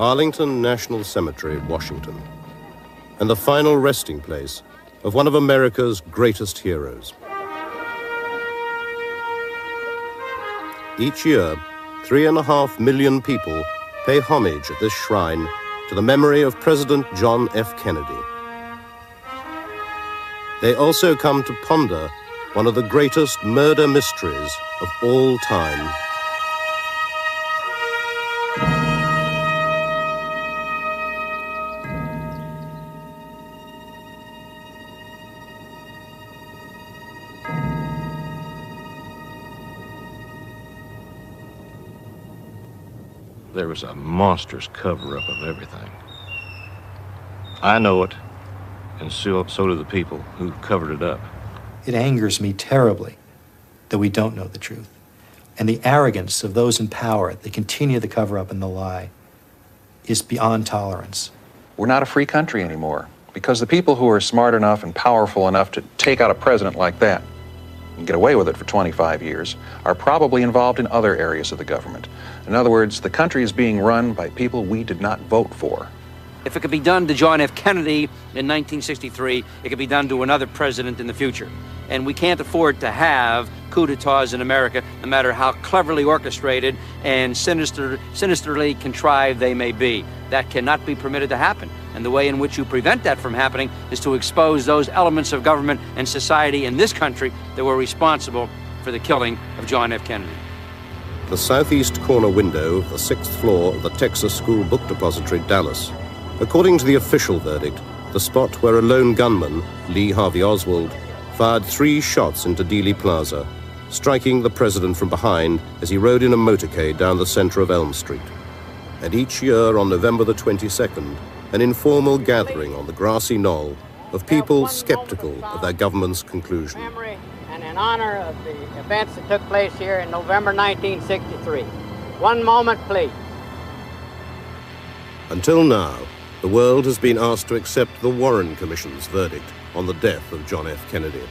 Arlington National Cemetery, Washington, and the final resting place of one of America's greatest heroes. Each year, three and a half million people pay homage at this shrine to the memory of President John F. Kennedy. They also come to ponder one of the greatest murder mysteries of all time. There was a monstrous cover-up of everything. I know it, and so, so do the people who covered it up. It angers me terribly that we don't know the truth. And the arrogance of those in power that continue the cover up and the lie is beyond tolerance. We're not a free country anymore because the people who are smart enough and powerful enough to take out a president like that and get away with it for 25 years are probably involved in other areas of the government. In other words, the country is being run by people we did not vote for. If it could be done to John F. Kennedy in 1963, it could be done to another president in the future. And we can't afford to have coup d'etats in America, no matter how cleverly orchestrated and sinister, sinisterly contrived they may be. That cannot be permitted to happen. And the way in which you prevent that from happening is to expose those elements of government and society in this country that were responsible for the killing of John F. Kennedy. The southeast corner window of the sixth floor of the Texas School Book Depository, Dallas. According to the official verdict, the spot where a lone gunman, Lee Harvey Oswald, fired three shots into Dealey Plaza, striking the president from behind as he rode in a motorcade down the center of Elm Street. And each year on November the 22nd, an informal gathering on the grassy knoll of people skeptical of their government's conclusion. And in honor of the events that took place here in November 1963. One moment, please. Until now, the world has been asked to accept the Warren Commission's verdict on the death of John F. Kennedy.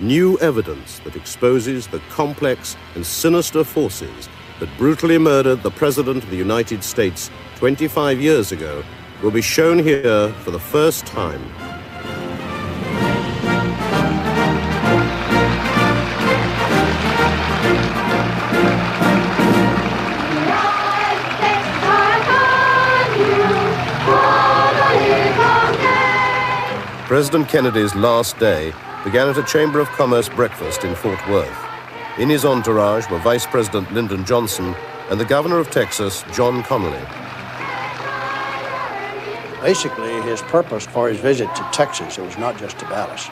New evidence that exposes the complex and sinister forces that brutally murdered the President of the United States 25 years ago will be shown here for the first time. President Kennedy's last day began at a Chamber of Commerce breakfast in Fort Worth. In his entourage were Vice President Lyndon Johnson and the Governor of Texas, John Connally. Basically, his purpose for his visit to Texas, it was not just to Dallas,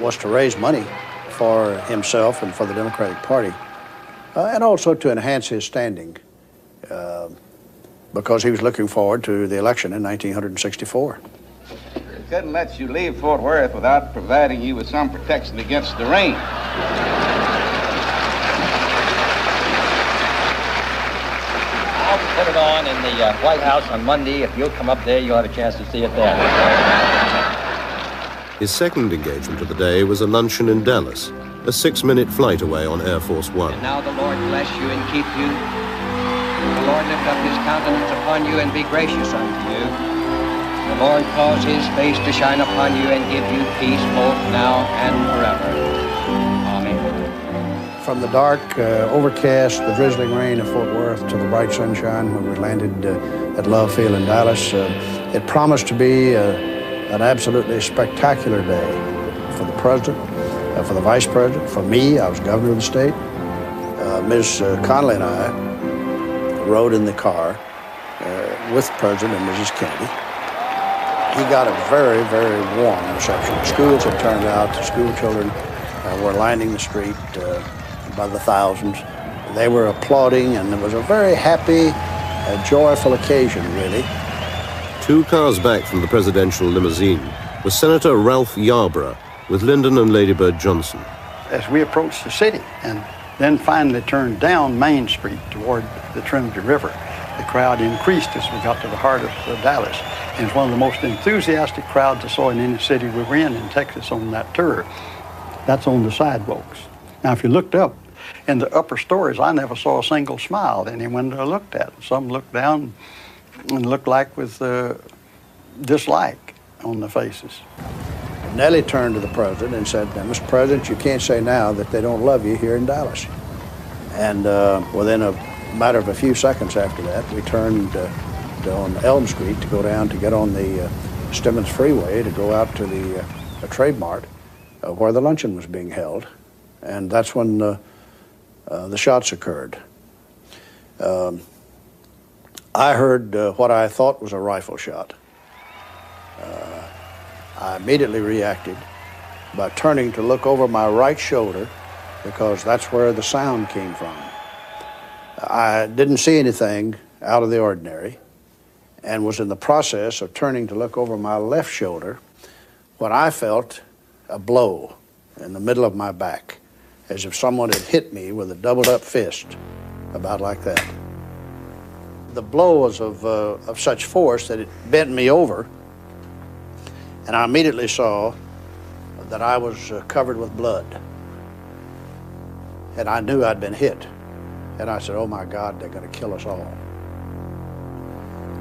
was to raise money for himself and for the Democratic Party, uh, and also to enhance his standing, uh, because he was looking forward to the election in 1964 couldn't let you leave Fort Worth without providing you with some protection against the rain. I'll put it on in the uh, White House on Monday. If you'll come up there, you'll have a chance to see it there. His second engagement of the day was a luncheon in Dallas, a six-minute flight away on Air Force One. And now the Lord bless you and keep you. The Lord lift up his countenance upon you and be gracious unto you. The Lord cause his face to shine upon you and give you peace both now and forever. From the dark, uh, overcast, the drizzling rain of Fort Worth to the bright sunshine when we landed uh, at Love Field in Dallas, uh, it promised to be uh, an absolutely spectacular day for the president, uh, for the vice president, for me. I was governor of the state. Uh, Ms. Connally and I rode in the car with president and Mrs. Kennedy he got a very, very warm reception. Schools had turned out, the school children were lining the street by the thousands. They were applauding, and it was a very happy, a joyful occasion, really. Two cars back from the presidential limousine was Senator Ralph Yarborough with Lyndon and Lady Bird Johnson. As we approached the city and then finally turned down Main Street toward the Trinity River, the crowd increased as we got to the heart of Dallas. And it's one of the most enthusiastic crowds I saw in any city we were in in Texas on that tour. That's on the sidewalks. Now, if you looked up in the upper stories, I never saw a single smile in any window I looked at. Some looked down, and looked like with uh, dislike on the faces. Nellie turned to the president and said, Mr. President, you can't say now that they don't love you here in Dallas. And uh, within a matter of a few seconds after that, we turned uh, on Elm Street to go down to get on the uh, Stemmons Freeway to go out to the uh, Trade Mart where the luncheon was being held. And that's when uh, the shots occurred. Um, I heard uh, what I thought was a rifle shot. I immediately reacted by turning to look over my right shoulder because that's where the sound came from. I didn't see anything out of the ordinary and was in the process of turning to look over my left shoulder when I felt a blow in the middle of my back, as if someone had hit me with a doubled up fist, about like that. The blow was of, uh, of such force that it bent me over, and I immediately saw that I was uh, covered with blood. And I knew I'd been hit. And I said, Oh my God, they're going to kill us all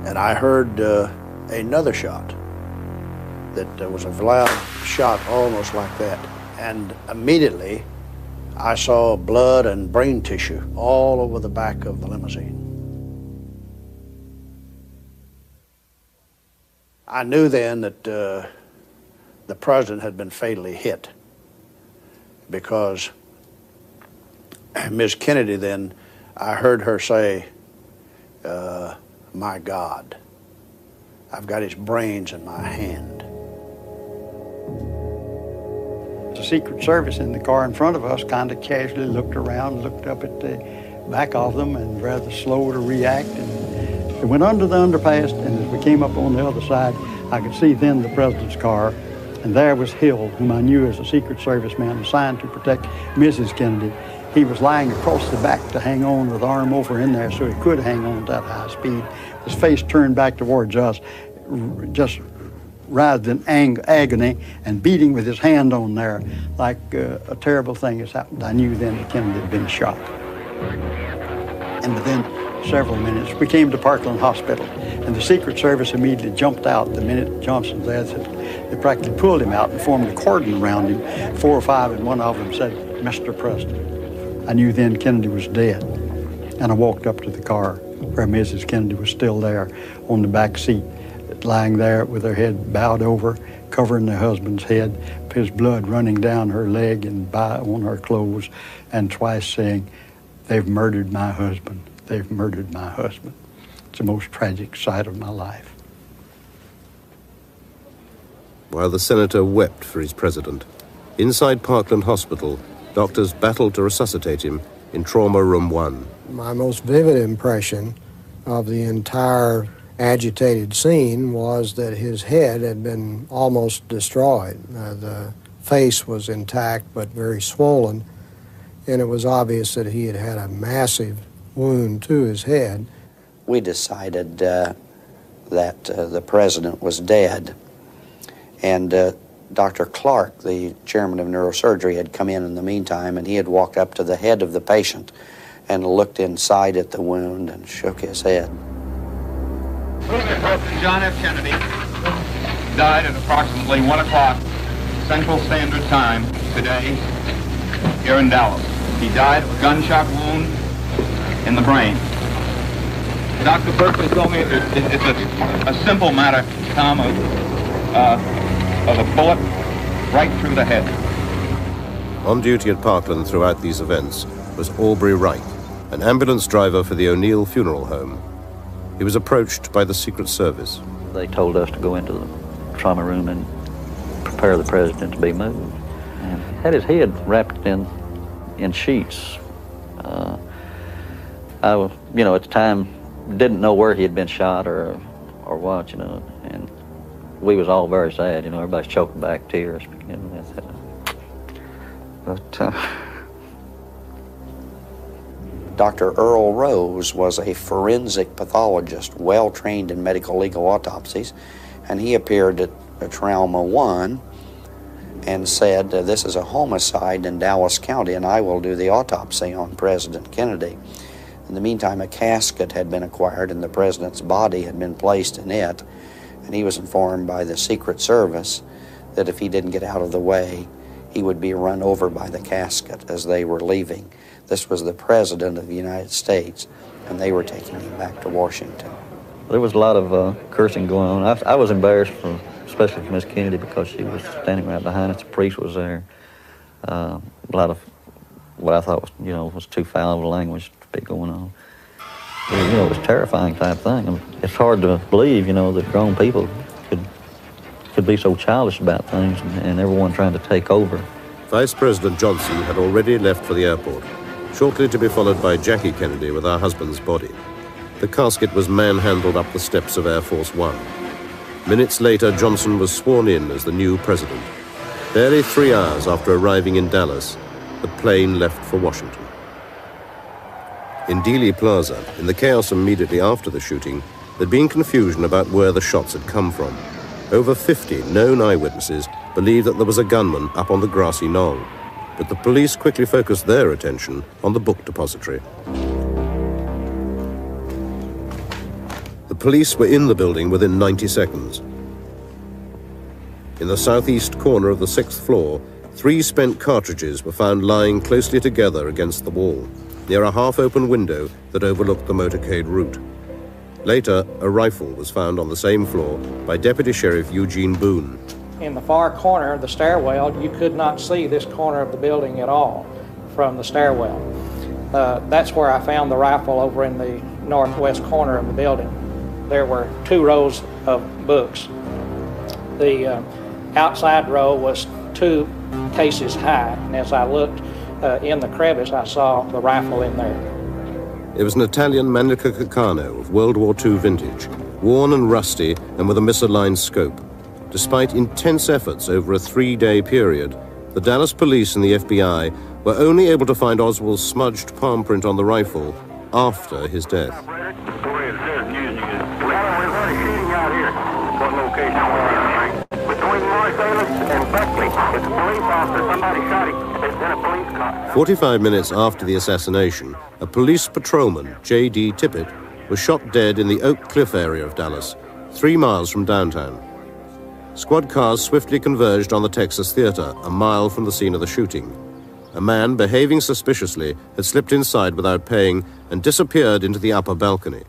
and I heard uh, another shot that uh, was a loud shot almost like that. And immediately I saw blood and brain tissue all over the back of the limousine. I knew then that uh, the president had been fatally hit because Ms. Kennedy then, I heard her say, uh, my God. I've got his brains in my hand. The Secret Service in the car in front of us kind of casually looked around, looked up at the back of them, and rather slow to react. And we went under the underpass, and as we came up on the other side, I could see then the president's car, and there was Hill, whom I knew as a Secret Service man assigned to protect Mrs. Kennedy. He was lying across the back to hang on with arm over in there so he could hang on at that high speed. His face turned back towards us, just writhed in ang- agony and beating with his hand on there like uh, a terrible thing has happened. I knew then that Kennedy had been shot. And within several minutes, we came to Parkland Hospital, and the Secret Service immediately jumped out the minute Johnson was there. They practically pulled him out and formed a cordon around him, four or five, and one of them said, Mr. President. I knew then Kennedy was dead. And I walked up to the car where Mrs. Kennedy was still there on the back seat, lying there with her head bowed over, covering her husband's head, his blood running down her leg and by on her clothes, and twice saying, They've murdered my husband. They've murdered my husband. It's the most tragic sight of my life. While the senator wept for his president, inside Parkland Hospital, Doctors battled to resuscitate him in Trauma Room 1. My most vivid impression of the entire agitated scene was that his head had been almost destroyed. Uh, the face was intact but very swollen, and it was obvious that he had had a massive wound to his head. We decided uh, that uh, the president was dead, and uh, Dr. Clark, the chairman of neurosurgery, had come in in the meantime, and he had walked up to the head of the patient and looked inside at the wound and shook his head. John F. Kennedy died at approximately 1 o'clock Central Standard Time today here in Dallas. He died of a gunshot wound in the brain. Dr. Burkley told me it's a, a simple matter, Tom, of uh, of a bullet right through the head. On duty at Parkland throughout these events was Aubrey Rike, an ambulance driver for the O'Neal Funeral Home. He was approached by the Secret Service. They told us to go into the trauma room and prepare the president to be moved. And had his head wrapped in in sheets. Uh, I, you know, at the time didn't know where he had been shot or or what, you know, and we was all very sad. You know, everybody's choking back tears. You know, but uh, Dr. Earl Rose was a forensic pathologist, well trained in medical legal autopsies, and he appeared at, Trauma One and said, uh, "This is a homicide in Dallas County, and I will do the autopsy on President Kennedy." In the meantime, a casket had been acquired and the president's body had been placed in it. And he was informed by the Secret Service that if he didn't get out of the way, he would be run over by the casket as they were leaving. This was the President of the United States, and they were taking him back to Washington. There was a lot of uh, cursing going on. I, I was embarrassed, for, especially for Miss Kennedy, because she was standing right behind us. The priest was there. Uh, a lot of what I thought was, you know, was too foul of language to be going on. you know, it was a terrifying type thing. I mean, it's hard to believe, you know, that grown people could could be so childish about things and, and everyone trying to take over. Vice President Johnson had already left for the airport, shortly to be followed by Jackie Kennedy with her husband's body. The casket was manhandled up the steps of Air Force One. Minutes later, Johnson was sworn in as the new president. Barely three hours after arriving in Dallas, the plane left for Washington. In Dealey Plaza, in the chaos immediately after the shooting, there'd been confusion about where the shots had come from. Over 50 known eyewitnesses believed that there was a gunman up on the grassy knoll, but the police quickly focused their attention on the book depository. The police were in the building within 90 seconds. In the southeast corner of the sixth floor, three spent cartridges were found lying closely together against the wall, near a half-open window that overlooked the motorcade route. Later, a rifle was found on the same floor by Deputy Sheriff Eugene Boone. In the far corner of the stairwell, you could not see this corner of the building at all from the stairwell. Uh, that's where I found the rifle over in the northwest corner of the building. There were two rows of books. The uh, outside row was two cases high, and as I looked uh, in the crevice, I saw the rifle in there. It was an Italian Mannlicher-Carcano of World War II vintage, worn and rusty and with a misaligned scope. Despite intense efforts over a three-day period, the Dallas police and the FBI were only able to find Oswald's smudged palm print on the rifle after his death. Forty-five minutes after the assassination, a police patrolman, J.D. Tippit, was shot dead in the Oak Cliff area of Dallas, three miles from downtown. Squad cars swiftly converged on the Texas Theater, a mile from the scene of the shooting. A man, behaving suspiciously, had slipped inside without paying and disappeared into the upper balcony.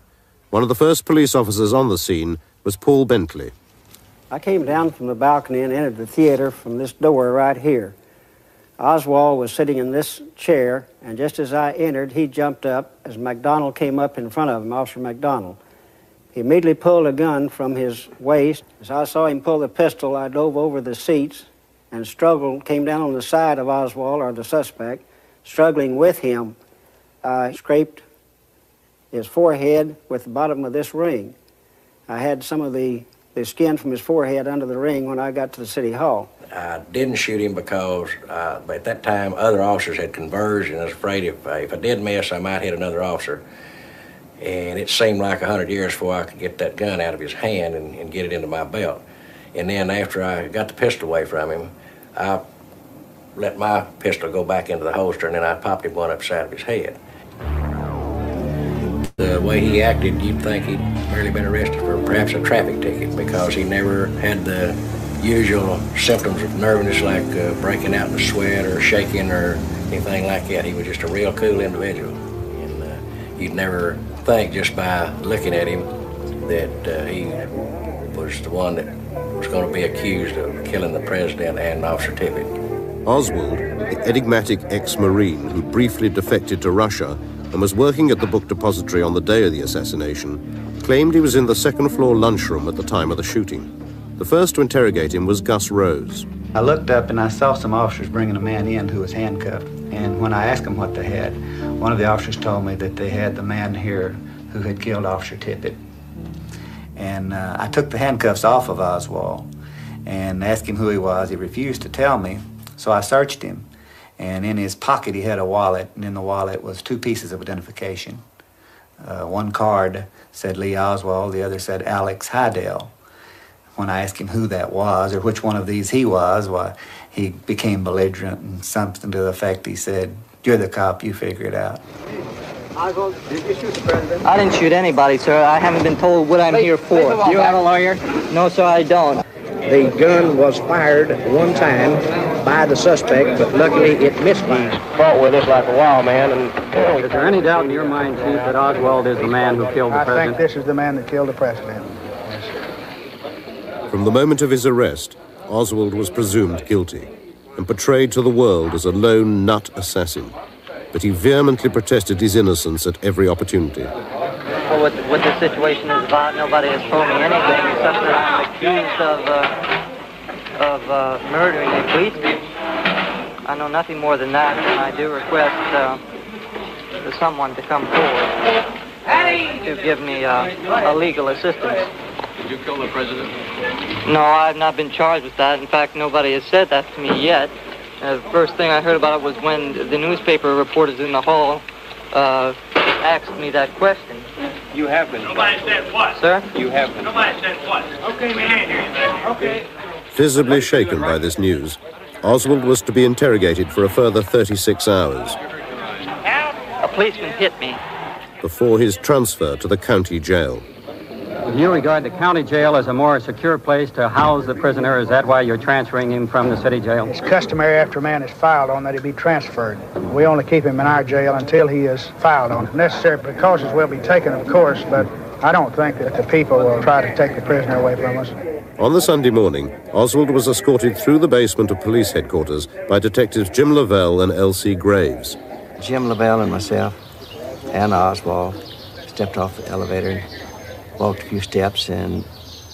One of the first police officers on the scene was Paul Bentley. I came down from the balcony and entered the theater from this door right here. Oswald was sitting in this chair, and just as I entered, he jumped up as McDonald came up in front of him, Officer McDonald. He immediately pulled a gun from his waist. As I saw him pull the pistol, I dove over the seats and struggled, came down on the side of Oswald, or the suspect, struggling with him. I scraped his forehead with the bottom of this ring. I had some of the, the skin from his forehead under the ring when I got to the city hall. I didn't shoot him because uh, at that time other officers had converged and I was afraid if, uh, if I did miss, I might hit another officer. And it seemed like a hundred years before I could get that gun out of his hand and, and get it into my belt. And then after I got the pistol away from him, I let my pistol go back into the holster and then I popped him one upside of his head. The way he acted, you'd think he'd merely been arrested for perhaps a traffic ticket because he never had the usual symptoms of nervousness like uh, breaking out in a sweat or shaking or anything like that. He was just a real cool individual. And uh, you'd never think just by looking at him that uh, he was the one that was going to be accused of killing the president and Officer Tippit. Oswald, the enigmatic ex-Marine who briefly defected to Russia and was working at the book depository on the day of the assassination, claimed he was in the second floor lunchroom at the time of the shooting. The first to interrogate him was Gus Rose. I looked up and I saw some officers bringing a man in who was handcuffed. And when I asked them what they had, one of the officers told me that they had the man here who had killed Officer Tippit. And uh, I took the handcuffs off of Oswald and asked him who he was. He refused to tell me, so I searched him. And in his pocket, he had a wallet, and in the wallet was two pieces of identification. Uh, one card said Lee Oswald, the other said Alex Hidell when I asked him who that was or which one of these he was, why he became belligerent and something to the effect he said, You're the cop, you figure it out. Oswald, did you shoot the president? I didn't shoot anybody, sir. I haven't been told what I'm here for. You have a lawyer? No, sir, I don't. The gun was fired one time by the suspect, but luckily it misfired. Fought with us like a wild man, and Is there any doubt in your mind, Chief, that Oswald is the man who killed the I president? I think this is the man that killed the president. From the moment of his arrest, Oswald was presumed guilty and portrayed to the world as a lone nut assassin. But he vehemently protested his innocence at every opportunity. Well, what, what the situation is about, nobody has told me anything except that I'm accused of, uh, of uh, murdering a policeman. I know nothing more than that, and I do request uh, for someone to come forward to give me uh, a legal assistance. Did you kill the president? No, I've not been charged with that. In fact, nobody has said that to me yet. Uh, the first thing I heard about it was when the newspaper reporters in the hall uh, asked me that question. you have been. Nobody said what? Sir? You have been. Nobody said what? Okay, man, Okay. Visibly shaken by this news, Oswald was to be interrogated for a further 36 hours A policeman hit me. before his transfer to the county jail. You regard the county jail as a more secure place to house the prisoner. Is that why you're transferring him from the city jail? It's customary after a man is filed on that he be transferred. We only keep him in our jail until he is filed on. Necessary precautions will be taken, of course, but I don't think that the people will try to take the prisoner away from us. On the Sunday morning, Oswald was escorted through the basement of police headquarters by detectives Jim Leavelle and L.C. Graves. Jim Leavelle and myself and Oswald stepped off the elevator, walked a few steps, and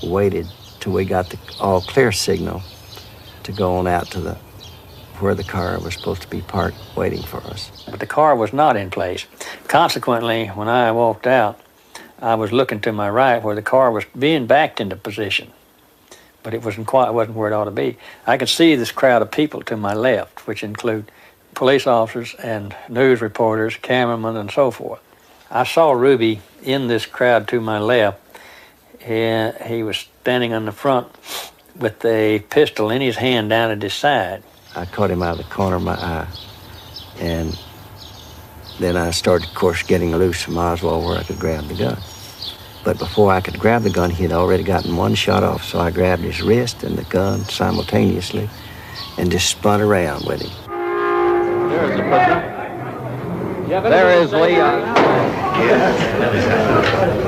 waited till we got the all clear signal to go on out to the where the car was supposed to be parked waiting for us. But the car was not in place. Consequently, when I walked out, I was looking to my right where the car was being backed into position. But it wasn't quite wasn't where it ought to be. I could see this crowd of people to my left, which include police officers and news reporters, cameramen, and so forth. I saw Ruby in this crowd to my left. And he was standing on the front with a pistol in his hand down at his side. I caught him out of the corner of my eye, and then I started, of course, getting loose from Oswald where I could grab the gun. But before I could grab the gun, he had already gotten one shot off, so I grabbed his wrist and the gun simultaneously and just spun around with him. There's the prisoner. There is Leon.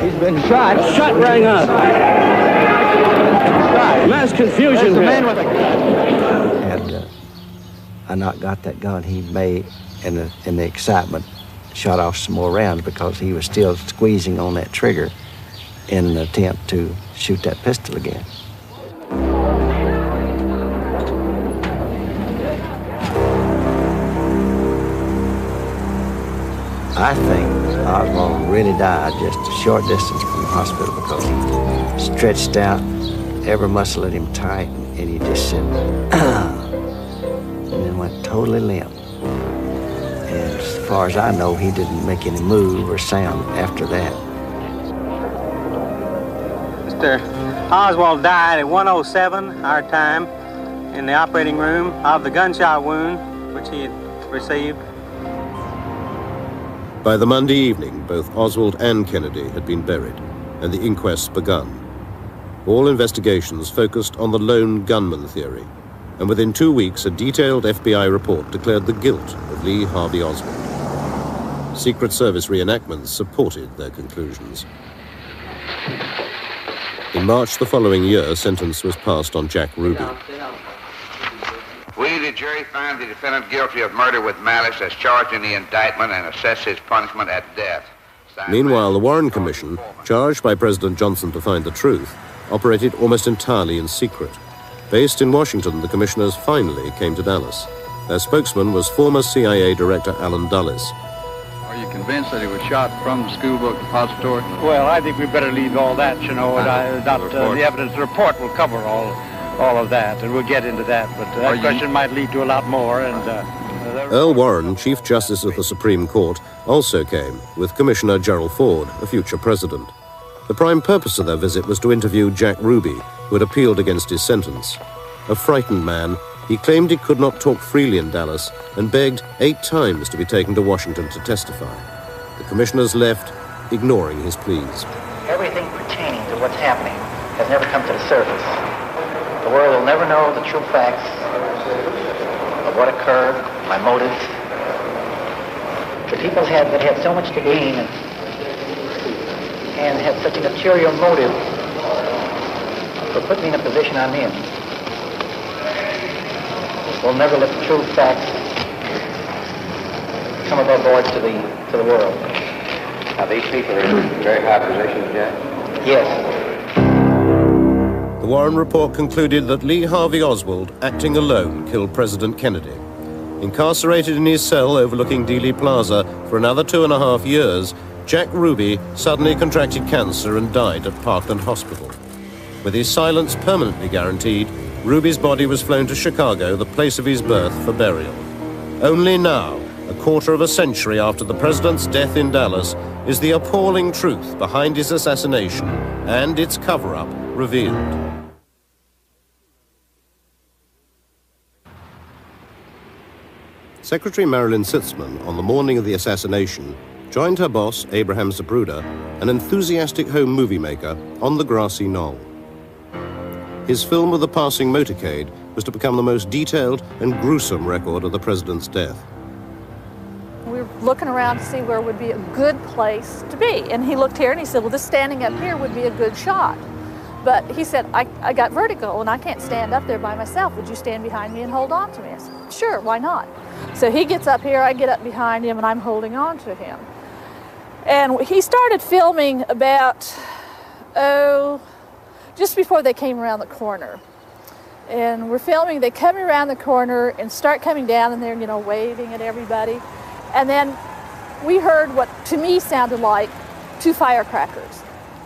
He's been shot. Shot rang out. Mass confusion. There's the man with a gun. Had uh, I not got that gun, he may, in the, in the excitement, shot off some more rounds because he was still squeezing on that trigger in an attempt to shoot that pistol again. I think Oswald really died just a short distance from the hospital because he stretched out every muscle in him tight and he just said, and then went totally limp. And as far as I know, he didn't make any move or sound after that. Mr. Oswald died at 107 our time in the operating room of the gunshot wound which he had received. By the Monday evening, both Oswald and Kennedy had been buried, and the inquests begun. All investigations focused on the lone gunman theory, and within two weeks, a detailed FBI report declared the guilt of Lee Harvey Oswald. Secret Service reenactments supported their conclusions. In March the following year, sentence was passed on Jack Ruby. We, the jury, find the defendant guilty of murder with malice as charged in the indictment and assess his punishment at death. Meanwhile, the Warren Commission, charged by President Johnson to find the truth, operated almost entirely in secret. Based in Washington, the commissioners finally came to Dallas. Their spokesman was former CIA Director Allen Dulles. Are you convinced that he was shot from the school book depository? Well, I think we better leave all that, you know, and I, not, uh, the evidence report will cover all, all of that, and we'll get into that. But uh, Are that you- question might lead to a lot more, and uh, Earl Warren, Chief Justice of the Supreme Court, also came, with Commissioner Gerald Ford, a future president. The prime purpose of their visit was to interview Jack Ruby, who had appealed against his sentence. A frightened man, he claimed he could not talk freely in Dallas and begged eight times to be taken to Washington to testify. The commissioners left, ignoring his pleas. Everything pertaining to what's happening has never come to the surface. The world will never know the true facts of what occurred, my motives. The people had, that had so much to gain and, and had such an ulterior motive for putting me in a position I'm in will never let the true facts come above board to the, to the world. Now, these people are in very high positions, Jack? Yes. Warren report concluded that Lee Harvey Oswald, acting alone, killed President Kennedy. Incarcerated in his cell overlooking Dealey Plaza for another two and a half years, Jack Ruby suddenly contracted cancer and died at Parkland Hospital. With his silence permanently guaranteed, Ruby's body was flown to Chicago, the place of his birth, for burial. Only now, a quarter of a century after the president's death in Dallas, is the appalling truth behind his assassination and its cover-up revealed. Secretary Marilyn Sitzman, on the morning of the assassination, joined her boss, Abraham Zapruder, an enthusiastic home movie maker, on the grassy knoll. His film of the passing motorcade was to become the most detailed and gruesome record of the president's death. We were looking around to see where would be a good place to be. And he looked here and he said, well, this standing up here would be a good shot. But he said, I, I got vertigo and I can't stand up there by myself. Would you stand behind me and hold on to me? Sure, why not? So he gets up here, I get up behind him, and I'm holding on to him. And he started filming about, oh, just before they came around the corner. And we're filming, they come around the corner and start coming down and they're, you know, waving at everybody. And then we heard what to me sounded like two firecrackers.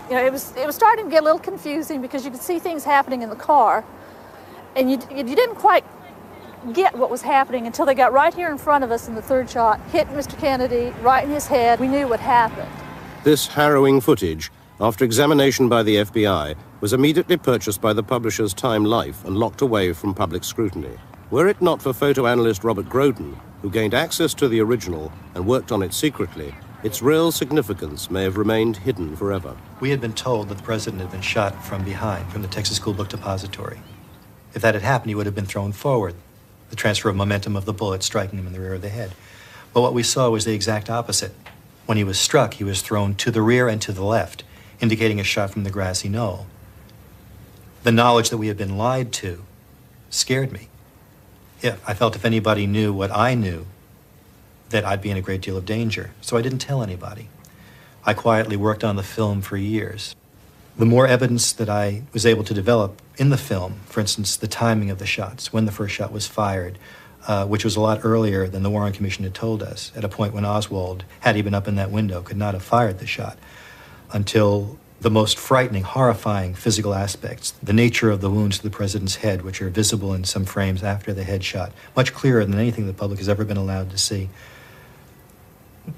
You know, it was, it was starting to get a little confusing because you could see things happening in the car and you, you didn't quite get what was happening until they got right here in front of us in the third shot, hit Mr. Kennedy right in his head. We knew what happened. This harrowing footage, after examination by the FBI, was immediately purchased by the publishers Time Life and locked away from public scrutiny. Were it not for photo analyst Robert Groden, who gained access to the original and worked on it secretly, its real significance may have remained hidden forever. We had been told that the president had been shot from behind, from the Texas School Book Depository. If that had happened, he would have been thrown forward, the transfer of momentum of the bullet striking him in the rear of the head. But what we saw was the exact opposite. When he was struck, he was thrown to the rear and to the left, indicating a shot from the grassy knoll. The knowledge that we had been lied to scared me. Yeah, I felt if anybody knew what I knew, that I'd be in a great deal of danger. So I didn't tell anybody. I quietly worked on the film for years. The more evidence that I was able to develop in the film, for instance, the timing of the shots, when the first shot was fired, uh, which was a lot earlier than the Warren Commission had told us, at a point when Oswald, had he been up in that window, could not have fired the shot until the most frightening, horrifying physical aspects, the nature of the wounds to the president's head, which are visible in some frames after the headshot, much clearer than anything the public has ever been allowed to see.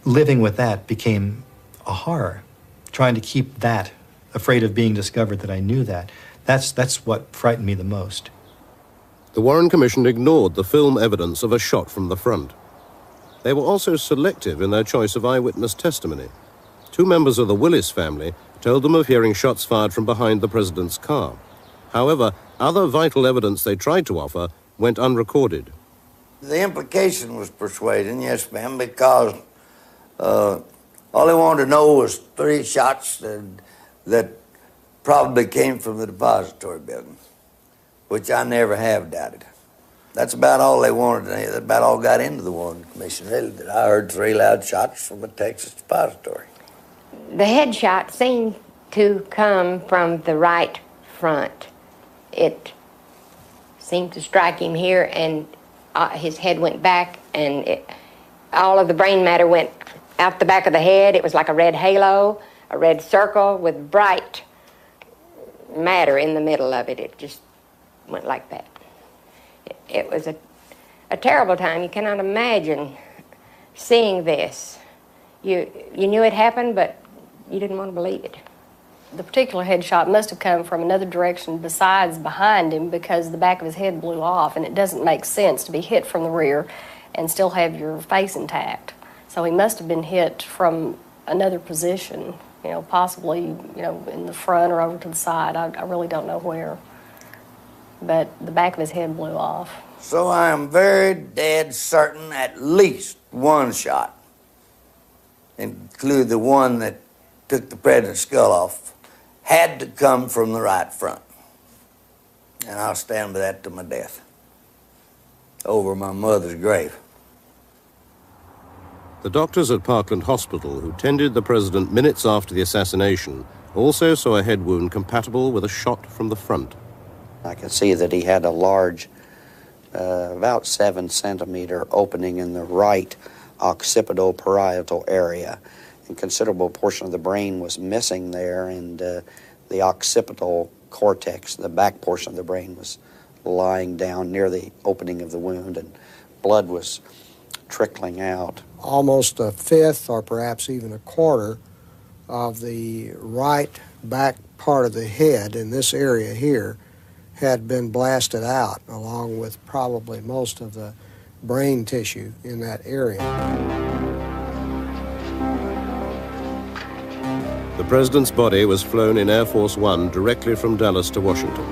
Living with that became a horror. Trying to keep that, afraid of being discovered that I knew that, that's, that's what frightened me the most. The Warren Commission ignored the film evidence of a shot from the front. They were also selective in their choice of eyewitness testimony. Two members of the Willis family told them of hearing shots fired from behind the president's car. However, other vital evidence they tried to offer went unrecorded. The implication was persuading, yes, ma'am, because uh, all they wanted to know was three shots that, that probably came from the depository building, which I never have doubted. That's about all they wanted. That about all got into the Warren Commission, really, that I heard three loud shots from a Texas depository. The headshot seemed to come from the right front. It seemed to strike him here, and uh, his head went back, and it, all of the brain matter went out the back of the head. It was like a red halo, a red circle with bright matter in the middle of it. It just went like that. It, it was a, a terrible time. You cannot imagine seeing this. You, you knew it happened, but you didn't want to believe it. The particular headshot must have come from another direction besides behind him because the back of his head blew off, and it doesn't make sense to be hit from the rear and still have your face intact. So he must have been hit from another position, you know, possibly, you know, in the front or over to the side. I, I really don't know where. But the back of his head blew off. So I am very dead certain at least one shot, include the one that took the president's skull off, had to come from the right front. And I'll stand by that to my death over my mother's grave. The doctors at Parkland Hospital who tended the president minutes after the assassination also saw a head wound compatible with a shot from the front. I could see that he had a large, uh, about seven centimeter opening in the right occipital parietal area. A considerable portion of the brain was missing there, and uh, the occipital cortex, the back portion of the brain, was lying down near the opening of the wound, and blood was trickling out. Almost a fifth, or perhaps even a quarter, of the right back part of the head in this area here had been blasted out, along with probably most of the brain tissue in that area. The president's body was flown in Air Force One directly from Dallas to Washington.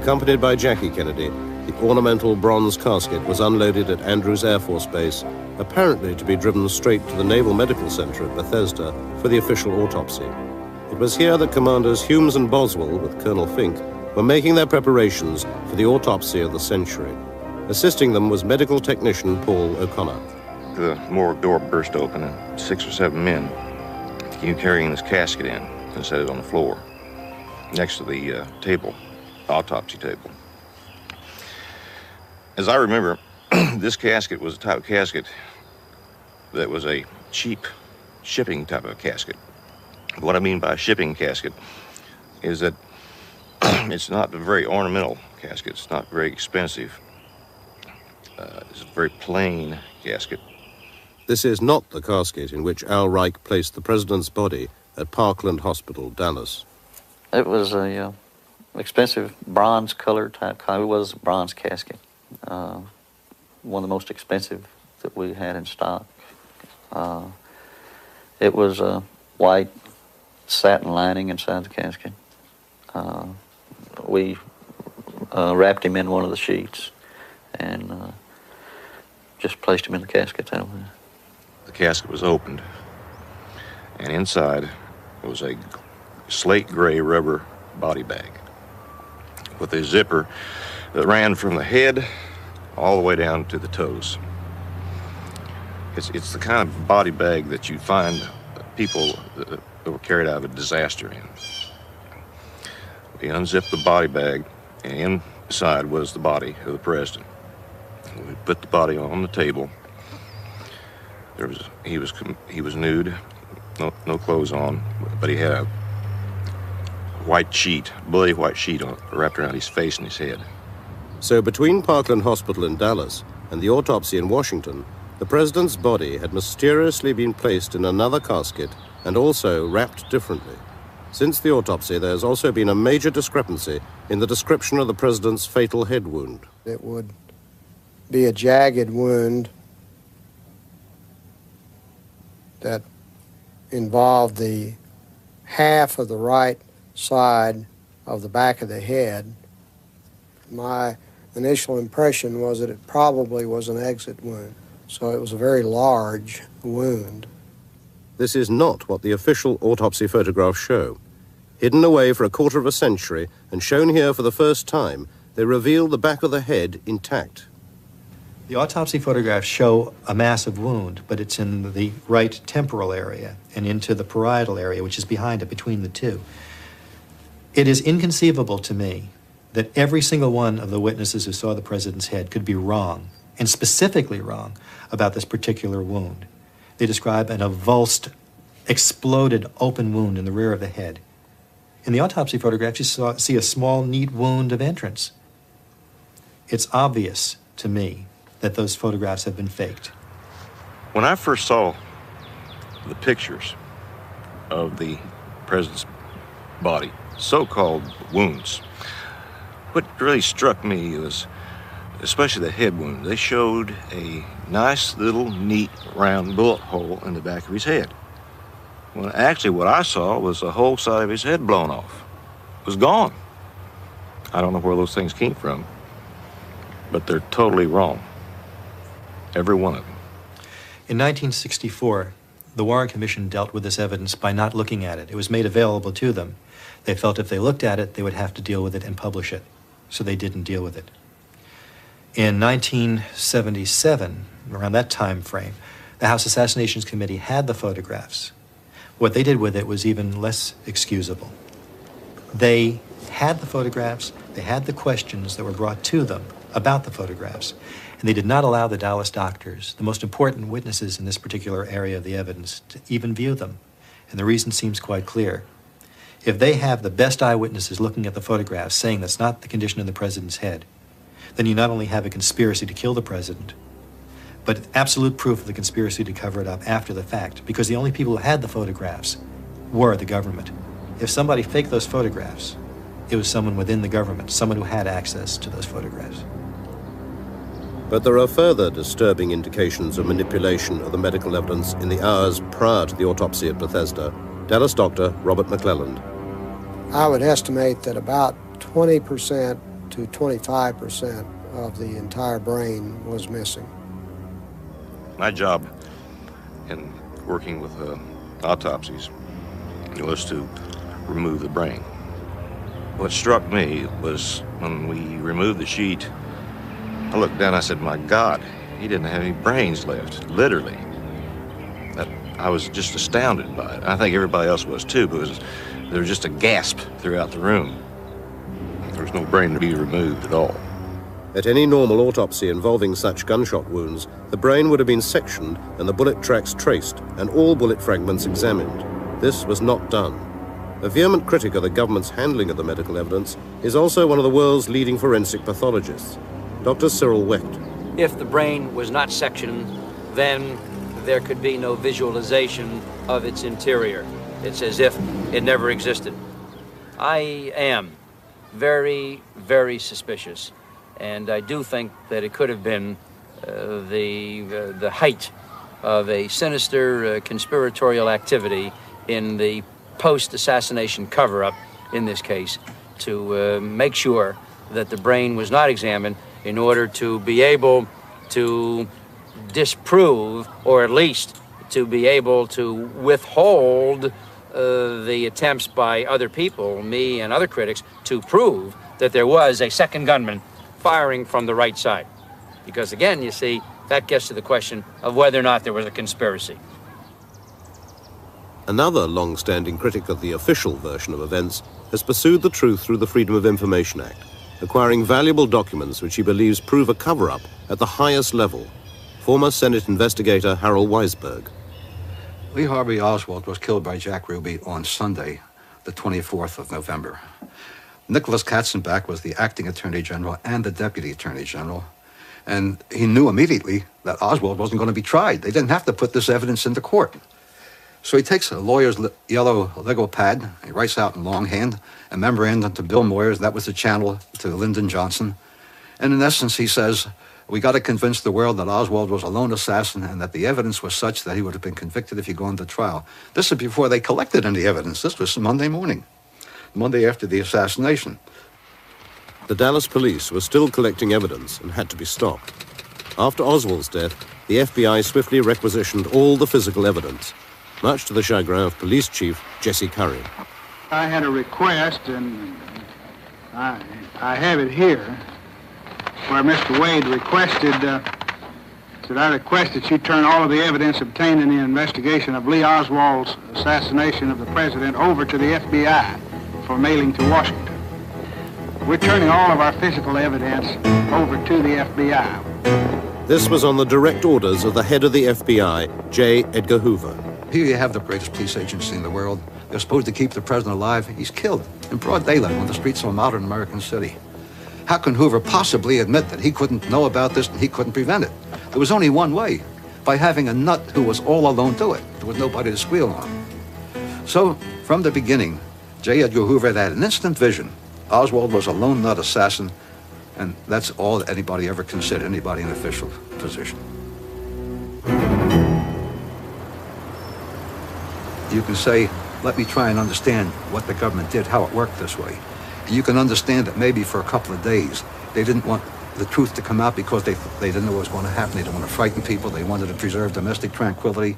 Accompanied by Jackie Kennedy, the ornamental bronze casket was unloaded at Andrews Air Force Base, apparently to be driven straight to the Naval Medical Center at Bethesda for the official autopsy. It was here that Commanders Humes and Boswell, with Colonel Fink, were making their preparations for the autopsy of the century. Assisting them was medical technician Paul O'Connor. The morgue door burst open and six or seven men came carrying this casket in and set it on the floor next to the uh, table, autopsy table. As I remember, this casket was a type of casket that was a cheap shipping type of casket. What I mean by shipping casket is that it's not a very ornamental casket. It's not very expensive. Uh, it's a very plain casket. This is not the casket in which Aubrey Rike placed the president's body at Parkland Hospital, Dallas. It was a uh, expensive bronze colored type. It was a bronze casket. Uh, one of the most expensive that we had in stock. Uh, it was a white satin lining inside the casket. Uh, we uh, wrapped him in one of the sheets and uh, just placed him in the casket that way. The casket was opened, and inside was a slate gray rubber body bag with a zipper that ran from the head all the way down to the toes. It's, it's the kind of body bag that you find people that were carried out of a disaster in. We unzipped the body bag, and inside was the body of the president. We put the body on the table. There was he was he was nude, no no clothes on, but he had a white sheet, bloody white sheet on, wrapped around his face and his head. So between Parkland Hospital in Dallas and the autopsy in Washington, the president's body had mysteriously been placed in another casket and also wrapped differently. Since the autopsy, there's also been a major discrepancy in the description of the president's fatal head wound. It would be a jagged wound that involved the half of the right side of the back of the head. My initial impression was that it probably was an exit wound, so it was a very large wound. This is not what the official autopsy photographs show. Hidden away for a quarter of a century and shown here for the first time, they reveal the back of the head intact. The autopsy photographs show a massive wound, but it's in the right temporal area and into the parietal area, which is behind it, between the two. It is inconceivable to me that every single one of the witnesses who saw the president's head could be wrong, and specifically wrong, about this particular wound. They describe an avulsed, exploded open wound in the rear of the head. In the autopsy photographs, you saw, see a small, neat wound of entrance. It's obvious to me that those photographs have been faked. When I first saw the pictures of the president's body, so called wounds, what really struck me was especially the head wound. They showed a nice little neat round bullet hole in the back of his head. Well, actually, what I saw was the whole side of his head blown off. It was gone. I don't know where those things came from, but they're totally wrong. Every one of them. In 1964, the Warren Commission dealt with this evidence by not looking at it. It was made available to them. They felt if they looked at it, they would have to deal with it and publish it. So they didn't deal with it. In 1977, around that time frame, the House Assassinations Committee had the photographs. What they did with it was even less excusable. They had the photographs, they had the questions that were brought to them about the photographs, and they did not allow the Dallas doctors, the most important witnesses in this particular area of the evidence, to even view them. And the reason seems quite clear. If they have the best eyewitnesses looking at the photographs saying that's not the condition of the president's head, then you not only have a conspiracy to kill the president, but absolute proof of the conspiracy to cover it up after the fact, because the only people who had the photographs were the government. If somebody faked those photographs, it was someone within the government, someone who had access to those photographs. But there are further disturbing indications of manipulation of the medical evidence in the hours prior to the autopsy at Bethesda. Dallas doctor Robert McClelland. I would estimate that about 20% to 25% of the entire brain was missing. My job in working with uh, autopsies was to remove the brain. What struck me was when we removed the sheet, I looked down, I said, my God, he didn't have any brains left, literally. That, I was just astounded by it. I think everybody else was too, because there was just a gasp throughout the room. There was no brain to be removed at all. At any normal autopsy involving such gunshot wounds, the brain would have been sectioned and the bullet tracks traced and all bullet fragments examined. This was not done. A vehement critic of the government's handling of the medical evidence is also one of the world's leading forensic pathologists, Dr. Cyril Wecht. If the brain was not sectioned, then there could be no visualization of its interior. It's as if it never existed. I am very, very suspicious and I do think that it could have been uh, the, uh, the height of a sinister uh, conspiratorial activity in the post assassination cover up, in this case, to uh, make sure that the brain was not examined in order to be able to disprove, or at least to be able to withhold uh, the attempts by other people, me and other critics, to prove that there was a second gunman firing from the right side. Because again, you see, that gets to the question of whether or not there was a conspiracy. Another long standing critic of the official version of events has pursued the truth through the Freedom of Information Act, acquiring valuable documents which he believes prove a cover up at the highest level. Former Senate investigator Harold Weisberg. Lee Harvey Oswald was killed by Jack Ruby on Sunday, the 24th of November. Nicholas Katzenbach was the acting attorney general and the deputy attorney general. And he knew immediately that Oswald wasn't going to be tried. They didn't have to put this evidence into court. So he takes a lawyer's yellow Lego pad, he writes out in longhand a memorandum to Bill Moyers, that was the channel to Lyndon Johnson. And in essence, he says, we got to convince the world that Oswald was a lone assassin and that the evidence was such that he would have been convicted if he'd gone to trial. This is before they collected any evidence. This was Monday morning. Monday after the assassination. The Dallas police were still collecting evidence and had to be stopped. After Oswald's death, the FBI swiftly requisitioned all the physical evidence, much to the chagrin of Police Chief Jesse Curry. I had a request, and I, I have it here, where Mr. Wade requested uh, that I request that you turn all of the evidence obtained in the investigation of Lee Oswald's assassination of the president over to the FBI for mailing to Washington. We're turning all of our physical evidence over to the FBI. This was on the direct orders of the head of the FBI, J. Edgar Hoover. Here you have the greatest police agency in the world. They're supposed to keep the president alive. He's killed in broad daylight on the streets of a modern American city. How can Hoover possibly admit that he couldn't know about this and he couldn't prevent it? There was only one way, by having a nut who was all alone do it. There was nobody to squeal on. So, from the beginning, J. Edgar Hoover had an instant vision. Oswald was a lone nut assassin, and that's all that anybody ever considered, anybody in official position. you can say, let me try and understand what the government did, how it worked this way. You can understand that maybe for a couple of days, they didn't want the truth to come out because they, they didn't know what was going to happen. They didn't want to frighten people. They wanted to preserve domestic tranquility.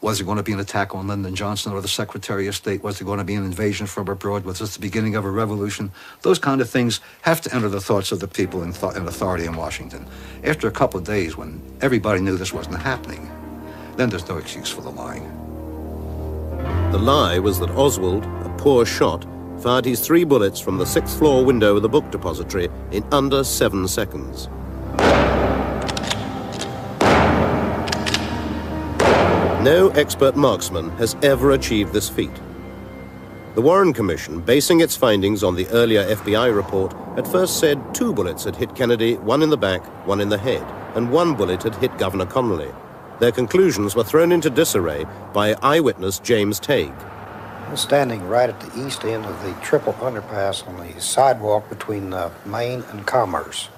Was it going to be an attack on Lyndon Johnson or the Secretary of State? Was it going to be an invasion from abroad? Was this the beginning of a revolution? Those kind of things have to enter the thoughts of the people in, th- in authority in Washington. After a couple of days, when everybody knew this wasn't happening, then there's no excuse for the lying. The lie was that Oswald, a poor shot, fired his three bullets from the sixth floor window of the book depository in under seven seconds. No expert marksman has ever achieved this feat. The Warren Commission, basing its findings on the earlier FBI report, at first said two bullets had hit Kennedy, one in the back, one in the head, and one bullet had hit Governor Connally. Their conclusions were thrown into disarray by eyewitness James Tague. I was standing right at the east end of the triple underpass on the sidewalk between uh, Main and Commerce.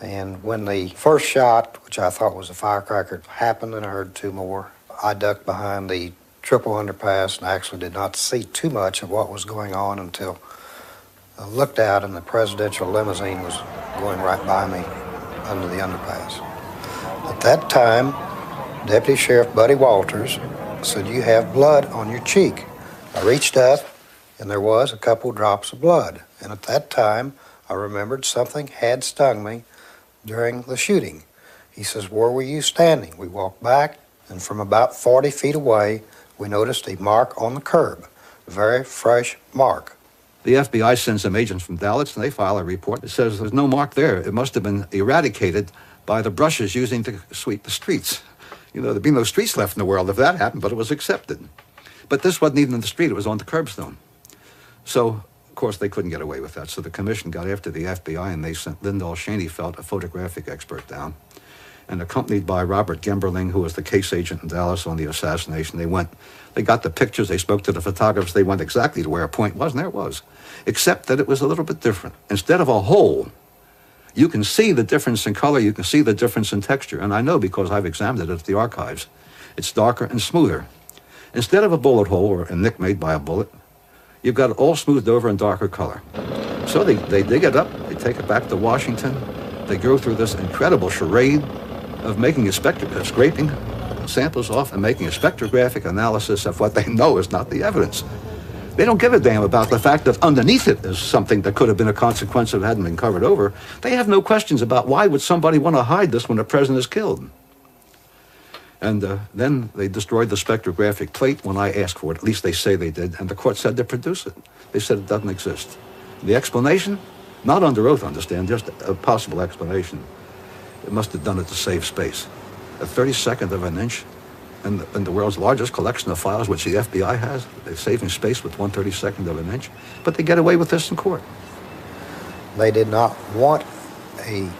And when the first shot, which I thought was a firecracker, happened and I heard two more, I ducked behind the triple underpass and actually did not see too much of what was going on until I looked out and the presidential limousine was going right by me under the underpass. At that time, Deputy Sheriff Buddy Walthers said, You have blood on your cheek. I reached up and there was a couple drops of blood. And at that time, I remembered something had stung me during the shooting. He says, Where were you standing? We walked back and from about 40 feet away, we noticed a mark on the curb, a very fresh mark. The FBI sends some agents from Dallas and they file a report that says there's no mark there. It must have been eradicated by the brushes using to sweep the streets. You know, there'd be no streets left in the world if that happened, but it was accepted. But this wasn't even in the street, it was on the curbstone. So, of course, they couldn't get away with that. So the commission got after the FBI and they sent Lyndal Shaneyfelt, a photographic expert, down and accompanied by Robert Gemberling, who was the case agent in Dallas on the assassination. They went, they got the pictures, they spoke to the photographers, they went exactly to where a point was, and there it was. Except that it was a little bit different. Instead of a hole, you can see the difference in color, you can see the difference in texture, and I know because I've examined it at the archives. It's darker and smoother. Instead of a bullet hole or a nick made by a bullet, you've got it all smoothed over in darker color. So they, they dig it up, they take it back to Washington, they go through this incredible charade of making a spectro- uh, scraping samples off and making a spectrographic analysis of what they know is not the evidence. They don't give a damn about the fact that underneath it is something that could have been a consequence if it hadn't been covered over. They have no questions about why would somebody want to hide this when a president is killed. And uh, then they destroyed the spectrographic plate when I asked for it. At least they say they did. And the court said to produce it. They said it doesn't exist. The explanation? Not under oath, understand, just a possible explanation. It must have done it to save space. A 32nd of an inch in the, in the world's largest collection of files, which the FBI has, they're saving space with 1 32nd of an inch. But they get away with this in court. They did not want a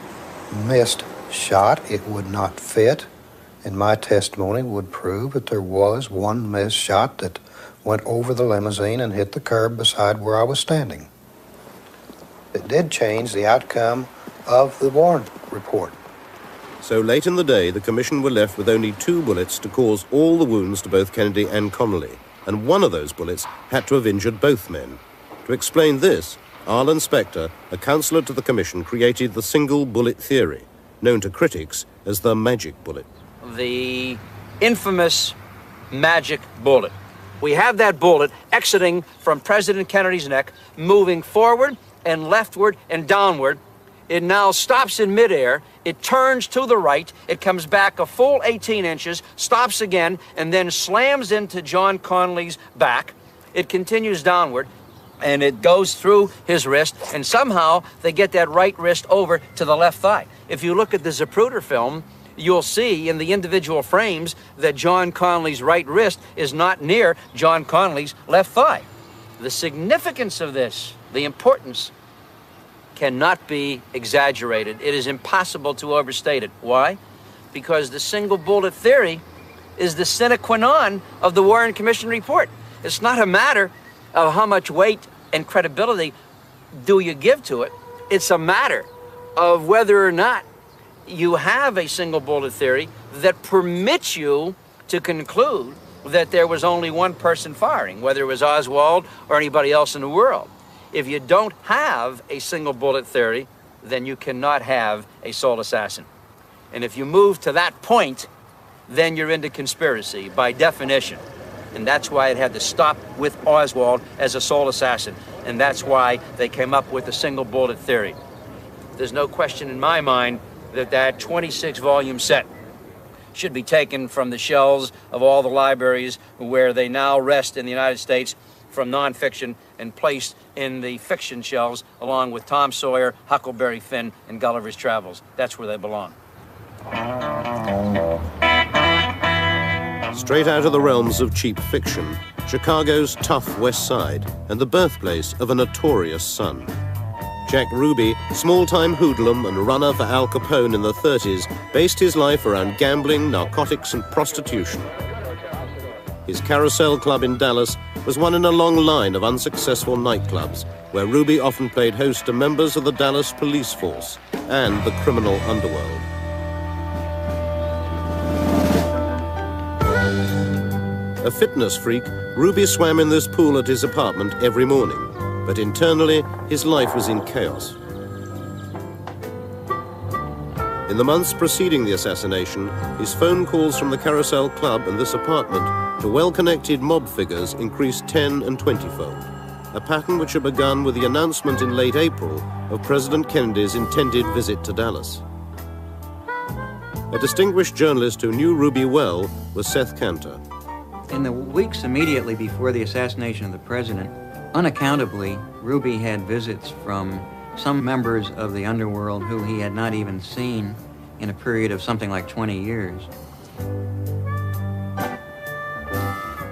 missed shot. It would not fit. And my testimony would prove that there was one missed shot that went over the limousine and hit the curb beside where I was standing. It did change the outcome of the Warren report. So late in the day, the Commission were left with only two bullets to cause all the wounds to both Kennedy and Connally, and one of those bullets had to have injured both men. To explain this, Arlen Specter, a counselor to the Commission, created the single bullet theory, known to critics as the magic bullet. The infamous magic bullet. We have that bullet exiting from President Kennedy's neck, moving forward and leftward and downward. It now stops in midair it turns to the right, it comes back a full 18 inches, stops again, and then slams into John Connally's back. It continues downward, and it goes through his wrist, and somehow they get that right wrist over to the left thigh. If you look at the Zapruder film, you'll see in the individual frames that John Connally's right wrist is not near John Connally's left thigh. The significance of this, the importance cannot be exaggerated. It is impossible to overstate it. Why? Because the single bullet theory is the sine qua non of the Warren Commission report. It's not a matter of how much weight and credibility do you give to it. It's a matter of whether or not you have a single bullet theory that permits you to conclude that there was only one person firing, whether it was Oswald or anybody else in the world. If you don't have a single bullet theory, then you cannot have a sole assassin. And if you move to that point, then you're into conspiracy by definition. And that's why it had to stop with Oswald as a sole assassin. And that's why they came up with the single bullet theory. There's no question in my mind that that 26 volume set should be taken from the shelves of all the libraries where they now rest in the United States from nonfiction and placed in the fiction shelves along with Tom Sawyer, Huckleberry Finn, and Gulliver's Travels. That's where they belong. Straight out of the realms of cheap fiction, Chicago's tough West Side and the birthplace of a notorious son. Jack Ruby, small-time hoodlum and runner for Al Capone in the 30s, based his life around gambling, narcotics and prostitution. His Carousel Club in Dallas was one in a long line of unsuccessful nightclubs where Ruby often played host to members of the Dallas police force and the criminal underworld. A fitness freak, Ruby swam in this pool at his apartment every morning, but internally his life was in chaos. In the months preceding the assassination, his phone calls from the Carousel Club and this apartment to well-connected mob figures increased 10 and 20-fold, a pattern which had begun with the announcement in late April of President Kennedy's intended visit to Dallas. A distinguished journalist who knew Ruby well was Seth Kantor. In the weeks immediately before the assassination of the president, unaccountably, Ruby had visits from some members of the underworld who he had not even seen in a period of something like 20 years.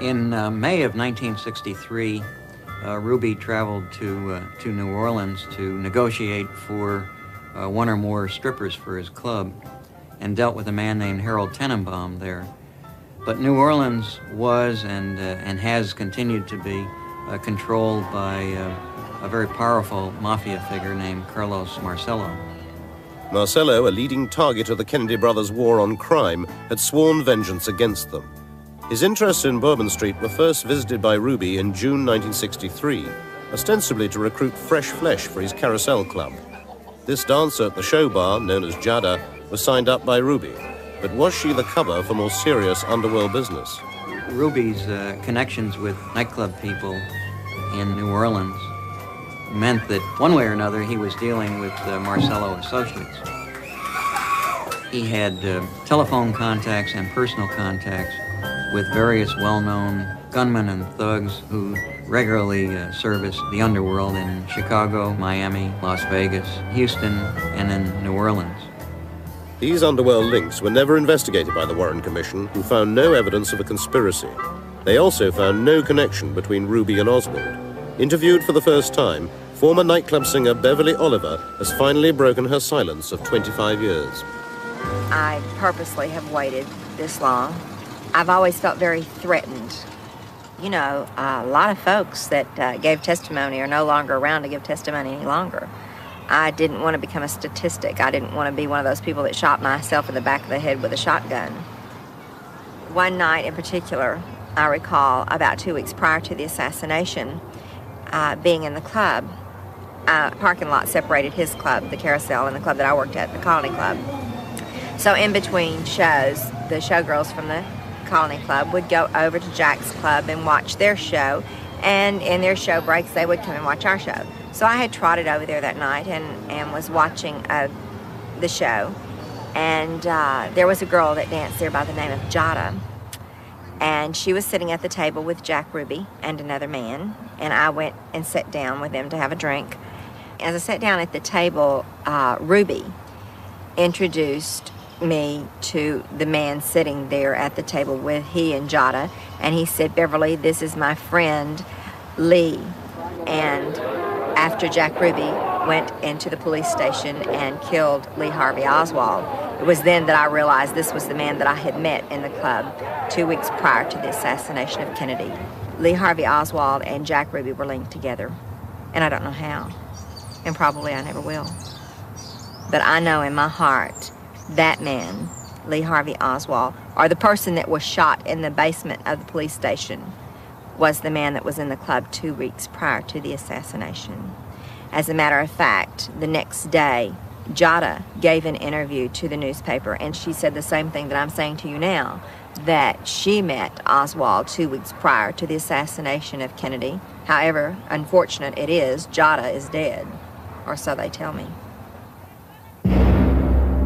In uh, May of 1963, uh, Ruby traveled to, uh, to New Orleans to negotiate for uh, one or more strippers for his club and dealt with a man named Harold Tenenbaum there. But New Orleans was and, uh, and has continued to be uh, controlled by a very powerful mafia figure named Carlos Marcello. Marcello, a leading target of the Kennedy brothers' war on crime, had sworn vengeance against them. His interests in Bourbon Street were first visited by Ruby in June 1963, ostensibly to recruit fresh flesh for his Carousel Club. This dancer at the show bar, known as Jada, was signed up by Ruby. But was she the cover for more serious underworld business? Ruby's uh, connections with nightclub people in New Orleans meant that one way or another he was dealing with uh, Marcello Associates. He had uh, telephone contacts and personal contacts with various well-known gunmen and thugs who regularly uh, serviced the underworld in Chicago, Miami, Las Vegas, Houston, and in New Orleans. These underworld links were never investigated by the Warren Commission, who found no evidence of a conspiracy. They also found no connection between Ruby and Oswald. Interviewed for the first time, former nightclub singer Beverly Oliver has finally broken her silence of 25 years. I purposely have waited this long. I've always felt very threatened. You know, a lot of folks that uh, gave testimony are no longer around to give testimony any longer. I didn't want to become a statistic. I didn't want to be one of those people that shot myself in the back of the head with a shotgun. One night in particular, I recall about two weeks prior to the assassination, uh, being in the club. Uh, parking lot separated his club, the Carousel, and the club that I worked at, the Colony Club. So in between shows, the showgirls from the Colony Club would go over to Jack's club and watch their show, and in their show breaks, they would come and watch our show. So I had trotted over there that night and, and was watching uh, the show. And uh, there was a girl that danced there by the name of Jada. And she was sitting at the table with Jack Ruby and another man. And I went and sat down with them to have a drink. As I sat down at the table, uh, Ruby introduced me to the man sitting there at the table with he and Jada. And he said, Beverly, this is my friend Lee. And after Jack Ruby went into the police station and killed Lee Harvey Oswald. It was then that I realized this was the man that I had met in the club two weeks prior to the assassination of Kennedy. Lee Harvey Oswald and Jack Ruby were linked together, and I don't know how, and probably I never will. But I know in my heart that man Lee Harvey Oswald, or the person that was shot in the basement of the police station, was the man that was in the club two weeks prior to the assassination. As a matter of fact, the next day, Jada gave an interview to the newspaper, and she said the same thing that I'm saying to you now that she met Oswald two weeks prior to the assassination of Kennedy. However, unfortunate it is, Jada is dead, or so they tell me.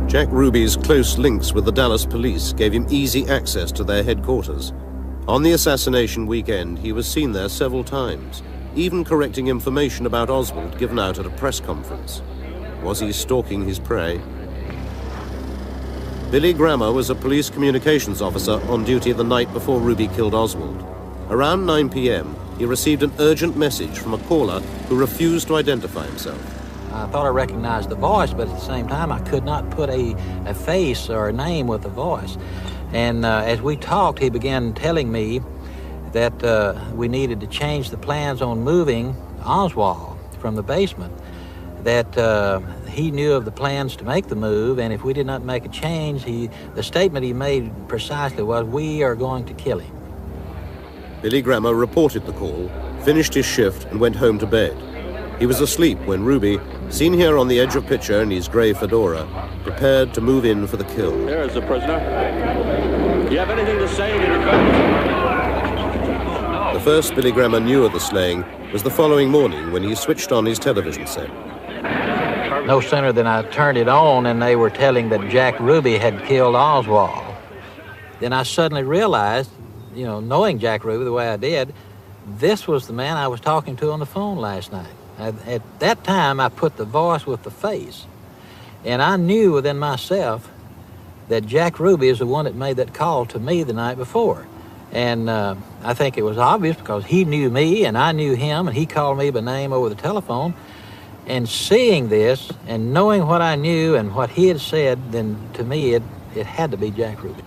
Jack Ruby's close links with the Dallas police gave him easy access to their headquarters. On the assassination weekend, he was seen there several times, even correcting information about Oswald given out at a press conference. Was he stalking his prey? Billy Grammer was a police communications officer on duty the night before Ruby killed Oswald. Around 9 p.m., he received an urgent message from a caller who refused to identify himself. I thought I recognized the voice, but at the same time, I could not put a, a face or a name with the voice. And uh, as we talked, he began telling me that uh, we needed to change the plans on moving Oswald from the basement. That uh, he knew of the plans to make the move, and if we did not make a change, he, the statement he made precisely was, We are going to kill him. Billy Grammer reported the call, finished his shift, and went home to bed. He was asleep when Ruby, seen here on the edge of picture in his grey fedora, prepared to move in for the kill. There is the prisoner. Do you have anything to say in defense? The first Billy Grammer knew of the slaying was the following morning when he switched on his television set. No sooner than I turned it on and they were telling that Jack Ruby had killed Oswald, then I suddenly realized, you know, knowing Jack Ruby the way I did, this was the man I was talking to on the phone last night. At, at that time, I put the voice with the face. And I knew within myself that Jack Ruby is the one that made that call to me the night before. And uh, I think it was obvious because he knew me and I knew him, and he called me by name over the telephone. And seeing this and knowing what I knew and what he had said, then to me it, it had to be Jack Ruby.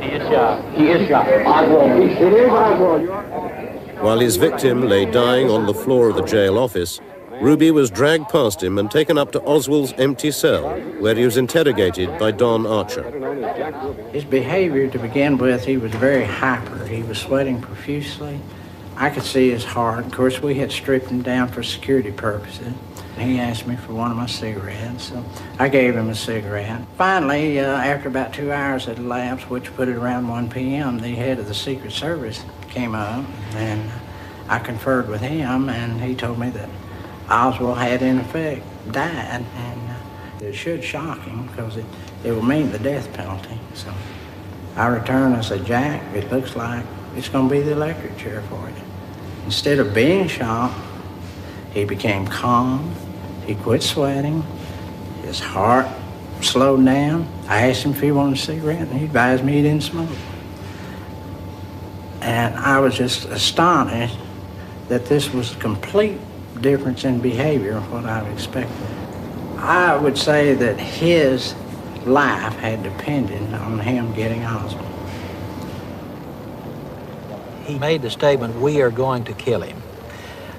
He is shot. He is shot. Oswald. It is Oswald. While his victim lay dying on the floor of the jail office, Ruby was dragged past him and taken up to Oswald's empty cell, where he was interrogated by Don Archer. His behavior to begin with, he was very hyper. He was sweating profusely. I could see his heart. Of course, we had stripped him down for security purposes. He asked me for one of my cigarettes, so I gave him a cigarette. Finally, uh, after about two hours had elapsed, which put it around 1 p.m., the head of the Secret Service came up, and I conferred with him, and he told me that Oswald had, in effect, died, and it should shock him because it, it will mean the death penalty. So I returned and said, Jack, it looks like it's going to be the electric chair for you. Instead of being shocked, he became calm. He quit sweating. His heart slowed down. I asked him if he wanted a cigarette, and he advised me he didn't smoke. And I was just astonished that this was a complete difference in behavior of what I expected. I would say that his life had depended on him getting Oswald. He made the statement, we are going to kill him.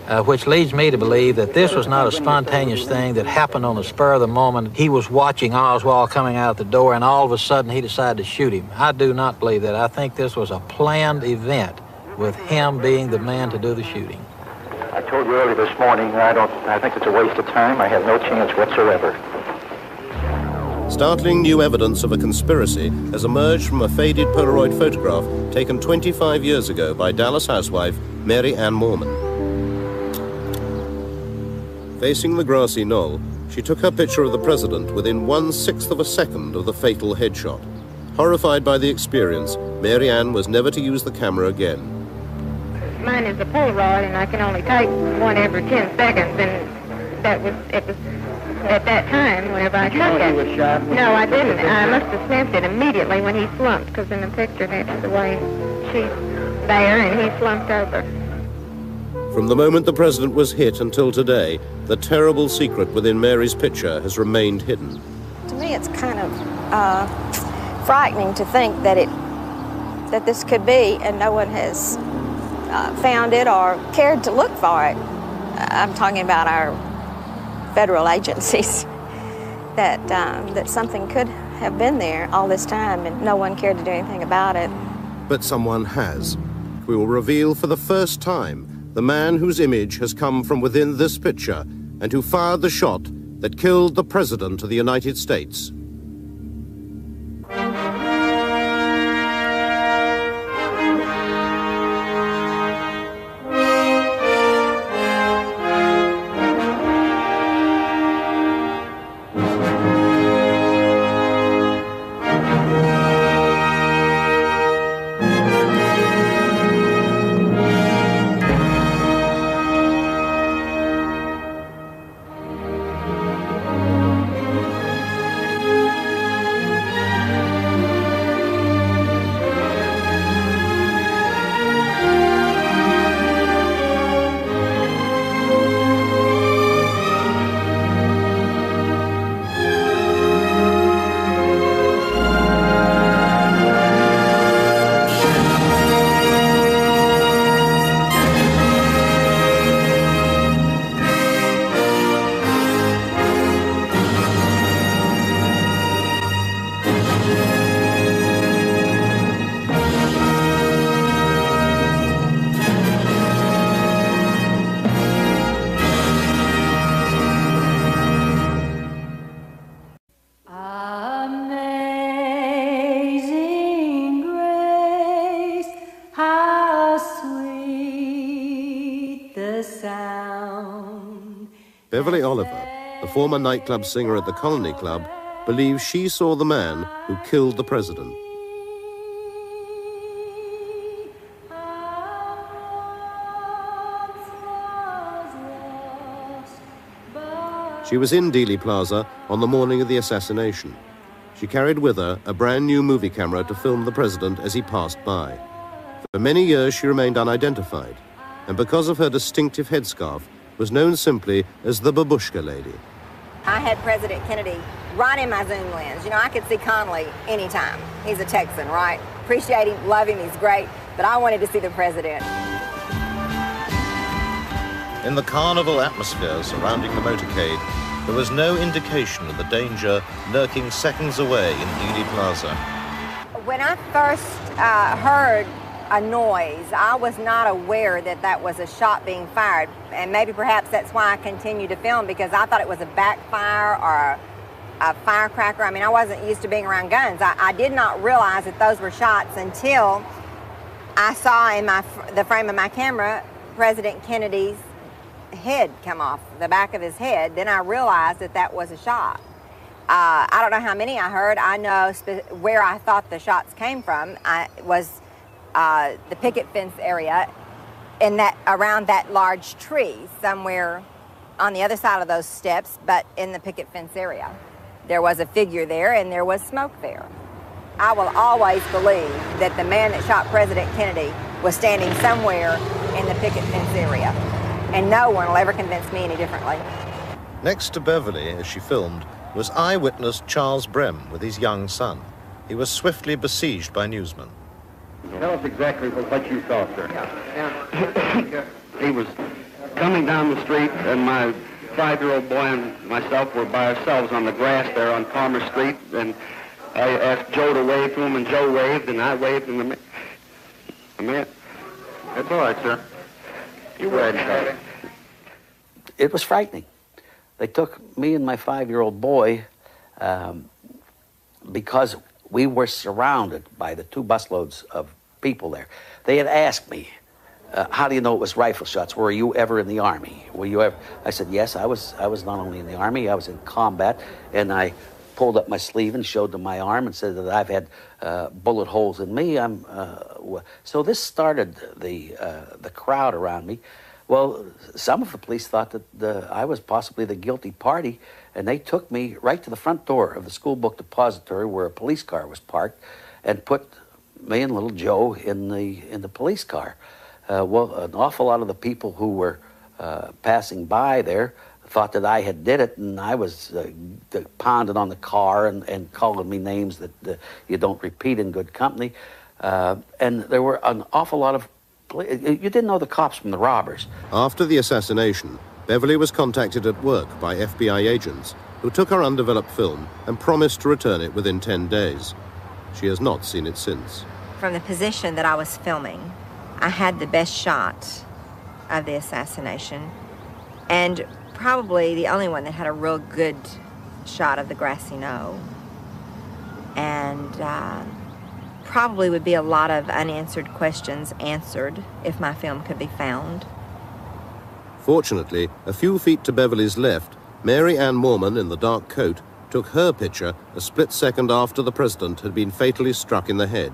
Uh, which leads me to believe that this was not a spontaneous thing that happened on the spur of the moment. He was watching Oswald coming out the door, and all of a sudden he decided to shoot him. I do not believe that. I think this was a planned event with him being the man to do the shooting. I told you earlier this morning, I don't. I think it's a waste of time. I have no chance whatsoever. Startling new evidence of a conspiracy has emerged from a faded Polaroid photograph taken 25 years ago by Dallas housewife Mary Ann Moorman. Facing the grassy knoll, she took her picture of the president within one-sixth of a second of the fatal headshot. Horrified by the experience, Mary Ann was never to use the camera again. Mine is a Polaroid, and I can only take one every 10 seconds, and that was, it was at that time whenever I Did you took it. was shot? No, I didn't. I must have sensed it immediately when he slumped, because in the picture that's the way she's there, and he slumped over. From the moment the president was hit until today, the terrible secret within Mary's picture has remained hidden. To me, it's kind of uh, frightening to think that it that this could be, and no one has uh, found it or cared to look for it. I'm talking about our federal agencies. That um, that something could have been there all this time and no one cared to do anything about it. But someone has. We will reveal for the first time the man whose image has come from within this picture and who fired the shot that killed the President of the United States. Former nightclub singer at the Colony Club, believes she saw the man who killed the president. She was in Dealey Plaza on the morning of the assassination. She carried with her a brand new movie camera to film the president as he passed by. For many years she remained unidentified, and because of her distinctive headscarf, was known simply as the Babushka Lady. I had President Kennedy right in my zoom lens. You know, I could see Connally anytime. He's a Texan, right? Appreciate him, love him, he's great. But I wanted to see the president. In the carnival atmosphere surrounding the motorcade, there was no indication of the danger lurking seconds away in Dealey Plaza. When I first uh, heard a noise, I was not aware that that was a shot being fired. And maybe perhaps that's why I continued to film because I thought it was a backfire or a, a firecracker. I mean, I wasn't used to being around guns. I, I did not realize that those were shots until I saw in my the frame of my camera President Kennedy's head come off the back of his head. Then I realized that that was a shot. Uh, I don't know how many I heard. I know where I thought the shots came from. I was uh, the picket fence area in that around that large tree somewhere on the other side of those steps, but in the picket fence area. There was a figure there and there was smoke there. I will always believe that the man that shot President Kennedy was standing somewhere in the picket fence area. And no one will ever convince me any differently. Next to Beverly, as she filmed, was eyewitness Charles Brehm with his young son. He was swiftly besieged by newsmen. Tell us exactly what what you saw, sir. he was coming down the street, and my five-year-old boy and myself were by ourselves on the grass there on Palmer Street, and I asked Joe to wave to him, and Joe waved, and I waved, and the man... The man... That's all right, sir. You were ahead It was frightening. They took me and my five-year-old boy um, because we were surrounded by the two busloads of people there. They had asked me, uh, "How do you know it was rifle shots? Were you ever in the army? Were you ever?" I said, "Yes, I was. I was not only in the army, I was in combat." And I pulled up my sleeve and showed them my arm and said that I've had uh, bullet holes in me. I'm uh, so this started the uh, the crowd around me. Well, some of the police thought that the, I was possibly the guilty party, and they took me right to the front door of the school book depository where a police car was parked, and put me and little Joe in the in the police car. Uh, well, an awful lot of the people who were uh, passing by there thought that I had did it, and I was uh, pounding on the car and, and calling me names that you don't repeat in good company. Uh, and there were an awful lot of. Poli- You didn't know the cops from the robbers. After the assassination, Beverly was contacted at work by FBI agents who took her undeveloped film and promised to return it within 10 days. She has not seen it since. From the position that I was filming, I had the best shot of the assassination and probably the only one that had a real good shot of the grassy knoll. And uh, probably would be a lot of unanswered questions answered if my film could be found. Fortunately, a few feet to Beverly's left, Mary Ann Moorman in the dark coat took her picture a split second after the president had been fatally struck in the head.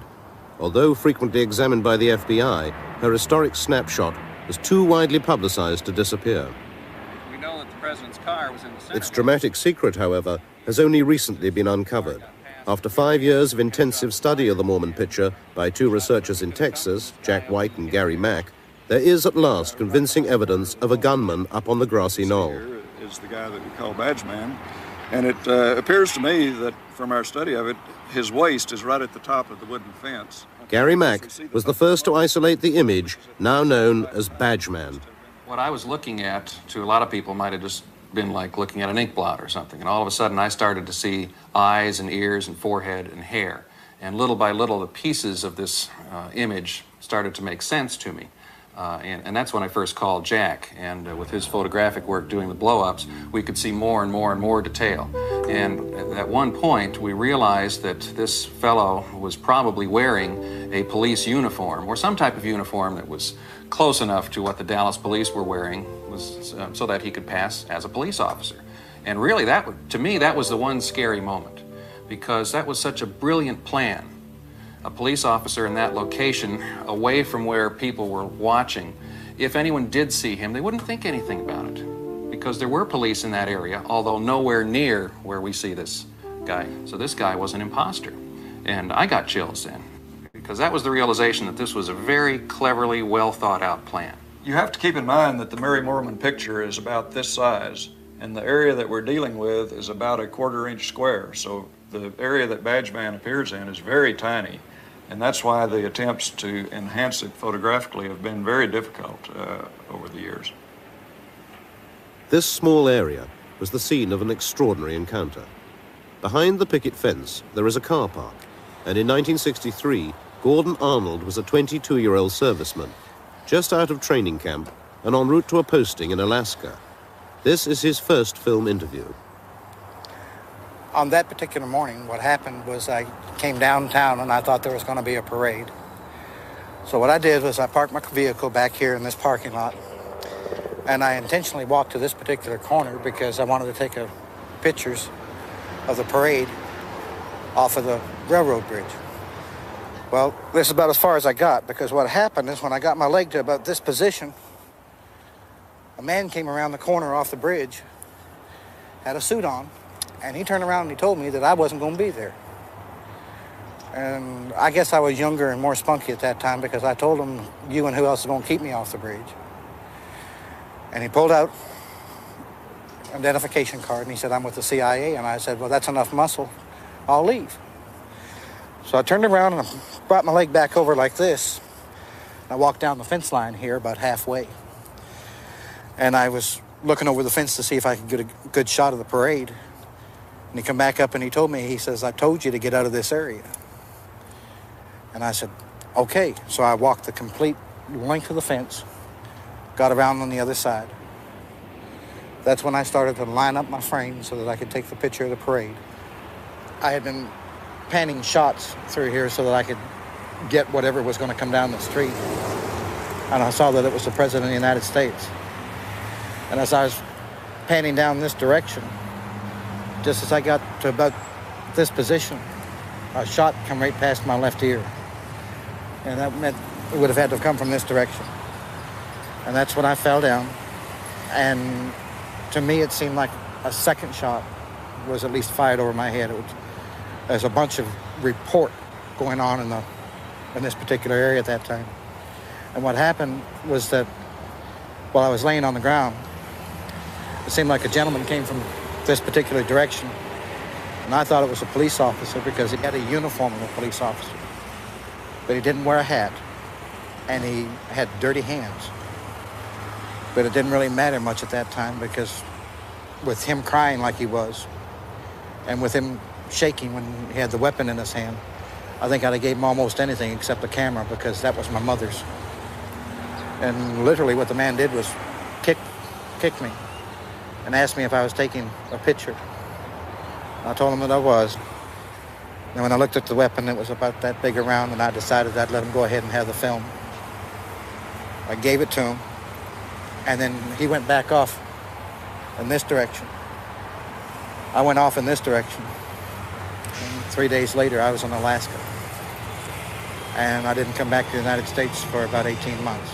Although frequently examined by the FBI, her historic snapshot was too widely publicized to disappear. We know that the president's car was in the center. Its dramatic secret, however, has only recently been uncovered. After five years of intensive study of the Moorman picture by two researchers in Texas, Jack White and Gary Mack, there is at last convincing evidence of a gunman up on the grassy knoll. Here is the guy that we call Badge Man. And it uh, appears to me that from our study of it, his waist is right at the top of the wooden fence. Gary Mack was the first to isolate the image, now known as Badgeman. What I was looking at, to a lot of people, might have just been like looking at an ink blot or something. And all of a sudden, I started to see eyes and ears and forehead and hair. And little by little, the pieces of this uh, image started to make sense to me. Uh, and, and, that's when I first called Jack. And uh, with his photographic work doing the blow ups, we could see more and more and more detail. And at one point, we realized that this fellow was probably wearing a police uniform or some type of uniform that was close enough to what the Dallas police were wearing was, uh, so that he could pass as a police officer. And really, that to me, that was the one scary moment because that was such a brilliant plan a police officer in that location away from where people were watching, if anyone did see him, they wouldn't think anything about it because there were police in that area, although nowhere near where we see this guy. So this guy was an imposter. And I got chills then because that was the realization that this was a very cleverly, well thought out plan. You have to keep in mind that the Mary Moorman picture is about this size, and the area that we're dealing with is about a quarter inch square. So the area that Badgeman appears in is very tiny. And that's why the attempts to enhance it photographically have been very difficult uh, over the years. This small area was the scene of an extraordinary encounter. Behind the picket fence, there is a car park, and in 1963, Gordon Arnold was a 22 year old serviceman, just out of training camp and en route to a posting in Alaska. This is his first film interview on that particular morning, what happened was I came downtown and I thought there was going to be a parade. So what I did was I parked my vehicle back here in this parking lot, and I intentionally walked to this particular corner because I wanted to take a, pictures of the parade off of the railroad bridge. Well, this is about as far as I got because what happened is when I got my leg to about this position, a man came around the corner off the bridge, had a suit on, and he turned around and he told me that I wasn't going to be there. And I guess I was younger and more spunky at that time because I told him, you and who else is going to keep me off the bridge? And he pulled out an identification card and he said, I'm with the CIA. And I said, well, that's enough muscle. I'll leave. So I turned around and I brought my leg back over like this. I walked down the fence line here about halfway. And I was looking over the fence to see if I could get a good shot of the parade. And he come back up and he told me, he says, I told you to get out of this area. And I said, okay. So I walked the complete length of the fence, got around on the other side. That's when I started to line up my frame so that I could take the picture of the parade. I had been panning shots through here so that I could get whatever was going to come down the street. And I saw that it was the President of the United States. And as I was panning down this direction, just as I got to about this position, a shot come right past my left ear. And that meant it would have had to have come from this direction. And that's when I fell down. And to me, it seemed like a second shot was at least fired over my head. There's a bunch of report going on in the in this particular area at that time. And what happened was that while I was laying on the ground, it seemed like a gentleman came from this particular direction. And I thought it was a police officer because he had a uniform of a police officer. But he didn't wear a hat. And he had dirty hands. But it didn't really matter much at that time because with him crying like he was, and with him shaking when he had the weapon in his hand, I think I'd have gave him almost anything except the camera because that was my mother's. And literally what the man did was kick, kick me and asked me if I was taking a picture. I told him that I was. And when I looked at the weapon, it was about that big around, and I decided I'd let him go ahead and have the film. I gave it to him, and then he went back off in this direction. I went off in this direction. Three days later, I was in Alaska. And I didn't come back to the United States for about 18 months.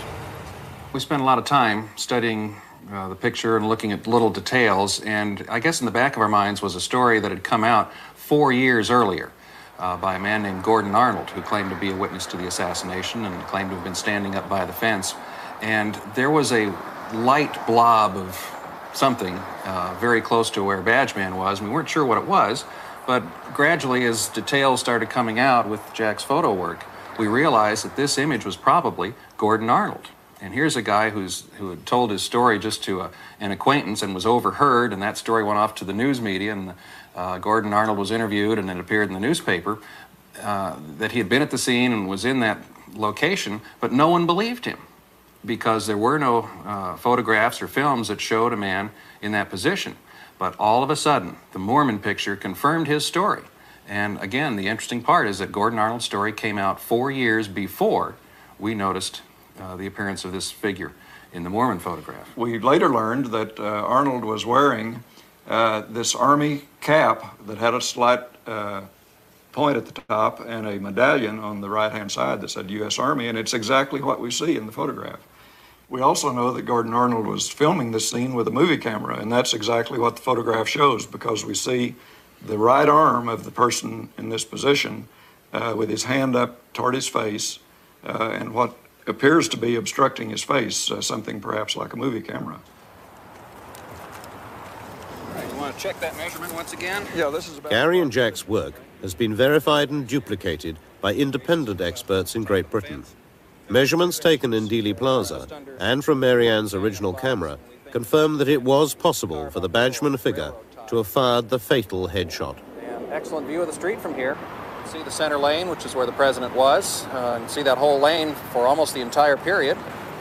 We spent a lot of time studying uh, the picture and looking at little details, and I guess in the back of our minds was a story that had come out four years earlier uh, by a man named Gordon Arnold, who claimed to be a witness to the assassination and claimed to have been standing up by the fence. And there was a light blob of something uh, very close to where Badgeman was. We weren't sure what it was, but gradually, as details started coming out with Jack's photo work, we realized that this image was probably Gordon Arnold. And here's a guy who's, who had told his story just to a, an acquaintance and was overheard, and that story went off to the news media, and uh, Gordon Arnold was interviewed, and it appeared in the newspaper uh, that he had been at the scene and was in that location, but no one believed him because there were no uh, photographs or films that showed a man in that position. But all of a sudden, the Moorman picture confirmed his story. And again, the interesting part is that Gordon Arnold's story came out four years before we noticed uh, the appearance of this figure in the Moorman photograph. We later learned that uh, Arnold was wearing uh, this army cap that had a slight uh, point at the top and a medallion on the right hand side that said U.S. Army, and it's exactly what we see in the photograph. We also know that Gordon Arnold was filming this scene with a movie camera, and that's exactly what the photograph shows because we see the right arm of the person in this position uh, with his hand up toward his face uh, and what appears to be obstructing his face, uh, something perhaps like a movie camera. All right, you want to check that measurement once again? Yeah, this is about. Gary and Jack's work has been verified and duplicated by independent experts in Great Britain. Measurements taken in Dealey Plaza and from Marianne's original camera confirm that it was possible for the Badgeman figure to have fired the fatal headshot. And excellent view of the street from here. See the center lane, which is where the president was, uh, and see that whole lane for almost the entire period.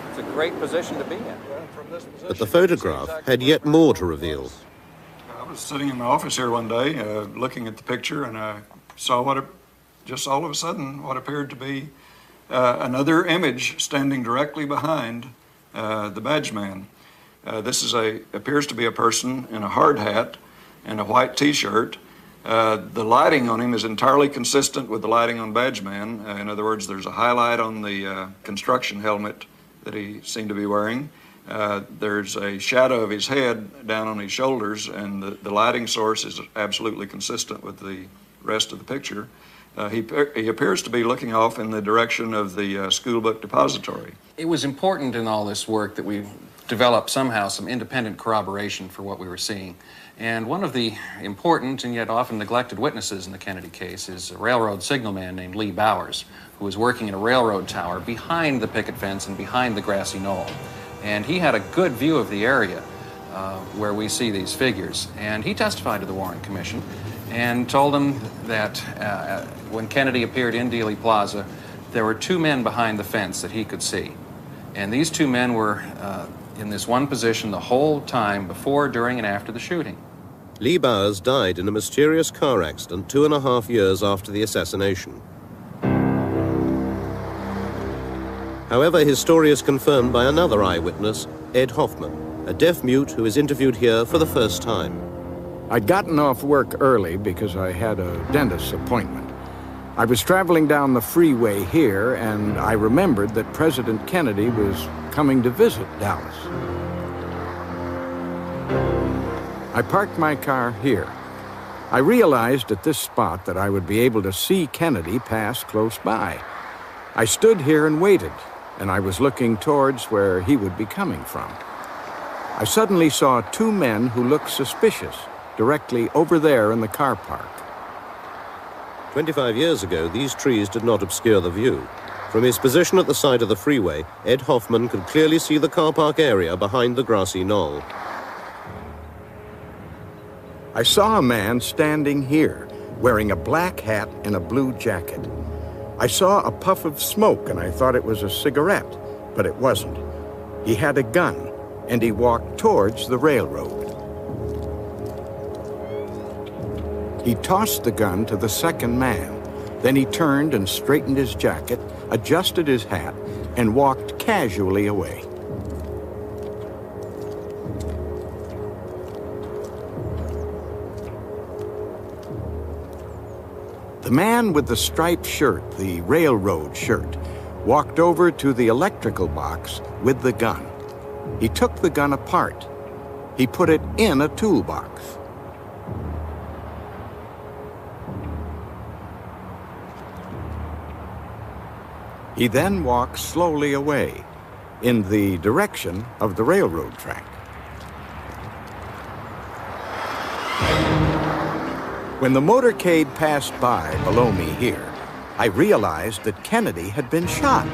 It's a great position to be in. But the photograph had yet more to reveal. I was sitting in my office here one day, uh, looking at the picture, and I saw what, it, just all of a sudden, what appeared to be uh, another image standing directly behind uh, the badge man. Uh, this is a appears to be a person in a hard hat and a white T-shirt. Uh, the lighting on him is entirely consistent with the lighting on Badgeman. Uh, in other words, there's a highlight on the uh, construction helmet that he seemed to be wearing. There's a shadow of his head down on his shoulders, and the, the lighting source is absolutely consistent with the rest of the picture. Uh, he, he appears to be looking off in the direction of the uh, school book depository. It was important in all this work that we develop somehow some independent corroboration for what we were seeing. And one of the important and yet often neglected witnesses in the Kennedy case is a railroad signalman named Lee Bowers, who was working in a railroad tower behind the picket fence and behind the grassy knoll. And he had a good view of the area uh, where we see these figures. And he testified to the Warren Commission and told him that uh, when Kennedy appeared in Dealey Plaza, there were two men behind the fence that he could see. And these two men were uh, in this one position the whole time before, during, and after the shooting. Lee Bowers died in a mysterious car accident two and a half years after the assassination. However, his story is confirmed by another eyewitness, Ed Hoffman, a deaf mute who is interviewed here for the first time. I'd gotten off work early because I had a dentist's appointment. I was traveling down the freeway here, and I remembered that President Kennedy was coming to visit Dallas. I parked my car here. I realized at this spot that I would be able to see Kennedy pass close by. I stood here and waited, and I was looking towards where he would be coming from. I suddenly saw two men who looked suspicious directly over there in the car park. 25 years ago, these trees did not obscure the view. From his position at the side of the freeway, Ed Hoffman could clearly see the car park area behind the grassy knoll. I saw a man standing here, wearing a black hat and a blue jacket. I saw a puff of smoke and I thought it was a cigarette, but it wasn't. He had a gun and he walked towards the railroad. He tossed the gun to the second man. Then he turned and straightened his jacket, adjusted his hat, and walked casually away. The man with the striped shirt, the railroad shirt, walked over to the electrical box with the gun. He took the gun apart. He put it in a toolbox. He then walked slowly away in the direction of the railroad track. When the motorcade passed by below me here, I realized that Kennedy had been shot.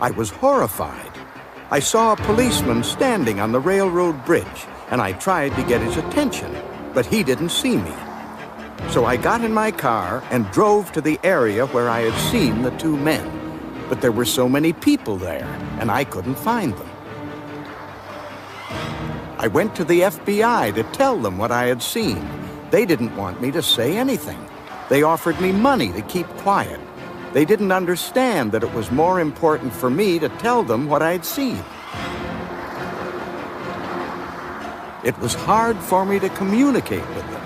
I was horrified. I saw a policeman standing on the railroad bridge, and I tried to get his attention, but he didn't see me. So I got in my car and drove to the area where I had seen the two men. But there were so many people there, and I couldn't find them. I went to the FBI to tell them what I had seen. They didn't want me to say anything. They offered me money to keep quiet. They didn't understand that it was more important for me to tell them what I'd seen. It was hard for me to communicate with them.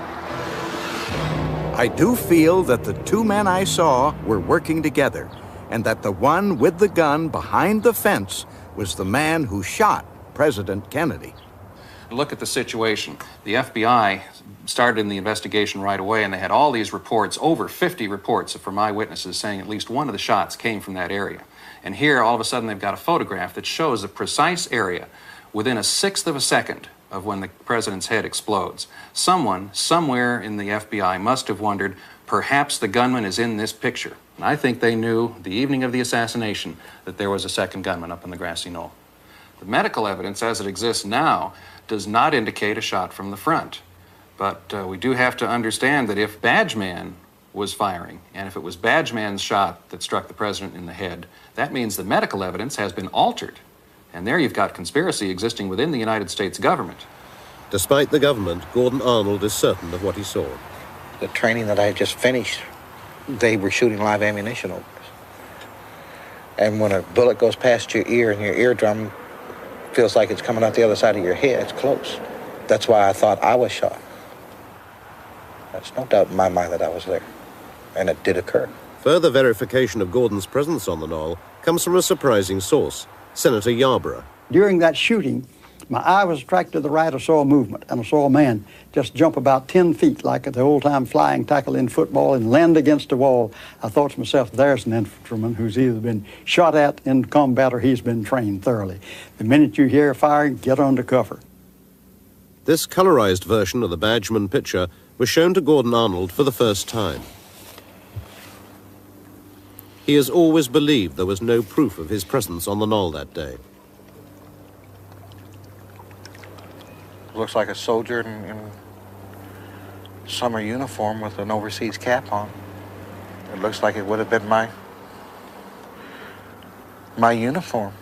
I do feel that the two men I saw were working together, and that the one with the gun behind the fence was the man who shot President Kennedy. Look at the situation. The FBI started in the investigation right away, and they had all these reports, over 50 reports from eyewitnesses saying at least one of the shots came from that area. And here, all of a sudden, they've got a photograph that shows the precise area within a sixth of a second of when the president's head explodes. Someone, somewhere in the FBI, must have wondered perhaps the gunman is in this picture. And I think they knew the evening of the assassination that there was a second gunman up on the grassy knoll. The medical evidence, as it exists now, does not indicate a shot from the front. But uh, we do have to understand that if Badgeman was firing, and if it was Badgeman's shot that struck the president in the head, that means the medical evidence has been altered. And there you've got conspiracy existing within the United States government. Despite the government, Gordon Arnold is certain of what he saw. The training that I had just finished, they were shooting live ammunition over us. And when a bullet goes past your ear and your eardrum feels like it's coming out the other side of your head, it's close. That's why I thought I was shot. There's no doubt in my mind that I was there. And it did occur. Further verification of Gordon's presence on the knoll comes from a surprising source, Senator Yarborough. During that shooting, my eye was attracted to the right. I saw a movement, and I saw a man just jump about 10 feet like at the old time flying tackle in football and land against a wall. I thought to myself, there's an infantryman who's either been shot at in combat or he's been trained thoroughly. The minute you hear firing, get under cover. This colorized version of the Badgeman picture was shown to Gordon Arnold for the first time. He has always believed there was no proof of his presence on the knoll that day. Looks like a soldier in, in summer uniform with an overseas cap on. It looks like it would have been my my uniform.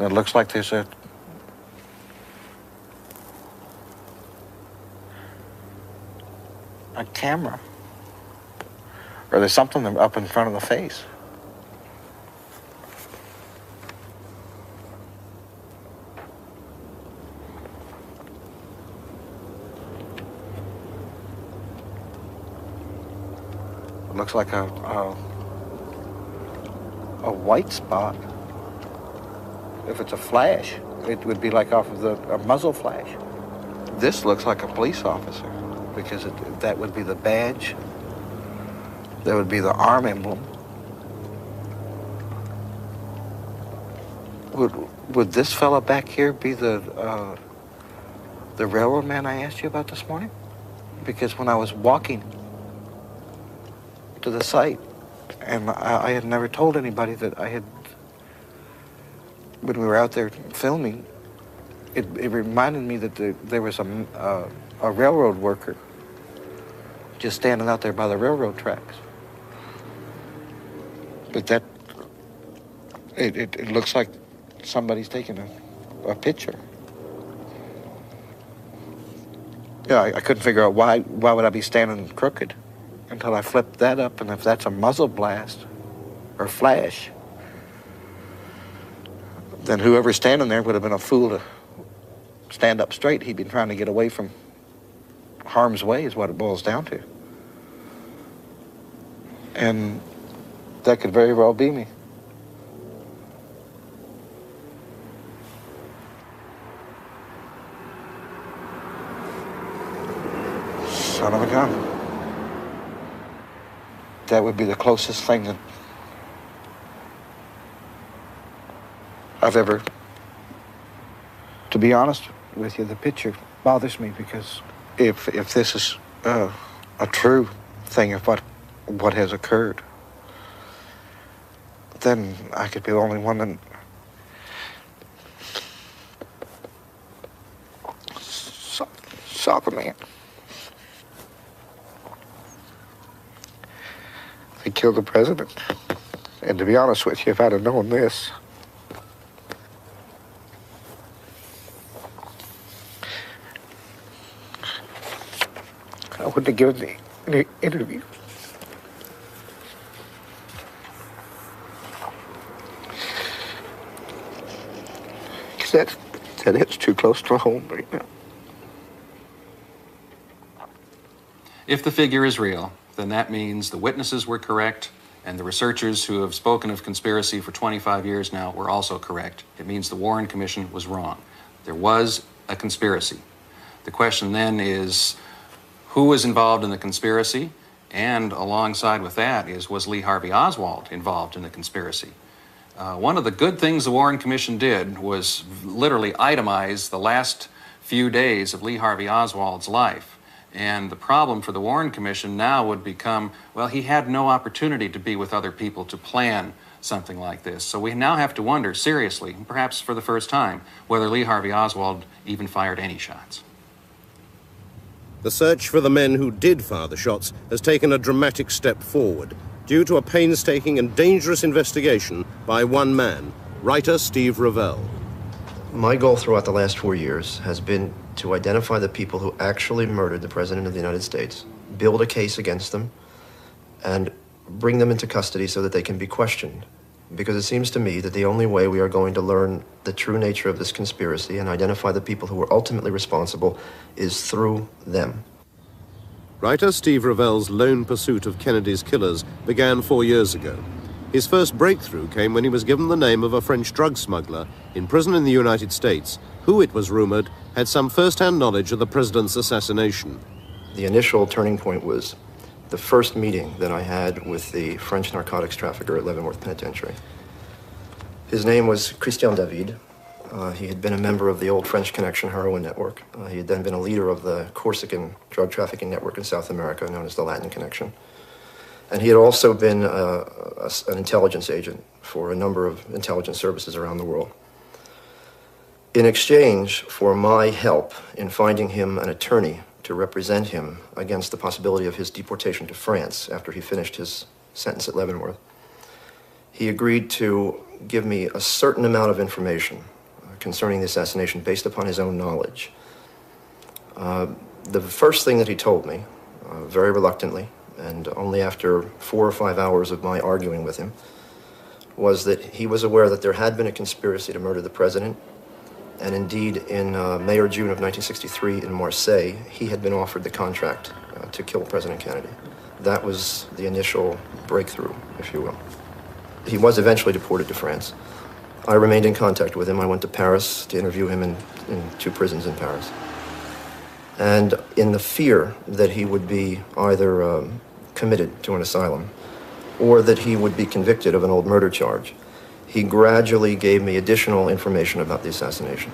It looks like there's a a camera. Or there's something up in front of the face. It looks like a, a, a white spot. If it's a flash, it would be like off of the a muzzle flash. This looks like a police officer because it, that would be the badge. That would be the arm emblem. Would would this fella back here be the uh, the railroad man I asked you about this morning? Because when I was walking to the site, and I, I had never told anybody that I had when we were out there filming it, it reminded me that the, there was a, uh, a railroad worker just standing out there by the railroad tracks. But that, it, it, it looks like somebody's taking a, a picture. Yeah, I, I couldn't figure out why, why would I be standing crooked until I flipped that up, and if that's a muzzle blast or flash, then whoever's standing there would have been a fool to stand up straight. He'd been trying to get away from harm's way, is what it boils down to. And that could very well be me. Son of a gun. That would be the closest thing that I've ever. To be honest with you, the picture bothers me because if if this is uh, a true thing of what what has occurred, then I could be the only one that. Saw man. They killed the president. And to be honest with you, if I'd have known this, I wouldn't have given the any interview. Because that, that hits too close to home right now. If the figure is real, then that means the witnesses were correct and the researchers who have spoken of conspiracy for 25 years now were also correct. It means the Warren Commission was wrong. There was a conspiracy. The question then is who was involved in the conspiracy? And alongside with that is was Lee Harvey Oswald involved in the conspiracy? Uh, one of the good things the Warren Commission did was literally itemize the last few days of Lee Harvey Oswald's life. And the problem for the Warren Commission now would become well, he had no opportunity to be with other people to plan something like this. So we now have to wonder seriously, perhaps for the first time, whether Lee Harvey Oswald even fired any shots. The search for the men who did fire the shots has taken a dramatic step forward due to a painstaking and dangerous investigation by one man, writer Steve Rivele. My goal throughout the last four years has been to identify the people who actually murdered the President of the United States, build a case against them, and bring them into custody so that they can be questioned. Because it seems to me that the only way we are going to learn the true nature of this conspiracy and identify the people who were ultimately responsible is through them. Writer Steve Rivele's lone pursuit of Kennedy's killers began four years ago. His first breakthrough came when he was given the name of a French drug smuggler in prison in the United States, who, it was rumored, had some first hand knowledge of the president's assassination. The initial turning point was the first meeting that I had with the French narcotics trafficker at Leavenworth Penitentiary. His name was Christian David. Uh, he had been a member of the old French Connection heroin network. Uh, he had then been a leader of the Corsican drug trafficking network in South America, known as the Latin Connection. And he had also been uh, a, an intelligence agent for a number of intelligence services around the world. In exchange for my help in finding him an attorney to represent him against the possibility of his deportation to France after he finished his sentence at Leavenworth, he agreed to give me a certain amount of information concerning the assassination based upon his own knowledge. Uh, the first thing that he told me, uh, very reluctantly, and only after four or five hours of my arguing with him, was that he was aware that there had been a conspiracy to murder the president. And indeed, in uh, May or June of 1963 in Marseille, he had been offered the contract uh, to kill President Kennedy. That was the initial breakthrough, if you will. He was eventually deported to France. I remained in contact with him. I went to Paris to interview him in, in two prisons in Paris. And in the fear that he would be either um, committed to an asylum or that he would be convicted of an old murder charge, he gradually gave me additional information about the assassination.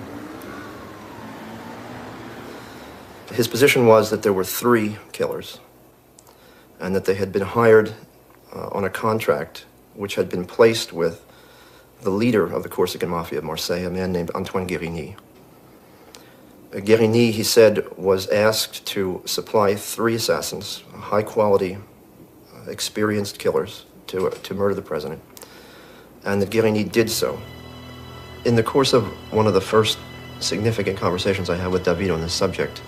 His position was that there were three killers and that they had been hired uh, on a contract which had been placed with the leader of the Corsican Mafia of Marseille, a man named Antoine Guérigny. Guérini, he said, was asked to supply three assassins, high quality, uh, experienced killers, to, uh, to murder the president, and that Guérini did so. In the course of one of the first significant conversations I had with David on this subject,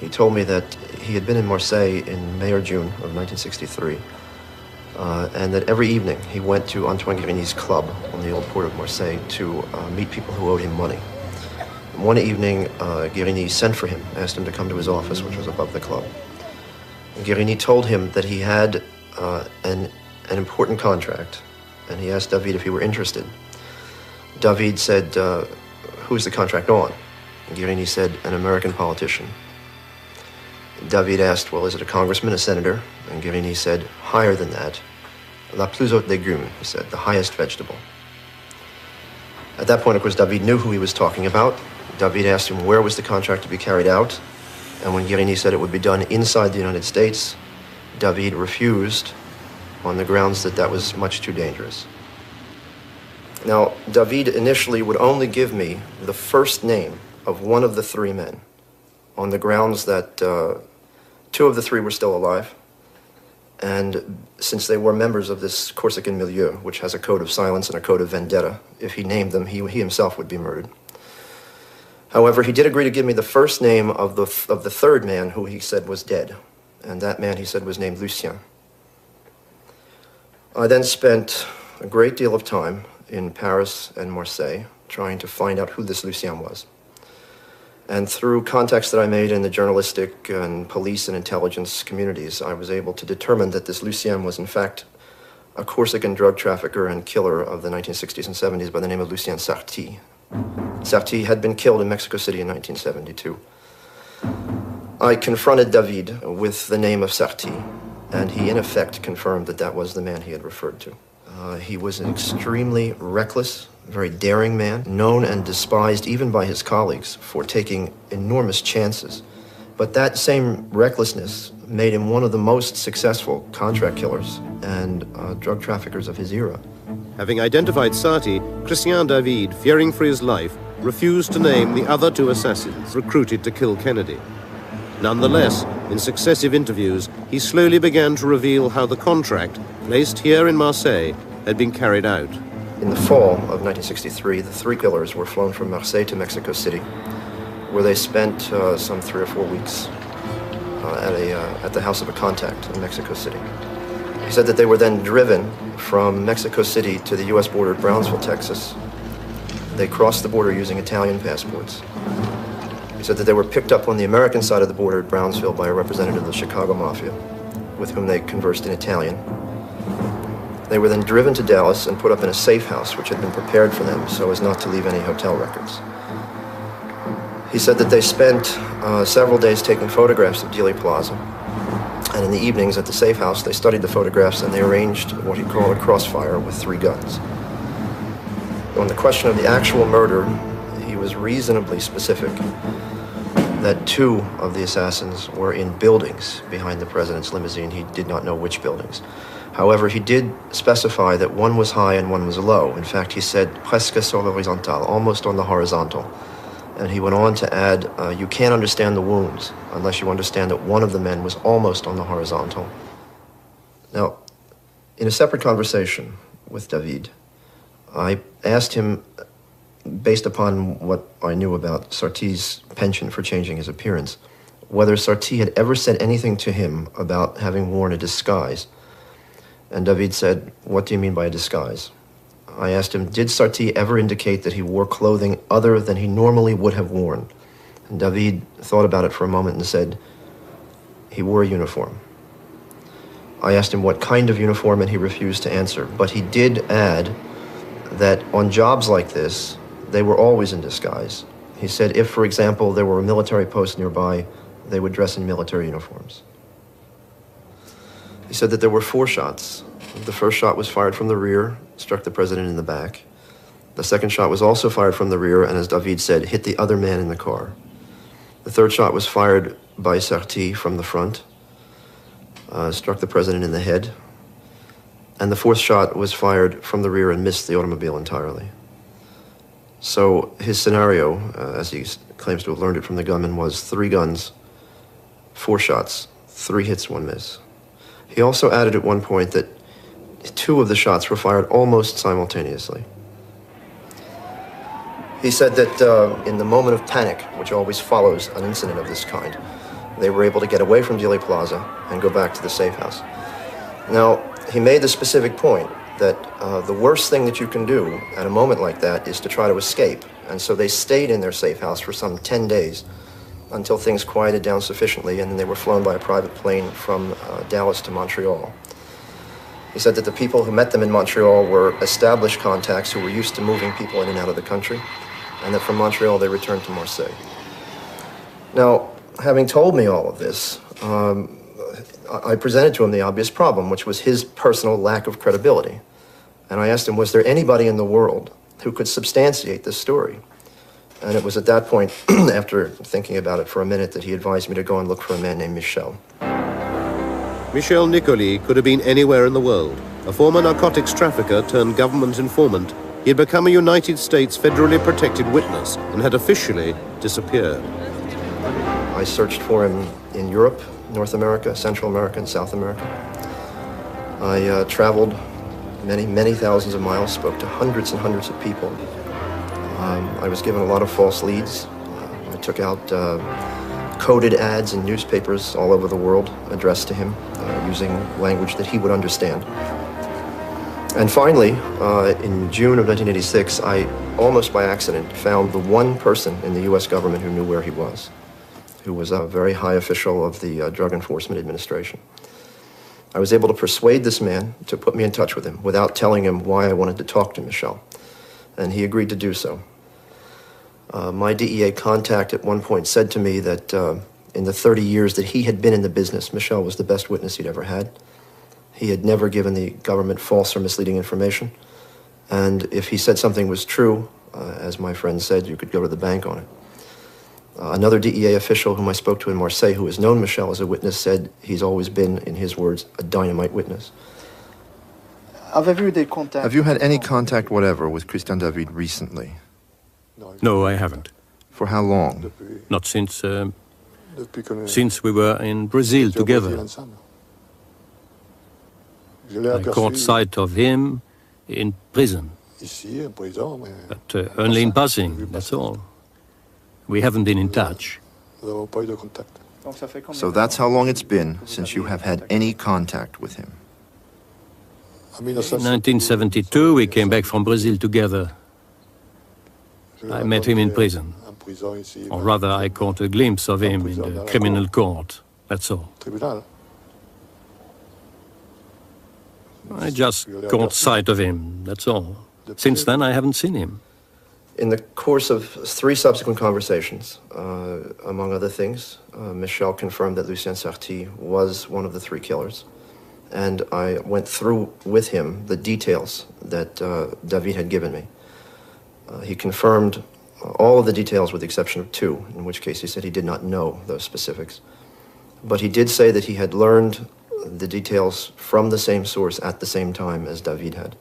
he told me that he had been in Marseille in May or June of 1963, uh, and that every evening he went to Antoine Guérini's club on the old port of Marseille to uh, meet people who owed him money. One evening, uh, Guérini sent for him, asked him to come to his office, which was above the club. And Guérini told him that he had uh, an, an important contract, and he asked David if he were interested. David said, uh, Who's the contract on? And Guérini said, An American politician. David asked, Well, is it a congressman, a senator? And Guérini said, Higher than that. La plus haute légume, he said, the highest vegetable. At that point, of course, David knew who he was talking about. David asked him where was the contract to be carried out. And when Guérini said it would be done inside the United States, David refused on the grounds that that was much too dangerous. Now, David initially would only give me the first name of one of the three men on the grounds that uh, two of the three were still alive. And since they were members of this Corsican milieu, which has a code of silence and a code of vendetta, if he named them, he, he himself would be murdered. However, he did agree to give me the first name of the, of the third man who he said was dead. And that man, he said, was named Lucien. I then spent a great deal of time in Paris and Marseille trying to find out who this Lucien was. And through contacts that I made in the journalistic and police and intelligence communities, I was able to determine that this Lucien was, in fact, a Corsican drug trafficker and killer of the 1960s and 70s by the name of Lucien Sarti. Sarti had been killed in Mexico City in 1972. I confronted David with the name of Sarti, and he, in effect, confirmed that that was the man he had referred to. Uh, he was an extremely reckless, very daring man, known and despised even by his colleagues for taking enormous chances. But that same recklessness made him one of the most successful contract killers and uh, drug traffickers of his era. Having identified Sarti, Christian David, fearing for his life, refused to name the other two assassins recruited to kill Kennedy. Nonetheless, in successive interviews, he slowly began to reveal how the contract, placed here in Marseille, had been carried out. In the fall of 1963, the three killers were flown from Marseille to Mexico City, where they spent uh, some three or four weeks uh, at, a, uh, at the house of a contact in Mexico City. He said that they were then driven from Mexico City to the U.S. border at Brownsville, Texas. They crossed the border using Italian passports. Said that they were picked up on the American side of the border at Brownsville by a representative of the Chicago Mafia, with whom they conversed in Italian. They were then driven to Dallas and put up in a safe house which had been prepared for them so as not to leave any hotel records. He said that they spent uh, several days taking photographs of Dealey Plaza. And in the evenings at the safe house, they studied the photographs and they arranged what he called a crossfire with three guns. On the question of the actual murder, he was reasonably specific that two of the assassins were in buildings behind the president's limousine. He did not know which buildings. However, he did specify that one was high and one was low. In fact, he said presque sur l'horizontale, almost on the horizontal. And he went on to add, uh, you can't understand the wounds unless you understand that one of the men was almost on the horizontal. Now, in a separate conversation with David, I asked him, based upon what I knew about Sarti's penchant for changing his appearance, whether Sarti had ever said anything to him about having worn a disguise. And David said, What do you mean by a disguise? I asked him, Did Sarti ever indicate that he wore clothing other than he normally would have worn? And David thought about it for a moment and said, He wore a uniform. I asked him what kind of uniform, and he refused to answer. But he did add that on jobs like this, they were always in disguise. He said if, for example, there were a military post nearby, they would dress in military uniforms. He said that there were four shots. The first shot was fired from the rear, struck the president in the back. The second shot was also fired from the rear, and as David said, hit the other man in the car. The third shot was fired by Sarti from the front, uh, struck the president in the head. And the fourth shot was fired from the rear and missed the automobile entirely. So his scenario, uh, as he claims to have learned it from the gunman, was three guns, four shots, three hits, one miss. He also added at one point that two of the shots were fired almost simultaneously. He said that uh, in the moment of panic, which always follows an incident of this kind, they were able to get away from Dealey Plaza and go back to the safe house. Now, he made the specific point that uh, the worst thing that you can do at a moment like that is to try to escape. And so they stayed in their safe house for some 10 days until things quieted down sufficiently, and then they were flown by a private plane from uh, Dallas to Montreal. He said that the people who met them in Montreal were established contacts who were used to moving people in and out of the country, and that from Montreal they returned to Marseille. Now, having told me all of this, um, I I presented to him the obvious problem, which was his personal lack of credibility. And I asked him, was there anybody in the world who could substantiate this story? And it was at that point, after thinking about it for a minute, that he advised me to go and look for a man named Michel. Michel Nicoli could have been anywhere in the world. A former narcotics trafficker turned government informant, he had become a United States federally protected witness and had officially disappeared. I searched for him in Europe, North America, Central America, and South America. I uh, traveled many, many thousands of miles, spoke to hundreds and hundreds of people. Um, I was given a lot of false leads. Uh, I took out uh, coded ads in newspapers all over the world addressed to him uh, using language that he would understand. And finally, uh, in June of 1986, I almost by accident found the one person in the US government who knew where he was, who was a very high official of the uh, Drug Enforcement Administration. I was able to persuade this man to put me in touch with him without telling him why I wanted to talk to Michel, and he agreed to do so. Uh, my DEA contact at one point said to me that uh, in the 30 years that he had been in the business, Michel was the best witness he'd ever had. He had never given the government false or misleading information. And if he said something was true, uh, as my friend said, you could go to the bank on it. Uh, another DEA official whom I spoke to in Marseille, who has known Michel as a witness, said he's always been, in his words, a dynamite witness. Have you had any contact whatever with Christian David recently? No, I haven't. For how long? Not since um, since we were in Brazil together. I caught sight of him in prison, but uh, only in passing, that's all. We haven't been in touch. So that's how long it's been since you have had any contact with him. In 1972, we came back from Brazil together. I met him in prison. Or rather, I caught a glimpse of him in the criminal court. That's all. I just caught sight of him, that's all. Since then, I haven't seen him. In the course of three subsequent conversations, uh, among other things, uh, Michel confirmed that Lucien Sarti was one of the three killers. And I went through with him the details that uh, David had given me. Uh, he confirmed all of the details with the exception of two, in which case he said he did not know those specifics. But he did say that he had learned the details from the same source at the same time as David had.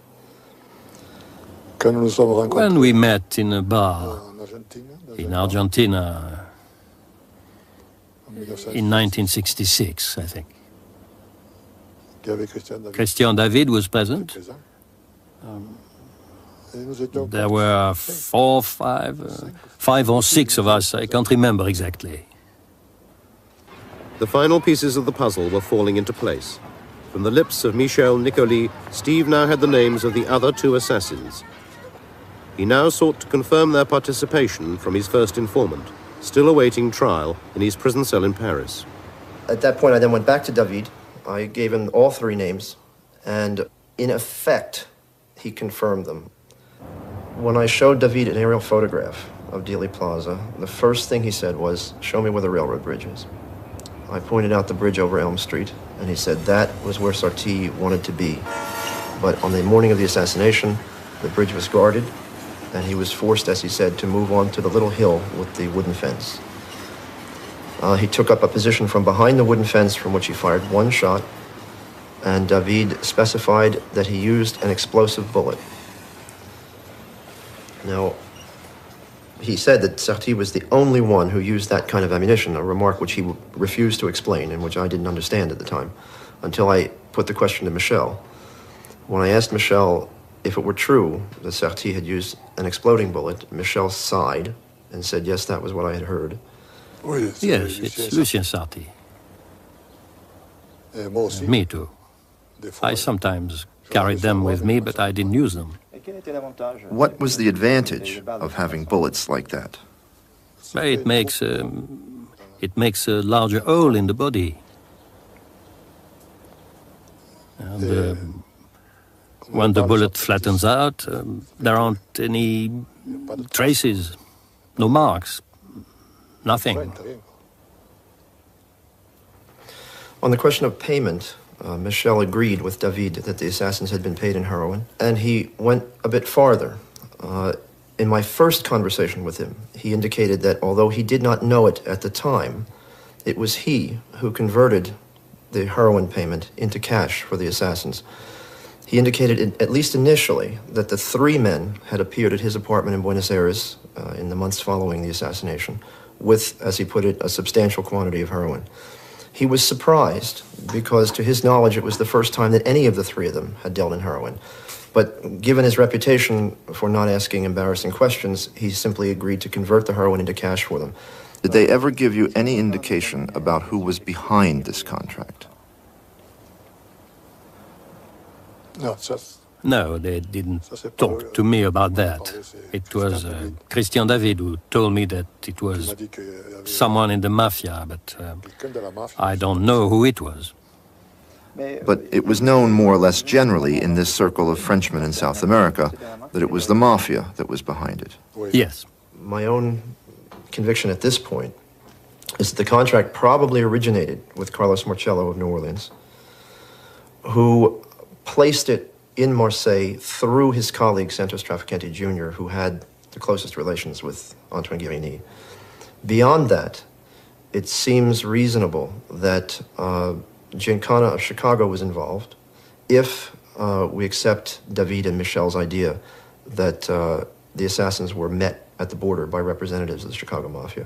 When we met in a bar in Argentina in 1966, I think. Christian David was present. Um, there were four, five, uh, five or six of us. I can't remember exactly. The final pieces of the puzzle were falling into place. From the lips of Michel Nicoli, Steve now had the names of the other two assassins. He now sought to confirm their participation from his first informant, still awaiting trial in his prison cell in Paris. At that point, I then went back to David. I gave him all three names, and in effect, he confirmed them. When I showed David an aerial photograph of Dealey Plaza, the first thing he said was, Show me where the railroad bridge is. I pointed out the bridge over Elm Street, and he said that was where Sarti wanted to be. But on the morning of the assassination, the bridge was guarded, and he was forced, as he said, to move on to the little hill with the wooden fence. Uh, he took up a position from behind the wooden fence from which he fired one shot, and David specified that he used an explosive bullet. Now, he said that Sarti was the only one who used that kind of ammunition, a remark which he refused to explain and which I didn't understand at the time until I put the question to Michel. When I asked Michel if it were true that Sarti had used an exploding bullet, Michel sighed and said, yes, that was what I had heard. Yes, it's Lucien Sarti. Me too. I sometimes carried them with me, but I didn't use them. What was the advantage of having bullets like that? It makes um, it makes a larger hole in the body. And um, when the bullet flattens out, um, there aren't any traces, no marks, nothing. On the question of payment, uh, Michel agreed with David that the assassins had been paid in heroin, and he went a bit farther. Uh, in my first conversation with him, he indicated that although he did not know it at the time, it was he who converted the heroin payment into cash for the assassins. He indicated, in- at least initially, that the three men had appeared at his apartment in Buenos Aires uh, in the months following the assassination with, as he put it, a substantial quantity of heroin. He was surprised because, to his knowledge, it was the first time that any of the three of them had dealt in heroin. But given his reputation for not asking embarrassing questions, he simply agreed to convert the heroin into cash for them. Did they ever give you any indication about who was behind this contract? No, No, they didn't talk to me about that. It was uh, Christian David who told me that it was someone in the mafia, but uh, I don't know who it was. But it was known more or less generally in this circle of Frenchmen in South America that it was the mafia that was behind it. Yes. My own conviction at this point is that the contract probably originated with Carlos Marcello of New Orleans, who placed it in Marseille through his colleague Santos Traficante Jr., who had the closest relations with Antoine Guérini. Beyond that, it seems reasonable that uh, Giancana of Chicago was involved if uh, we accept David and Michel's idea that uh, the assassins were met at the border by representatives of the Chicago Mafia.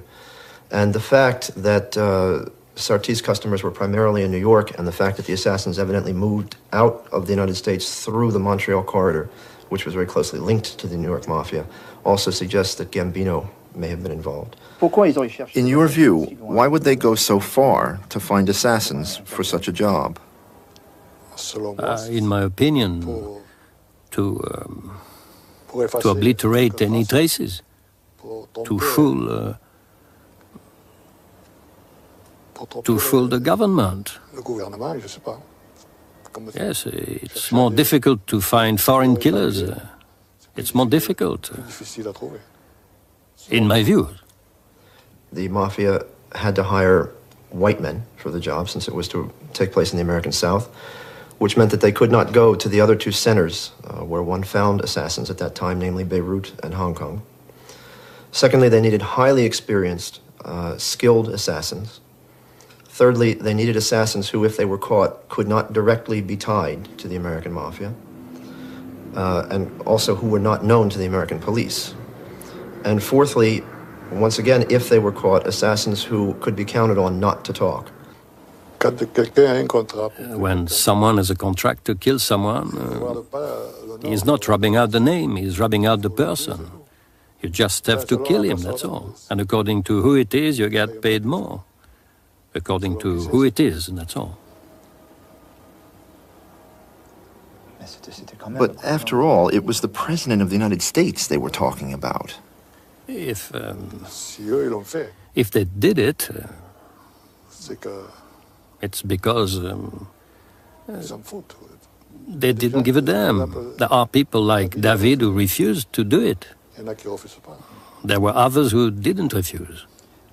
And the fact that uh, Sarti's customers were primarily in New York, and the fact that the assassins evidently moved out of the United States through the Montreal corridor, which was very closely linked to the New York Mafia, also suggests that Gambino may have been involved. In your view, why would they go so far to find assassins for such a job? Uh, in my opinion, to, um, to obliterate any traces, to fool, uh, to fool the government. Yes, it's more difficult to find foreign killers. It's more difficult, in my view. The Mafia had to hire white men for the job since it was to take place in the American South, which meant that they could not go to the other two centers uh, where one found assassins at that time, namely Beirut and Hong Kong. Secondly, they needed highly experienced, uh, skilled assassins. Thirdly, they needed assassins who, if they were caught, could not directly be tied to the American Mafia, uh, and also who were not known to the American police. And fourthly, once again, if they were caught, assassins who could be counted on not to talk. When someone has a contract to kill someone, uh, he's not rubbing out the name, he's rubbing out the person. You just have to kill him, that's all. And according to who it is, you get paid more. According to who it is, and that's all. But after all, it was the President of the United States they were talking about. If, um, if they did it, uh, it's because um, they didn't give a damn. There are people like David who refused to do it. There were others who didn't refuse.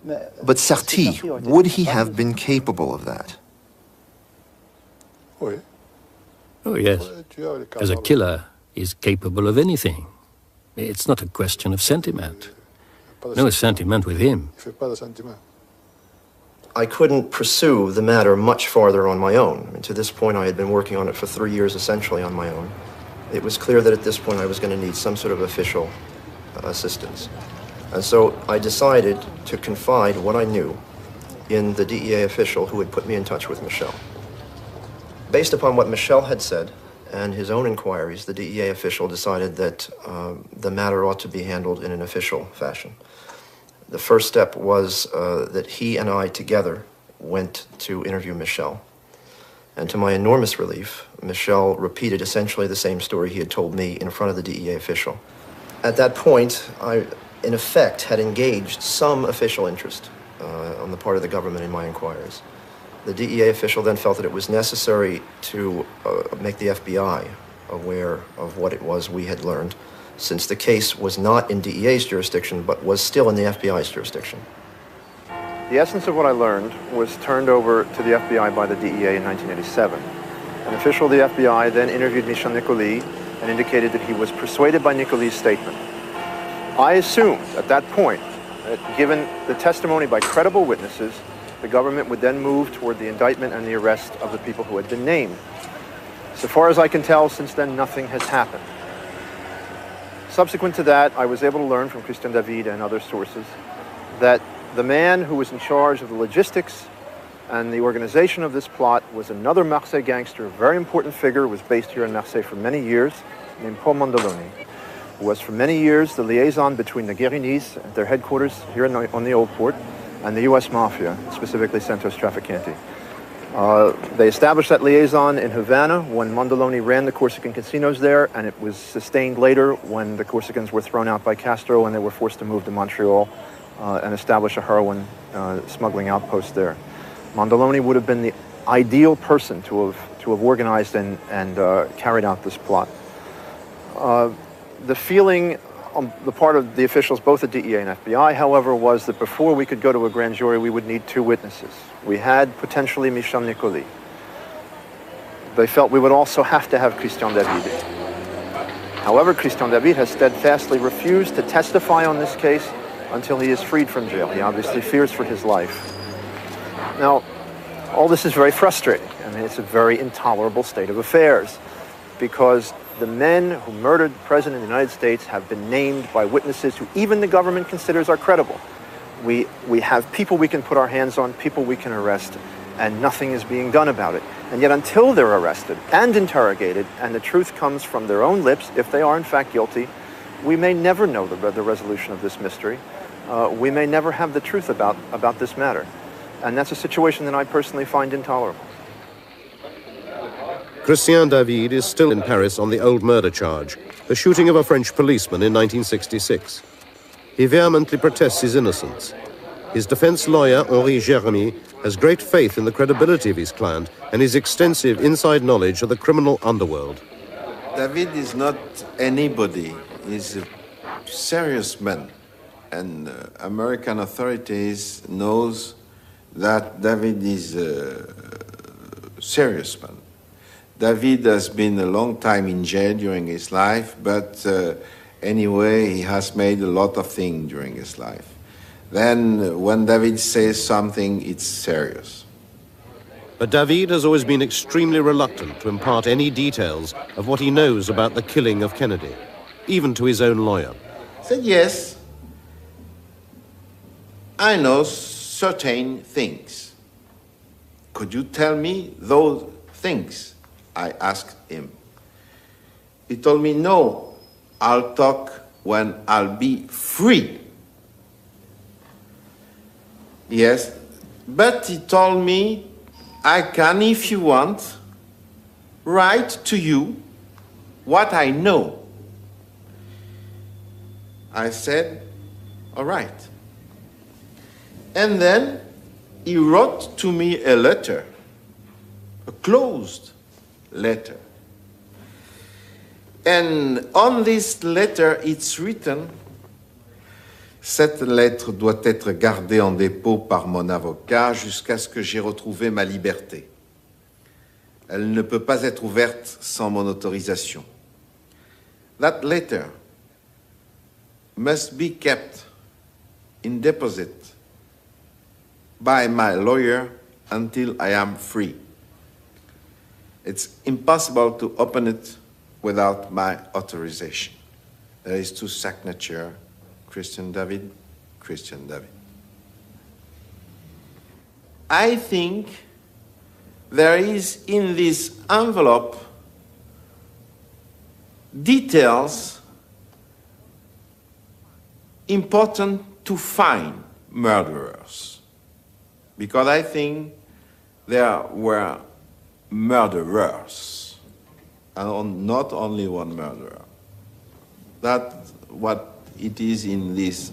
But Sarti, would he have been capable of that? Oh, yes. As a killer, he's capable of anything. It's not a question of sentiment. No sentiment with him. I couldn't pursue the matter much farther on my own. I mean, to this point, I had been working on it for three years essentially on my own. It was clear that at this point I was going to need some sort of official uh, assistance. And so I decided to confide what I knew in the DEA official who had put me in touch with Michel. Based upon what Michel had said and his own inquiries, the DEA official decided that uh, the matter ought to be handled in an official fashion. The first step was uh, that he and I together went to interview Michel. And to my enormous relief, Michel repeated essentially the same story he had told me in front of the DEA official. At that point, I, in effect, had engaged some official interest uh, on the part of the government in my inquiries. The DEA official then felt that it was necessary to uh, make the FBI aware of what it was we had learned, since the case was not in DEA's jurisdiction, but was still in the FBI's jurisdiction. The essence of what I learned was turned over to the FBI by the DEA in 1987. An official of the FBI then interviewed Michel Nicoli and indicated that he was persuaded by Nicoli's statement. I assumed at that point that given the testimony by credible witnesses, the government would then move toward the indictment and the arrest of the people who had been named. So far as I can tell, since then, nothing has happened. Subsequent to that, I was able to learn from Christian David and other sources that the man who was in charge of the logistics and the organization of this plot was another Marseille gangster, a very important figure, was based here in Marseille for many years, named Paul Mondoloni, was for many years the liaison between the Guérinis at their headquarters here the, on the Old Port and the U.S. Mafia, specifically Santos Trafficante. Uh, they established that liaison in Havana when Mondoloni ran the Corsican casinos there, and it was sustained later when the Corsicans were thrown out by Castro and they were forced to move to Montreal uh, and establish a heroin uh, smuggling outpost there. Mondoloni would have been the ideal person to have, to have organized and, and uh, carried out this plot. The feeling on the part of the officials, both at DEA and FBI, however, was that before we could go to a grand jury, we would need two witnesses. We had potentially Michel Nicoli. They felt we would also have to have Christian David. However, Christian David has steadfastly refused to testify on this case until he is freed from jail. He obviously fears for his life. Now, all this is very frustrating. I mean, it's a very intolerable state of affairs because the men who murdered the President of the United States have been named by witnesses who even the government considers are credible. We, we have people we can put our hands on, people we can arrest, and nothing is being done about it. And yet until they're arrested and interrogated and the truth comes from their own lips, if they are in fact guilty, we may never know the, the resolution of this mystery. Uh, we may never have the truth about, about this matter. And that's a situation that I personally find intolerable. Christian David is still in Paris on the old murder charge, the shooting of a French policeman in 1966. He vehemently protests his innocence. His defense lawyer, Henri Jeremy, has great faith in the credibility of his client and his extensive inside knowledge of the criminal underworld. David is not anybody. He's a serious man and uh, American authorities knows that David is a serious man. David has been a long time in jail during his life, but uh, anyway, he has made a lot of things during his life. Then, when David says something, it's serious. But David has always been extremely reluctant to impart any details of what he knows about the killing of Kennedy, even to his own lawyer. Said yes, I know certain things. Could you tell me those things? I asked him. He told me, No, I'll talk when I'll be free. Yes, but he told me, I can, if you want, write to you what I know. I said, All right. And then he wrote to me a letter, a closed letter. And on this letter, it's written Cette lettre doit être gardée en dépôt par mon avocat jusqu'à ce que j'ai retrouvé ma liberté. Elle ne peut pas être ouverte sans mon autorisation. That letter must be kept in deposit by my lawyer until I am free. It's impossible to open it without my authorization. There is two signature, Christian David, Christian David. I think there is in this envelope details important to find murderers. Because I think there were murderers, and not only one murderer. That's what it is in this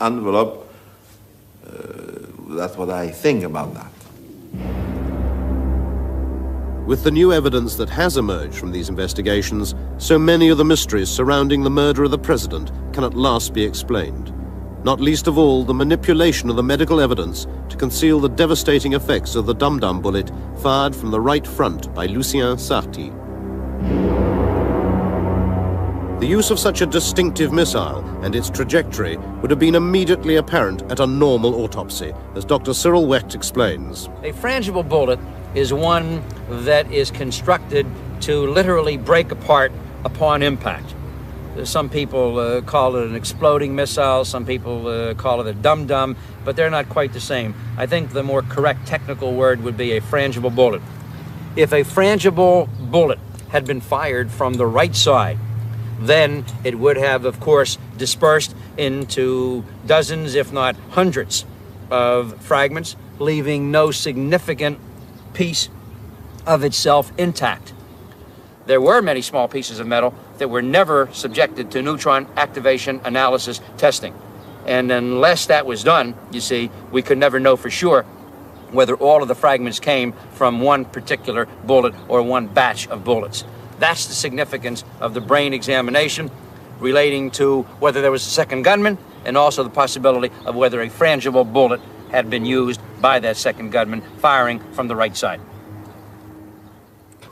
envelope. Uh, that's what I think about that. With the new evidence that has emerged from these investigations, so many of the mysteries surrounding the murder of the president can at last be explained. Not least of all, the manipulation of the medical evidence to conceal the devastating effects of the dum-dum bullet fired from the right front by Lucien Sarti. The use of such a distinctive missile and its trajectory would have been immediately apparent at a normal autopsy, as Dr. Cyril Wecht explains. A frangible bullet is one that is constructed to literally break apart upon impact. Some people uh, call it an exploding missile, some people uh, call it a dum dum, but they're not quite the same. I think the more correct technical word would be a frangible bullet. If a frangible bullet had been fired from the right side, then it would have, of course, dispersed into dozens, if not hundreds, of fragments, leaving no significant piece of itself intact. There were many small pieces of metal that were never subjected to neutron activation analysis testing. And unless that was done, you see, we could never know for sure whether all of the fragments came from one particular bullet or one batch of bullets. That's the significance of the brain examination relating to whether there was a second gunman and also the possibility of whether a frangible bullet had been used by that second gunman firing from the right side.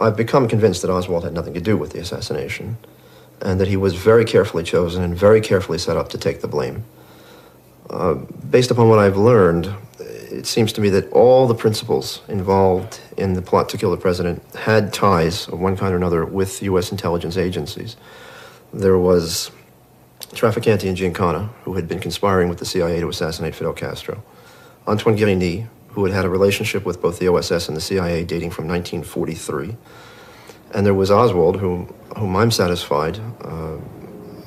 I've become convinced that Oswald had nothing to do with the assassination and that he was very carefully chosen and very carefully set up to take the blame. Uh, based upon what I've learned, it seems to me that all the principals involved in the plot to kill the president had ties of one kind or another with U.S. intelligence agencies. There was Trafficante and Giancana, who had been conspiring with the CIA to assassinate Fidel Castro. Antoine Guérini, who had had a relationship with both the OSS and the CIA dating from 1943. And there was Oswald, whom, whom I'm satisfied uh,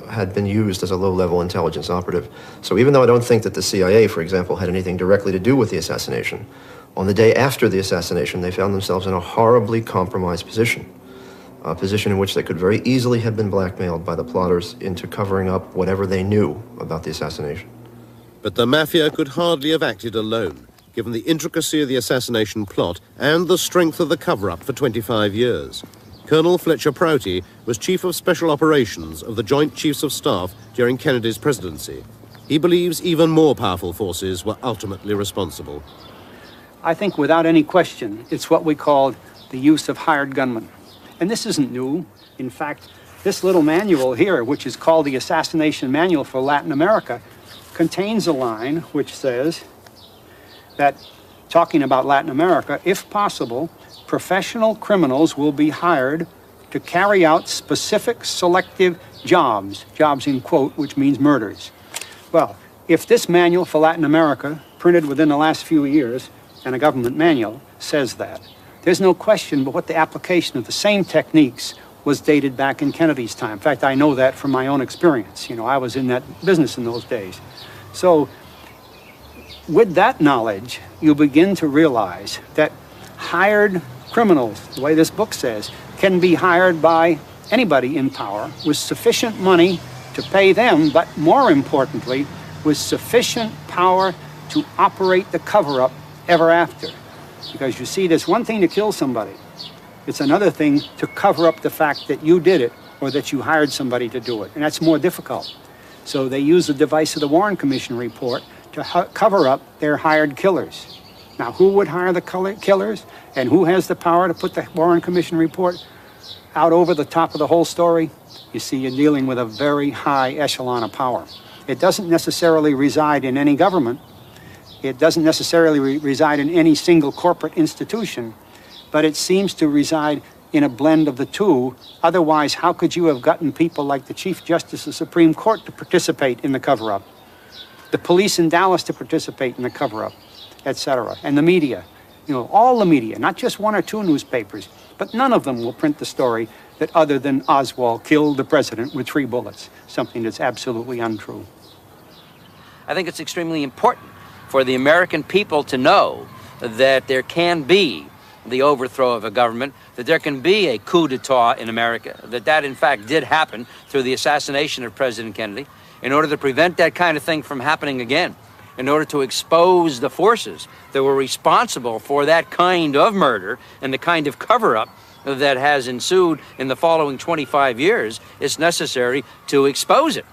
had been used as a low-level intelligence operative. So even though I don't think that the CIA, for example, had anything directly to do with the assassination, on the day after the assassination, they found themselves in a horribly compromised position, a position in which they could very easily have been blackmailed by the plotters into covering up whatever they knew about the assassination. But the mafia could hardly have acted alone, given the intricacy of the assassination plot and the strength of the cover-up for 25 years. Colonel Fletcher Prouty was Chief of Special Operations of the Joint Chiefs of Staff during Kennedy's presidency. He believes even more powerful forces were ultimately responsible. I think without any question, it's what we call the use of hired gunmen. And this isn't new. In fact, this little manual here, which is called the Assassination Manual for Latin America, contains a line which says that, talking about Latin America, if possible, professional criminals will be hired to carry out specific selective jobs, jobs in quote, which means murders. Well, if this manual for Latin America, printed within the last few years, and a government manual, says that, there's no question but what the application of the same techniques was dated back in Kennedy's time. In fact, I know that from my own experience. You know, I was in that business in those days. So, with that knowledge, you begin to realize that hired criminals, the way this book says, can be hired by anybody in power with sufficient money to pay them, but more importantly, with sufficient power to operate the cover up ever after. Because you see, there's one thing to kill somebody, it's another thing to cover up the fact that you did it or that you hired somebody to do it. And that's more difficult. So they use the device of the Warren Commission report to cover up their hired killers. Now, who would hire the killers and who has the power to put the Warren Commission report out over the top of the whole story? You see, you're dealing with a very high echelon of power. It doesn't necessarily reside in any government. It doesn't necessarily re reside in any single corporate institution, but it seems to reside in a blend of the two. Otherwise, how could you have gotten people like the Chief Justice of the Supreme Court to participate in the cover up? the police in Dallas to participate in the cover-up, etc., and the media. You know, all the media, not just one or two newspapers, but none of them will print the story that other than Oswald killed the president with three bullets, something that's absolutely untrue. I think it's extremely important for the American people to know that there can be the overthrow of a government, that there can be a coup d'etat in America, that that in fact did happen through the assassination of President Kennedy. In order to prevent that kind of thing from happening again, in order to expose the forces that were responsible for that kind of murder and the kind of cover up that has ensued in the following 25 years, it's necessary to expose it.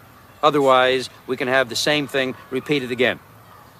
Otherwise, we can have the same thing repeated again.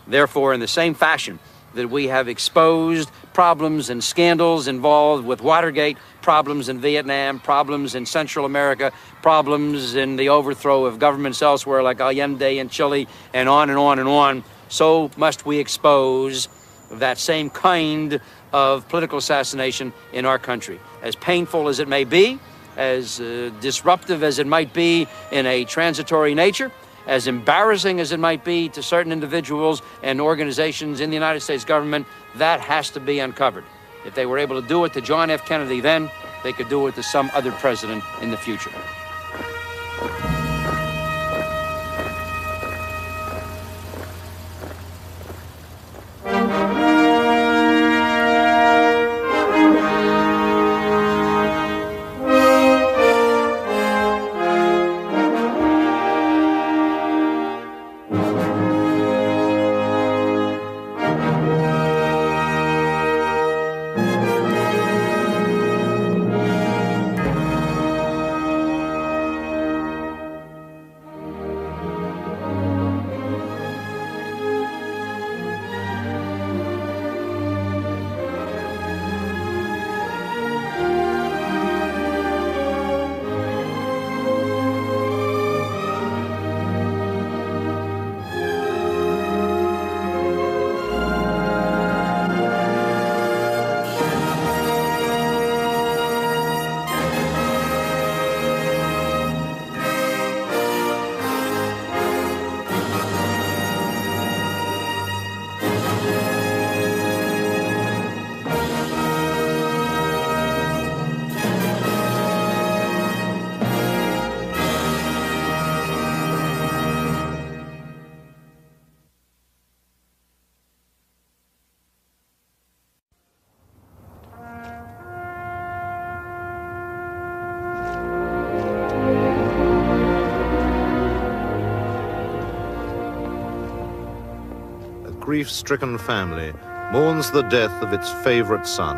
Therefore, in the same fashion that we have exposed problems and scandals involved with Watergate, problems in Vietnam, problems in Central America, problems in the overthrow of governments elsewhere like Allende in Chile, and on and on and on, so must we expose that same kind of political assassination in our country. As painful as it may be, as uh, disruptive as it might be in a transitory nature, as embarrassing as it might be to certain individuals and organizations in the United States government, that has to be uncovered. If they were able to do it to John F. Kennedy then, they could do it to some other president in the future. Grief-stricken family mourns the death of its favorite son,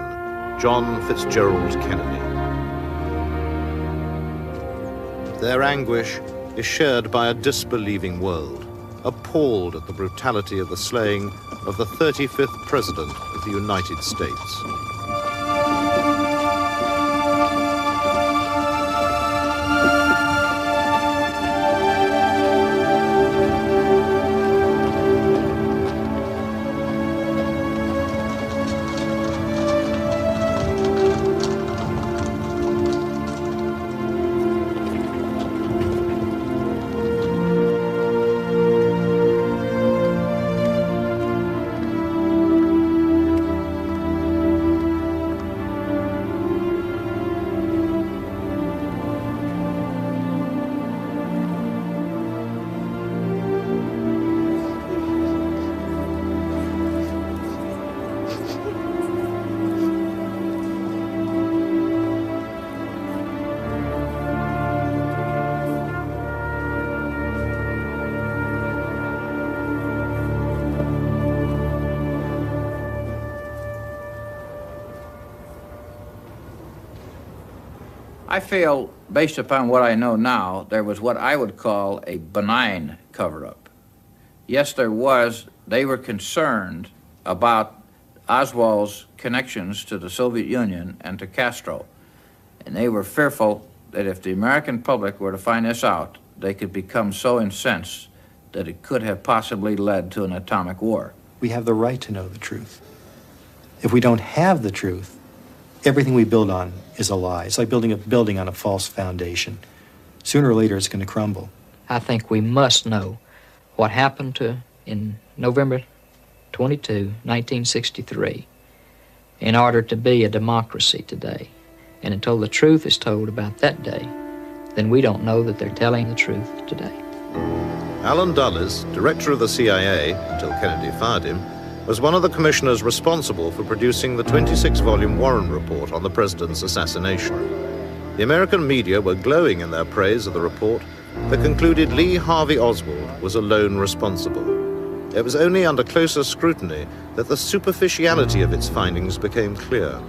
John Fitzgerald Kennedy. Their anguish is shared by a disbelieving world, appalled at the brutality of the slaying of the 35th President of the United States. Feel, based upon what I know now, there was what I would call a benign cover up. Yes, there was. They were concerned about Oswald's connections to the Soviet Union and to Castro. And they were fearful that if the American public were to find this out, they could become so incensed that it could have possibly led to an atomic war. We have the right to know the truth. If we don't have the truth, everything we build on is a lie. It's like building a building on a false foundation. Sooner or later, it's going to crumble. I think we must know what happened to in November 22, 1963, in order to be a democracy today. And until the truth is told about that day, then we don't know that they're telling the truth today. Allen Dulles, director of the CIA until Kennedy fired him, was one of the commissioners responsible for producing the 26 volume Warren Report on the president's assassination. The American media were glowing in their praise of the report that concluded Lee Harvey Oswald was alone responsible. It was only under closer scrutiny that the superficiality of its findings became clear.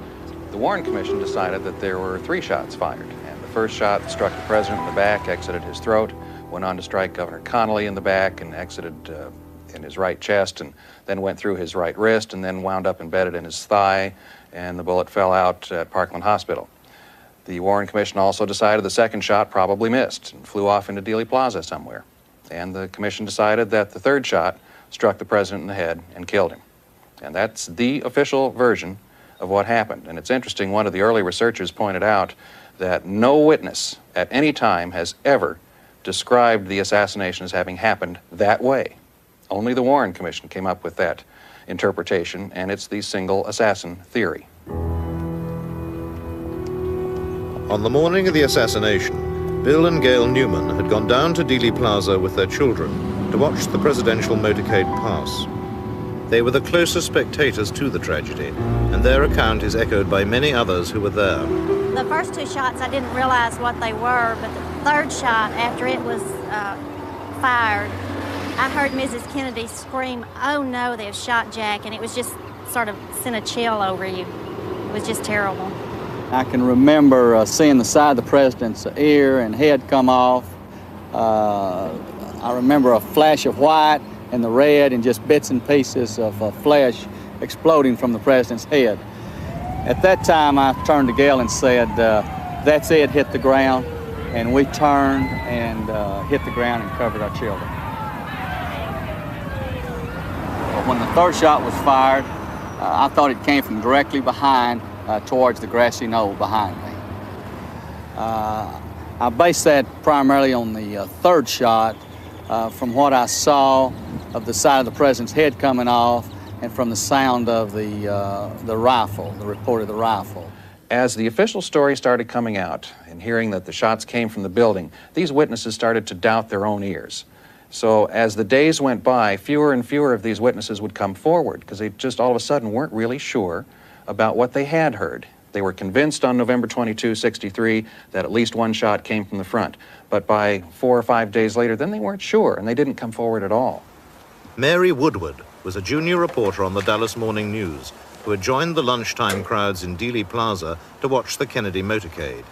The Warren Commission decided that there were three shots fired, and the first shot struck the president in the back, exited his throat, went on to strike Governor Connally in the back, and exited uh, in his right chest, and then went through his right wrist, and then wound up embedded in his thigh, and the bullet fell out at Parkland Hospital. The Warren Commission also decided the second shot probably missed and flew off into Dealey Plaza somewhere. And the commission decided that the third shot struck the president in the head and killed him. And that's the official version of what happened. And it's interesting, one of the early researchers pointed out that no witness at any time has ever described the assassination as having happened that way. Only the Warren Commission came up with that interpretation, and it's the single assassin theory. On the morning of the assassination, Bill and Gail Newman had gone down to Dealey Plaza with their children to watch the presidential motorcade pass. They were the closest spectators to the tragedy, and their account is echoed by many others who were there. The first two shots, I didn't realize what they were, but the third shot, after it was uh, fired, I heard Mrs. Kennedy scream, Oh no, they've shot Jack, and it was just sort of sent a chill over you. It was just terrible. I can remember uh, seeing the side of the president's ear and head come off. Uh, I remember a flash of white and the red and just bits and pieces of uh, flesh exploding from the president's head. At that time, I turned to Gail and said, uh, That's it, hit the ground. And we turned and uh, hit the ground and covered our children. But when the third shot was fired, uh, I thought it came from directly behind uh, towards the grassy knoll behind me. Uh, I base that primarily on the uh, third shot uh, from what I saw of the side of the president's head coming off and from the sound of the, uh, the rifle, the report of the rifle. As the official story started coming out and hearing that the shots came from the building, these witnesses started to doubt their own ears. So as the days went by, fewer and fewer of these witnesses would come forward because they just all of a sudden weren't really sure about what they had heard. They were convinced on November 22, 63, that at least one shot came from the front. But by four or five days later, then they weren't sure, and they didn't come forward at all. Mary Woodward was a junior reporter on the Dallas Morning News who had joined the lunchtime crowds in Dealey Plaza to watch the Kennedy motorcade.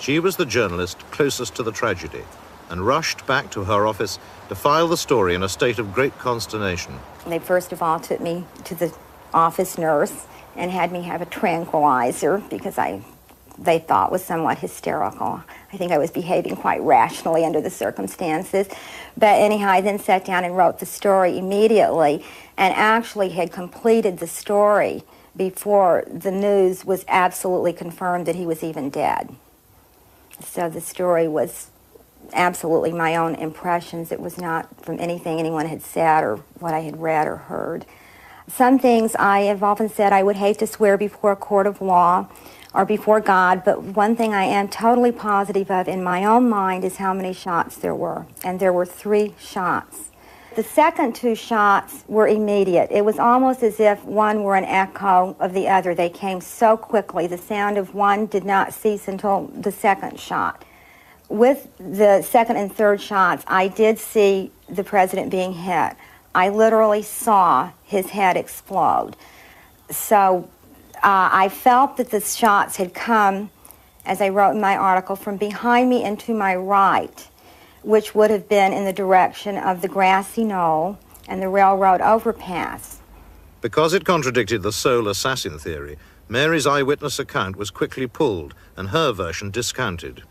She was the journalist closest to the tragedy and rushed back to her office to file the story in a state of great consternation. They first of all took me to the office nurse and had me have a tranquilizer because I they thought was somewhat hysterical. I think I was behaving quite rationally under the circumstances. But anyhow, I then sat down and wrote the story immediately and actually had completed the story before the news was absolutely confirmed that he was even dead. So the story was absolutely my own impressions. It was not from anything anyone had said or what I had read or heard. Some things I have often said I would hate to swear before a court of law or before God, but one thing I am totally positive of in my own mind is how many shots there were. And there were three shots. The second two shots were immediate. It was almost as if one were an echo of the other. They came so quickly. The sound of one did not cease until the second shot. With the second and third shots, I did see the president being hit. I literally saw his head explode. So uh, I felt that the shots had come, as I wrote in my article, from behind me and to my right, which would have been in the direction of the grassy knoll and the railroad overpass. Because it contradicted the sole assassin theory, Mary's eyewitness account was quickly pulled and her version discounted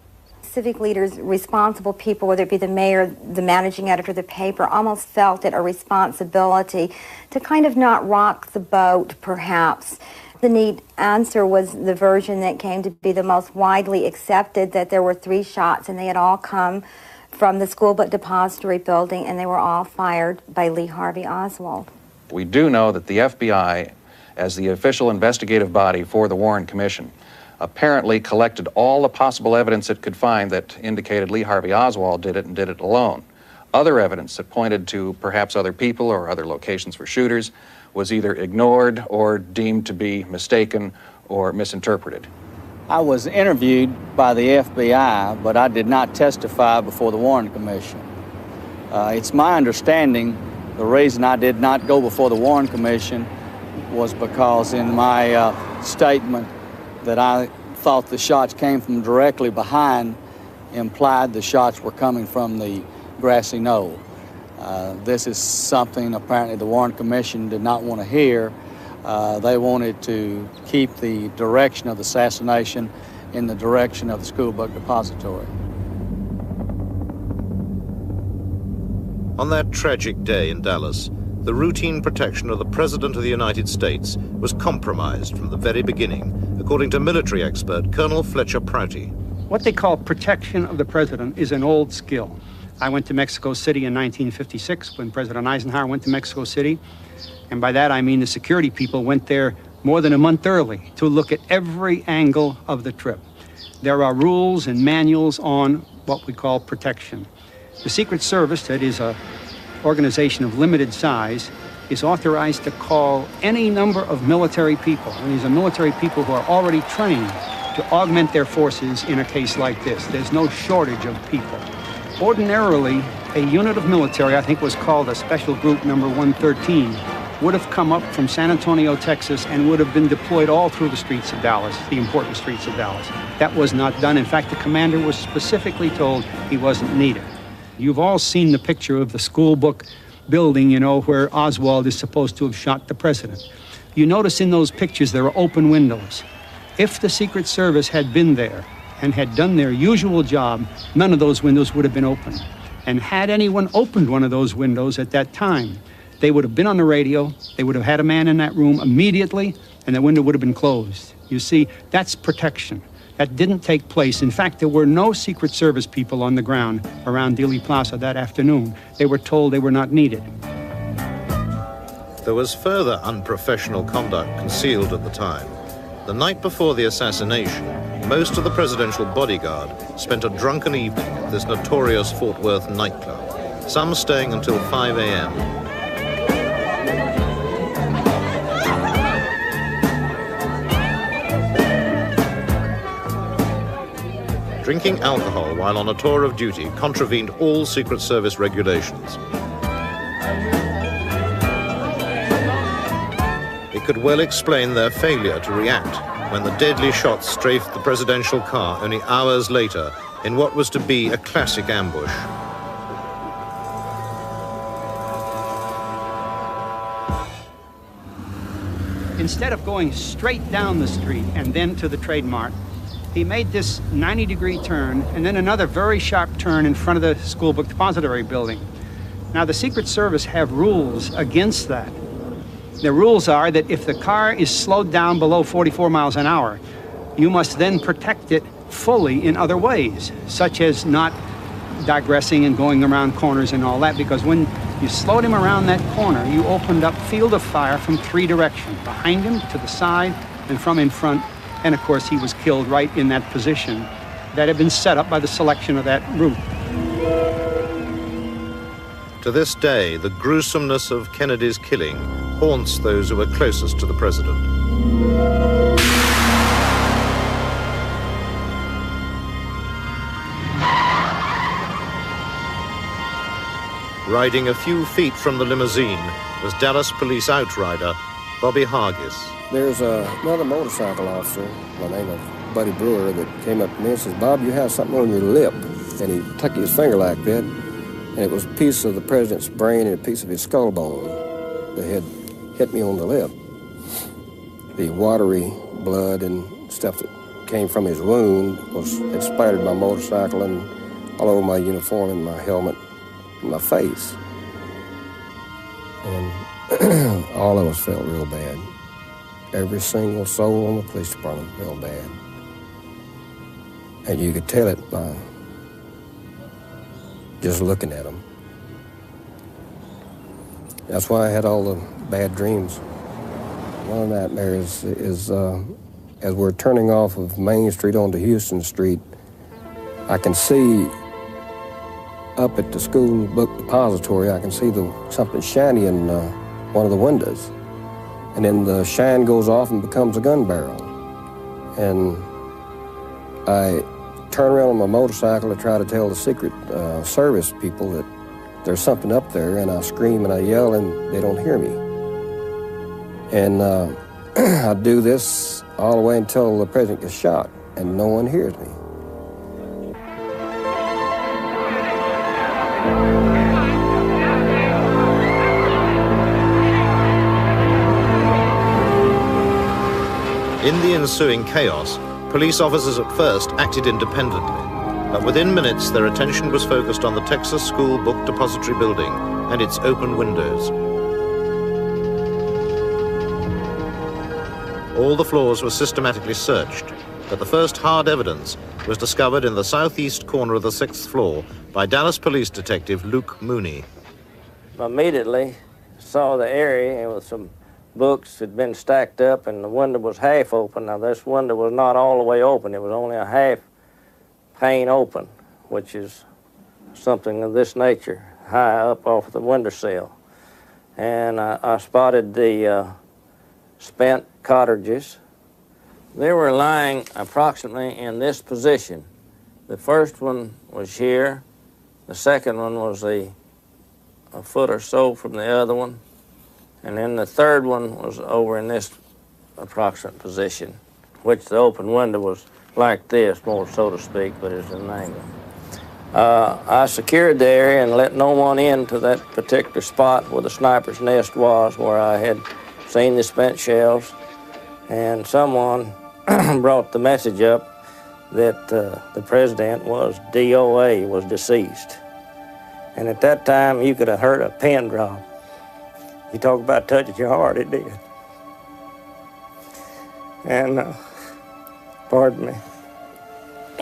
civic leaders, responsible people, whether it be the mayor, the managing editor of the paper, almost felt it a responsibility to kind of not rock the boat, perhaps. The neat answer was the version that came to be the most widely accepted that there were three shots and they had all come from the school book depository building, and they were all fired by Lee Harvey Oswald. We do know that the FBI, as the official investigative body for the Warren Commission, apparently collected all the possible evidence it could find that indicated Lee Harvey Oswald did it and did it alone. Other evidence that pointed to perhaps other people or other locations for shooters was either ignored or deemed to be mistaken or misinterpreted. I was interviewed by the FBI, but I did not testify before the Warren Commission. Uh, it's my understanding the reason I did not go before the Warren Commission was because in my uh, statement that I thought the shots came from directly behind implied the shots were coming from the grassy knoll. Uh, this is something apparently the Warren Commission did not want to hear, uh, they wanted to keep the direction of the assassination in the direction of the school book depository. On that tragic day in Dallas, the routine protection of the President of the United States was compromised from the very beginning, according to military expert Colonel Fletcher Prouty. What they call protection of the President is an old skill. I went to Mexico City in 1956 when President Eisenhower went to Mexico City. And by that I mean the security people went there more than a month early to look at every angle of the trip. There are rules and manuals on what we call protection. The Secret Service, that is a organization of limited size, is authorized to call any number of military people. And these are military people who are already trained to augment their forces in a case like this. There's no shortage of people. Ordinarily, a unit of military, I think was called a Special Group Number 113, would have come up from San Antonio, Texas, and would have been deployed all through the streets of Dallas, the important streets of Dallas. That was not done. In fact, the commander was specifically told he wasn't needed. You've all seen the picture of the school book building, you know, where Oswald is supposed to have shot the president. You notice in those pictures there are open windows. If the Secret Service had been there and had done their usual job, none of those windows would have been open. And had anyone opened one of those windows at that time, they would have been on the radio, they would have had a man in that room immediately, and the window would have been closed. You see, that's protection. That didn't take place. In fact, there were no Secret Service people on the ground around Dealey Plaza that afternoon. They were told they were not needed. There was further unprofessional conduct concealed at the time. The night before the assassination, most of the presidential bodyguard spent a drunken evening at this notorious Fort Worth nightclub, some staying until 5 a.m. Drinking alcohol while on a tour of duty contravened all Secret Service regulations. It could well explain their failure to react when the deadly shots strafed the presidential car only hours later in what was to be a classic ambush. Instead of going straight down the street and then to the Trade Mart, he made this 90 degree turn and then another very sharp turn in front of the school book depository building. Now, the Secret Service have rules against that. The rules are that if the car is slowed down below 44 miles an hour, you must then protect it fully in other ways, such as not digressing and going around corners and all that, because when you slowed him around that corner, you opened up field of fire from three directions, behind him, to the side, and from in front and of course, he was killed right in that position that had been set up by the selection of that route. To this day, the gruesomeness of Kennedy's killing haunts those who were closest to the president. Riding a few feet from the limousine was Dallas police outrider Bobby Hargis. There's uh, another motorcycle officer by the name of Buddy Brewer that came up to me and says, Bob, you have something on your lip. And he tucked his finger like that, and it was a piece of the president's brain and a piece of his skull bone that had hit me on the lip. The watery blood and stuff that came from his wound was had splattered my motorcycle and all over my uniform and my helmet and my face. And all of us felt real bad. Every single soul in the police department felt bad. And you could tell it by just looking at them. That's why I had all the bad dreams. One of the nightmares is uh, as we're turning off of Main Street onto Houston Street, I can see up at the school book depository, I can see the something shiny and uh, one of the windows. And then the shine goes off and becomes a gun barrel. And I turn around on my motorcycle to try to tell the Secret uh, Service people that there's something up there, and I scream and I yell, and they don't hear me. And uh, I do this all the way until the president gets shot, and no one hears me. In the ensuing chaos, police officers at first acted independently, but within minutes their attention was focused on the Texas School Book Depository building and its open windows. All the floors were systematically searched, but the first hard evidence was discovered in the southeast corner of the sixth floor by Dallas Police Detective Luke Mooney. Immediately saw the area and with some books had been stacked up and the window was half open. Now this window was not all the way open. It was only a half pane open, which is something of this nature, high up off the windowsill. And I, I spotted the uh, spent cartridges. They were lying approximately in this position. The first one was here. The second one was a, a foot or so from the other one. And then the third one was over in this approximate position, which the open window was like this, more so to speak, but it's an angle. Uh, I secured the area and let no one into that particular spot where the sniper's nest was, where I had seen the spent shells. And someone brought the message up that uh, the president was DOA, was deceased. And at that time, you could have heard a pin drop. You talk about touching your heart, it did. And, uh, pardon me.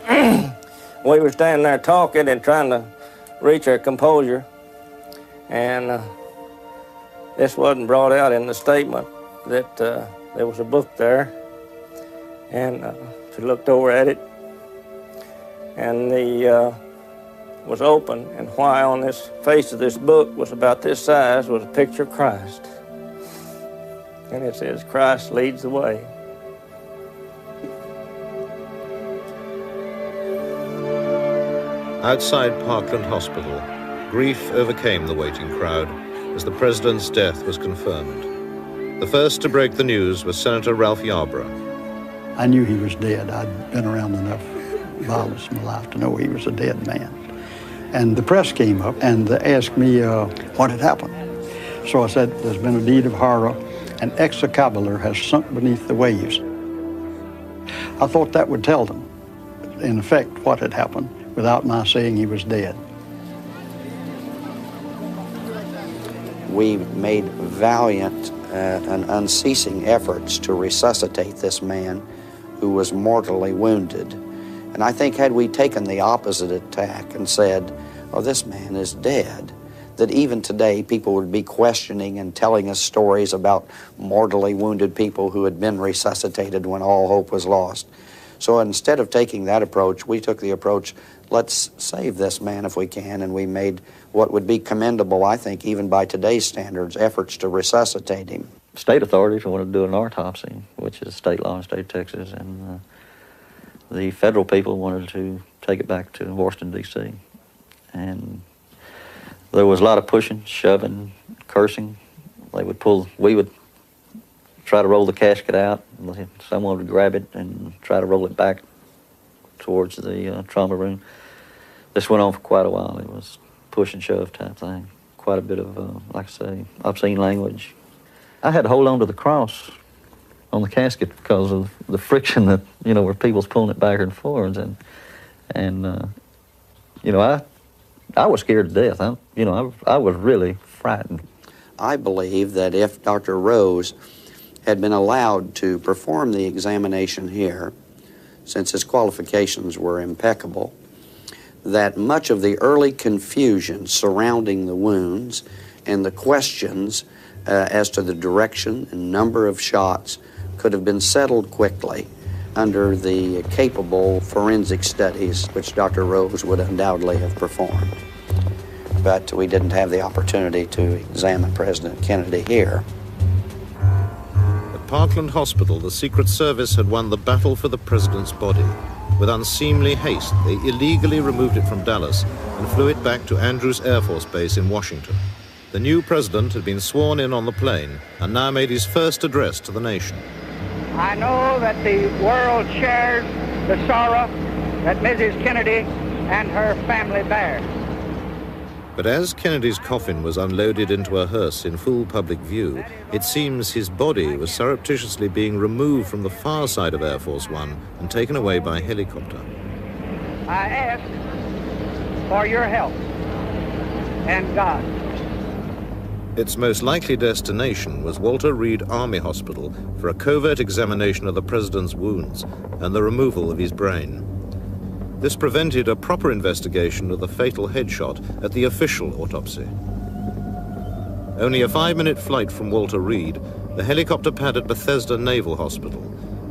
we were standing there talking and trying to reach our composure. And uh, this wasn't brought out in the statement that uh, there was a book there. And uh, she looked over at it. And the uh, was open, and why on this face of this book was about this size was a picture of Christ. And it says, Christ leads the way. Outside Parkland Hospital, grief overcame the waiting crowd as the president's death was confirmed. The first to break the news was Senator Ralph Yarborough. I knew he was dead. I'd been around enough violence in my life to know he was a dead man. And the press came up and asked me uh, what had happened. So I said, there's been a deed of horror. An Excalibur has sunk beneath the waves. I thought that would tell them, in effect, what had happened without my saying he was dead. We made valiant uh, and unceasing efforts to resuscitate this man who was mortally wounded. And I think had we taken the opposite attack and said, oh, this man is dead, that even today people would be questioning and telling us stories about mortally wounded people who had been resuscitated when all hope was lost. So instead of taking that approach, we took the approach, let's save this man if we can, and we made what would be commendable, I think, even by today's standards, efforts to resuscitate him. State authorities wanted to do an autopsy, which is state law in state Texas, and uh, the federal people wanted to take it back to Washington, D.C. And there was a lot of pushing, shoving, cursing. They would pull, we would try to roll the casket out. Someone would grab it and try to roll it back towards the uh, trauma room. This went on for quite a while. It was push and shove type thing. Quite a bit of, uh, like I say, obscene language. I had to hold on to the cross on the casket because of the friction that you know where people's pulling it back and forwards and and uh, you know I I was scared to death. I you know I I was really frightened. I believe that if Dr. Rose had been allowed to perform the examination here, since his qualifications were impeccable, that much of the early confusion surrounding the wounds and the questions uh, as to the direction and number of shots could have been settled quickly under the capable forensic studies which Dr. Rose would undoubtedly have performed. But we didn't have the opportunity to examine President Kennedy here. At Parkland Hospital, the Secret Service had won the battle for the president's body. With unseemly haste, they illegally removed it from Dallas and flew it back to Andrews Air Force Base in Washington. The new president had been sworn in on the plane and now made his first address to the nation. I know that the world shares the sorrow that Mrs. Kennedy and her family bear. But as Kennedy's coffin was unloaded into a hearse in full public view, it seems his body was surreptitiously being removed from the far side of Air Force One and taken away by helicopter. I ask for your help and God. Its most likely destination was Walter Reed Army Hospital for a covert examination of the president's wounds and the removal of his brain. This prevented a proper investigation of the fatal headshot at the official autopsy. Only a five-minute flight from Walter Reed, the helicopter pad at Bethesda Naval Hospital,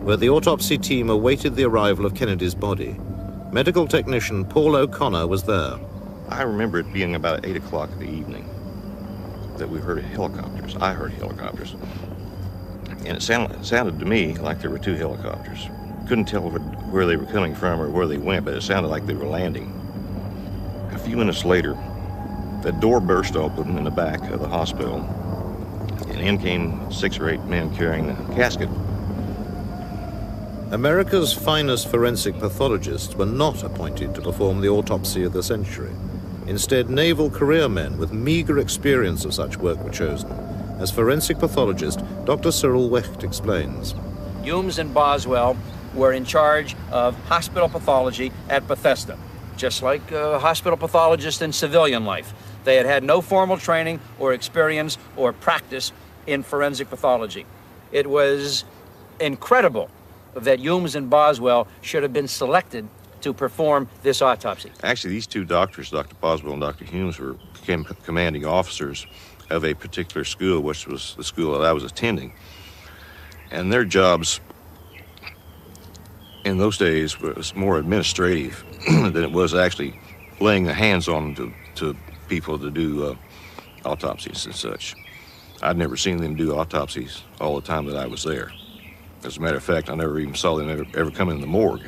where the autopsy team awaited the arrival of Kennedy's body. Medical technician Paul O'Connor was there. I remember it being about 8 o'clock in the evening that we heard helicopters. I heard helicopters. And it sounded, it sounded to me like there were two helicopters couldn't tell where they were coming from or where they went, but it sounded like they were landing. A few minutes later, the door burst open in the back of the hospital, and in came six or eight men carrying a casket. America's finest forensic pathologists were not appointed to perform the autopsy of the century. Instead, naval career men with meager experience of such work were chosen. As forensic pathologist, Dr. Cyril Wecht explains. Humes and Boswell were in charge of hospital pathology at Bethesda, just like a hospital pathologist in civilian life. They had had no formal training or experience or practice in forensic pathology. It was incredible that Humes and Boswell should have been selected to perform this autopsy. Actually, these two doctors, Dr. Boswell and Dr. Humes, were commanding officers of a particular school, which was the school that I was attending. And their jobs in those days was more administrative than it was actually laying the hands on to, to people to do uh, autopsies and such. I'd never seen them do autopsies all the time that I was there. As a matter of fact, I never even saw them ever, ever come in the morgue.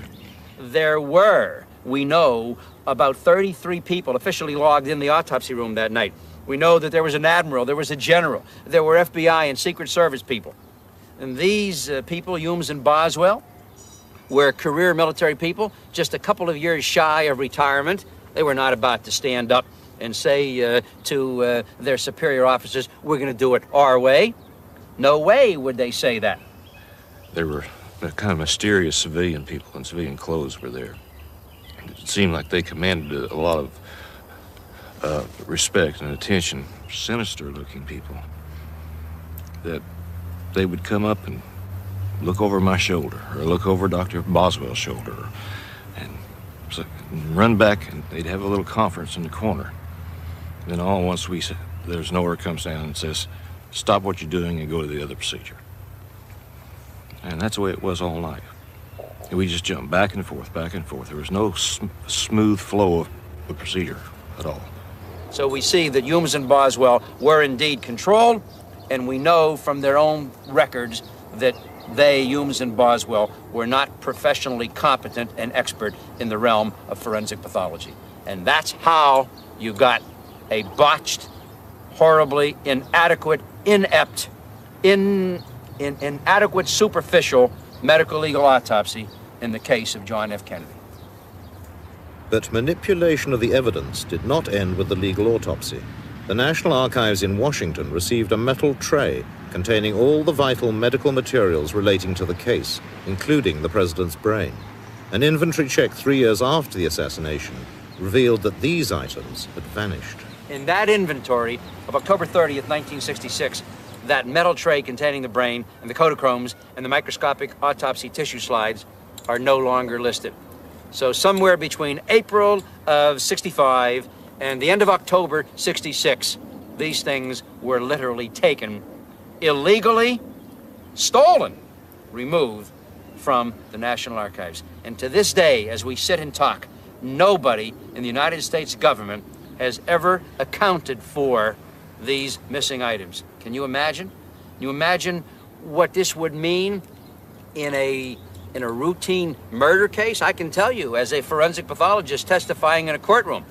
There were, we know, about 33 people officially logged in the autopsy room that night. We know that there was an admiral, there was a general, there were FBI and Secret Service people. And these uh, people, Humes and Boswell, were career military people, just a couple of years shy of retirement. They were not about to stand up and say uh, to uh, their superior officers, we're going to do it our way. No way would they say that. They were kind of mysterious civilian people in civilian clothes were there. It seemed like they commanded a lot of uh, respect and attention. Sinister looking people. That they would come up and look over my shoulder or look over Dr. Boswell's shoulder and, so, run back and they'd have a little conference in the corner. Then all at once we there's nowhere comes down and says, stop what you're doing and go to the other procedure. And that's the way it was all night. And we just jumped back and forth, back and forth. There was no sm smooth flow of the procedure at all. So we see that Humes and Boswell were indeed controlled, and we know from their own records that they, Humes and Boswell, were not professionally competent and expert in the realm of forensic pathology. And that's how you got a botched, horribly inadequate, inept, in, in, inadequate, superficial medical legal autopsy in the case of John F. Kennedy. But manipulation of the evidence did not end with the legal autopsy. The National Archives in Washington received a metal tray containing all the vital medical materials relating to the case, including the president's brain. An inventory check three years after the assassination revealed that these items had vanished. In that inventory of October 30th, 1966, that metal tray containing the brain and the Kodachromes and the microscopic autopsy tissue slides are no longer listed. So somewhere between April of 65 and the end of October 66, these things were literally taken illegally, stolen, removed from the National Archives. And to this day, as we sit and talk, nobody in the United States government has ever accounted for these missing items. Can you imagine? Can you imagine what this would mean in a in a routine murder case? I can tell you, as a forensic pathologist testifying in a courtroom,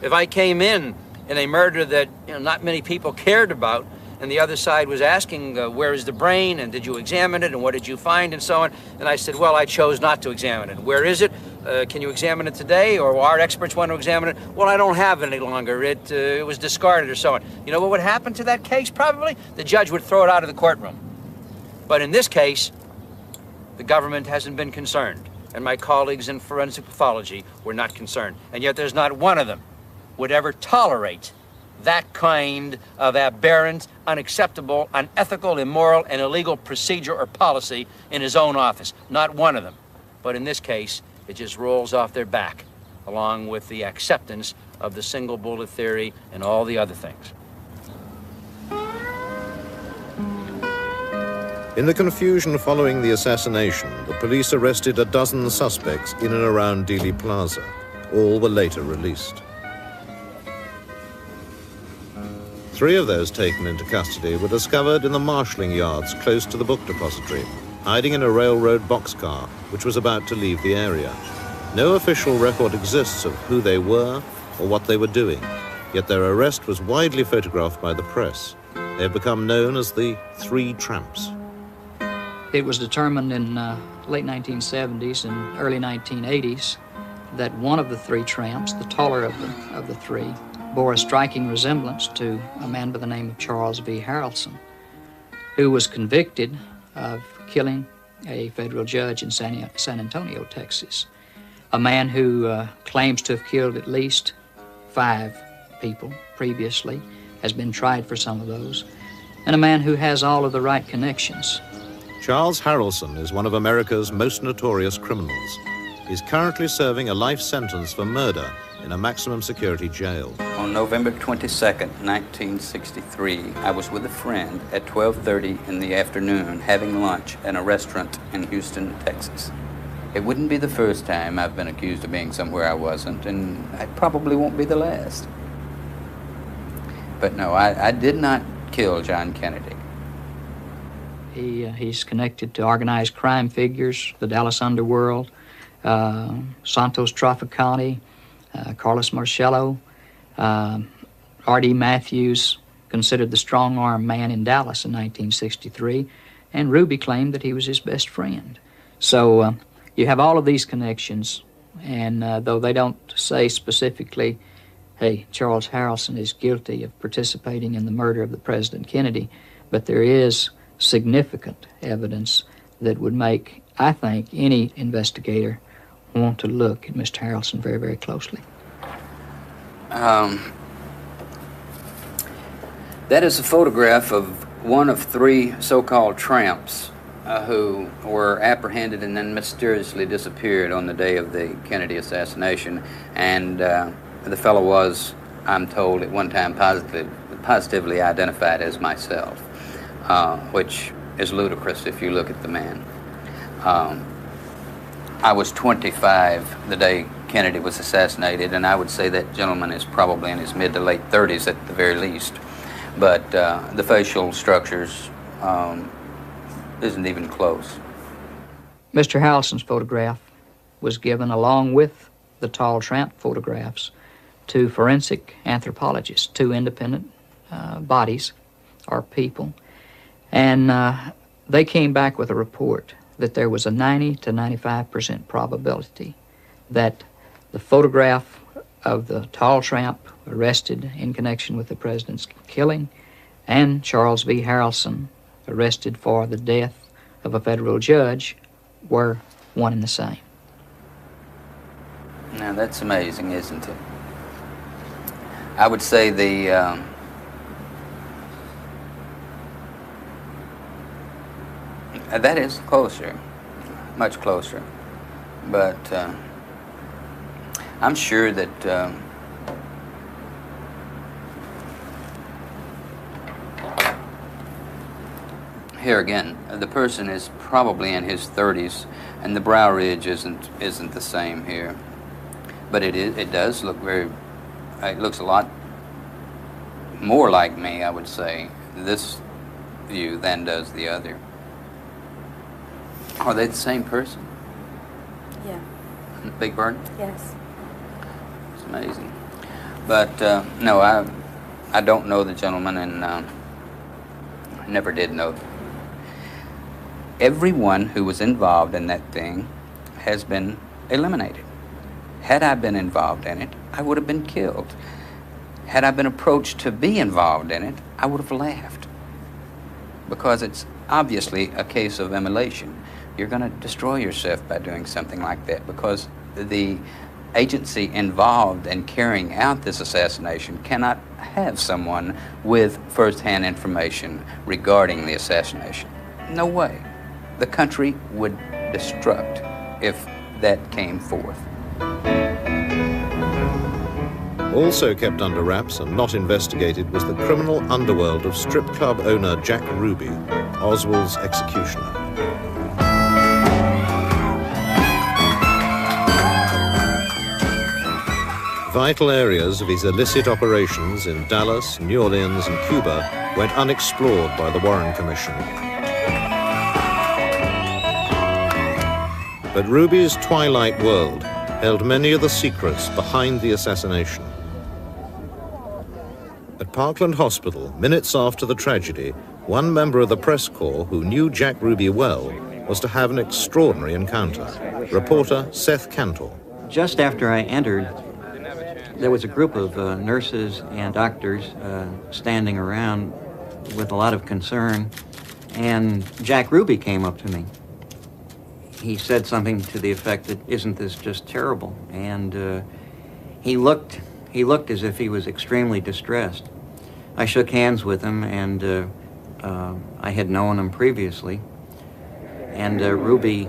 if I came in in a murder that you know, not many people cared about, and the other side was asking, uh, where is the brain, and did you examine it, and what did you find, and so on. And I said, well, I chose not to examine it. Where is it? Uh, can you examine it today, or our experts want to examine it? Well, I don't have it any longer. It, uh, it was discarded, or so on. You know what would happen to that case, probably? The judge would throw it out of the courtroom. But in this case, the government hasn't been concerned, and my colleagues in forensic pathology were not concerned. And yet there's not one of them would ever tolerate that kind of aberrant, unacceptable, unethical, immoral, and illegal procedure or policy in his own office. Not one of them. But in this case, it just rolls off their back, along with the acceptance of the single bullet theory and all the other things. In the confusion following the assassination, the police arrested a dozen suspects in and around Dealey Plaza. All were later released. Three of those taken into custody were discovered in the marshalling yards close to the book depository, hiding in a railroad boxcar which was about to leave the area. No official record exists of who they were or what they were doing, yet their arrest was widely photographed by the press. They have become known as the Three Tramps. It was determined in uh, late 1970s and early 1980s that one of the three tramps, the taller of the, of the three, bore a striking resemblance to a man by the name of Charles V. Harrelson, who was convicted of killing a federal judge in San, San Antonio, Texas. A man who uh, claims to have killed at least five people previously, has been tried for some of those, and a man who has all of the right connections. Charles Harrelson is one of America's most notorious criminals. He's currently serving a life sentence for murder in a maximum security jail. On November 22nd, 1963, I was with a friend at 12:30 in the afternoon having lunch in a restaurant in Houston, Texas. It wouldn't be the first time I've been accused of being somewhere I wasn't, and I probably won't be the last. But no, I, I did not kill John Kennedy. He, uh, he's connected to organized crime figures, the Dallas underworld, uh, Santos Trafficante, uh, Carlos Marcello, uh, R.D. Matthews, considered the strong arm man in Dallas in 1963, and Ruby claimed that he was his best friend. So uh, you have all of these connections, and uh, though they don't say specifically, hey, Charles Harrelson is guilty of participating in the murder of the President Kennedy, but there is significant evidence that would make, I think, any investigator want to look at Mr. Harrelson very, very closely. Um, that is a photograph of one of three so called tramps uh, who were apprehended and then mysteriously disappeared on the day of the Kennedy assassination. And uh, the fellow was, I'm told, at one time positively, positively identified as myself, uh, which is ludicrous if you look at the man. Um, I was 25 the day Kennedy was assassinated, and I would say that gentleman is probably in his mid to late 30s at the very least. But uh, the facial structures um, isn't even close. Mr. Harrelson's photograph was given along with the tall tramp photographs to forensic anthropologists, two independent uh, bodies or people, and uh, they came back with a report that there was a 90 to 95 percent probability that the photograph of the tall tramp arrested in connection with the president's killing and Charles V. Harrelson arrested for the death of a federal judge were one and the same. Now that's amazing, isn't it? I would say the um, that is closer, much closer, but. Uh, I'm sure that um, here again, the person is probably in his 30s, and the brow ridge isn't isn't the same here, but it is, it does look very. It looks a lot more like me, I would say, this view than does the other. Are they the same person? Yeah. Big Bird? Yes. It's amazing. But uh, no, I I don't know the gentleman, and uh, never did know. Everyone who was involved in that thing has been eliminated. Had I been involved in it, I would have been killed. Had I been approached to be involved in it, I would have laughed. Because it's obviously a case of immolation. You're going to destroy yourself by doing something like that because the agency involved in carrying out this assassination cannot have someone with first-hand information regarding the assassination. No way. The country would destruct if that came forth. Also kept under wraps and not investigated was the criminal underworld of strip club owner Jack Ruby, Oswald's executioner. Vital areas of his illicit operations in Dallas, New Orleans, and Cuba went unexplored by the Warren Commission. But Ruby's twilight world held many of the secrets behind the assassination. At Parkland Hospital, minutes after the tragedy, one member of the press corps who knew Jack Ruby well was to have an extraordinary encounter. Reporter Seth Kantor. Just after I entered, there was a group of uh, nurses and doctors uh, standing around with a lot of concern, and Jack Ruby came up to me. He said something to the effect that, "Isn't this just terrible?" And uh, he looked he looked as if he was extremely distressed. I shook hands with him, and uh, uh, I had known him previously. And uh, Ruby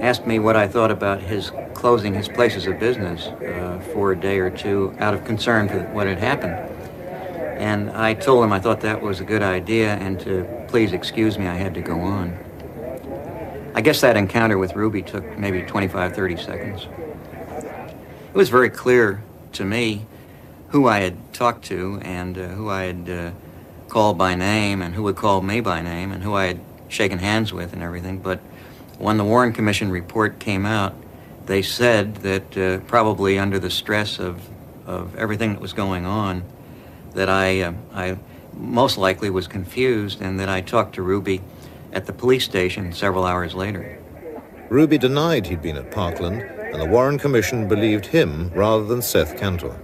asked me what I thought about his closing his places of business uh, for a day or two out of concern for what had happened. And I told him I thought that was a good idea and to please excuse me, I had to go on. I guess that encounter with Ruby took maybe 25, 30 seconds. It was very clear to me who I had talked to and uh, who I had uh, called by name and who had called me by name and who I had shaken hands with and everything. But when the Warren Commission report came out, they said that uh, probably under the stress of, of everything that was going on, that I, uh, I most likely was confused and that I talked to Ruby at the police station several hours later. Ruby denied he'd been at Parkland, and the Warren Commission believed him rather than Seth Kantor.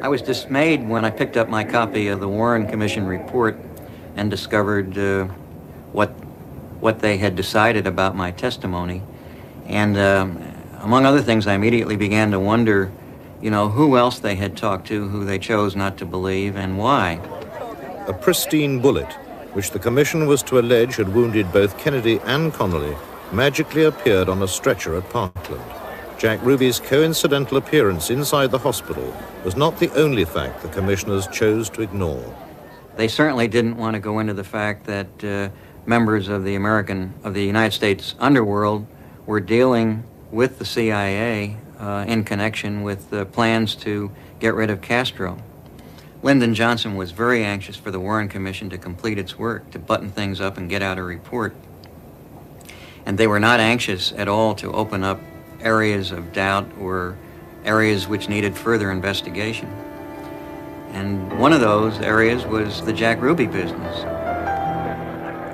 I was dismayed when I picked up my copy of the Warren Commission report and discovered uh, what what they had decided about my testimony. And um, among other things, I immediately began to wonder, you know, who else they had talked to, who they chose not to believe, and why. A pristine bullet, which the commission was to allege had wounded both Kennedy and Connally, magically appeared on a stretcher at Parkland. Jack Ruby's coincidental appearance inside the hospital was not the only fact the commissioners chose to ignore. They certainly didn't want to go into the fact that uh, members of the American, of the United States underworld were dealing with the CIA uh, in connection with uh, plans to get rid of Castro. Lyndon Johnson was very anxious for the Warren Commission to complete its work, to button things up and get out a report. And they were not anxious at all to open up areas of doubt or areas which needed further investigation. And one of those areas was the Jack Ruby business.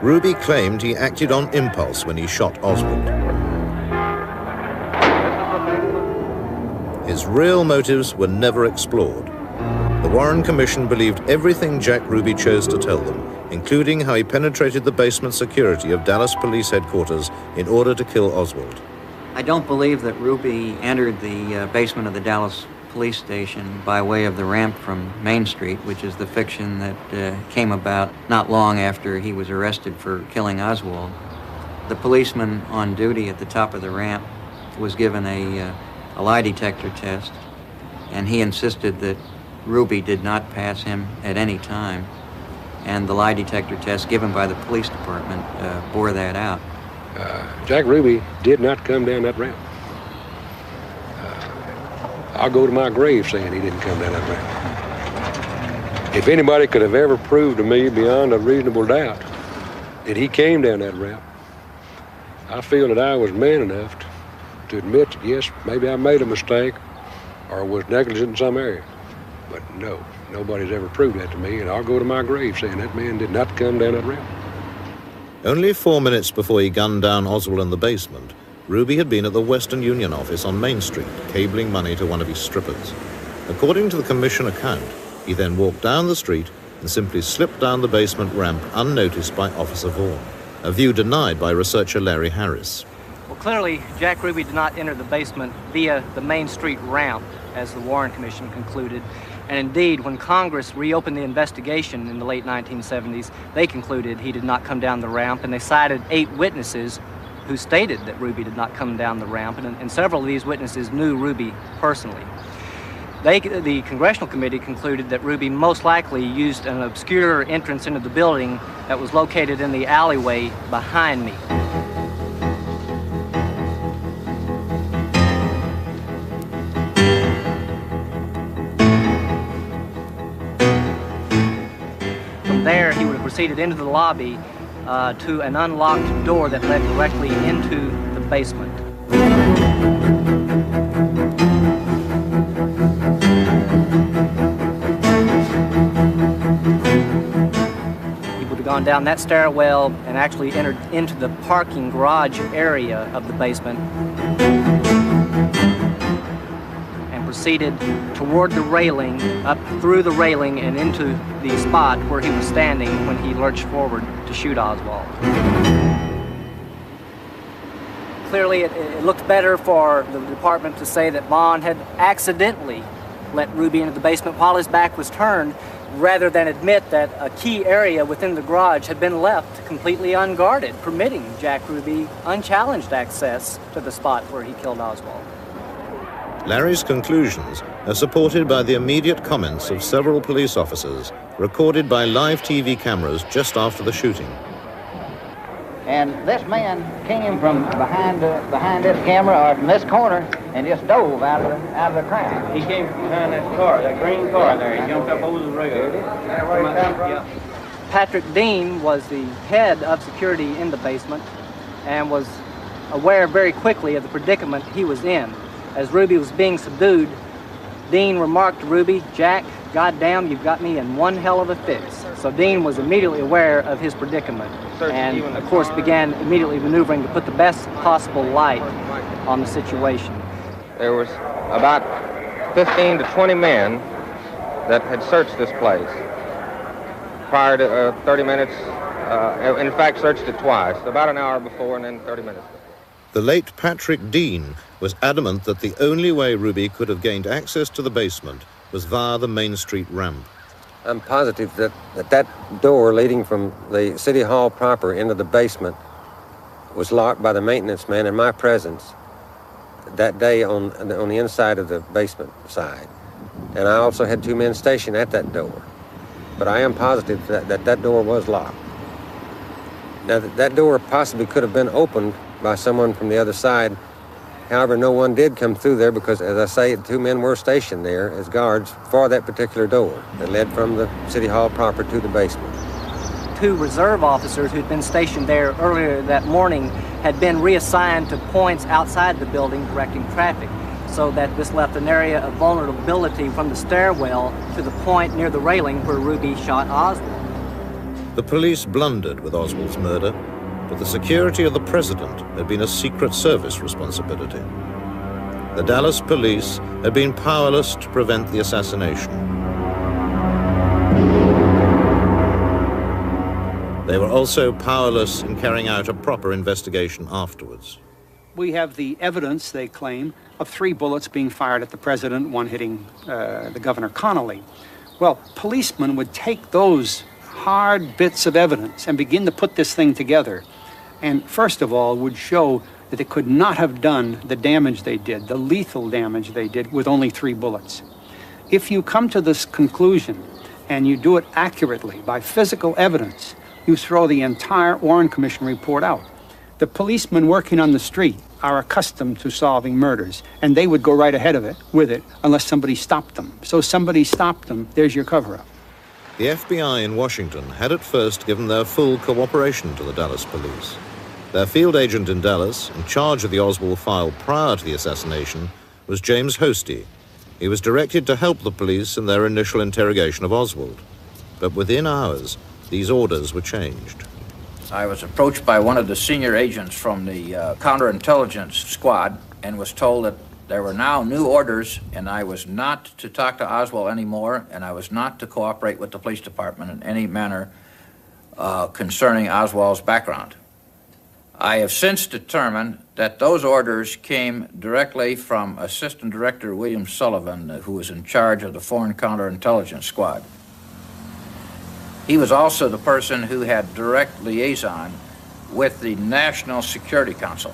Ruby claimed he acted on impulse when he shot Oswald. His real motives were never explored. The Warren Commission believed everything Jack Ruby chose to tell them, including how he penetrated the basement security of Dallas Police Headquarters in order to kill Oswald. I don't believe that Ruby entered the uh, basement of the Dallas police station by way of the ramp from Main Street, which is the fiction that uh, came about not long after he was arrested for killing Oswald. The policeman on duty at the top of the ramp was given a, uh, a lie detector test, and he insisted that Ruby did not pass him at any time. And the lie detector test given by the police department uh, bore that out. Uh, Jack Ruby did not come down that ramp. I'll go to my grave saying he didn't come down that ramp. If anybody could have ever proved to me beyond a reasonable doubt that he came down that ramp, I feel that I was man enough to, to admit that, yes, maybe I made a mistake or was negligent in some area. But no, nobody's ever proved that to me, and I'll go to my grave saying that man did not come down that ramp. Only four minutes before he gunned down Oswald in the basement, Ruby had been at the Western Union office on Main Street, cabling money to one of his strippers. According to the commission account, he then walked down the street and simply slipped down the basement ramp unnoticed by Officer Vaughn, a view denied by researcher Larry Harris. Well, clearly, Jack Ruby did not enter the basement via the Main Street ramp, as the Warren Commission concluded. And indeed, when Congress reopened the investigation in the late 1970s, they concluded he did not come down the ramp, and they cited eight witnesses who stated that Ruby did not come down the ramp, and, and several of these witnesses knew Ruby personally. They, the Congressional Committee concluded that Ruby most likely used an obscure entrance into the building that was located in the alleyway behind me. From there, he would have proceeded into the lobby uh, to an unlocked door that led directly into the basement. He would have gone down that stairwell and actually entered into the parking garage area of the basement and proceeded toward the railing, up through the railing and into the spot where he was standing when he lurched forward to shoot Oswald. Clearly, it, it looked better for the department to say that Vaughn had accidentally let Ruby into the basement while his back was turned, rather than admit that a key area within the garage had been left completely unguarded, permitting Jack Ruby unchallenged access to the spot where he killed Oswald. Larry's conclusions are supported by the immediate comments of several police officers recorded by live TV cameras just after the shooting. And this man came from behind uh, behind this camera or from this corner and just dove out of the, out of the crowd. He came from behind that car, that green car there. He jumped up over the rail. Yeah. Patrick Dean was the head of security in the basement and was aware very quickly of the predicament he was in. As Ruby was being subdued, Dean remarked to Ruby, Jack, goddamn, you've got me in one hell of a fix. So Dean was immediately aware of his predicament and, of course, began immediately maneuvering to put the best possible light on the situation. There was about 15 to 20 men that had searched this place prior to uh, 30 minutes. Uh, in fact, searched it twice, about an hour before and then 30 minutes. The late Patrick Dean was adamant that the only way Ruby could have gained access to the basement was via the Main Street ramp. I'm positive that, that that door leading from the city hall proper into the basement was locked by the maintenance man in my presence that day on, on the inside of the basement side. And I also had two men stationed at that door. But I am positive that that, that door was locked. Now, that, that door possibly could have been opened by someone from the other side. However, no one did come through there because, as I say, two men were stationed there as guards for that particular door that led from the city hall proper to the basement. Two reserve officers who'd been stationed there earlier that morning had been reassigned to points outside the building directing traffic, so that this left an area of vulnerability from the stairwell to the point near the railing where Ruby shot Oswald. The police blundered with Oswald's murder, but the security of the president had been a Secret Service responsibility. The Dallas police had been powerless to prevent the assassination. They were also powerless in carrying out a proper investigation afterwards. We have the evidence, they claim, of three bullets being fired at the president, one hitting uh, the Governor Connally. Well, policemen would take those hard bits of evidence and begin to put this thing together. And first of all, would show that they could not have done the damage they did, the lethal damage they did, with only three bullets. If you come to this conclusion and you do it accurately by physical evidence, you throw the entire Warren Commission report out. The policemen working on the street are accustomed to solving murders, and they would go right ahead of it with it unless somebody stopped them. So somebody stopped them, there's your cover up. The FBI in Washington had at first given their full cooperation to the Dallas police. Their field agent in Dallas, in charge of the Oswald file prior to the assassination, was James Hosty. He was directed to help the police in their initial interrogation of Oswald. But within hours, these orders were changed. I was approached by one of the senior agents from the uh, counterintelligence squad and was told that there were now new orders and I was not to talk to Oswald anymore and I was not to cooperate with the police department in any manner uh, concerning Oswald's background. I have since determined that those orders came directly from Assistant Director William Sullivan, who was in charge of the Foreign Counterintelligence Squad. He was also the person who had direct liaison with the National Security Council.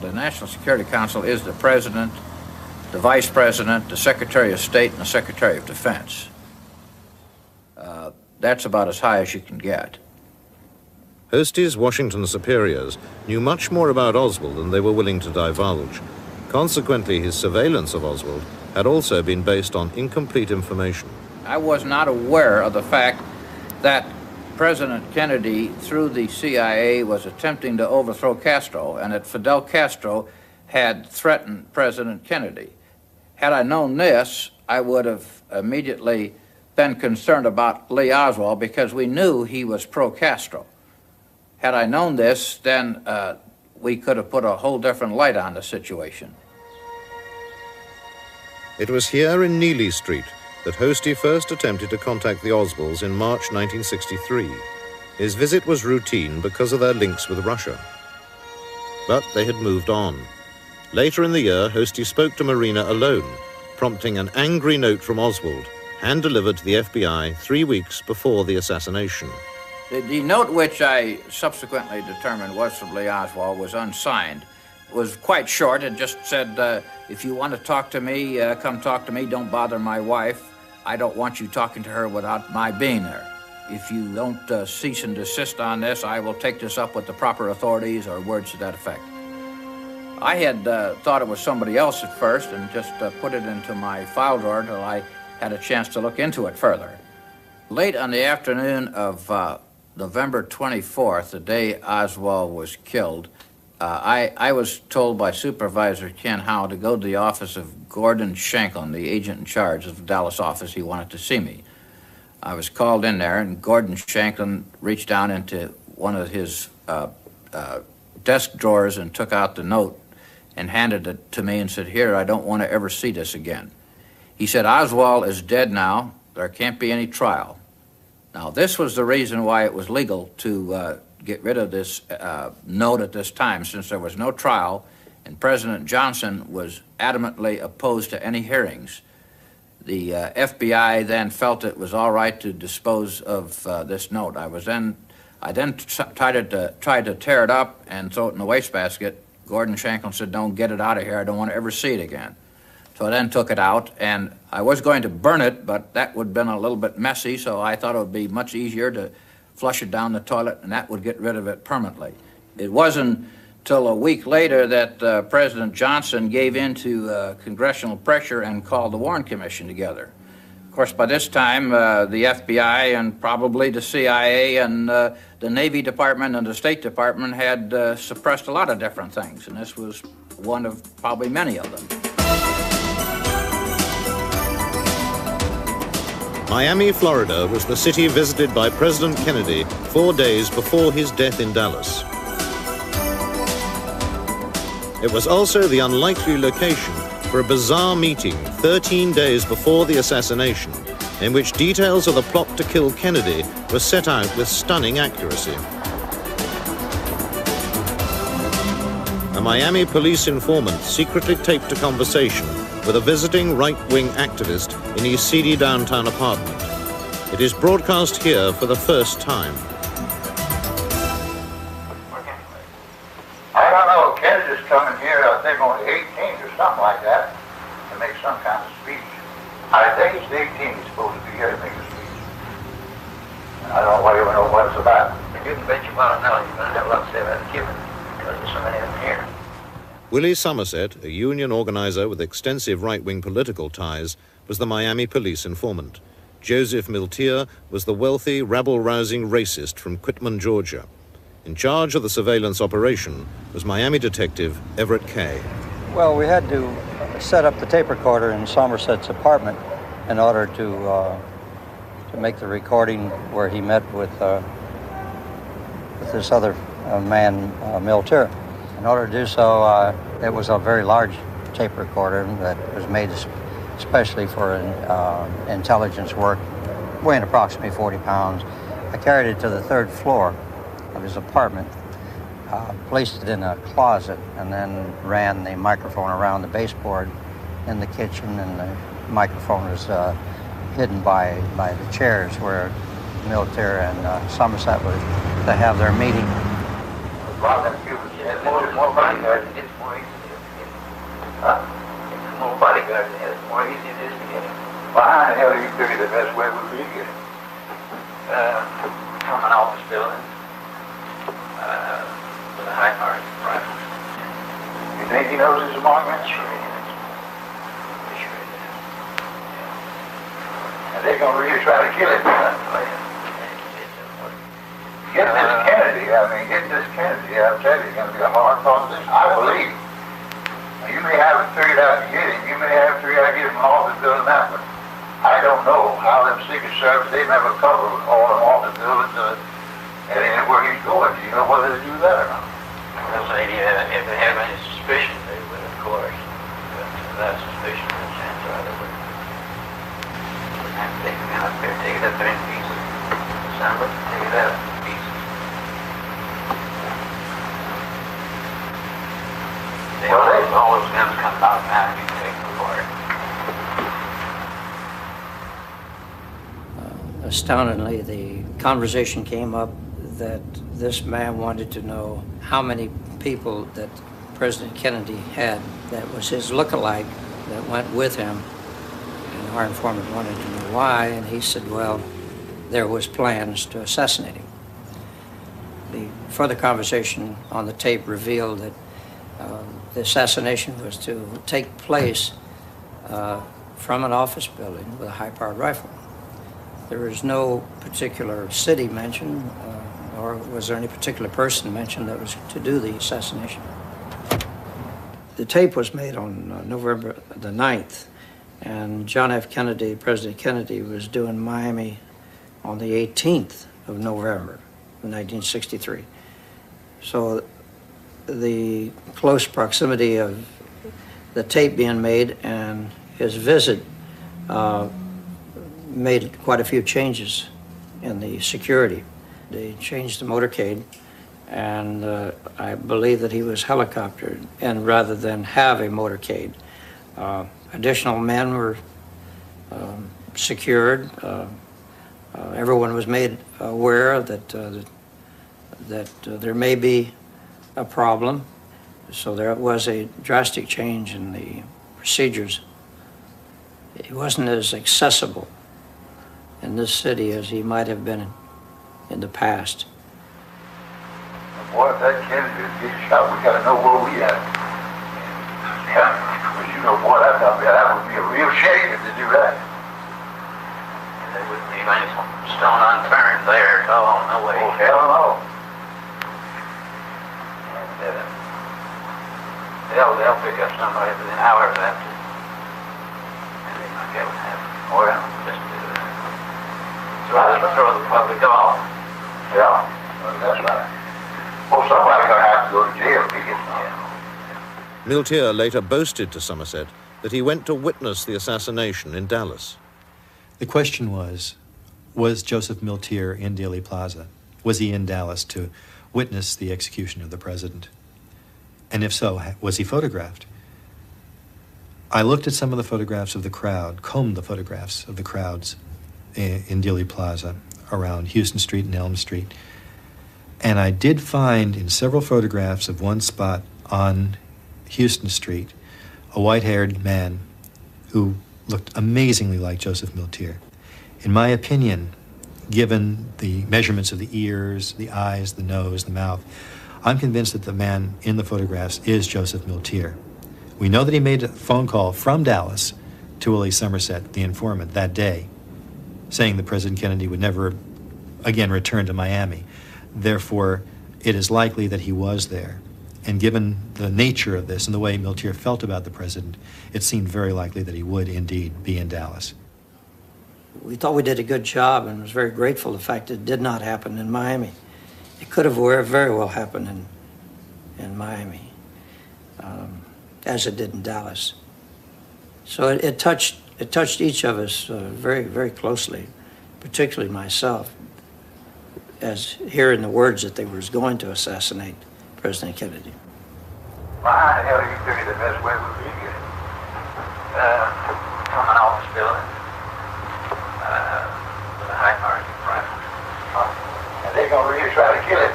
The National Security Council is the President, the Vice President, the Secretary of State, and the Secretary of Defense. Uh, that's about as high as you can get. Hosty's Washington superiors knew much more about Oswald than they were willing to divulge. Consequently, his surveillance of Oswald had also been based on incomplete information. I was not aware of the fact that President Kennedy, through the CIA, was attempting to overthrow Castro and that Fidel Castro had threatened President Kennedy. Had I known this, I would have immediately been concerned about Lee Oswald because we knew he was pro Castro. Had I known this, then uh, we could have put a whole different light on the situation. It was here in Neely Street that Hosty first attempted to contact the Oswalds in March 1963. His visit was routine because of their links with Russia. But they had moved on. Later in the year, Hosty spoke to Marina alone, prompting an angry note from Oswald, hand-delivered to the FBI three weeks before the assassination. The, the note which I subsequently determined was from Lee Oswald was unsigned. It was quite short. It just said, uh, if you want to talk to me, uh, come talk to me. Don't bother my wife. I don't want you talking to her without my being there. If you don't uh, cease and desist on this, I will take this up with the proper authorities or words to that effect. I had uh, thought it was somebody else at first and just uh, put it into my file drawer until I had a chance to look into it further. Late on the afternoon of uh, November 24th, the day Oswald was killed, uh, I, I was told by Supervisor Ken Howe to go to the office of Gordon Shanklin, the agent in charge of the Dallas office. He wanted to see me. I was called in there, and Gordon Shanklin reached down into one of his uh, uh, desk drawers and took out the note and handed it to me and said, Here, I don't want to ever see this again. He said, Oswald is dead now. There can't be any trial. Now, this was the reason why it was legal to uh, get rid of this uh, note at this time, since there was no trial and President Johnson was adamantly opposed to any hearings. The uh, FBI then felt it was all right to dispose of uh, this note. I was then, I then tried to, tried to tear it up and throw it in the wastebasket. Gordon Shanklin said, "Don't get it out of here. I don't want to ever see it again." So I then took it out, and I was going to burn it, but that would have been a little bit messy. So I thought it would be much easier to flush it down the toilet, and that would get rid of it permanently. It wasn't till a week later that uh, President Johnson gave in to uh, congressional pressure and called the Warren Commission together. Of course, by this time, uh, the FBI and probably the CIA and uh, the Navy Department and the State Department had uh, suppressed a lot of different things, and this was one of probably many of them. Miami, Florida was the city visited by President Kennedy four days before his death in Dallas. It was also the unlikely location for a bizarre meeting 13 days before the assassination, in which details of the plot to kill Kennedy were set out with stunning accuracy. A Miami police informant secretly taped a conversation with a visiting right-wing activist in his seedy downtown apartment. It is broadcast here for the first time. I don't know, Kennedy's coming here, I think on the 18th or something like that, to make some kind of speech. I think it's the 18th he's supposed to be here to make a speech. I don't really know what it's about. You can bet you want to know. You're going to have a lot to say about Cuban because there's so many of them here. Willie Somersett, a union organizer with extensive right wing political ties, was the Miami police informant. Joseph Milteer was the wealthy, rabble rousing racist from Quitman, Georgia. In charge of the surveillance operation was Miami detective Everett Kaye. Well, we had to set up the tape recorder in Somersett's apartment in order to uh, to make the recording where he met with uh, with this other uh, man, uh, Milteer. In order to do so, uh, it was a very large tape recorder that was made especially for uh, intelligence work, weighing approximately 40 pounds. I carried it to the third floor of his apartment, uh, placed it in a closet, and then ran the microphone around the baseboard in the kitchen, and the microphone was uh, hidden by, by the chairs where the military and uh, Somersett were to have their meeting. More bodyguards, it's more easy. Huh? More bodyguards, it's more easy it is to get him. Well, how the hell do you figure the best way would be to get him? Uh, from an office building uh, with a high powered rifle. You think he knows his apartment? Sure he is. Sure he is. And they're going to really try to kill him. Get this Kennedy, I mean, get this Kennedy, I'll tell you, it's going to be a hard proposition, I believe. You may have it figured out to get him, you may have it figured out to get him an office building out, but I don't know how them Secret Service, they never cover all them office buildings uh, and anywhere he's going. Do you know whether they do that or not? Well, say, uh, if they have any suspicion, they would, of course. But without suspicion, the chances are they would. To take him out there, take it up there in pieces. Assemble it, take it out in pieces. They take them apart. Astoundingly, the conversation came up that this man wanted to know how many people that President Kennedy had that was his look-alike that went with him. And our informant wanted to know why, and he said, well, there was plans to assassinate him. The further conversation on the tape revealed that uh, the assassination was to take place uh, from an office building with a high-powered rifle. There was no particular city mentioned, uh, nor was there any particular person mentioned that was to do the assassination. The tape was made on uh, November the 9th, and John F. Kennedy, President Kennedy, was due in Miami on the 18th of November of 1963. So the close proximity of the tape being made and his visit uh, made quite a few changes in the security. They changed the motorcade, and uh, I believe that he was helicoptered, and rather than have a motorcade, uh, additional men were um, secured. Uh, uh everyone was made aware that uh, that, that there may be a problem, so there was a drastic change in the procedures. It wasn't as accessible in this city as he might have been in, in the past. Boy, if that Kennedy gets shot, we gotta know where we at. Yeah, but you know, boy, that, that would be a real shame if they do that. There wouldn't be any stone unturned there at all, no way. Oh, hell no. And, uh, they'll, they'll pick up somebody within hours after. And they might be able to have, oh, yeah. Just uh, throw, the, throw the public off. Yeah, that's right. Well, somebody's gonna have to go to jail if he gets Milteer later boasted to Somersett that he went to witness the assassination in Dallas. The question was Was Joseph Milteer in Dealey Plaza? Was he in Dallas to witness the execution of the president? And if so, was he photographed? I looked at some of the photographs of the crowd, combed the photographs of the crowds in Dealey Plaza around Houston Street and Elm Street. And I did find in several photographs of one spot on Houston Street a white haired man who looked amazingly like Joseph Milteer. In my opinion, given the measurements of the ears, the eyes, the nose, the mouth, I'm convinced that the man in the photographs is Joseph Milteer. We know that he made a phone call from Dallas to Willie Somersett, the informant, that day, saying that President Kennedy would never again return to Miami. Therefore, it is likely that he was there. And given the nature of this and the way Milteer felt about the president, it seemed very likely that he would indeed be in Dallas. We thought we did a good job and was very grateful the fact it did not happen in Miami. It could have very well happened in, in Miami, um, as it did in Dallas. So it, it, touched, it touched each of us uh, very, very closely, particularly myself, as hearing the words that they were going to assassinate President Kennedy. How the hell you way uh, from an office building uh, with a high margin rifle? And they're going to really try to kill it.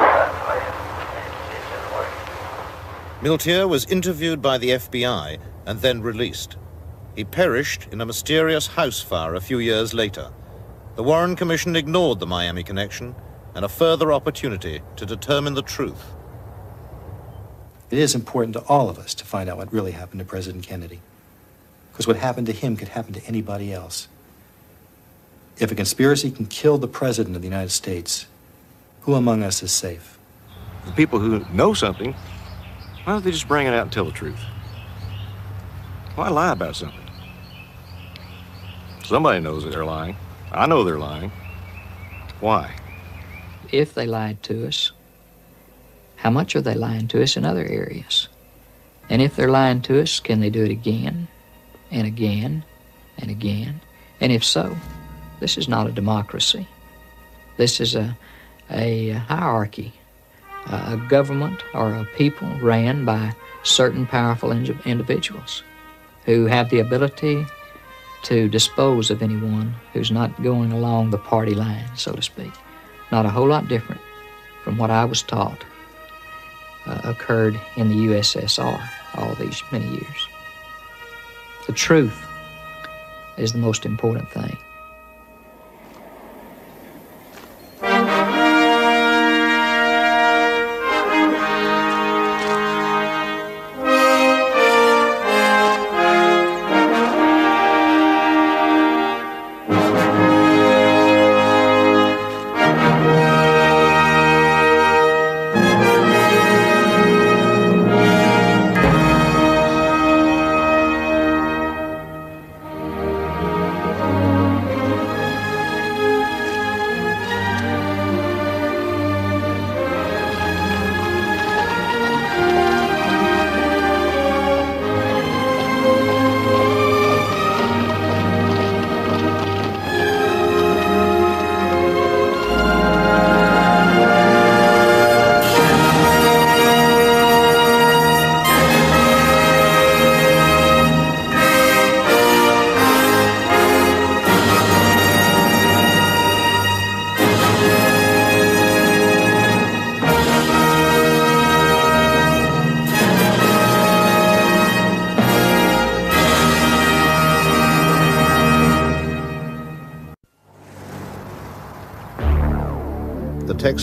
Milteer was interviewed by the FBI and then released. He perished in a mysterious house fire a few years later. The Warren Commission ignored the Miami connection and a further opportunity to determine the truth. It is important to all of us to find out what really happened to President Kennedy. Because what happened to him could happen to anybody else. If a conspiracy can kill the President of the United States, who among us is safe? The people who know something, why don't they just bring it out and tell the truth? Why lie about something? Somebody knows that they're lying. I know they're lying. Why? If they lied to us, how much are they lying to us in other areas? And if they're lying to us, can they do it again and again and again? And if so, this is not a democracy. This is a, a hierarchy, a government or a people ran by certain powerful individuals who have the ability to dispose of anyone who's not going along the party line, so to speak. Not a whole lot different from what I was taught uh, occurred in the USSR all these many years. The truth is the most important thing.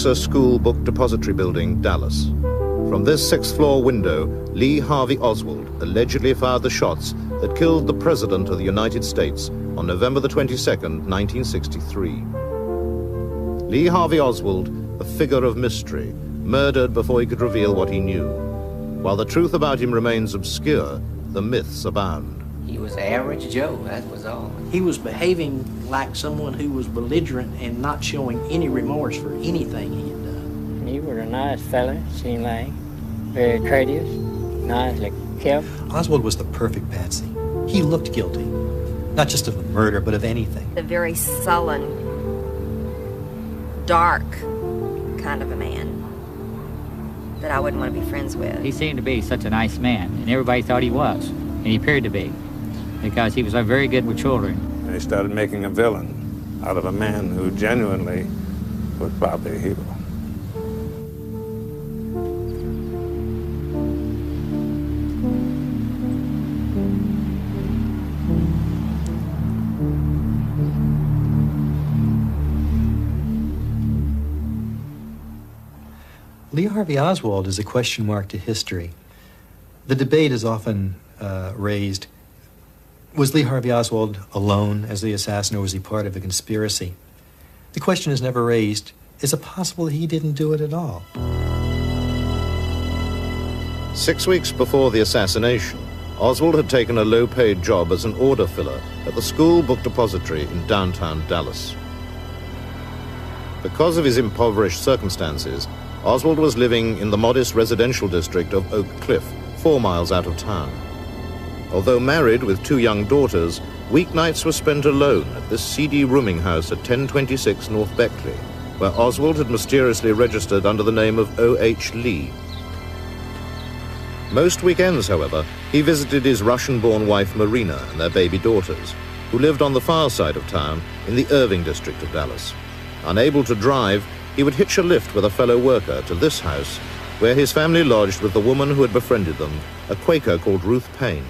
Texas School Book Depository Building, Dallas. From this sixth floor window, Lee Harvey Oswald allegedly fired the shots that killed the President of the United States on November the 22nd, 1963. Lee Harvey Oswald, a figure of mystery, murdered before he could reveal what he knew. While the truth about him remains obscure, the myths abound. He was average Joe, that was all. He was behaving like someone who was belligerent and not showing any remorse for anything he had done. You were a nice fella, seemed like. Very courteous, nicely kept. Oswald was the perfect patsy. He looked guilty, not just of the murder, but of anything. A very sullen, dark kind of a man that I wouldn't want to be friends with. He seemed to be such a nice man, and everybody thought he was, and he appeared to be because he was very good with children. And they started making a villain out of a man who genuinely was probably a hero. Lee Harvey Oswald is a question mark to history. The debate is often uh, raised was Lee Harvey Oswald alone as the assassin, or was he part of a conspiracy? The question is never raised is it possible he didn't do it at all? Six weeks before the assassination, Oswald had taken a low paid job as an order filler at the school book depository in downtown Dallas. Because of his impoverished circumstances, Oswald was living in the modest residential district of Oak Cliff, four miles out of town. Although married with two young daughters, weeknights were spent alone at this seedy rooming house at 1026 North Beckley, where Oswald had mysteriously registered under the name of O.H. Lee. Most weekends, however, he visited his Russian-born wife Marina and their baby daughters, who lived on the far side of town in the Irving district of Dallas. Unable to drive, he would hitch a lift with a fellow worker to this house, where his family lodged with the woman who had befriended them, a Quaker called Ruth Paine.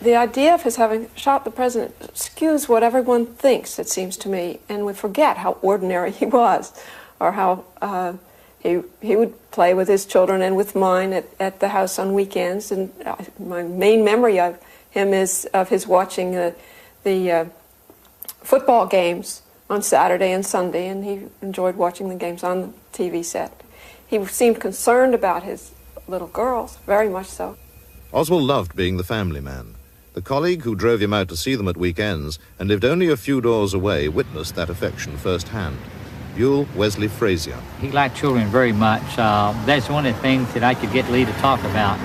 The idea of his having shot the president skews what everyone thinks, it seems to me, and we forget how ordinary he was, or how uh, he, he would play with his children and with mine at, at the house on weekends. And my main memory of him is of his watching uh, the uh, football games on Saturday and Sunday, and he enjoyed watching the games on the TV set. He seemed concerned about his little girls, very much so. Oswald loved being the family man. The colleague who drove him out to see them at weekends and lived only a few doors away witnessed that affection firsthand. Buell Wesley Frazier. He liked children very much. Uh, that's one of the things that I could get Lee to talk about.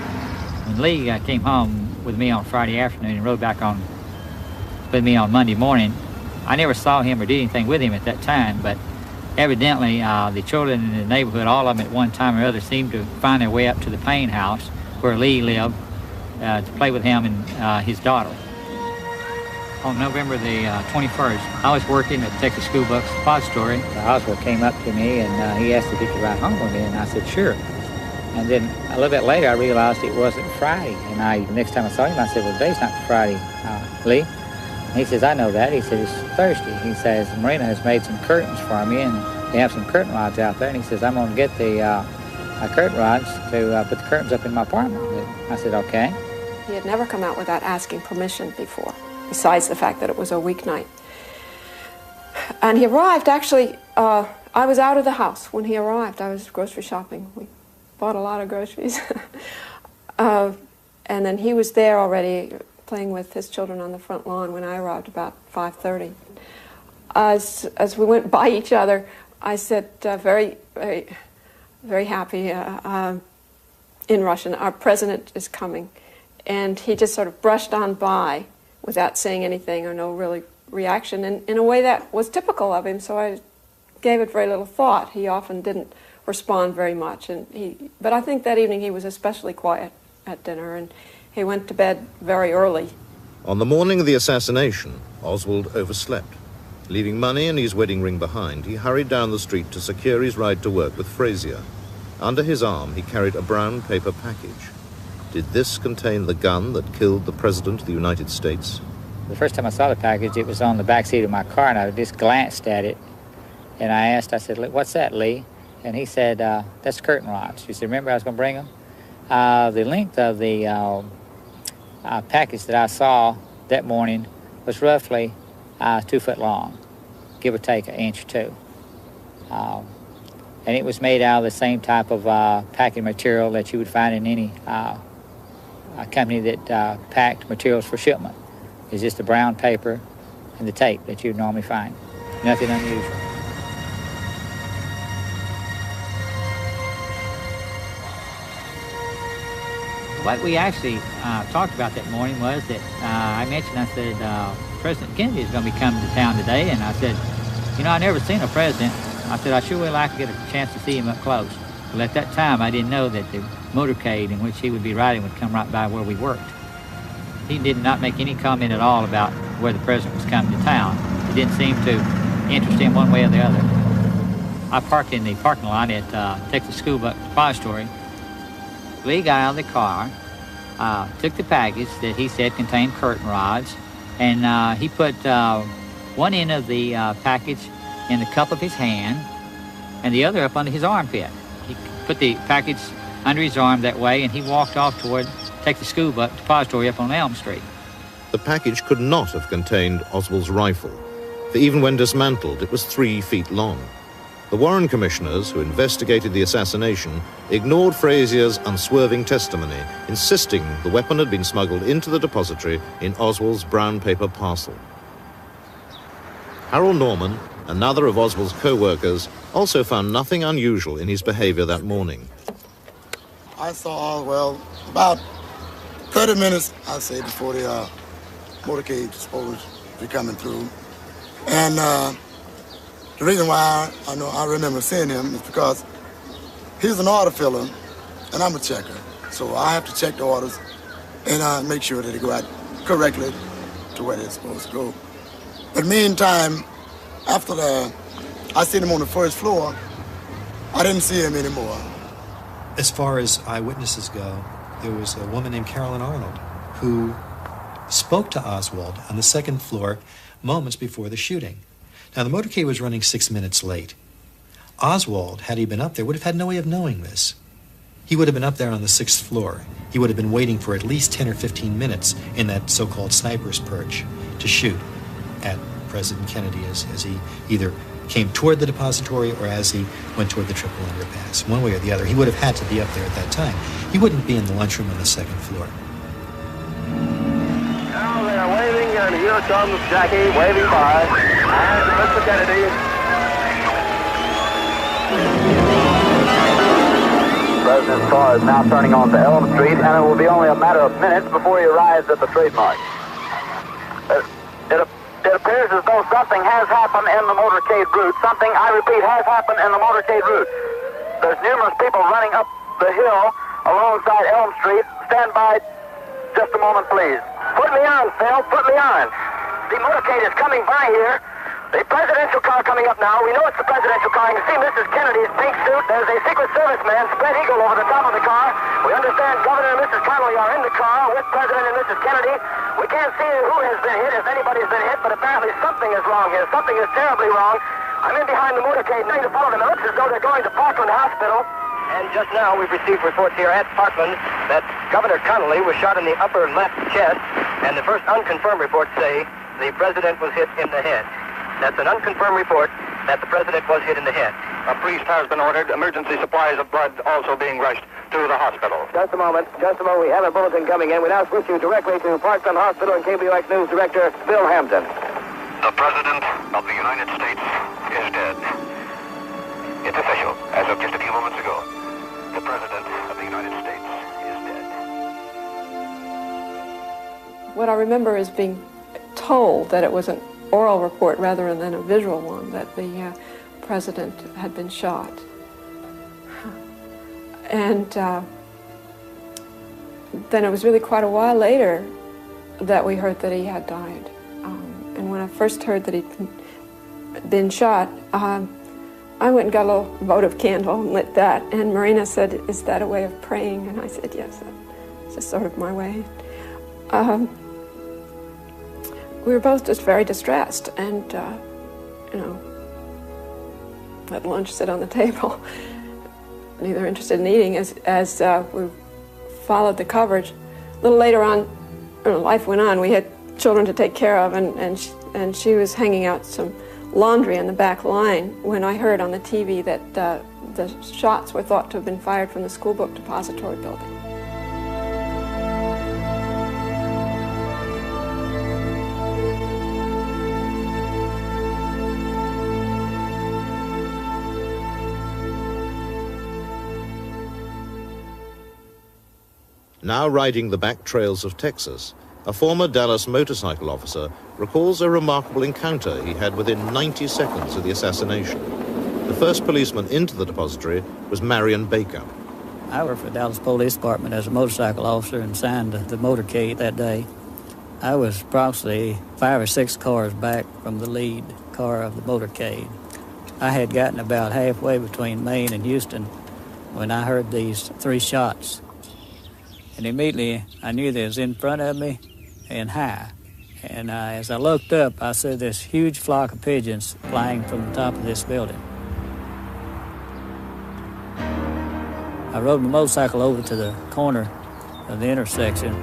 When Lee uh, came home with me on Friday afternoon and rode back on with me on Monday morning, I never saw him or did anything with him at that time, but evidently uh, the children in the neighborhood, all of them at one time or other, seemed to find their way up to the Paine house where Lee lived uh, to play with him and uh, his daughter. On November the 21st, uh, I was working at Texas School Books Depository. Oswald came up to me and uh, he asked if he could ride home with me, and I said, sure. And then a little bit later, I realized it wasn't Friday. And I, the next time I saw him, I said, well, today's not Friday, Lee. And he says, I know that. He says, it's Thursday. He says, Marina has made some curtains for me, and they have some curtain rods out there. And he says, I'm going to get the uh, curtain rods to uh, put the curtains up in my apartment. I said, okay. He had never come out without asking permission before, besides the fact that it was a weeknight. And he arrived, actually, uh, I was out of the house when he arrived. I was grocery shopping. We bought a lot of groceries. uh, and then he was there already playing with his children on the front lawn when I arrived about 5.30. As, as we went by each other, I said, uh, very, very, very happy uh, uh, in Russian, our president is coming and he just sort of brushed on by without saying anything or no really reaction, and in a way that was typical of him. So I gave it very little thought. He often didn't respond very much, and he. But I think that evening he was especially quiet at dinner, and he went to bed very early. On the morning of the assassination, Oswald overslept. Leaving money and his wedding ring behind, he hurried down the street to secure his ride to work with Frazier. Under his arm, he carried a brown paper package. Did this contain the gun that killed the President of the United States? The first time I saw the package, it was on the back seat of my car, and I just glanced at it. And I asked, I said, what's that, Lee? And he said, uh, that's curtain rods. He said, remember I was going to bring them? Uh, the length of the uh, uh, package that I saw that morning was roughly uh, two foot long, give or take an inch or two. Um, and it was made out of the same type of uh, packing material that you would find in any a company that uh, packed materials for shipment. It's just the brown paper and the tape that you'd normally find. Nothing unusual. What we actually uh, talked about that morning was that uh, I mentioned, I said, uh, President Kennedy is going to be coming to town today, and I said, you know, i never seen a president. I said, I sure would like to get a chance to see him up close. Well, at that time, I didn't know that the motorcade in which he would be riding would come right by where we worked. He did not make any comment at all about where the president was coming to town. It didn't seem to interest him one way or the other. I parked in the parking lot at uh, Texas School Book Depository. Lee got out of the car, uh, took the package that he said contained curtain rods, and uh, he put uh, one end of the uh, package in the cup of his hand and the other up under his armpit put the package under his arm that way, and he walked off toward take the school bus depository up on Elm Street. The package could not have contained Oswald's rifle, for even when dismantled, it was three feet long. The Warren commissioners, who investigated the assassination, ignored Frazier's unswerving testimony, insisting the weapon had been smuggled into the depository in Oswald's brown paper parcel. Harold Norman, another of Oswald's co-workers, also found nothing unusual in his behavior that morning. I saw, well, about 30 minutes, I'd say, before the uh, motorcade supposed to be coming through. And uh, the reason why I, I know I remember seeing him is because he's an order filler, and I'm a checker. So I have to check the orders and uh, make sure that they go out correctly to where they're supposed to go. But meantime, after the, I seen him on the first floor, I didn't see him anymore. As far as eyewitnesses go, there was a woman named Carolyn Arnold who spoke to Oswald on the second floor moments before the shooting. Now, the motorcade was running six minutes late. Oswald, had he been up there, would have had no way of knowing this. He would have been up there on the sixth floor. He would have been waiting for at least 10 or 15 minutes in that so called sniper's perch to shoot at President Kennedy as, as he either came toward the depository or as he went toward the triple underpass. One way or the other, he would have had to be up there at that time. He wouldn't be in the lunchroom on the second floor. Now they are waving, and here comes Jackie waving by. And Mr. Kennedy. President's car is now turning onto Elm Street, and it will be only a matter of minutes before he arrives at the Trade Mart. Uh, it, it, it appears as though something has happened in the motorcade route. Something, I repeat, has happened in the motorcade route. There's numerous people running up the hill alongside Elm Street. Stand by just a moment, please. Put me on, Phil. Put me on. The motorcade is coming by here. The presidential car coming up now. We know it's the presidential car. You can see Mrs. Kennedy's pink suit. There's a Secret Service man, spread eagle, over the top of the car. We understand Governor and Mrs. Connally are in the car with President and Mrs. Kennedy. We can't see who has been hit, if anybody's been hit, but apparently something is wrong here. Something is terribly wrong. I'm in behind the motorcade, trying to follow them. It looks as though they're going to Parkland Hospital. And just now we've received reports here at Parkland that Governor Connally was shot in the upper left chest, and the first unconfirmed reports say the president was hit in the head. That's an unconfirmed report that the president was hit in the head. A priest has been ordered. Emergency supplies of blood also being rushed to the hospital. Just a moment. Just a moment. We have a bulletin coming in. We now switch you directly to Parkland Hospital and KBOX News Director Bill Hampton. The President of the United States is dead. It's official. As of just a few moments ago, the President of the United States is dead. What I remember is being told that it was an oral report rather than a visual one, that the uh, president had been shot. And uh, then it was really quite a while later that we heard that he had died. Um, and when I first heard that he'd been shot, um, I went and got a little votive candle and lit that. And Marina said, Is that a way of praying? And I said, Yes, that's just sort of my way. Um, we were both just very distressed and, uh, you know, let lunch sit on the table, neither interested in eating as, as uh, we followed the coverage. A little later on, you know, life went on. We had children to take care of, and, and, she, and she was hanging out some laundry in the back line when I heard on the TV that uh, the shots were thought to have been fired from the school book depository building. Now riding the back trails of Texas, a former Dallas motorcycle officer recalls a remarkable encounter he had within 90 seconds of the assassination. The first policeman into the depository was Marion Baker. I worked for the Dallas Police Department as a motorcycle officer and signed the motorcade that day. I was approximately five or six cars back from the lead car of the motorcade. I had gotten about halfway between Main and Houston when I heard these three shots. And immediately I knew they was in front of me and high. And uh, as I looked up, I saw this huge flock of pigeons flying from the top of this building. I rode my motorcycle over to the corner of the intersection,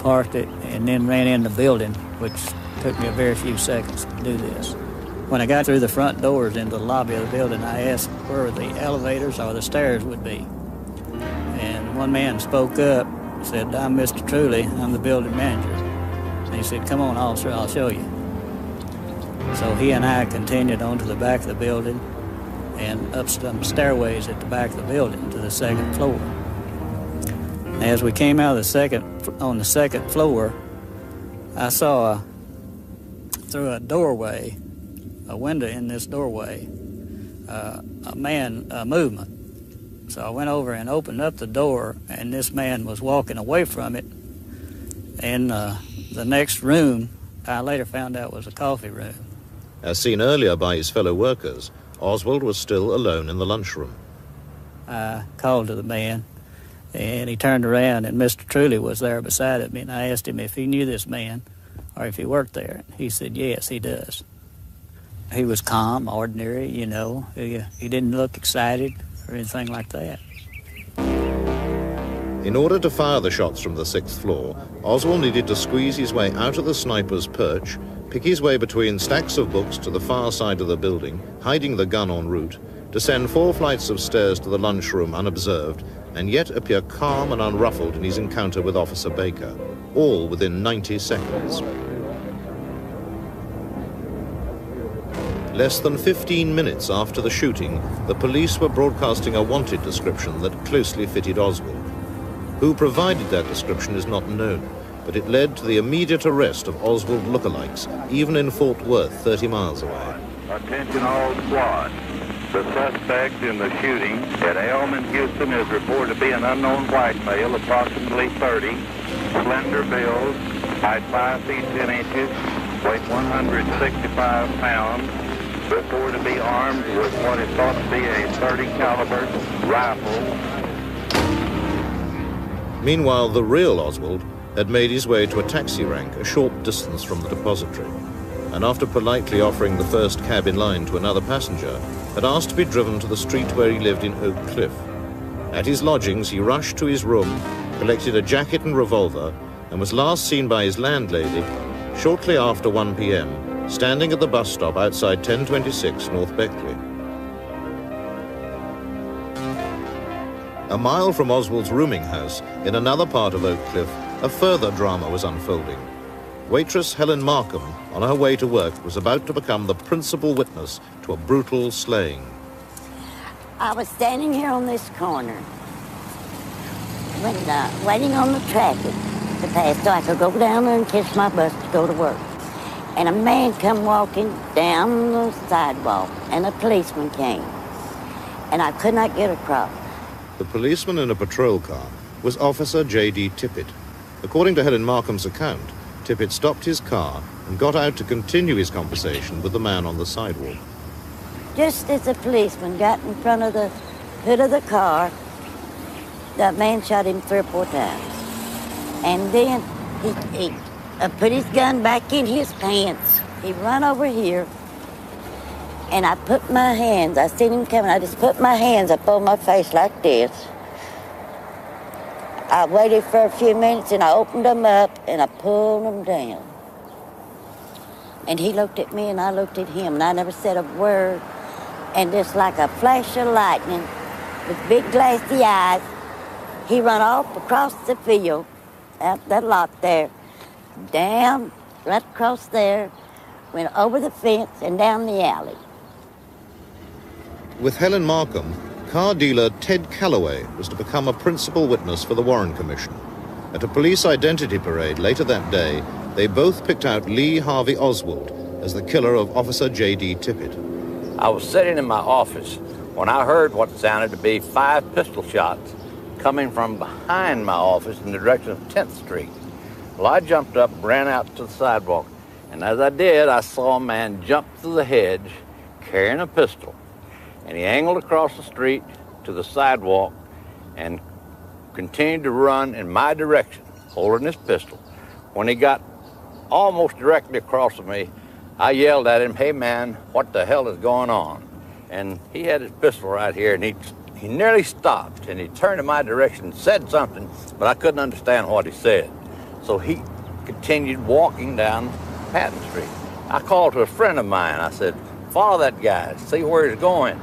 parked it, and then ran in the building, which took me a very few seconds to do this. When I got through the front doors into the lobby of the building, I asked where the elevators or the stairs would be. One man spoke up, said, I'm Mr. Truly, I'm the building manager. And he said, Come on, officer, I'll show you. So he and I continued on to the back of the building and up some stairways at the back of the building to the second floor. As we came out of the second on the second floor, I saw through a doorway a window in this doorway, uh, a man a movement. So I went over and opened up the door, and this man was walking away from it. And uh, the next room, I later found out was a coffee room. As seen earlier by his fellow workers, Oswald was still alone in the lunchroom. I called to the man, and he turned around, and Mr. Truly was there beside me. And I asked him if he knew this man or if he worked there. He said, Yes, he does he was calm, ordinary, you know. He, he didn't look excited or anything like that. In order to fire the shots from the sixth floor, Oswald needed to squeeze his way out of the sniper's perch, pick his way between stacks of books to the far side of the building, hiding the gun en route, descend four flights of stairs to the lunchroom unobserved, and yet appear calm and unruffled in his encounter with Officer Baker, all within 90 seconds. Less than 15 minutes after the shooting, the police were broadcasting a wanted description that closely fitted Oswald. Who provided that description is not known, but it led to the immediate arrest of Oswald lookalikes, even in Fort Worth, 30 miles away. Attention all squad. The suspect in the shooting at Elm Houston is reported to be an unknown white male, approximately 30, slender build, height 5 feet 10 inches, weight 165 pounds, before to be armed with what is thought to be a 30 caliber rifle. Meanwhile, the real Oswald had made his way to a taxi rank a short distance from the depository, and after politely offering the first cab in line to another passenger, had asked to be driven to the street where he lived in Oak Cliff. At his lodgings, he rushed to his room, collected a jacket and revolver, and was last seen by his landlady shortly after 1 p.m standing at the bus stop outside 1026 North Beckley. A mile from Oswald's rooming house, in another part of Oak Cliff, a further drama was unfolding. Waitress Helen Markham, on her way to work, was about to become the principal witness to a brutal slaying. I was standing here on this corner when, uh, waiting on the traffic to pass so I could go down there and catch my bus to go to work and a man come walking down the sidewalk, and a policeman came, and I could not get across. The policeman in a patrol car was Officer J.D. Tippit. According to Helen Markham's account, Tippit stopped his car and got out to continue his conversation with the man on the sidewalk. Just as the policeman got in front of the hood of the car, that man shot him three or four times. And then he, he I put his gun back in his pants. He run over here, and I put my hands, I seen him coming, I just put my hands up on my face like this. I waited for a few minutes, and I opened them up, and I pulled them down. And he looked at me, and I looked at him, and I never said a word. And just like a flash of lightning, with big glassy eyes, he run off across the field, out that lot there, down, right across there, went over the fence and down the alley. With Helen Markham, car dealer Ted Callaway was to become a principal witness for the Warren Commission. At a police identity parade later that day, they both picked out Lee Harvey Oswald as the killer of Officer J.D. Tippit. I was sitting in my office when I heard what sounded to be five pistol shots coming from behind my office in the direction of 10th Street. Well, I jumped up, ran out to the sidewalk, and as I did, I saw a man jump through the hedge carrying a pistol. And he angled across the street to the sidewalk and continued to run in my direction, holding his pistol. When he got almost directly across from me, I yelled at him, Hey man, what the hell is going on? And he had his pistol right here, and he, he nearly stopped and he turned in my direction and said something, but I couldn't understand what he said. So he continued walking down Patton Street. I called to a friend of mine. I said, follow that guy, see where he's going.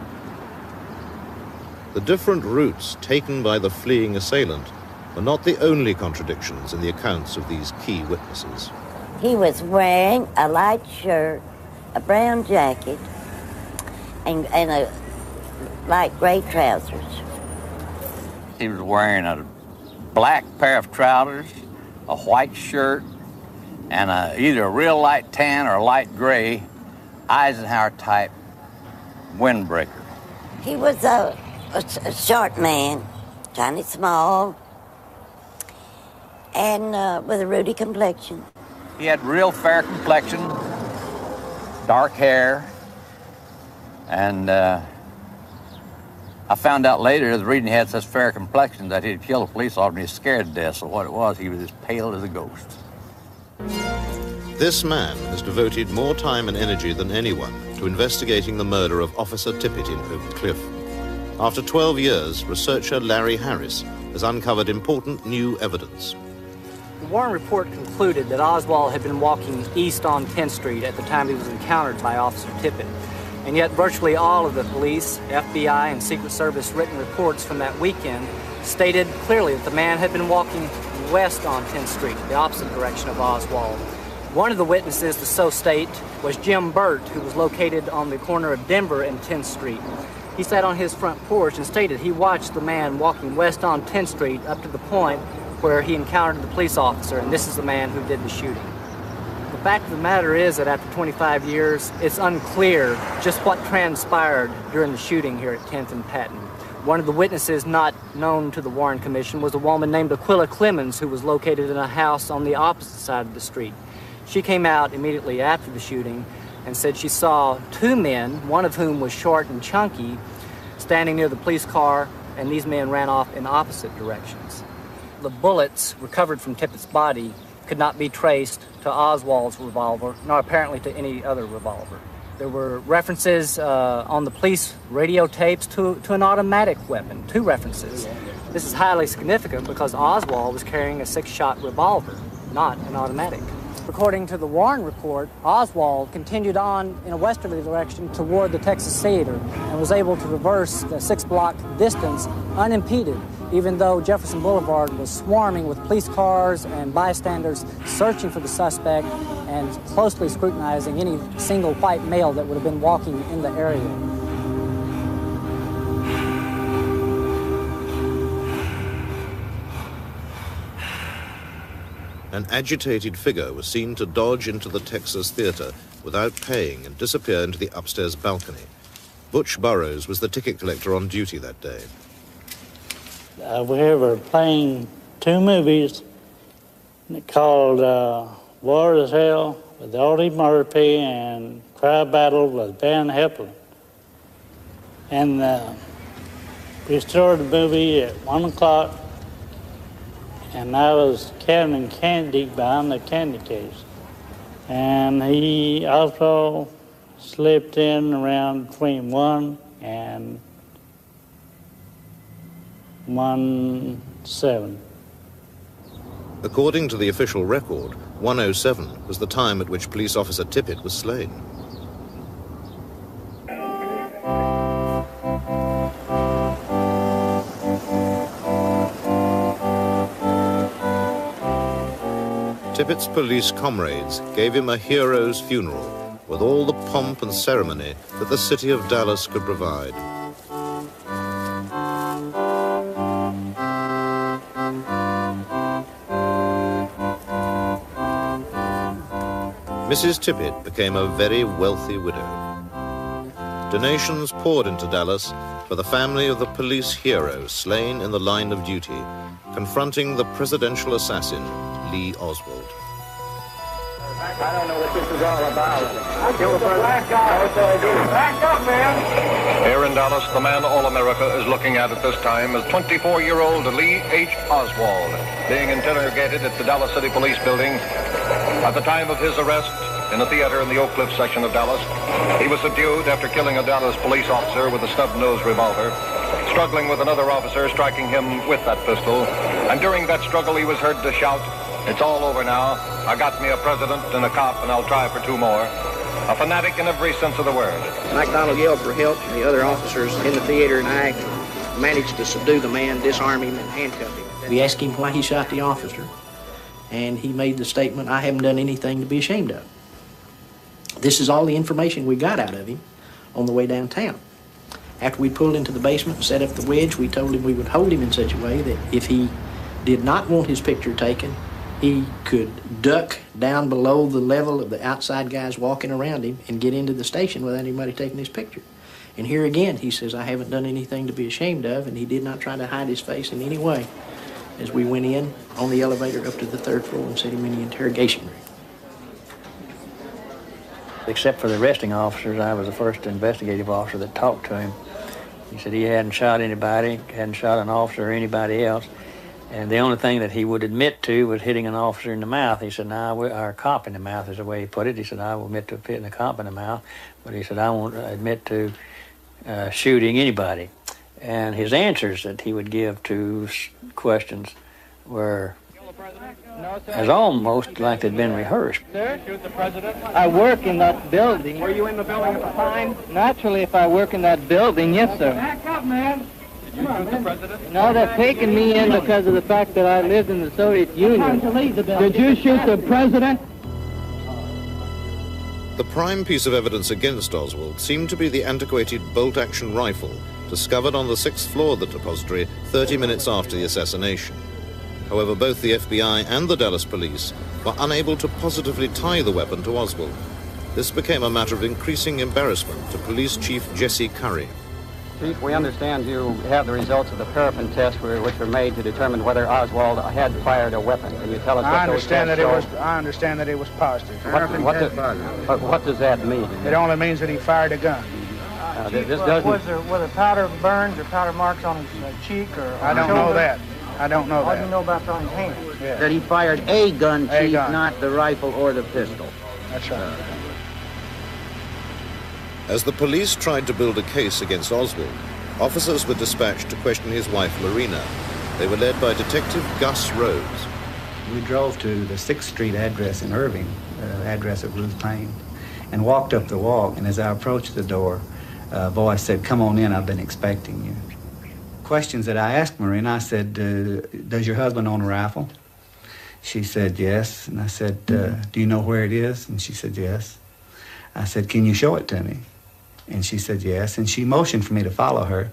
The different routes taken by the fleeing assailant were not the only contradictions in the accounts of these key witnesses. He was wearing a light shirt, a brown jacket, and, and a light gray trousers. He was wearing a black pair of trousers, a white shirt, and a, either a real light tan or a light gray Eisenhower type windbreaker. He was a, a, a short man, tiny small, and uh, with a ruddy complexion. He had real fair complexion, dark hair, and uh, I found out later, the reason he had such fair complexion, that he'd killed a police officer and he was scared to death. So what it was, he was as pale as a ghost. This man has devoted more time and energy than anyone to investigating the murder of Officer Tippit in Oak Cliff. After 12 years, researcher Larry Harris has uncovered important new evidence. The Warren report concluded that Oswald had been walking east on 10th Street at the time he was encountered by Officer Tippit. And yet virtually all of the police, FBI, and Secret Service written reports from that weekend stated clearly that the man had been walking west on 10th Street, the opposite direction of Oswald. One of the witnesses to so state was Jim Burt, who was located on the corner of Denver and 10th Street. He sat on his front porch and stated he watched the man walking west on 10th Street up to the point where he encountered the police officer, and this is the man who did the shooting. Fact of the matter is that after 25 years, it's unclear just what transpired during the shooting here at 10th and Patton. One of the witnesses not known to the Warren Commission was a woman named Acquilla Clemons who was located in a house on the opposite side of the street. She came out immediately after the shooting and said she saw two men, one of whom was short and chunky, standing near the police car, and these men ran off in opposite directions. The bullets recovered from Tippit's body could not be traced to Oswald's revolver, nor apparently to any other revolver. There were references uh, on the police radio tapes to, to an automatic weapon, two references. This is highly significant because Oswald was carrying a six shot revolver, not an automatic. According to the Warren report, Oswald continued on in a westerly direction toward the Texas Theater and was able to reverse the six block distance unimpeded, even though Jefferson Boulevard was swarming with police cars and bystanders searching for the suspect and closely scrutinizing any single white male that would have been walking in the area. An agitated figure was seen to dodge into the Texas Theater without paying and disappear into the upstairs balcony. Butch Burroughs was the ticket collector on duty that day. Uh, we were playing two movies called uh, War is Hell with Audie Murphy and Cry Battle with Van Heflin. And uh, we started the movie at 1 o'clock and I was counting candy behind the candy case. And he also slipped in around between one and one seven. According to the official record, 107 was the time at which police officer Tippit was slain. Tippit's police comrades gave him a hero's funeral with all the pomp and ceremony that the city of Dallas could provide. Mrs. Tippit became a very wealthy widow. Donations poured into Dallas for the family of the police hero slain in the line of duty, confronting the presidential assassin, Lee Oswald. I don't know what this is all about. Back up. Back up, man. Here in Dallas, the man all America is looking at at this time is 24-year-old Lee H. Oswald, being interrogated at the Dallas City Police Building. At the time of his arrest, in a theater in the Oak Cliff section of Dallas, he was subdued after killing a Dallas police officer with a snub-nosed revolver. struggling with another officer, striking him with that pistol. And during that struggle, he was heard to shout, It's all over now. I got me a president and a cop, and I'll try for two more. A fanatic in every sense of the word. McDonald yelled for help, and the other officers in the theater and I managed to subdue the man, disarm him, and handcuff him. We asked him why he shot the officer, and he made the statement, I haven't done anything to be ashamed of. This is all the information we got out of him on the way downtown. After we pulled into the basement and set up the wedge, we told him we would hold him in such a way that if he did not want his picture taken, he could duck down below the level of the outside guys walking around him and get into the station without anybody taking his picture. And here again, he says, I haven't done anything to be ashamed of, and he did not try to hide his face in any way as we went in on the elevator up to the third floor and set him in the interrogation room. Except for the arresting officers, I was the first investigative officer that talked to him. He said he hadn't shot anybody, hadn't shot an officer or anybody else. And the only thing that he would admit to was hitting an officer in the mouth. He said, "Now, nah, our cop in the mouth," is the way he put it. He said, "I will admit to hitting a cop in the mouth," but he said, "I won't admit to uh, shooting anybody." And his answers that he would give to questions were as almost like they'd been rehearsed. Sir, shoot the president. I work in that building. Were you in the building at the time? Naturally, if I work in that building, yes, sir. Back up, man. Did you shoot the president? No, they're taking me in because of the fact that I lived in the Soviet Union. Did you shoot the president? The prime piece of evidence against Oswald seemed to be the antiquated bolt-action rifle discovered on the sixth floor of the depository 30 minutes after the assassination. However, both the FBI and the Dallas police were unable to positively tie the weapon to Oswald. This became a matter of increasing embarrassment to Police Chief Jesse Curry. Chief, we understand you have the results of the paraffin tests which were made to determine whether Oswald had fired a weapon. Can you tell us I what understand those that it was. I understand that it was positive. What, what, do- what- what does that mean? It only means that he fired a gun. Uh, th- this uh, doesn't. was there, were there powder burns or powder marks on his uh, cheek or I don't know that. I don't know All that. Do you know about on his hand? Yeah. That he fired a gun, A Chief, gun. not the rifle or the pistol. That's right. As the police tried to build a case against Oswald, officers were dispatched to question his wife, Marina. They were led by Detective Gus Rose. We drove to the 6th Street address in Irving, uh, address of Ruth Paine, and walked up the walk. And as I approached the door, a voice said, Come on in, I've been expecting you. Questions that I asked Marina, I said, uh, Does your husband own a rifle? She said, Yes. And I said, uh, Do you know where it is? And she said, Yes. I said, Can you show it to me? And she said, Yes. And she motioned for me to follow her.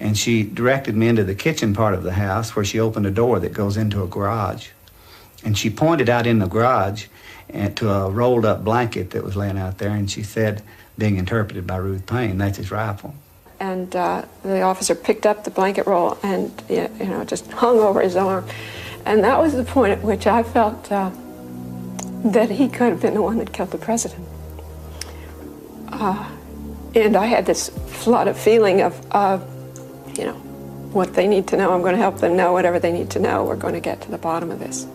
And she directed me into the kitchen part of the house where she opened a door that goes into a garage. And she pointed out in the garage and to a rolled up blanket that was laying out there. And she said, being interpreted by Ruth Paine, that's his rifle. And uh, the officer picked up the blanket roll and, you know, just hung over his arm. And that was the point at which I felt uh, that he could have been the one that killed the president. Uh, and I had this flood of feeling of, you know, what they need to know. I'm going to help them know whatever they need to know. We're going to get to the bottom of this.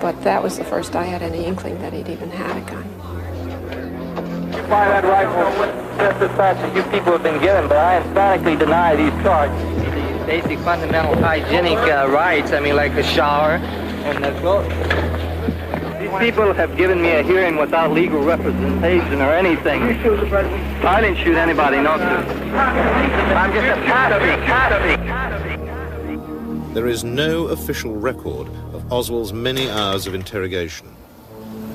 But that was the first I had any inkling that he'd even had a gun. Fire that rifle just as fast as you people have been given, but I emphatically deny these charges. The basic fundamental hygienic uh, rights, I mean, like the shower and the clothes. These people have given me a hearing without legal representation or anything. I didn't shoot anybody, no, sir. I'm just a patsy, patsy. There is no official record of Oswald's many hours of interrogation.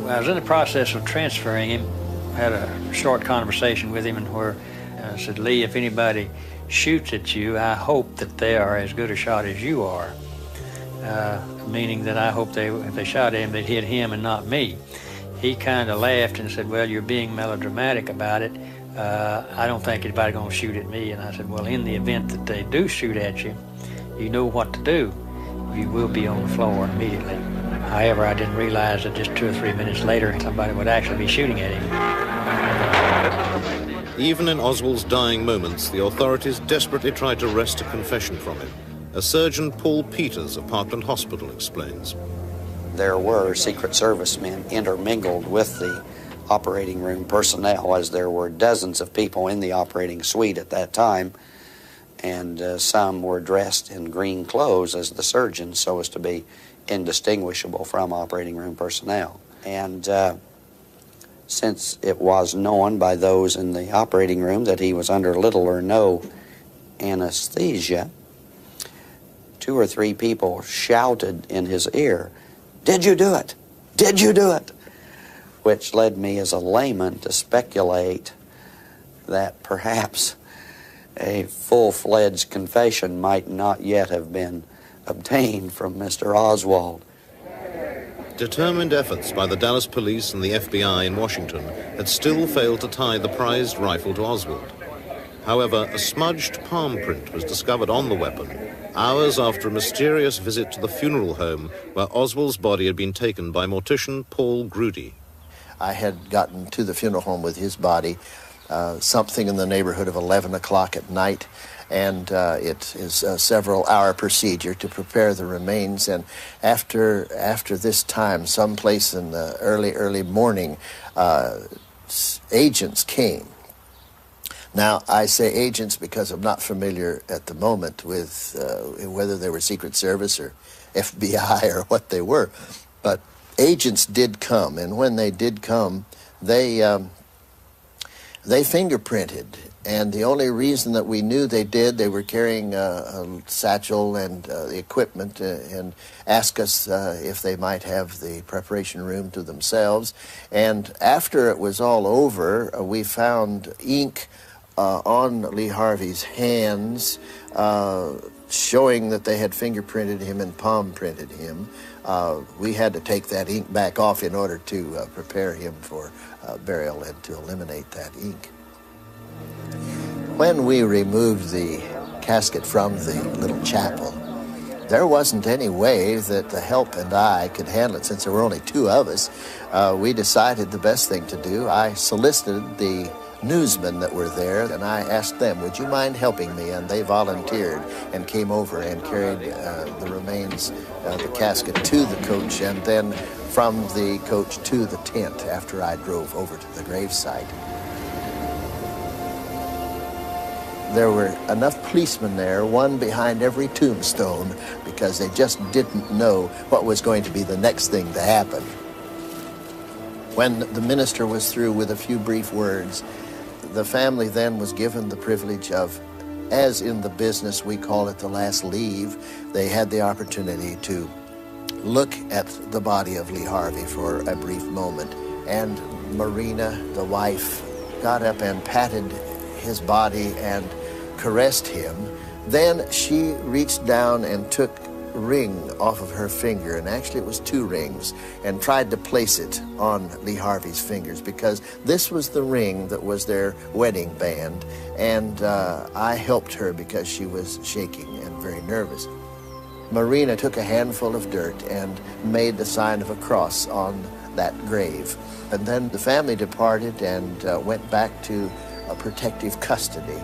I was in the process of transferring him. Had a short conversation with him, and where I said, "Lee, if anybody shoots at you, I hope that they are as good a shot as you are." Uh, meaning that I hope they, if they shot at him, they'd hit him and not me. He kind of laughed and said, "Well, you're being melodramatic about it. Uh, I don't think anybody's going to shoot at me." And I said, "Well, in the event that they do shoot at you, you know what to do. You will be on the floor immediately." However, I didn't realize that just two or three minutes later, somebody would actually be shooting at him. Even in Oswald's dying moments, the authorities desperately tried to wrest a confession from him. A Surgeon Paul Peters of Parkland Hospital explains. There were Secret Service men intermingled with the operating room personnel, as there were dozens of people in the operating suite at that time. and uh, some were dressed in green clothes as the surgeons so as to be indistinguishable from operating room personnel. And uh, since it was known by those in the operating room that he was under little or no anesthesia, two or three people shouted in his ear, Did you do it? Did you do it? Which led me as a layman to speculate that perhaps a full fledged confession might not yet have been obtained from Mr. Oswald. Determined efforts by the Dallas police and the FBI in Washington had still failed to tie the prized rifle to Oswald. However, a smudged palm print was discovered on the weapon hours after a mysterious visit to the funeral home where Oswald's body had been taken by mortician Paul Groody. I had gotten to the funeral home with his body uh, something in the neighborhood of 11 o'clock at night and uh, it is a several hour procedure to prepare the remains. And after after this time someplace in the early early morning uh, agents came. Now i say agents because i'm not familiar at the moment with uh, whether they were secret service or fbi or what they were but agents did come. And when they did come they um, they fingerprinted and the only reason that we knew they did, they were carrying a, satchel and uh, the equipment uh, and asked us uh, if they might have the preparation room to themselves. And after it was all over, uh, we found ink uh, on Lee Harvey's hands uh, showing that they had fingerprinted him and palm printed him. we had to take that ink back off in order to prepare him for burial and to eliminate that ink. When we removed the casket from the little chapel, there wasn't any way that the help and I could handle it since there were only two of us. Uh, we decided the best thing to do. I solicited the newsmen that were there and I asked them, Would you mind helping me? And they volunteered and came over and carried uh, the remains, uh, the casket to the coach and then from the coach to the tent after I drove over to the gravesite. There were enough policemen there, one behind every tombstone, because they just didn't know what was going to be the next thing to happen. When the minister was through with a few brief words, the family then was given the privilege of, as in the business we call it the last leave, they had the opportunity to look at the body of Lee Harvey for a brief moment. And Marina, the wife, got up and patted his body and caressed him. Then she reached down and took ring off of her finger, and actually it was two rings, and tried to place it on Lee Harvey's fingers because this was the ring that was their wedding band, and uh, I helped her because she was shaking and very nervous. Marina took a handful of dirt and made the sign of a cross on that grave. And then the family departed and uh, went back to protective custody.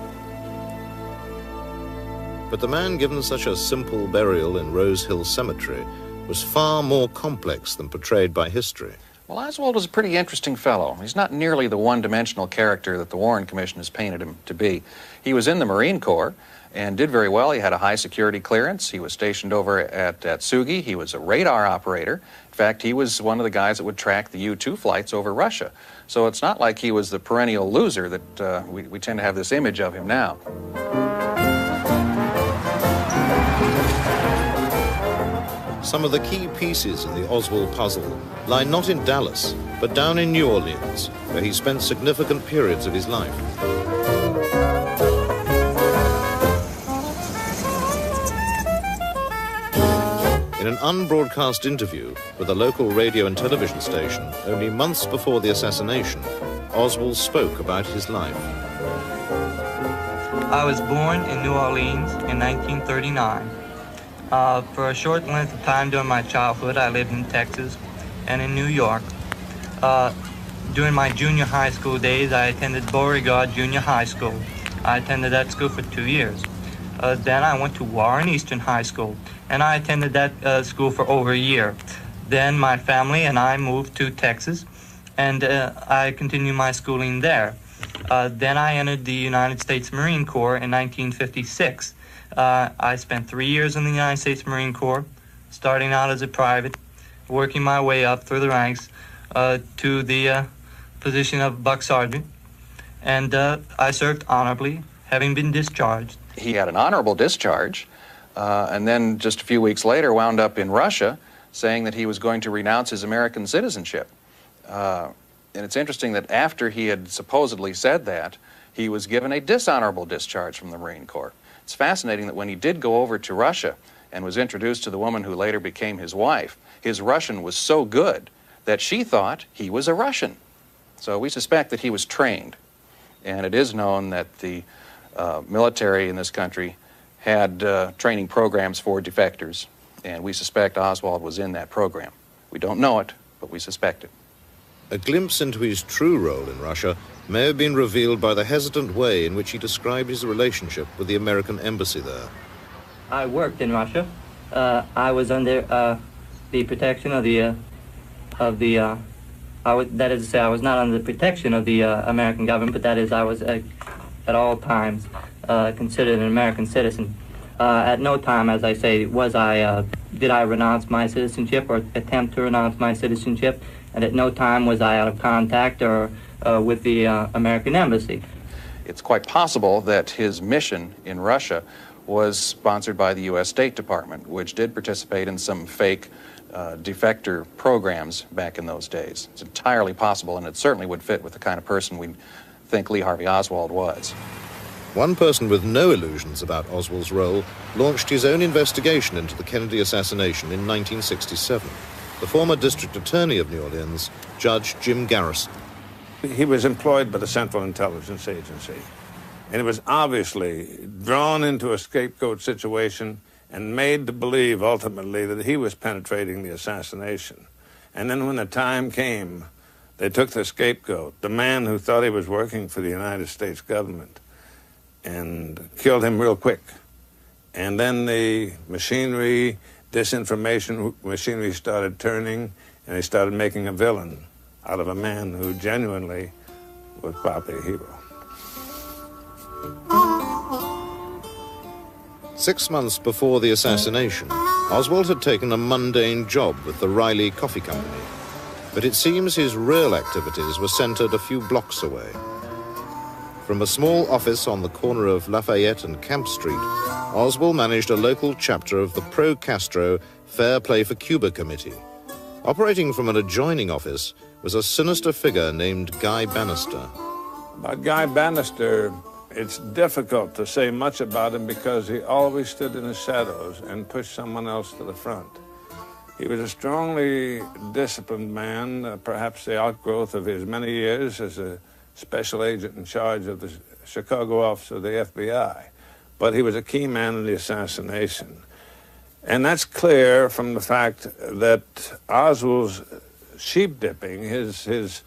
But the man given such a simple burial in Rose Hill Cemetery was far more complex than portrayed by history. Well, Oswald was a pretty interesting fellow. He's not nearly the one dimensional character that the Warren Commission has painted him to be. He was in the Marine Corps and did very well. He had a high security clearance. He was stationed over at, at Sugi. He was a radar operator. In fact, he was one of the guys that would track the U 2 flights over Russia. So it's not like he was the perennial loser that uh, we, we tend to have this image of him now. Some of the key pieces in the Oswald puzzle lie not in Dallas, but down in New Orleans, where he spent significant periods of his life. In an unbroadcast interview with a local radio and television station only months before the assassination, Oswald spoke about his life. I was born in New Orleans in 1939. Uh, for a short length of time during my childhood, I lived in Texas and in New York. Uh, during my junior high school days, I attended Beauregard Junior High School. I attended that school for two years. Uh, then I went to Warren Easton High School, and I attended that uh, school for over a year. Then my family and I moved to Texas, and uh, I continued my schooling there. Uh, then I entered the United States Marine Corps in 1956. Uh, I spent three years in the United States Marine Corps, starting out as a private, working my way up through the ranks uh, to the uh, position of buck sergeant. And uh, I served honorably, having been discharged. He had an honorable discharge, uh, and then just a few weeks later wound up in Russia saying that he was going to renounce his American citizenship. Uh, and it's interesting that after he had supposedly said that, he was given a dishonorable discharge from the Marine Corps. It's fascinating that when he did go over to Russia and was introduced to the woman who later became his wife, his Russian was so good that she thought he was a Russian. So we suspect that he was trained. And it is known that the uh, military in this country had uh, training programs for defectors, and we suspect Oswald was in that program. We don't know it, but we suspect it. A glimpse into his true role in Russia may have been revealed by the hesitant way in which he described his relationship with the American embassy there. I worked in Russia. Uh, I was under uh, the protection of the uh, of the. Uh, I was, that is to say, I was not under the protection of the uh, American government, but that is, I was at, at all times uh, considered an American citizen. at no time, as I say, was I did I renounce my citizenship or attempt to renounce my citizenship, and at no time was I out of contact or with the American embassy. It's quite possible that his mission in Russia was sponsored by the U.S. State Department, which did participate in some fake uh, defector programs back in those days. It's entirely possible, and it certainly would fit with the kind of person we think Lee Harvey Oswald was. One person with no illusions about Oswald's role launched his own investigation into the Kennedy assassination in 1967. The former district attorney of New Orleans, Judge Jim Garrison. He was employed by the Central Intelligence Agency, and he was obviously drawn into a scapegoat situation and made to believe ultimately that he was penetrating the assassination. And then when the time came, they took the scapegoat, the man who thought he was working for the United States government, and killed him real quick. And then the machinery, disinformation machinery started turning, and they started making a villain out of a man who genuinely was probably a hero. Six months before the assassination, Oswald had taken a mundane job with the Reily Coffee Company. But it seems his real activities were centered a few blocks away. From a small office on the corner of Lafayette and Camp Street, Oswald managed a local chapter of the pro Castro Fair Play for Cuba Committee. Operating from an adjoining office was a sinister figure named Guy Banister. About Guy Banister, it's difficult to say much about him because he always stood in the shadows and pushed someone else to the front. He was a strongly disciplined man, uh, perhaps the outgrowth of his many years as a special agent in charge of the Chicago office of the FBI. But he was a key man in the assassination. And that's clear from the fact that Oswald's sheep dipping, his, his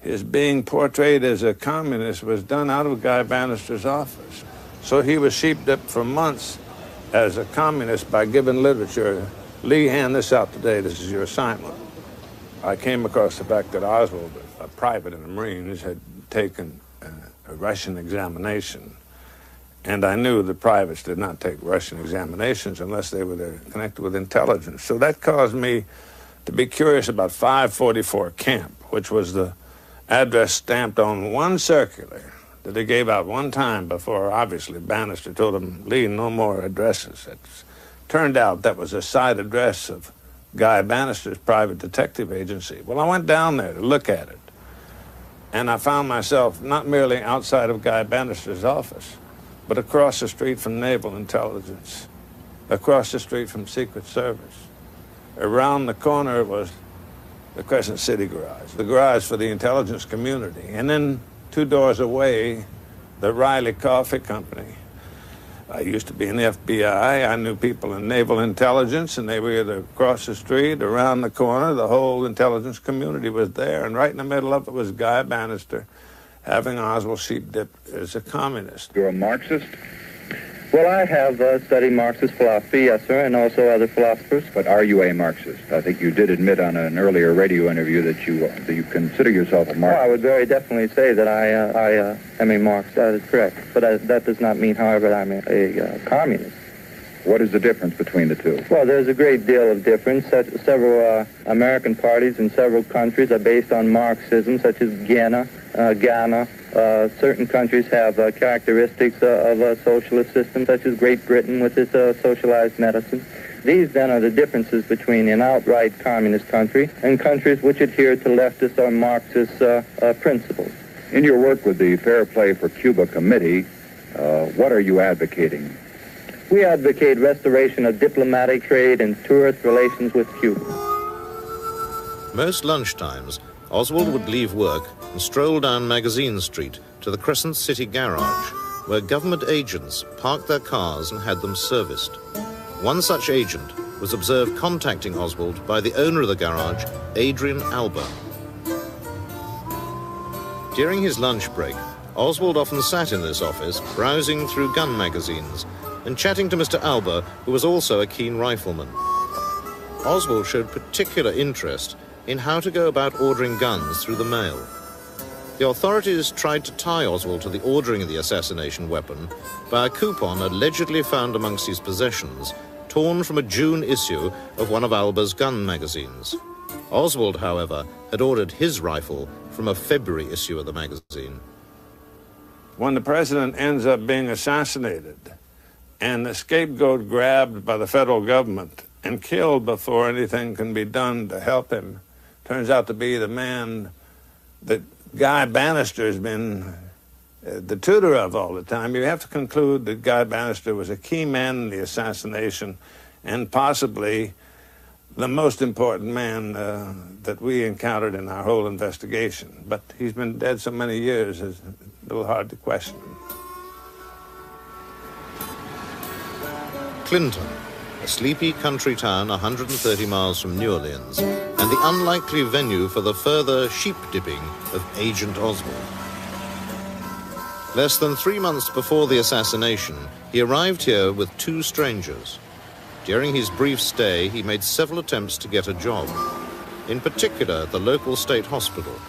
his being portrayed as a communist was done out of Guy Banister's office. So he was sheep dipped for months as a communist by giving literature. Lee, hand this out today. This is your assignment. I came across the fact that Oswald, a private in the Marines, had taken uh, a Russian examination. And I knew the privates did not take Russian examinations unless they were uh, connected with intelligence. So that caused me to be curious about 544 Camp, which was the address stamped on one circular that they gave out one time before, obviously, Banister told them, Lee, no more addresses. It turned out that was a side address of Guy Banister's private detective agency. Well, I went down there to look at it, and I found myself not merely outside of Guy Banister's office, but across the street from Naval Intelligence, across the street from Secret Service. Around the corner was the Crescent City garage, the garage for the intelligence community. And then two doors away, the Reily Coffee Company. I used to be in the FBI. I knew people in naval intelligence, and they were either across the street, around the corner. The whole intelligence community was there. And right in the middle of it was Guy Banister having Oswald Sheep dipped as a communist. You're a Marxist? Well, I have uh, studied Marxist philosophy, yes, sir, and also other philosophers. But are you a Marxist? I think you did admit on an earlier radio interview that you that you consider yourself a Well, Marxist. I would very definitely say that I uh, I uh, am a Marxist. That is correct. But that does not mean, however, that I'm a, a uh, communist. What is the difference between the two? Well, there's a great deal of difference. Such, several uh, American parties in several countries are based on Marxism, such as Ghana, uh, Ghana. Uh, certain countries have uh, characteristics uh, of a socialist system, such as Great Britain with its uh, socialized medicine. These then are the differences between an outright communist country and countries which adhere to leftist or Marxist uh, uh, principles. In your work with the Fair Play for Cuba Committee, uh, what are you advocating? We advocate restoration of diplomatic trade and tourist relations with Cuba. Most lunchtimes, Oswald would leave work and stroll down Magazine Street to the Crescent City garage, where government agents parked their cars and had them serviced. One such agent was observed contacting Oswald by the owner of the garage, Adrian Alba. During his lunch break, Oswald often sat in this office, browsing through gun magazines and chatting to Mr. Alba, who was also a keen rifleman. Oswald showed particular interest in how to go about ordering guns through the mail. The authorities tried to tie Oswald to the ordering of the assassination weapon by a coupon allegedly found amongst his possessions, torn from a June issue of one of Alba's gun magazines. Oswald, however, had ordered his rifle from a February issue of the magazine. When the president ends up being assassinated and the scapegoat grabbed by the federal government and killed before anything can be done to help him, turns out to be the man that Guy Banister has been uh, the tutor of all the time, you have to conclude that Guy Banister was a key man in the assassination and possibly the most important man uh, that we encountered in our whole investigation. But he's been dead so many years, it's a little hard to question. Clinton, a sleepy country town 130 miles from New Orleans, and the unlikely venue for the further sheep dipping of Agent Oswald. Less than three months before the assassination, he arrived here with two strangers. During his brief stay, he made several attempts to get a job, in particular at the local state hospital.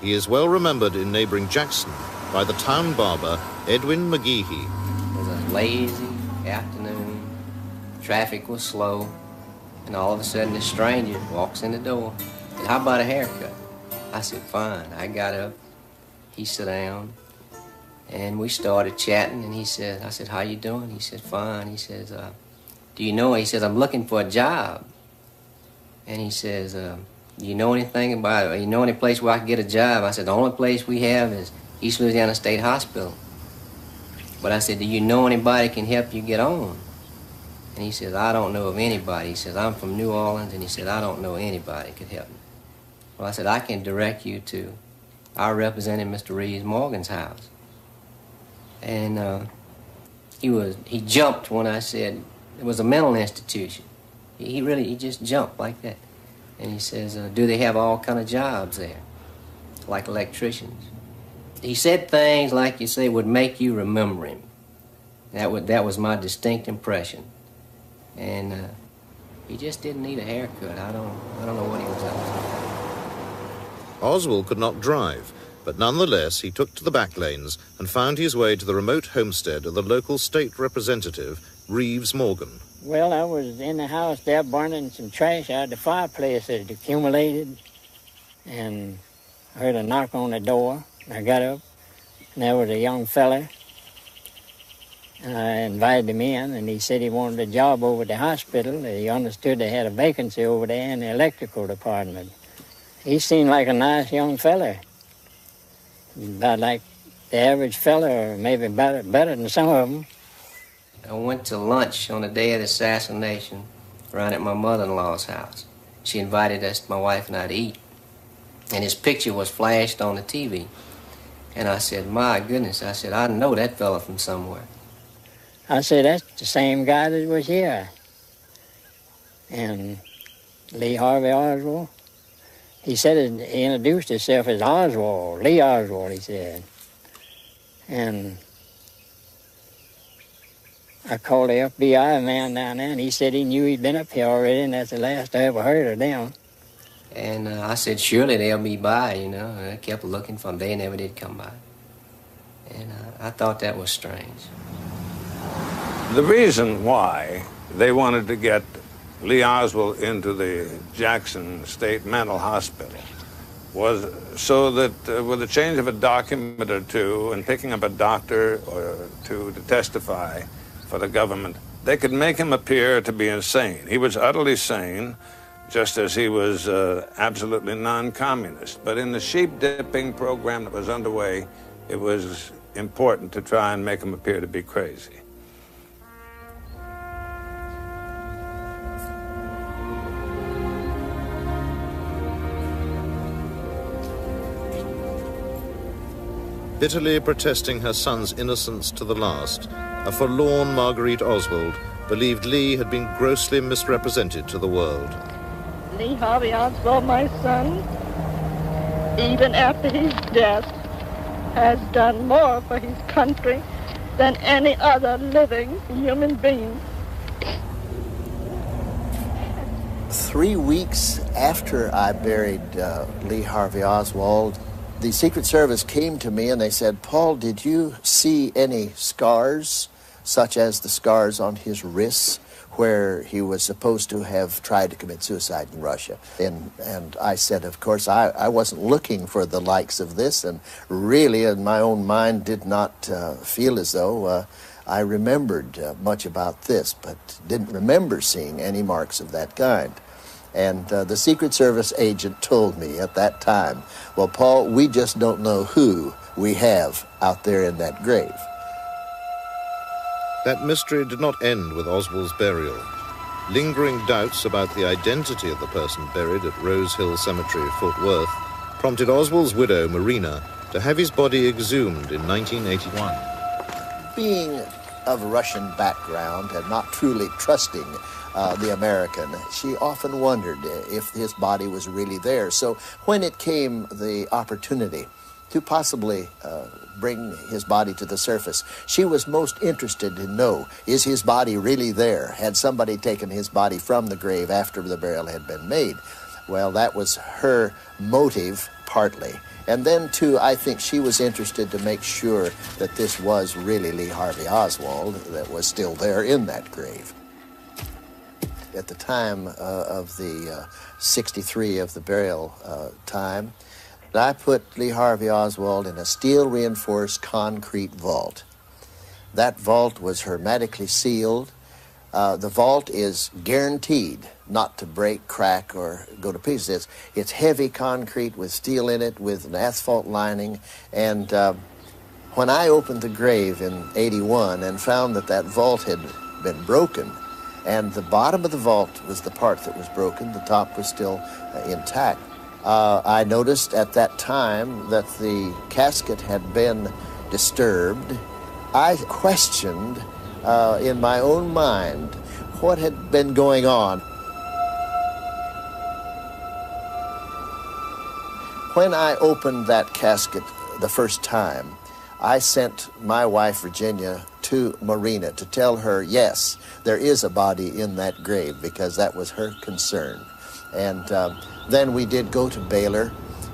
He is well remembered in neighboring Jackson by the town barber Edwin McGehee. Was a lazy afternoon. Traffic was slow. And all of a sudden, this stranger walks in the door. Said, How about a haircut? I said, Fine. I got up. He sat down. And we started chatting. And he said, I said, How you doing? He said, Fine. He says, uh, Do you know? He says, I'm looking for a job. And he says, uh, Do you know anything about it? You know any place where I can get a job? I said, The only place we have is East Louisiana State Hospital. But I said, Do you know anybody can help you get on? And he says, I don't know of anybody. He says, I'm from New Orleans, and he said, I don't know anybody could help me. Well, I said, I can direct you to our representative, Mr. Reeves Morgan's house. And uh, he was he jumped when I said it was a mental institution. He, really he just jumped like that. And he says, uh, Do they have all kind of jobs there, like electricians? He said things like you say would make you remember him. That would that was my distinct impression. And uh, he just didn't need a haircut. I don't I don't know what he was up to. Oswald could not drive, but nonetheless he took to the back lanes and found his way to the remote homestead of the local state representative, Reeves Morgan. Well, I was in the house there burning some trash out of the fireplace that had accumulated, and I heard a knock on the door. I got up, and there was a young fella. I invited him in, and he said he wanted a job over at the hospital. He understood they had a vacancy over there in the electrical department. He seemed like a nice young fella, about like the average fella, or maybe better, better than some of them. I went to lunch on the day of the assassination around at my mother-in-law's house. She invited us, my wife and I, to eat. And his picture was flashed on the TV. And I said, my goodness, I said, I know that fella from somewhere. I said, that's the same guy that was here. And Lee Harvey Oswald, he said, he introduced himself as Oswald, Lee Oswald, he said. And I called the FBI man down there, and he said he knew he'd been up here already, and that's the last I ever heard of them. And uh, I said, surely they'll be by, you know. And I kept looking for them. They never did come by. And uh, I thought that was strange. The reason why they wanted to get Lee Oswald into the Jackson State Mental Hospital was so that uh, with a change of a document or two and picking up a doctor or two to testify for the government, they could make him appear to be insane. He was utterly sane, just as he was uh, absolutely non-communist. But in the sheep dipping program that was underway, it was important to try and make him appear to be crazy. Bitterly protesting her son's innocence to the last, a forlorn Marguerite Oswald believed Lee had been grossly misrepresented to the world. Lee Harvey Oswald, my son, even after his death, has done more for his country than any other living human being. Three weeks after I buried uh, Lee Harvey Oswald, the Secret Service came to me and they said, Paul, did you see any scars, such as the scars on his wrists, where he was supposed to have tried to commit suicide in Russia? And, and I said, of course, I, I wasn't looking for the likes of this, and really, in my own mind, did not uh, feel as though uh, I remembered uh, much about this, but didn't remember seeing any marks of that kind. And uh, the Secret Service agent told me at that time, well, Paul, we just don't know who we have out there in that grave. That mystery did not end with Oswald's burial. Lingering doubts about the identity of the person buried at Rose Hill Cemetery, Fort Worth, prompted Oswald's widow, Marina, to have his body exhumed in 1981. Being of Russian background and not truly trusting uh, the American, she often wondered if his body was really there. So when it came the opportunity to possibly uh, bring his body to the surface, she was most interested to know, is his body really there? Had somebody taken his body from the grave after the burial had been made? Well, that was her motive, partly. And then, too, I think she was interested to make sure that this was really Lee Harvey Oswald that was still there in that grave. At the time uh, of the uh, 63 of the burial uh, time, I put Lee Harvey Oswald in a steel reinforced concrete vault. That vault was hermetically sealed. Uh, the vault is guaranteed not to break, crack, or go to pieces. It's, it's heavy concrete with steel in it, with an asphalt lining. And uh, when I opened the grave in 81 and found that that vault had been broken, and the bottom of the vault was the part that was broken, the top was still uh, intact. Uh, I noticed at that time that the casket had been disturbed. I questioned uh, in my own mind what had been going on. When I opened that casket the first time, I sent my wife, Virginia, to Marina to tell her, yes, there is a body in that grave because that was her concern. And uh, then we did go to Baylor.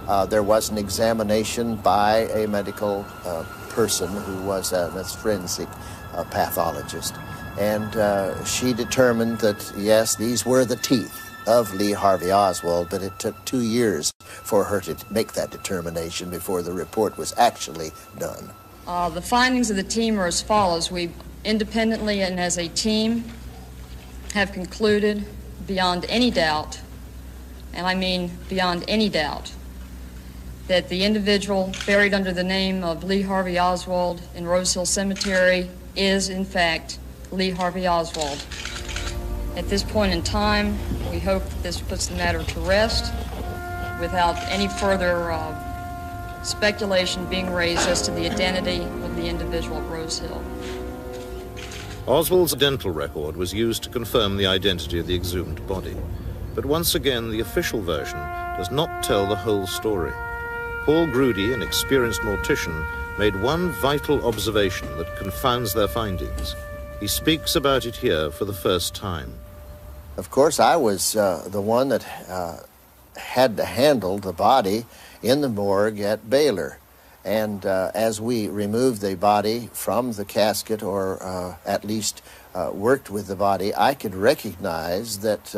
Uh, there was an examination by a medical uh, person who was a, a forensic uh, pathologist. And uh, she determined that, yes, these were the teeth of Lee Harvey Oswald, but it took two years for her to make that determination before the report was actually done. Uh, the findings of the team are as follows. We independently and as a team have concluded beyond any doubt, and I mean beyond any doubt, that the individual buried under the name of Lee Harvey Oswald in Rose Hill Cemetery is, in fact, Lee Harvey Oswald. At this point in time, we hope that this puts the matter to rest without any further uh, speculation being raised as to the identity of the individual at Rose Hill. Oswald's dental record was used to confirm the identity of the exhumed body. But once again, the official version does not tell the whole story. Paul Groody, an experienced mortician, made one vital observation that confounds their findings. He speaks about it here for the first time. Of course, I was uh, the one that uh, had to handle the body in the morgue at Baylor. And uh, as we removed the body from the casket, or uh, at least uh, worked with the body, I could recognize that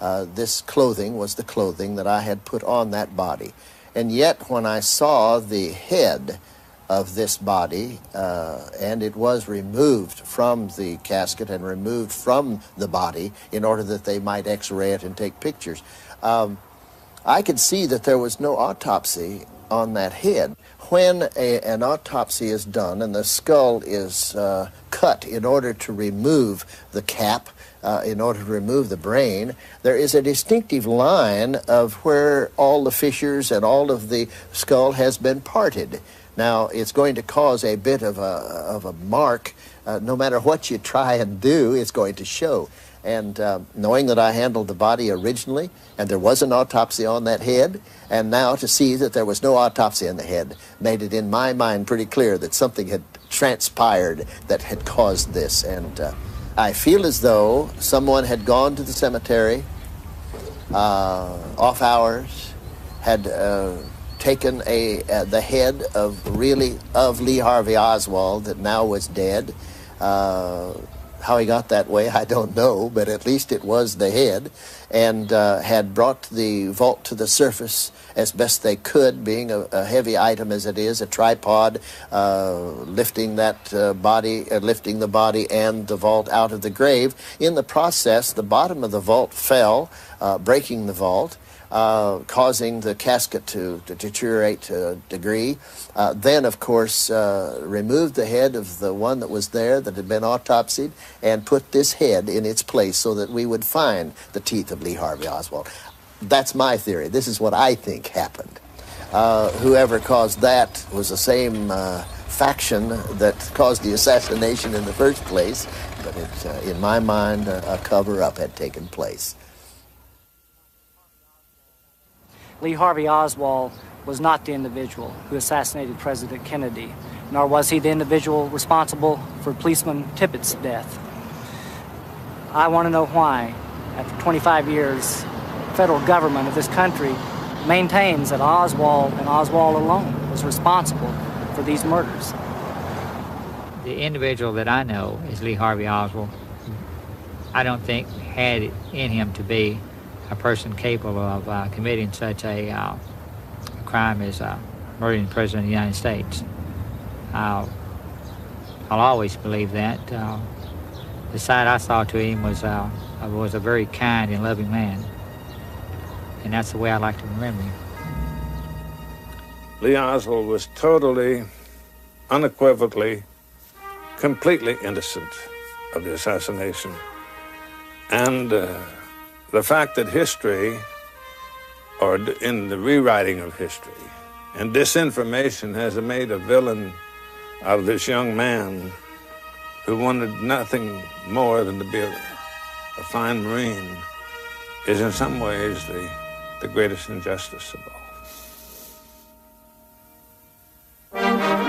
uh, this clothing was the clothing that I had put on that body. And yet, when I saw the head of this body, uh, and it was removed from the casket and removed from the body in order that they might x ray it and take pictures, um, I could see that there was no autopsy on that head. When a, an autopsy is done and the skull is uh, cut in order to remove the cap, uh, in order to remove the brain, there is a distinctive line of where all the fissures and all of the skull has been parted. Now, it's going to cause a bit of a, of a mark. Uh, no matter what you try and do, it's going to show. And uh, knowing that I handled the body originally, and there was an autopsy on that head, and now to see that there was no autopsy on the head made it in my mind pretty clear that something had transpired that had caused this. And uh, I feel as though someone had gone to the cemetery uh, off hours, had uh, taken a uh, the head of really of Lee Harvey Oswald that now was dead. Uh, how he got that way, I don't know, but at least it was the head, and uh, had brought the vault to the surface as best they could, being a, a heavy item as it is, a tripod, uh, lifting that uh, body, uh, lifting the body and the vault out of the grave. In the process, the bottom of the vault fell, breaking the vault uh, causing the casket to, to deteriorate to a degree. Uh, then, of course, uh, removed the head of the one that was there that had been autopsied and put this head in its place so that we would find the teeth of Lee Harvey Oswald. That's my theory. This is what I think happened. Uh, whoever caused that was the same uh, faction that caused the assassination in the first place, but it, uh, in my mind, a, a cover up had taken place. Lee Harvey Oswald was not the individual who assassinated President Kennedy, nor was he the individual responsible for policeman Tippit's death. I want to know why, after 25 years, the federal government of this country maintains that Oswald and Oswald alone was responsible for these murders. The individual that I know is Lee Harvey Oswald. I don't think had it in him to be a person capable of uh, committing such a uh, crime as uh, murdering the President of the United States. I'll always believe that. Uh, the side I saw to him was, uh, was a very kind and loving man. And that's the way I like to remember him. Lee Oswald was totally, unequivocally, completely innocent of the assassination. And uh, the fact that history, or in the rewriting of history, and disinformation has made a villain out of this young man who wanted nothing more than to be a, a fine Marine is in some ways the, the greatest injustice of all.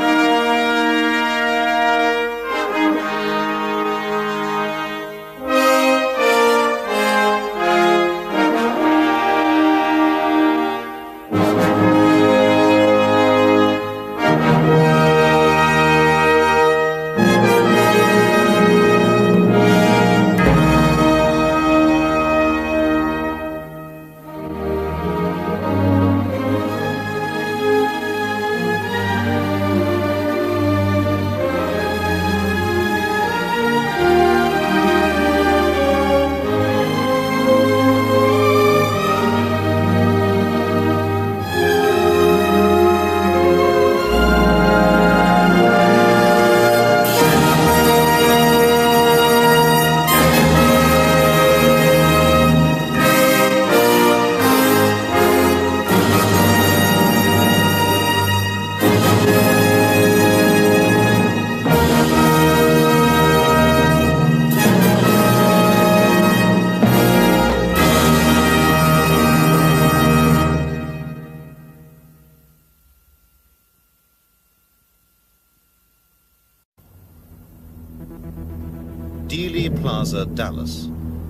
Dallas,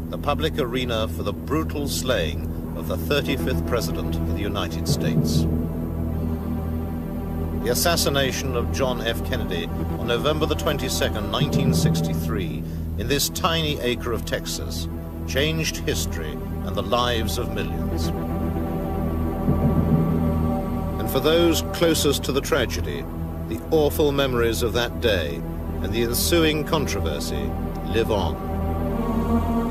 the public arena for the brutal slaying of the 35th President of the United States. The assassination of John F. Kennedy on November the 22nd, 1963, in this tiny acre of Texas, changed history and the lives of millions. And for those closest to the tragedy, the awful memories of that day and the ensuing controversy live on thank you.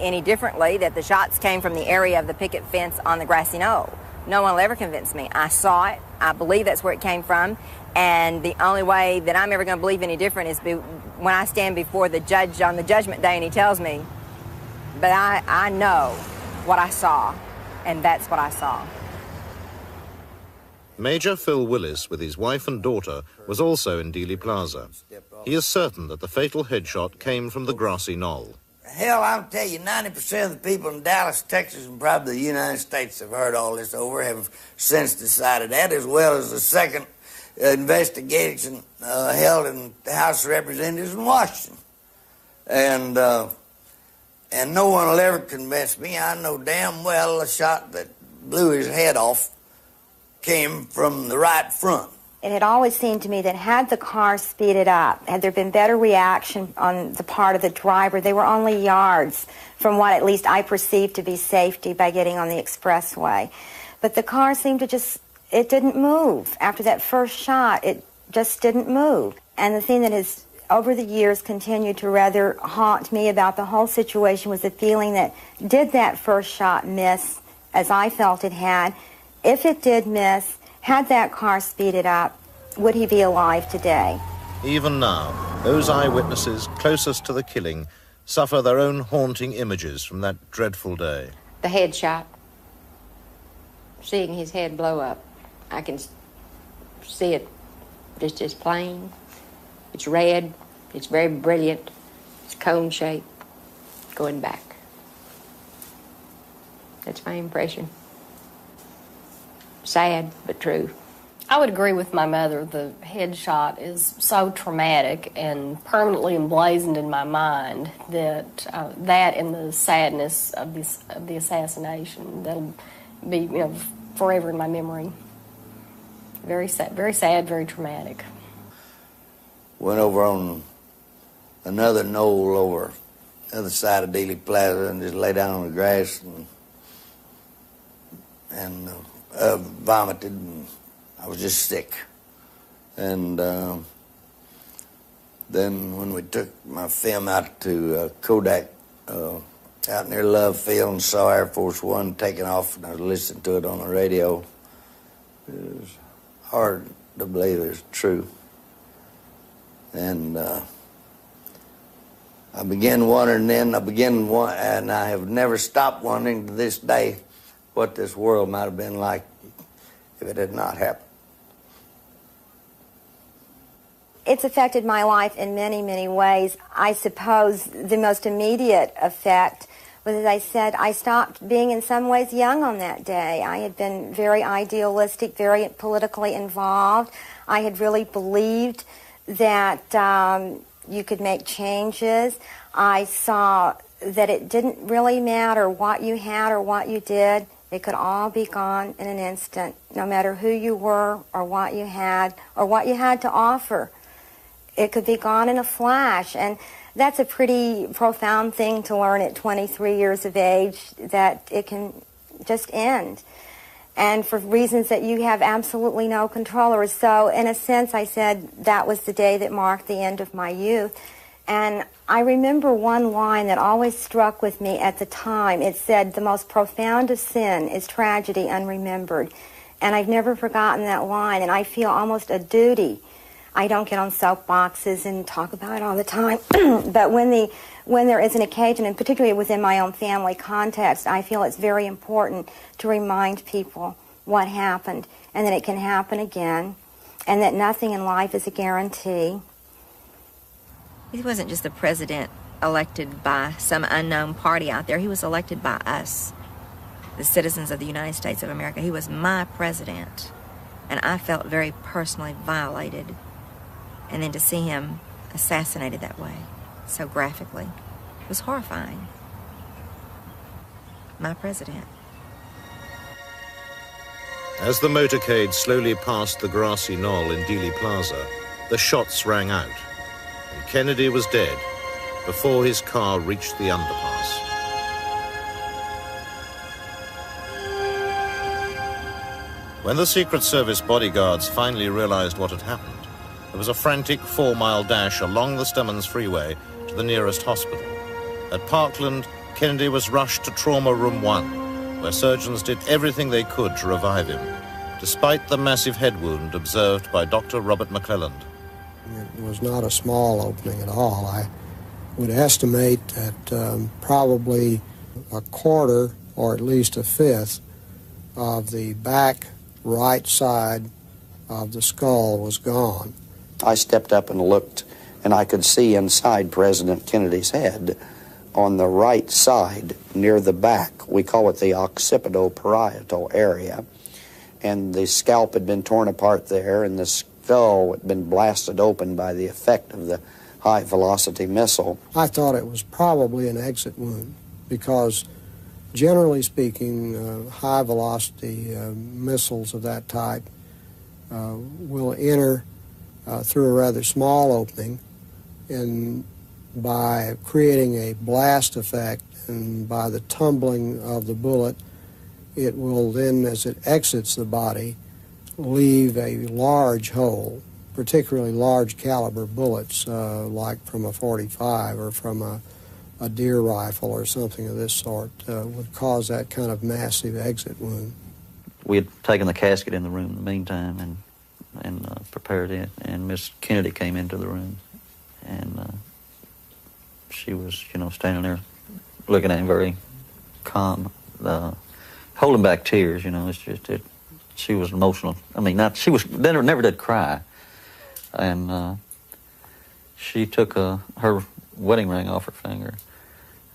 Any differently that the shots came from the area of the picket fence on the grassy knoll. No one will ever convince me. I saw it. I believe that's where it came from. And the only way that I'm ever going to believe any different is be, when I stand before the judge on the judgment day and he tells me. But I, I know what I saw, and that's what I saw. Major Phil Willis, with his wife and daughter, was also in Dealey Plaza. He is certain that the fatal headshot came from the grassy knoll. Hell, I'll tell you, 90% of the people in Dallas, Texas, and probably the United States have heard all this over, have since decided that, as well as the second investigation uh, held in the House of Representatives in Washington. And, uh, and no one will ever convince me. I know damn well the shot that blew his head off came from the right front. It had always seemed to me that had the car speeded up, had there been better reaction on the part of the driver, they were only yards from what at least I perceived to be safety by getting on the expressway. But the car seemed to just, it didn't move. After that first shot, it just didn't move. And the thing that has over the years continued to rather haunt me about the whole situation was the feeling that did that first shot miss, as I felt it had, if it did miss, had that car speeded up, would he be alive today? Even now, those eyewitnesses closest to the killing suffer their own haunting images from that dreadful day. The headshot, seeing his head blow up, I can see it just as plain. It's red, it's very brilliant, it's cone shaped, going back. That's my impression sad but true. I would agree with my mother. The headshot is so traumatic and permanently emblazoned in my mind that uh, that and the sadness of this of the assassination that'll be you know forever in my memory. Very sad, very sad, very traumatic. Went over on another knoll over the other side of Dealey Plaza and just lay down on the grass and and. Uh, uh, vomited and I was just sick. And uh, then when we took my film out to uh, Kodak uh, out near Love Field and saw Air Force One taking off, and I was listening to it on the radio, it was hard to believe it was true. And uh, I began wondering then, I began, and I have never stopped wondering to this day what this world might have been like if it had not happened. It's affected my life in many, many ways. I suppose the most immediate effect was, as I said, I stopped being in some ways young on that day. I had been very idealistic, very politically involved. I had really believed that um, you could make changes. I saw that it didn't really matter what you had or what you did. It could all be gone in an instant, no matter who you were or what you had or what you had to offer. It could be gone in a flash. And that's a pretty profound thing to learn at 23 years of age that it can just end. And for reasons that you have absolutely no control over. So, in a sense, I said that was the day that marked the end of my youth. And I remember one line that always struck with me at the time. It said, The most profound of sin is tragedy unremembered. And I've never forgotten that line, and I feel almost a duty. I don't get on soapboxes and talk about it all the time, but when the when there is an occasion, and particularly within my own family context, I feel it's very important to remind people what happened and that it can happen again and that nothing in life is a guarantee. He wasn't just the president elected by some unknown party out there, he was elected by us, the citizens of the United States of America. He was my president, and I felt very personally violated. And then to see him assassinated that way so graphically. Was horrifying. My president. As the motorcade slowly passed the grassy knoll in Dealey Plaza, the shots rang out, Kennedy was dead before his car reached the underpass. When the Secret Service bodyguards finally realized what had happened, there was a frantic four-mile dash along the Stemmons Freeway to the nearest hospital. At Parkland, Kennedy was rushed to Trauma Room 1, where surgeons did everything they could to revive him, despite the massive head wound observed by Dr. Robert McClelland. Was not a small opening at all. I would estimate that um, probably a quarter or at least a fifth of the back right side of the skull was gone. I stepped up and looked and I could see inside President Kennedy's head on the right side near the back. We call it the occipital parietal area. And the scalp had been torn apart there, and the skull had been blasted open by the effect of the high velocity missile. I thought it was probably an exit wound because, generally speaking, uh, high velocity uh, missiles of that type uh, will enter uh, through a rather small opening and by creating a blast effect and by the tumbling of the bullet, it will then, as it exits the body, leave a large hole, particularly large caliber bullets, uh, like from a 45 or from a, a deer rifle or something of this sort, uh, would cause that kind of massive exit wound. We had taken the casket in the room in the meantime and and uh, prepared it, and Miss Kennedy came into the room and uh, she was, you know, standing there looking at him very calm, uh, holding back tears. You know, it's just it. She was emotional. I mean, not she was never never did cry, and uh, she took uh, her wedding ring off her finger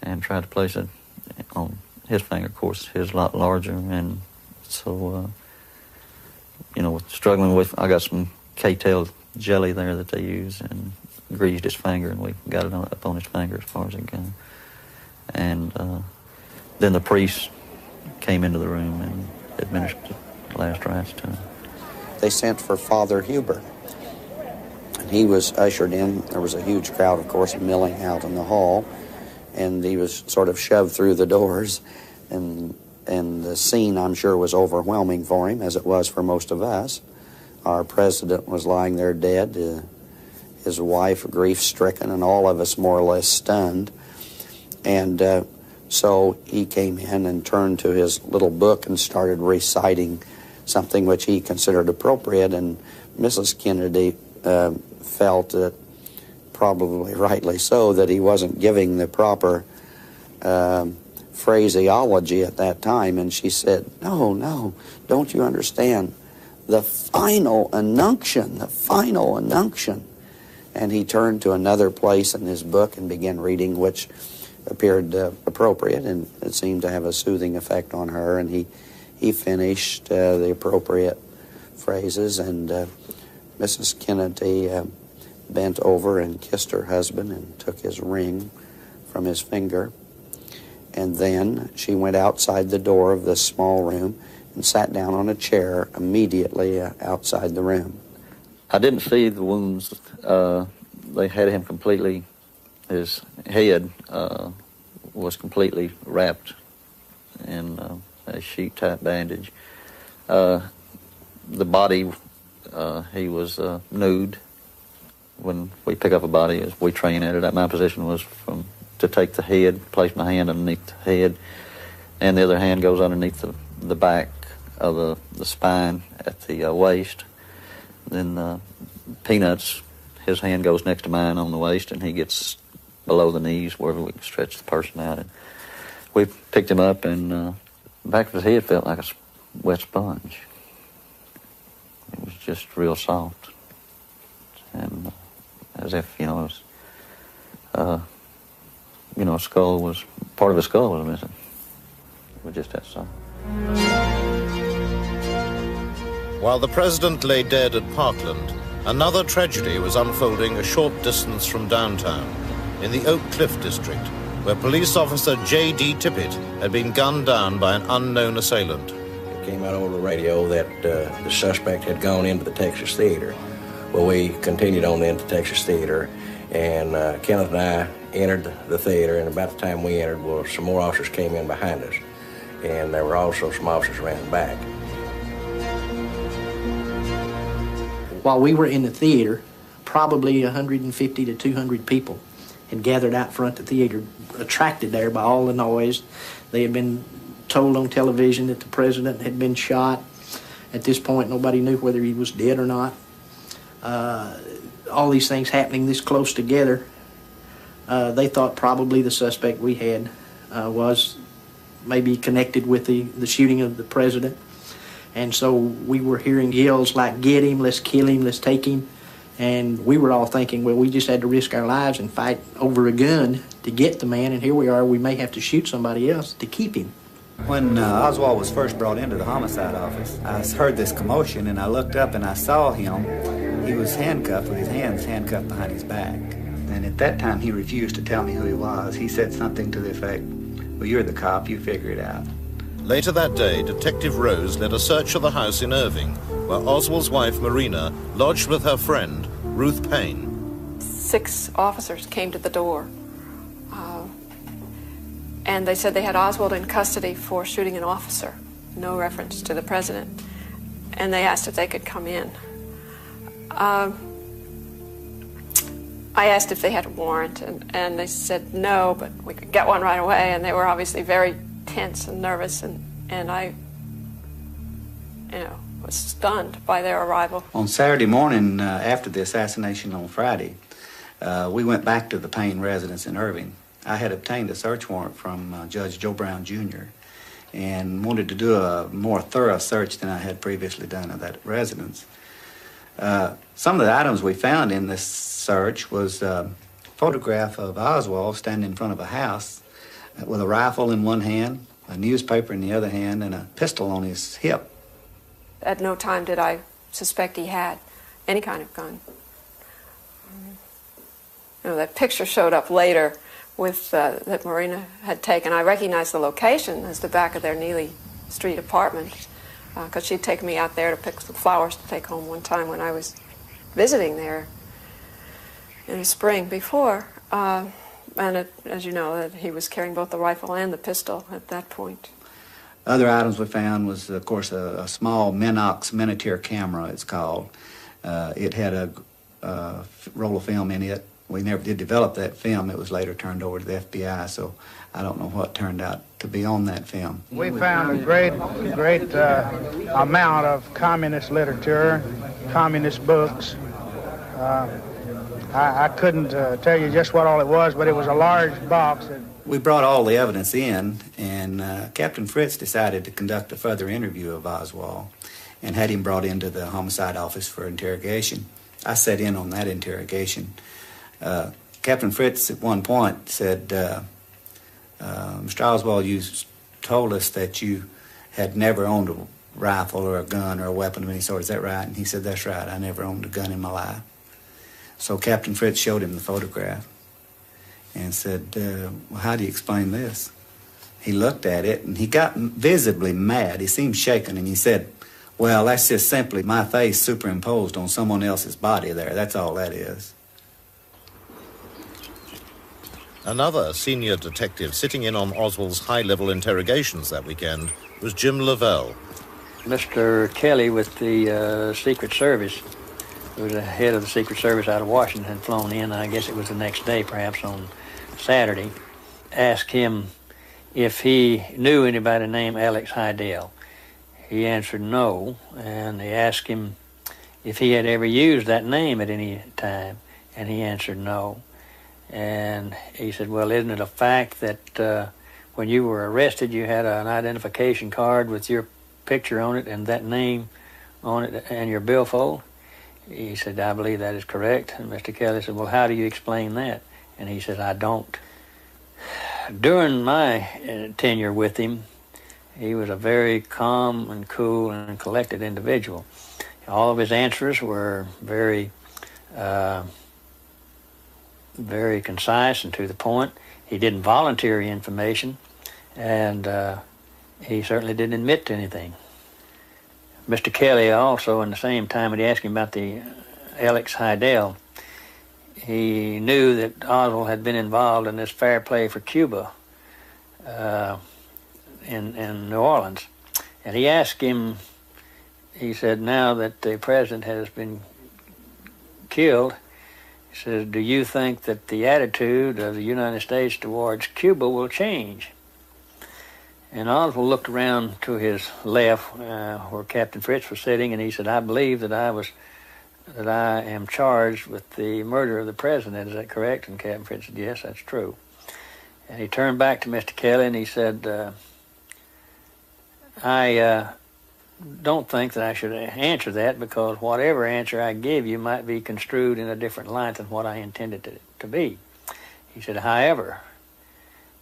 and tried to place it on his finger. Of course, his a lot larger, and so uh, you know, struggling with. I got some K-tail jelly there that they use, and greased his finger, and we got it on, up on his finger as far as it goes. And uh, then the priest came into the room and administered last rites to him. They sent for Father Huber. And he was ushered in. There was a huge crowd, of course, milling out in the hall. And he was sort of shoved through the doors. And, and the scene, I'm sure, was overwhelming for him, as it was for most of us. Our president was lying there dead. Uh, his wife grief stricken, and all of us more or less stunned. And uh, so he came in and turned to his little book and started reciting something which he considered appropriate. And Mrs. Kennedy uh, felt that, probably rightly so, that he wasn't giving the proper uh, phraseology at that time. And she said, No, no, don't you understand? The final annunction, the final annunction and he turned to another place in his book and began reading, which appeared uh, appropriate and it seemed to have a soothing effect on her. And he, he finished uh, the appropriate phrases, and uh, Mrs. Kennedy uh, bent over and kissed her husband and took his ring from his finger. And then she went outside the door of this small room and sat down on a chair immediately uh, outside the room. I didn't see the wounds. Uh, they had him completely, his head uh, was completely wrapped in a sheet type bandage. Uh, the body, uh, he was uh, nude when we pick up a body, as we train at it. My position was from to take the head, place my hand underneath the head, and the other hand goes underneath the, the back of the, the spine at the uh, waist. Then uh, Peanuts, his hand goes next to mine on the waist, and he gets below the knees wherever we can stretch the person out. And we picked him up, and uh, back of his head felt like a wet sponge. It was just real soft, and uh, as if you know, was, uh, you know, skull was part of his skull was missing. It was just that soft. While the president lay dead at Parkland, another tragedy was unfolding a short distance from downtown, in the Oak Cliff district, where police officer J.D. Tippit had been gunned down by an unknown assailant. It came out over the radio that uh, the suspect had gone into the Texas Theater. Well, we continued on into the Texas Theater, and uh, Kenneth and I entered the theater, and about the time we entered, well, some more officers came in behind us, and there were also some officers around the back. While we were in the theater, probably 150 to 200 people had gathered out front of the theater, attracted there by all the noise. They had been told on television that the president had been shot. At this point, nobody knew whether he was dead or not. Uh, all these things happening this close together, uh, they thought probably the suspect we had uh, was maybe connected with the, the shooting of the president. And so we were hearing yells like, get him, let's kill him, let's take him. And we were all thinking, well, we just had to risk our lives and fight over a gun to get the man. And here we are, we may have to shoot somebody else to keep him. When uh, Oswald was first brought into the homicide office, I heard this commotion and I looked up and I saw him. He was handcuffed with his hands handcuffed behind his back. And at that time, he refused to tell me who he was. He said something to the effect, well, you're the cop, you figure it out. Later that day, Detective Rose led a search of the house in Irving, where Oswald's wife, Marina, lodged with her friend, Ruth Paine. Six officers came to the door, and they said they had Oswald in custody for shooting an officer, no reference to the president, and they asked if they could come in. Uh, I asked if they had a warrant, and, and they said no, but we could get one right away, and they were obviously very tense and nervous, and, and I, you know, was stunned by their arrival. On Saturday morning, uh, after the assassination on Friday, uh, we went back to the Paine residence in Irving. I had obtained a search warrant from uh, Judge Joe Brown Jr. and wanted to do a more thorough search than I had previously done of that residence. Uh, some of the items we found in this search was a photograph of Oswald standing in front of a house with a rifle in one hand, a newspaper in the other hand, and a pistol on his hip. At no time did I suspect he had any kind of gun. You know, that picture showed up later with uh, that Marina had taken. I recognized the location as the back of their Neely Street apartment because uh, she'd taken me out there to pick some flowers to take home one time when I was visiting there in the spring before. Uh, and it, as you know, he was carrying both the rifle and the pistol at that point. Other items we found was, of course, a, a small Minox Miniature camera, it's called. Uh, it had a uh, roll of film in it. We never did develop that film. It was later turned over to the FBI, so I don't know what turned out to be on that film. We found a great, great uh, amount of communist literature, communist books. Uh, I, I couldn't uh, tell you just what all it was, but it was a large box. We brought all the evidence in, and uh, Captain Fritz decided to conduct a further interview of Oswald and had him brought into the homicide office for interrogation. I sat in on that interrogation. Uh, Captain Fritz at one point said, uh, uh, Mr. Oswald, you told us that you had never owned a rifle or a gun or a weapon of any sort. Is that right? And he said, That's right. I never owned a gun in my life. So Captain Fritz showed him the photograph and said, uh, well, how do you explain this? He looked at it and he got visibly mad. He seemed shaken and he said, well, that's just simply my face superimposed on someone else's body there. That's all that is. Another senior detective sitting in on Oswald's high-level interrogations that weekend was Jim Leavelle. Mr. Kelly with the uh, Secret Service who was the head of the Secret Service out of Washington, had flown in. I guess it was the next day, perhaps on Saturday. Asked him if he knew anybody named Alex Hidell. He answered no, and they asked him if he had ever used that name at any time, and he answered no. And he said, Well, isn't it a fact that uh, when you were arrested, you had an identification card with your picture on it and that name on it and your billfold? He said, I believe that is correct. And Mr. Kelly said, Well, how do you explain that? And he said, I don't. During my uh, tenure with him, he was a very calm and cool and collected individual. All of his answers were very, uh, very concise and to the point. He didn't volunteer information, and uh, he certainly didn't admit to anything. Mr. Kelly also, in the same time, when he asked him about the Alex Hidell, he knew that Oswald had been involved in this fair play for Cuba uh, in, in New Orleans. And he asked him, he said, now that the president has been killed, says, do you think that the attitude of the United States towards Cuba will change? And Oswald looked around to his left, uh, where Captain Fritz was sitting, and he said, "I believe that I was, that I am charged with the murder of the president. Is that correct?" And Captain Fritz said, "Yes, that's true." And he turned back to Mr. Kelly and he said, uh, "I uh, don't think that I should answer that because whatever answer I give you might be construed in a different light than what I intended it to be." He said, "However."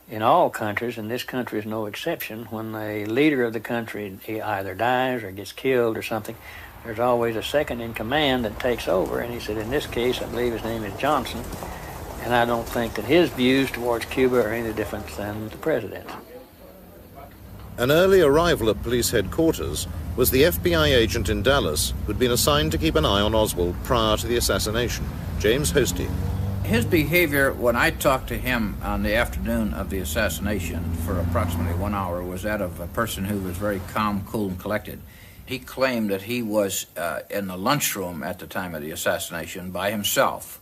in all countries, and this country is no exception, when a leader of the country either dies or gets killed or something, there's always a second in command that takes over. And he said, in this case, I believe his name is Johnson, and I don't think that his views towards Cuba are any different than the president's. An early arrival at police headquarters was the FBI agent in Dallas who'd been assigned to keep an eye on Oswald prior to the assassination, James Hosty. His behavior when I talked to him on the afternoon of the assassination for approximately one hour was that of a person who was very calm, cool, and collected. He claimed that he was uh, in the lunchroom at the time of the assassination by himself.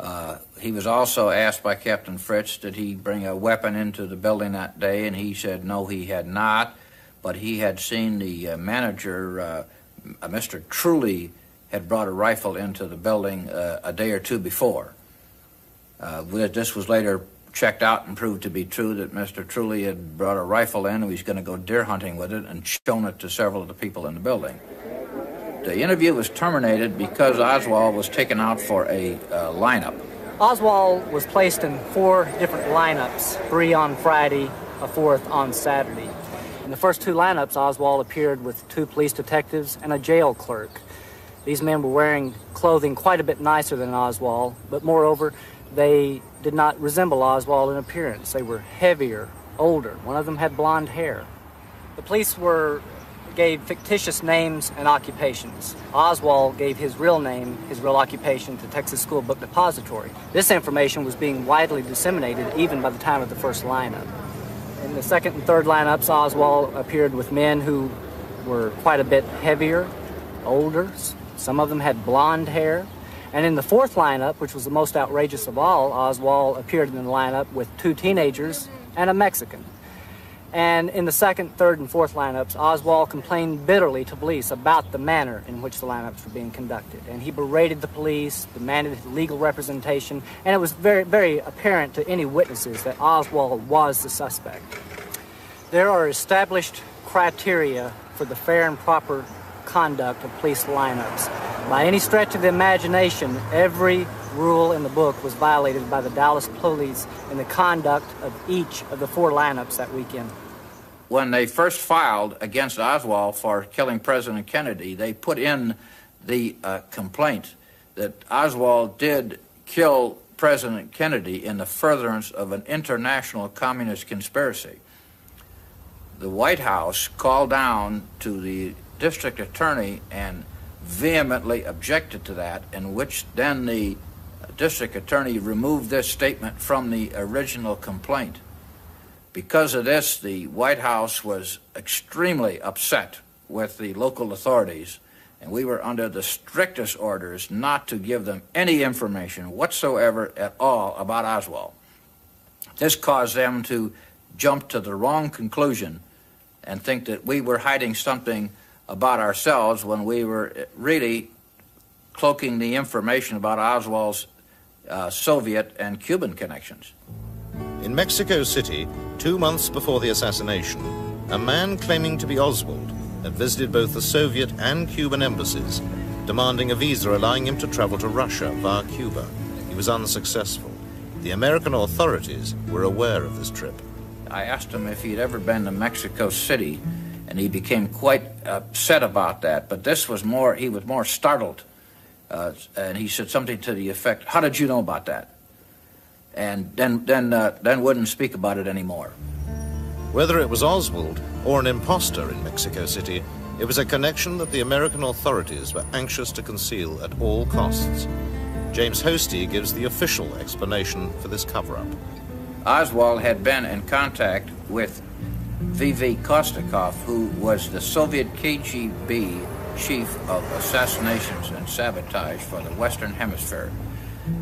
Uh, he was also asked by Captain Fritz, did he bring a weapon into the building that day? And he said no, he had not, but he had seen the uh, manager, uh, Mr. Truly, had brought a rifle into the building uh, a day or two before. Uh, this was later checked out and proved to be true that Mr. Truly had brought a rifle in and he was going to go deer hunting with it and shown it to several of the people in the building. The interview was terminated because Oswald was taken out for a uh, lineup. Oswald was placed in four different lineups, three on Friday, a fourth on Saturday. In the first two lineups, Oswald appeared with two police detectives and a jail clerk. These men were wearing clothing quite a bit nicer than Oswald, but moreover, they did not resemble Oswald in appearance. They were heavier, older. One of them had blonde hair. The police were gave fictitious names and occupations. Oswald gave his real name, his real occupation to Texas School Book Depository. This information was being widely disseminated even by the time of the first lineup. In the second and third lineups, Oswald appeared with men who were quite a bit heavier, older. Some of them had blonde hair. And in the fourth lineup, which was the most outrageous of all, Oswald appeared in the lineup with two teenagers and a Mexican. And in the second, third, and fourth lineups, Oswald complained bitterly to police about the manner in which the lineups were being conducted. And he berated the police, demanded legal representation, and it was very, very apparent to any witnesses that Oswald was the suspect. There are established criteria for the fair and proper conduct of police lineups. By any stretch of the imagination, every rule in the book was violated by the Dallas police in the conduct of each of the four lineups that weekend. When they first filed against Oswald for killing President Kennedy, they put in the uh, complaint that Oswald did kill President Kennedy in the furtherance of an international communist conspiracy. The White House called down to the district attorney and vehemently objected to that, in which then the district attorney removed this statement from the original complaint. Because of this, the White House was extremely upset with the local authorities, And we were under the strictest orders not to give them any information whatsoever at all about Oswald. This caused them to jump to the wrong conclusion and think that we were hiding something about ourselves when we were really cloaking the information about Oswald's uh, Soviet and Cuban connections. In Mexico City, two months before the assassination, a man claiming to be Oswald had visited both the Soviet and Cuban embassies, demanding a visa allowing him to travel to Russia via Cuba. He was unsuccessful. The American authorities were aware of this trip. I asked him if he'd ever been to Mexico City, and he became quite upset about that. But this was more, he was more startled. Uh, and he said something to the effect, How did you know about that? And then, then, uh, then wouldn't speak about it anymore. Whether it was Oswald or an impostor in Mexico City, it was a connection that the American authorities were anxious to conceal at all costs. James Hosty gives the official explanation for this cover-up. Oswald had been in contact with V.V. Kostikov, who was the Soviet KGB chief of assassinations and sabotage for the Western Hemisphere.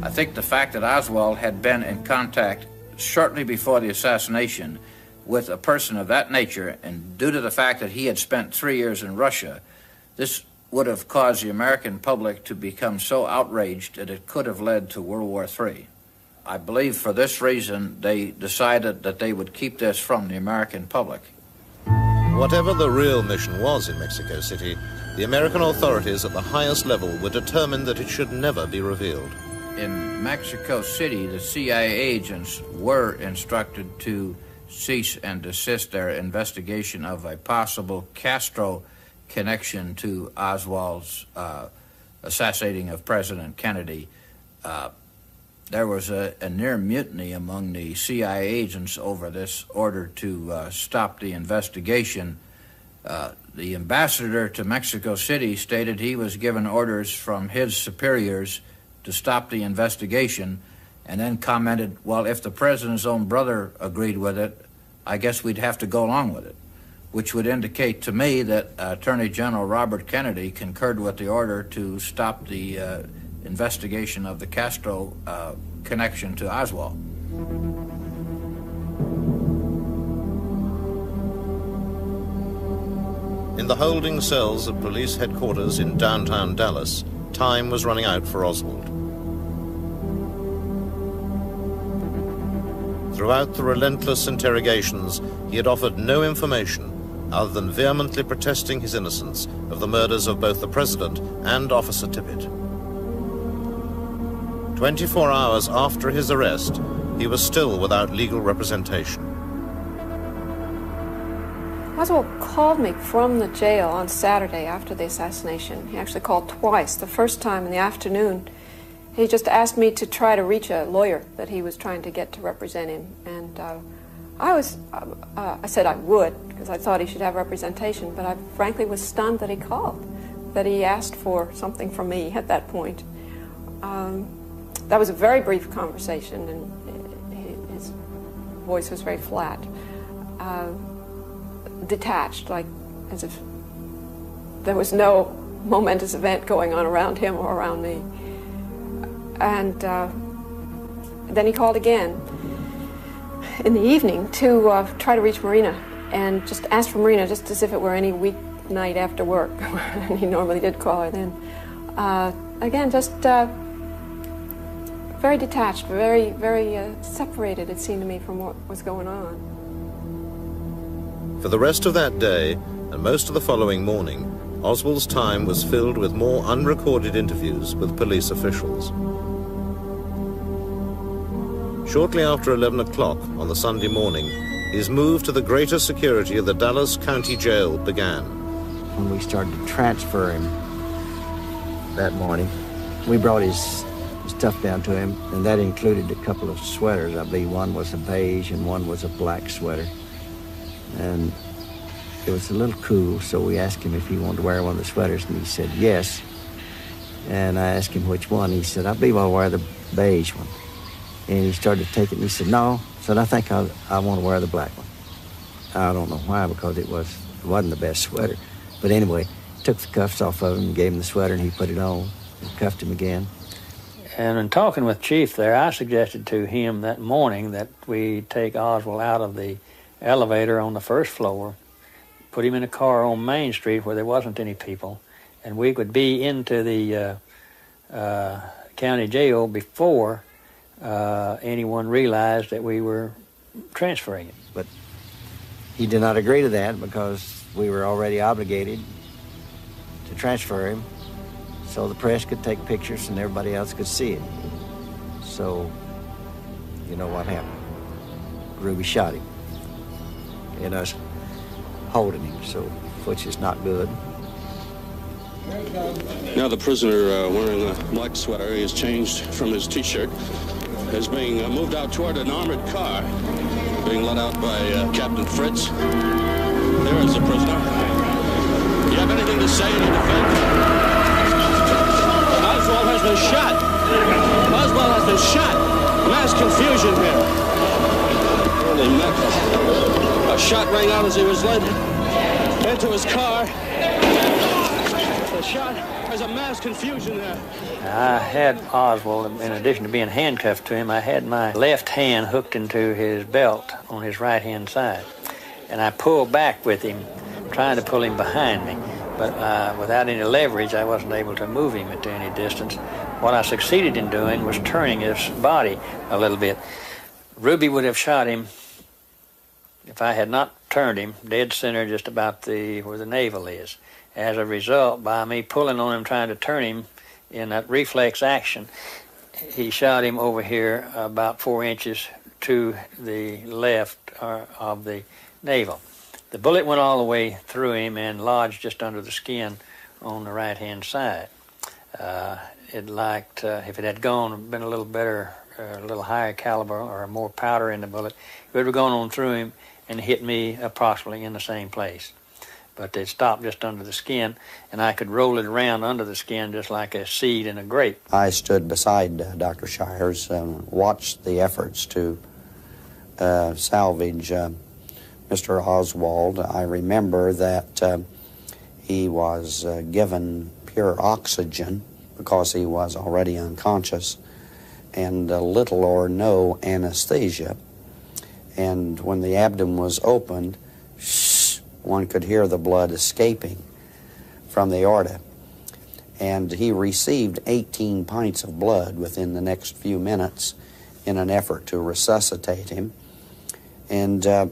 I think the fact that Oswald had been in contact shortly before the assassination with a person of that nature, and due to the fact that he had spent three years in Russia, this would have caused the American public to become so outraged that it could have led to World War III. I believe for this reason they decided that they would keep this from the American public. Whatever the real mission was in Mexico City, the American authorities at the highest level were determined that it should never be revealed. In Mexico City, the CIA agents were instructed to cease and desist their investigation of a possible Castro connection to Oswald's uh, assassinating of President Kennedy. Uh, there was a, a, near mutiny among the CIA agents over this order to uh, stop the investigation. Uh, the ambassador to Mexico City stated he was given orders from his superiors to stop the investigation and then commented, well, if the president's own brother agreed with it, I guess we'd have to go along with it, which would indicate to me that Attorney General Robert Kennedy concurred with the order to stop the uh, investigation of the Castro uh, connection to Oswald. In the holding cells of police headquarters in downtown Dallas, time was running out for Oswald. Throughout the relentless interrogations, he had offered no information other than vehemently protesting his innocence of the murders of both the president and Officer Tippit. 24 hours after his arrest, he was still without legal representation. Oswald called me from the jail on Saturday after the assassination. He actually called twice. The first time in the afternoon, he just asked me to try to reach a lawyer that he was trying to get to represent him. And uh, I was, uh, uh, I said I would because I thought he should have representation, but I frankly was stunned that he called, that he asked for something from me at that point. Um, that was a very brief conversation, and his voice was very flat, uh, detached, like as if there was no momentous event going on around him or around me. And uh, then he called again in the evening to uh, try to reach Marina and just ask for Marina just as if it were any weeknight after work. And he normally did call her then. Uh, again, just uh, very detached, very, very uh, separated, it seemed to me, from what was going on. For the rest of that day, and most of the following morning, Oswald's time was filled with more unrecorded interviews with police officials. Shortly after 11 o'clock on the Sunday morning, his move to the greater security of the Dallas County Jail began. When we started to transfer him that morning, we brought his stuff down to him, and that included a couple of sweaters. I believe one was a beige and one was a black sweater. And it was a little cool, so we asked him if he wanted to wear one of the sweaters, and he said yes. And I asked him which one. He said, I believe I'll wear the beige one. And he started to take it, and he said, no. I said, I think I'll, I want to wear the black one. I don't know why, because it, was, it wasn't the best sweater. But anyway, took the cuffs off of him, gave him the sweater, and he put it on. And cuffed him again. And in talking with Chief there, I suggested to him that morning that we take Oswald out of the elevator on the first floor, put him in a car on Main Street where there wasn't any people, and we could be into the uh, uh, county jail before uh, anyone realized that we were transferring him. But he did not agree to that because we were already obligated to transfer him so the press could take pictures and everybody else could see it. So, you know what happened? Ruby shot him and us holding him, so which is not good. Now the prisoner uh, wearing a black sweater, has changed from his T-shirt, is being uh, moved out toward an armored car, being led out by uh, Captain Fritz. There is the prisoner. Do you have anything to say in defense? Oswald has been shot. Oswald has been shot. Mass confusion here. Holy mackerel. A shot rang out as he was led into his car. The shot, there's a mass confusion there. I had Oswald, in addition to being handcuffed to him, I had my left hand hooked into his belt on his right hand side. And I pulled back with him, trying to pull him behind me. But uh, without any leverage, I wasn't able to move him to any distance. What I succeeded in doing was turning his body a little bit. Ruby would have shot him if I had not turned him dead center just about the where the navel is. As a result, by me pulling on him, trying to turn him in that reflex action, he shot him over here about four inches to the left uh, of the navel. The bullet went all the way through him and lodged just under the skin on the right hand side. Uh, it liked, uh, if it had gone, been a little better, uh, a little higher caliber or more powder in the bullet, it would have gone on through him and hit me approximately in the same place. But it stopped just under the skin, and I could roll it around under the skin just like a seed in a grape. I stood beside uh, Dr. Shires and watched the efforts to uh, salvage uh, Mr. Oswald. I remember that uh, he was uh, given pure oxygen because he was already unconscious and little or no anesthesia. And when the abdomen was opened, shh, one could hear the blood escaping from the aorta. And he received 18 pints of blood within the next few minutes in an effort to resuscitate him. And uh,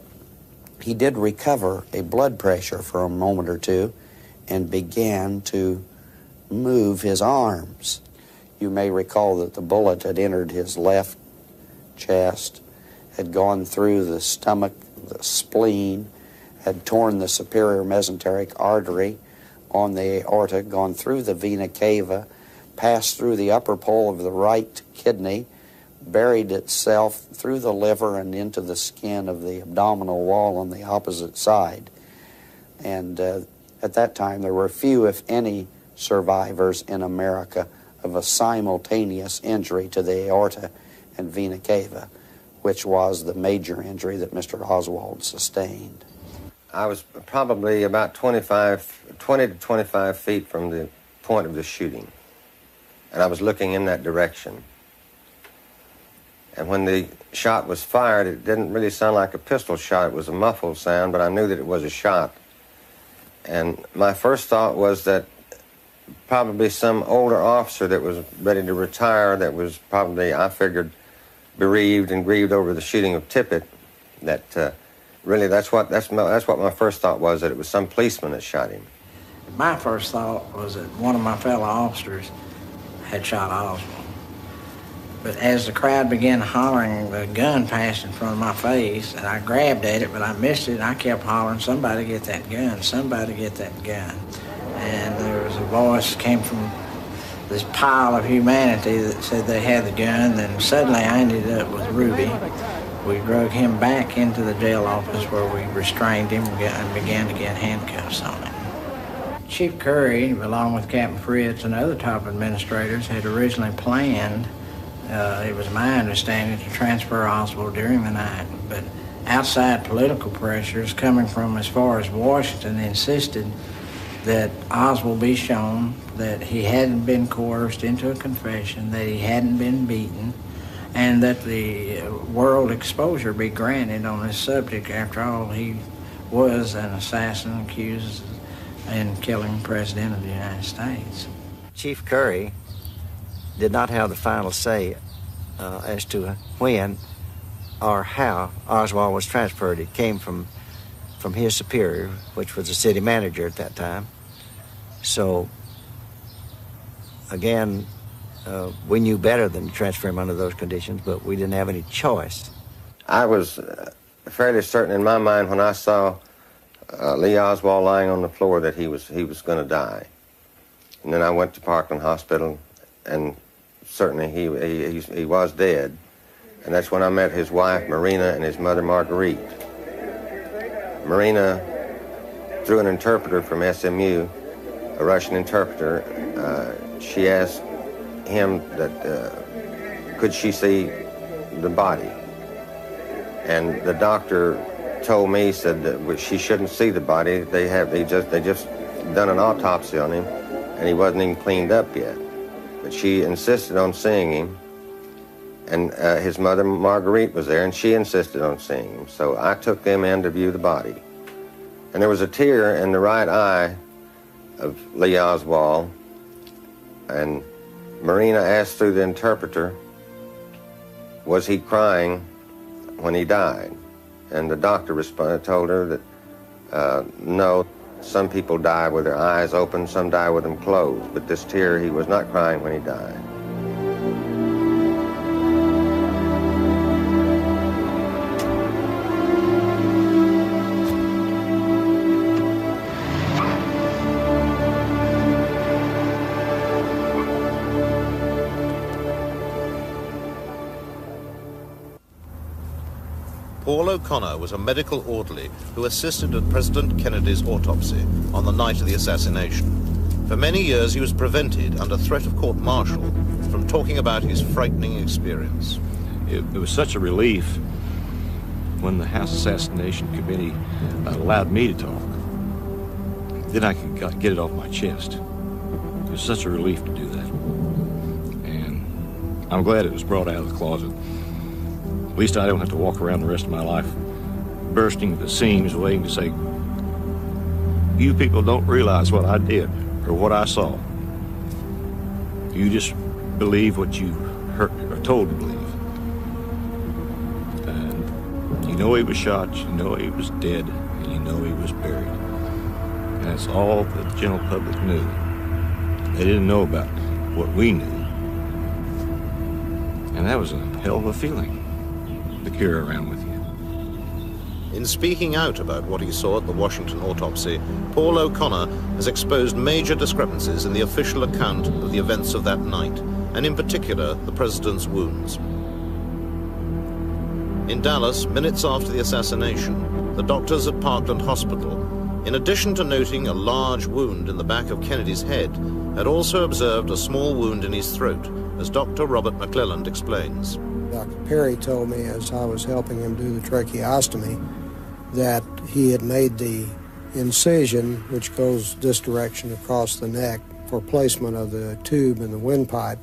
he did recover a blood pressure for a moment or two and began to move his arms. You may recall that the bullet had entered his left chest, had gone through the stomach, the spleen, had torn the superior mesenteric artery on the aorta, gone through the vena cava, passed through the upper pole of the right kidney, buried itself through the liver and into the skin of the abdominal wall on the opposite side. And uh, at that time, there were few, if any, survivors in America of a simultaneous injury to the aorta and vena cava, which was the major injury that Mr. Oswald sustained. I was probably about 25, 20 to 25 feet from the point of the shooting, and I was looking in that direction. And when the shot was fired, it didn't really sound like a pistol shot. It was a muffled sound, but I knew that it was a shot. And my first thought was that probably some older officer that was ready to retire, that was probably, I figured, bereaved and grieved over the shooting of Tippit. That uh, really, that's what that's my, that's what my first thought was that it was some policeman that shot him. My first thought was that one of my fellow officers had shot Oswald. But as the crowd began hollering, the gun passed in front of my face, and I grabbed at it, but I missed it, and I kept hollering, somebody get that gun, somebody get that gun. And there was a voice came from this pile of humanity that said they had the gun, and suddenly I ended up with Ruby. We drug him back into the jail office where we restrained him and began to get handcuffs on him. Chief Curry, along with Captain Fritz and other top administrators, had originally planned uh, it was my understanding to transfer Oswald during the night, but outside political pressures coming from as far as Washington insisted that Oswald be shown that he hadn't been coerced into a confession, that he hadn't been beaten, and that the world exposure be granted on this subject. After all, he was an assassin accused in killing President of the United States. Chief Curry did not have the final say uh, as to when or how Oswald was transferred. It came from from his superior, which was the city manager at that time. So, again, uh, we knew better than to transfer him under those conditions, but we didn't have any choice. I was uh, fairly certain in my mind when I saw uh, Lee Oswald lying on the floor that he was he was going to die. And then I went to Parkland Hospital, and certainly he, he, he was dead. And that's when I met his wife, Marina, and his mother, Marguerite. Marina, through an interpreter from SMU, a Russian interpreter, uh, she asked him that uh, could she see the body. And the doctor told me, said that she shouldn't see the body. They have, they just, they just done an autopsy on him, and he wasn't even cleaned up yet. But she insisted on seeing him, and uh, his mother, Marguerite, was there, and she insisted on seeing him. So I took them in to view the body. And there was a tear in the right eye of Lee Oswald, and Marina asked through the interpreter, was he crying when he died? And the doctor responded, told her that uh, no, some people die with their eyes open, some die with them closed, but this tear, he was not crying when he died. Paul O'Connor was a medical orderly who assisted at President Kennedy's autopsy on the night of the assassination. For many years, he was prevented, under threat of court-martial, from talking about his frightening experience. It, it, was such a relief when the House Assassination Committee allowed me to talk. Then I could get it off my chest. It was such a relief to do that. And I'm glad it was brought out of the closet. At least I don't have to walk around the rest of my life bursting at the seams waiting to say, you people don't realize what I did or what I saw. You just believe what you heard, are told to believe. And you know he was shot, you know he was dead, and you know he was buried. And that's all the general public knew. They didn't know about what we knew. And that was a hell of a feeling around with you. In speaking out about what he saw at the Washington autopsy, Paul O'Connor has exposed major discrepancies in the official account of the events of that night, and in particular, the president's wounds. In Dallas, minutes after the assassination, the doctors at Parkland Hospital, in addition to noting a large wound in the back of Kennedy's head, had also observed a small wound in his throat, as Dr. Robert McClelland explains. Dr. Perry told me as I was helping him do the tracheostomy that he had made the incision, which goes this direction across the neck, for placement of the tube in the windpipe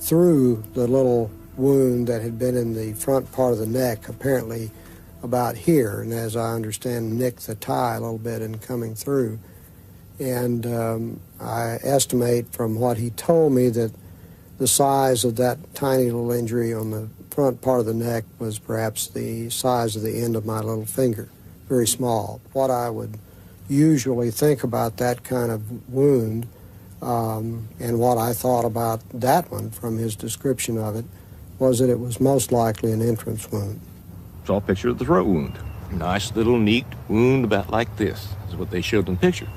through the little wound that had been in the front part of the neck, apparently about here, and as I understand, nicked the tie a little bit in coming through. And um, I estimate from what he told me that the size of that tiny little injury on the front part of the neck was perhaps the size of the end of my little finger, very small. What I would usually think about that kind of wound um, and what I thought about that one from his description of it was that it was most likely an entrance wound. Saw a picture of the throat wound. Nice little neat wound about like this is what they showed in the picture.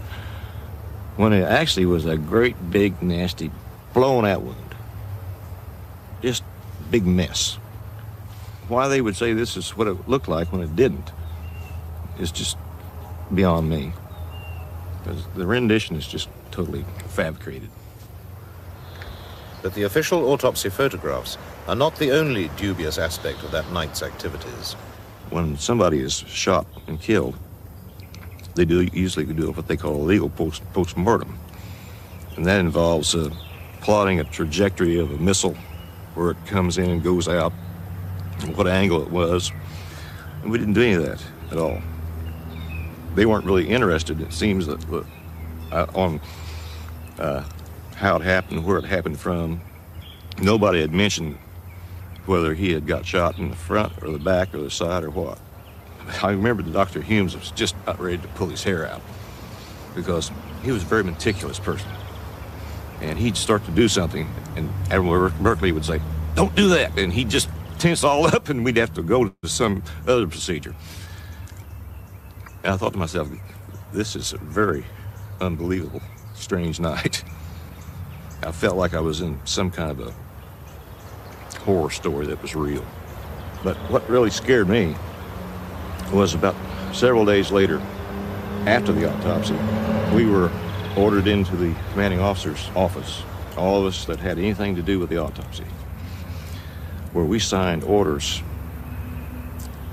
When it actually was a great big nasty blown out wound. Just big mess. Why they would say this is what it looked like when it didn't is just beyond me. Because the rendition is just totally fabricated. But the official autopsy photographs are not the only dubious aspect of that night's activities. When somebody is shot and killed, they do usually do what they call a legal post post-mortem. And that involves uh, plotting a trajectory of a missile where it comes in and goes out, what angle it was. And we didn't do any of that at all. They weren't really interested, it seems, that, uh, on uh, how it happened, where it happened from. Nobody had mentioned whether he had got shot in the front or the back or the side or what. I remember that Dr. Humes was just about ready to pull his hair out because he was a very meticulous person. And he'd start to do something, and Admiral Burkley would say, Don't do that. And he'd just tense all up, and we'd have to go to some other procedure. And I thought to myself, This is a very unbelievable, strange night. I felt like I was in some kind of a horror story that was real. But what really scared me was about several days later, after the autopsy, we were ordered into the commanding officer's office, all of us that had anything to do with the autopsy, where we signed orders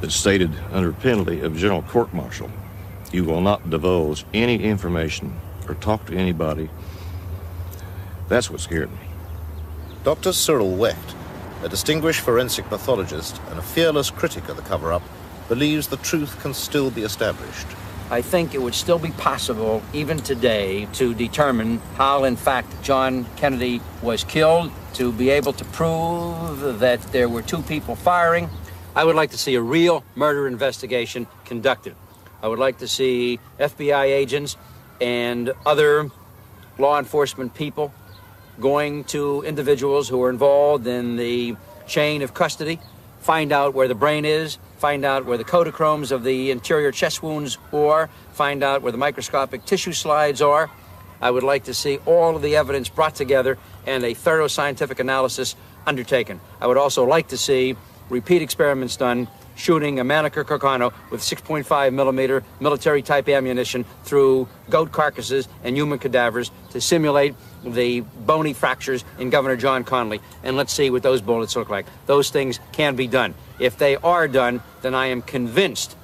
that stated under penalty of general court martial, you will not divulge any information or talk to anybody. That's what scared me. Dr. Cyril Wecht, a distinguished forensic pathologist and a fearless critic of the cover up, believes the truth can still be established. I think it would still be possible, even today, to determine how, in fact, John Kennedy was killed, to be able to prove that there were two people firing. I would like to see a real murder investigation conducted. I would like to see FBI agents and other law enforcement people going to individuals who are involved in the chain of custody, find out where the brain is, find out where the Kodachromes of the interior chest wounds are, find out where the microscopic tissue slides are. I would like to see all of the evidence brought together and a thorough scientific analysis undertaken. I would also like to see repeat experiments done shooting a Mannlicher Carcano with 6.5 millimeter military type ammunition through goat carcasses and human cadavers to simulate the bony fractures in Governor John Connally. And let's see what those bullets look like. Those things can be done. If they are done, then I am convinced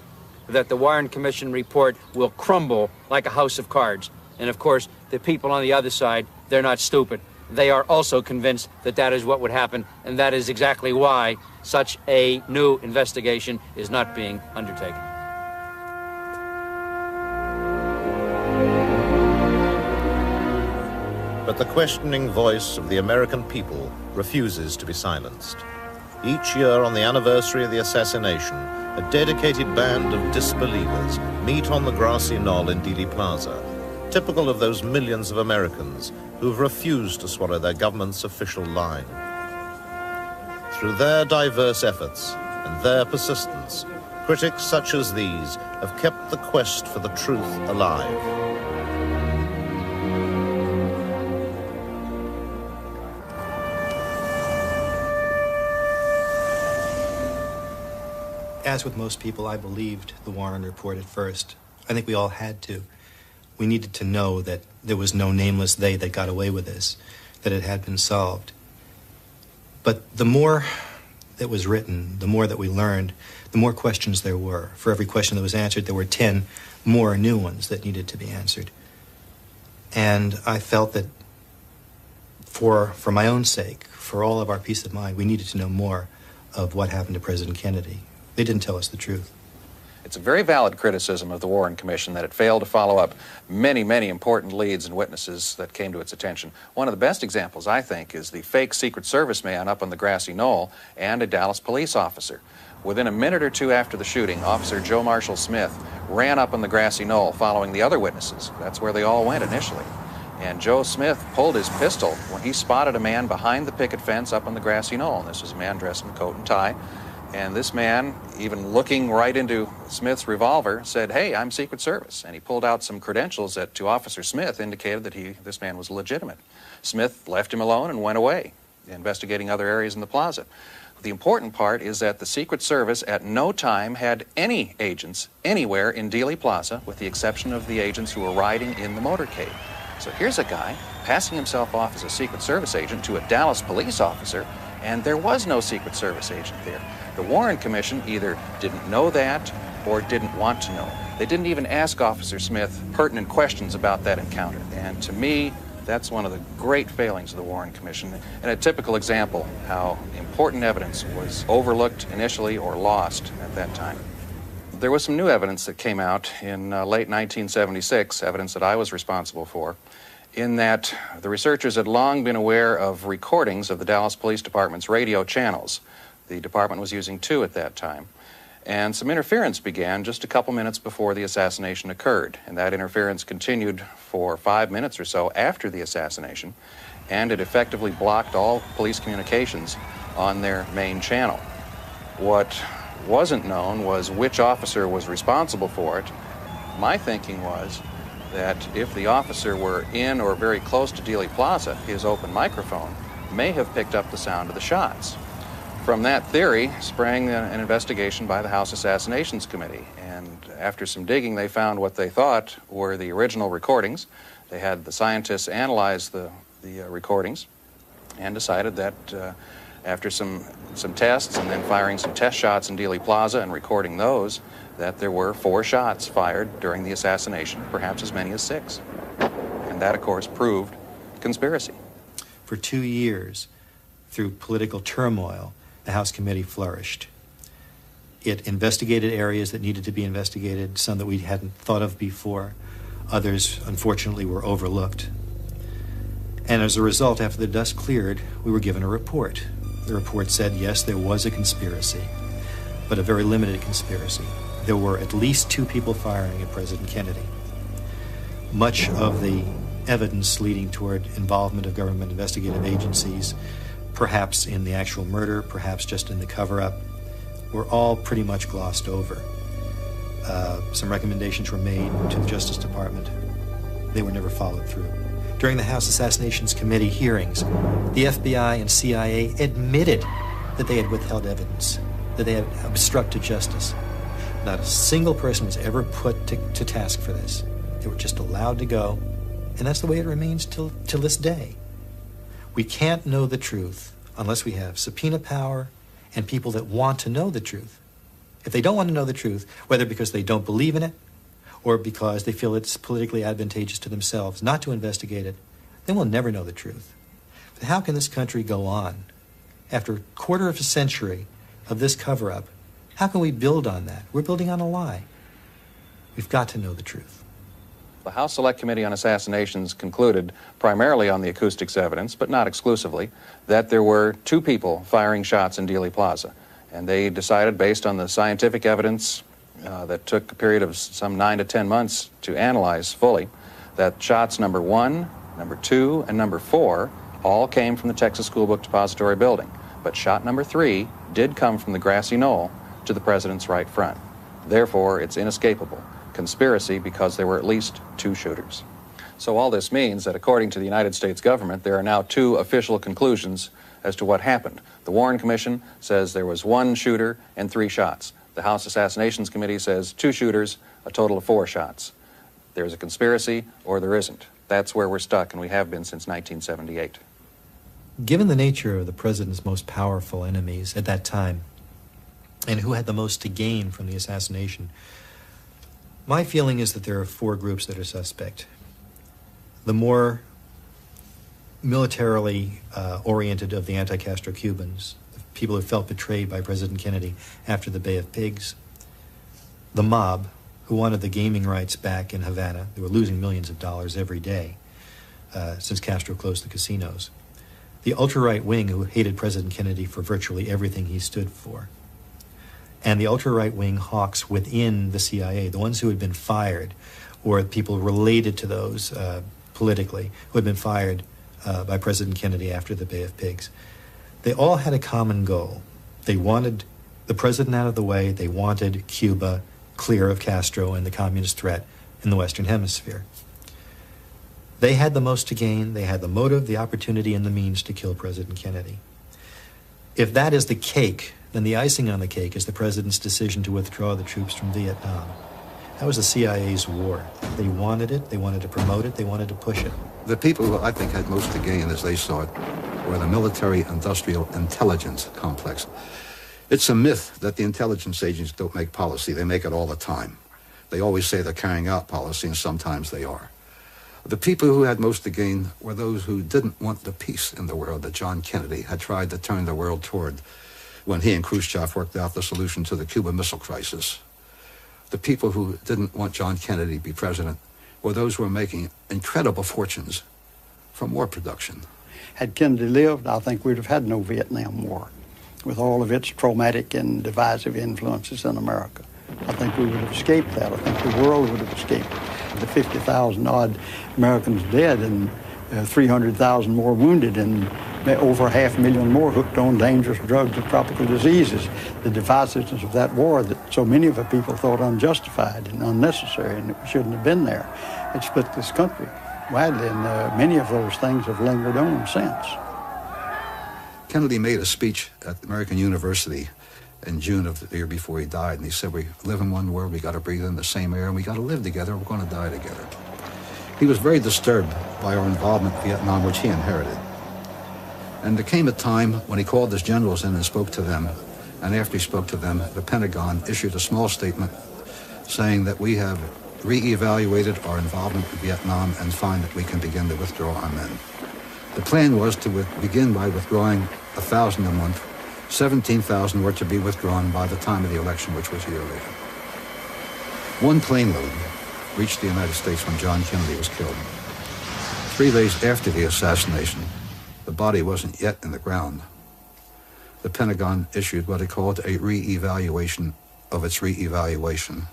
that the Warren Commission report will crumble like a house of cards. And of course, the people on the other side, they're not stupid. They are also convinced that that is what would happen, and that is exactly why such a new investigation is not being undertaken. But the questioning voice of the American people refuses to be silenced. Each year on the anniversary of the assassination, a dedicated band of disbelievers meet on the grassy knoll in Dealey Plaza, typical of those millions of Americans who've refused to swallow their government's official line. Through their diverse efforts and their persistence, critics such as these have kept the quest for the truth alive. As with most people, I believed the Warren report at first. I think we all had to. We needed to know that there was no nameless they that got away with this, that it had been solved. But the more that was written, the more that we learned, the more questions there were. For every question that was answered, there were 10 more new ones that needed to be answered. And I felt that for, for my own sake, for all of our peace of mind, we needed to know more of what happened to President Kennedy. They didn't tell us the truth. It's a very valid criticism of the Warren Commission that it failed to follow up many, many important leads and witnesses that came to its attention. One of the best examples, I think, is the fake Secret Service man up on the grassy knoll and a Dallas police officer. Within a minute or two after the shooting, Officer Joe Marshall Smith ran up on the grassy knoll following the other witnesses. That's where they all went initially. And Joe Smith pulled his pistol when he spotted a man behind the picket fence up on the grassy knoll. And this was a man dressed in coat and tie. And this man, even looking right into Smith's revolver, said, Hey, I'm Secret Service. And he pulled out some credentials that to Officer Smith indicated that he, this man was legitimate. Smith left him alone and went away, investigating other areas in the plaza. The important part is that the Secret Service at no time had any agents anywhere in Dealey Plaza, with the exception of the agents who were riding in the motorcade. So here's a guy passing himself off as a Secret Service agent to a Dallas police officer, and there was no Secret Service agent there. The Warren Commission either didn't know that or didn't want to know. They didn't even ask Officer Smith pertinent questions about that encounter. And to me, that's one of the great failings of the Warren Commission, and a typical example how important evidence was overlooked initially or lost at that time. There was some new evidence that came out in uh, late 1976, evidence that I was responsible for, in that the researchers had long been aware of recordings of the Dallas Police Department's radio channels. The department was using two at that time. And some interference began just a couple minutes before the assassination occurred. And that interference continued for five minutes or so after the assassination. And it effectively blocked all police communications on their main channel. What wasn't known was which officer was responsible for it. My thinking was that if the officer were in or very close to Dealey Plaza, his open microphone may have picked up the sound of the shots. From that theory sprang an investigation by the House Assassinations Committee. And after some digging, they found what they thought were the original recordings. They had the scientists analyze the, the uh, recordings and decided that uh, after some, some tests and then firing some test shots in Dealey Plaza and recording those, that there were four shots fired during the assassination, perhaps as many as six. And that, of course, proved conspiracy. For two years, through political turmoil, the House committee flourished. It investigated areas that needed to be investigated, some that we hadn't thought of before. Others, unfortunately, were overlooked. And as a result, after the dust cleared, we were given a report. The report said, yes, there was a conspiracy, but a very limited conspiracy. There were at least two people firing at President Kennedy. Much of the evidence leading toward involvement of government investigative agencies perhaps in the actual murder, perhaps just in the cover up, were all pretty much glossed over. Uh, some recommendations were made to the Justice Department. They were never followed through. During the House Assassinations Committee hearings, the FBI and CIA admitted that they had withheld evidence, that they had obstructed justice. Not a single person was ever put to, to task for this. They were just allowed to go, and that's the way it remains till, till this day. We can't know the truth unless we have subpoena power and people that want to know the truth. If they don't want to know the truth, whether because they don't believe in it or because they feel it's politically advantageous to themselves not to investigate it, then we'll never know the truth. But how can this country go on after a quarter of a century of this cover up? How can we build on that? We're building on a lie. We've got to know the truth. The House Select Committee on Assassinations concluded, primarily on the acoustics evidence, but not exclusively, that there were two people firing shots in Dealey Plaza. And they decided, based on the scientific evidence uh, that took a period of some nine to ten months to analyze fully, that shots number one, number two, and number four all came from the Texas School Book Depository building. But shot number three did come from the grassy knoll to the president's right front. Therefore, it's inescapable conspiracy because there were at least two shooters. So all this means that according to the United States government, there are now two official conclusions as to what happened. The Warren Commission says there was one shooter and three shots. The House Assassinations Committee says two shooters, a total of four shots. There's a conspiracy or there isn't. That's where we're stuck, and we have been since 1978. Given the nature of the president's most powerful enemies at that time, and who had the most to gain from the assassination, my feeling is that there are four groups that are suspect. The more militarily uh, oriented of the anti Castro Cubans, people who felt betrayed by President Kennedy after the Bay of Pigs, the mob, who wanted the gaming rights back in Havana. They were losing millions of dollars every day uh, since Castro closed the casinos. The ultra right wing, who hated President Kennedy for virtually everything he stood for and the ultra right wing hawks within the CIA, the ones who had been fired, or people related to those uh, politically, who had been fired uh, by President Kennedy after the Bay of Pigs, they all had a common goal. They wanted the president out of the way, they wanted Cuba clear of Castro and the communist threat in the Western Hemisphere. They had the most to gain, they had the motive, the opportunity, and the means to kill President Kennedy. If that is the cake then the icing on the cake is the president's decision to withdraw the troops from Vietnam. That was the CIA's war. They wanted it, they wanted to promote it, they wanted to push it. The people who I think had most to gain, as they saw it, were the military industrial intelligence complex. It's a myth that the intelligence agents don't make policy. They make it all the time. They always say they're carrying out policy, and sometimes they are. The people who had most to gain were those who didn't want the peace in the world that John Kennedy had tried to turn the world toward when he and Khrushchev worked out the solution to the Cuban Missile Crisis. The people who didn't want John Kennedy to be president were those who were making incredible fortunes from war production. Had Kennedy lived, I think we'd have had no Vietnam War with all of its traumatic and divisive influences in America. I think we would have escaped that. I think the world would have escaped the 50,000 odd Americans dead and uh, 300,000 more wounded and over half a million more hooked on dangerous drugs and tropical diseases. The divisiveness of that war that so many of the people thought unjustified and unnecessary and it shouldn't have been there. It split this country widely, and uh, many of those things have lingered on since. Kennedy made a speech at American University in June of the year before he died, and he said, We live in one world, we got to breathe in the same air, and we got to live together, we're going to die together. He was very disturbed by our involvement in Vietnam, which he inherited. And there came a time when he called his generals in and spoke to them. And after he spoke to them, the Pentagon issued a small statement saying that we have re-evaluated our involvement in Vietnam and find that we can begin to withdraw our men. The plan was to begin by withdrawing a thousand a month. 17,000 were to be withdrawn by the time of the election, which was a year later. One plane load reached the United States when John Kennedy was killed. Three days after the assassination, the body wasn't yet in the ground. The Pentagon issued what it called a re-evaluation of its re-evaluation.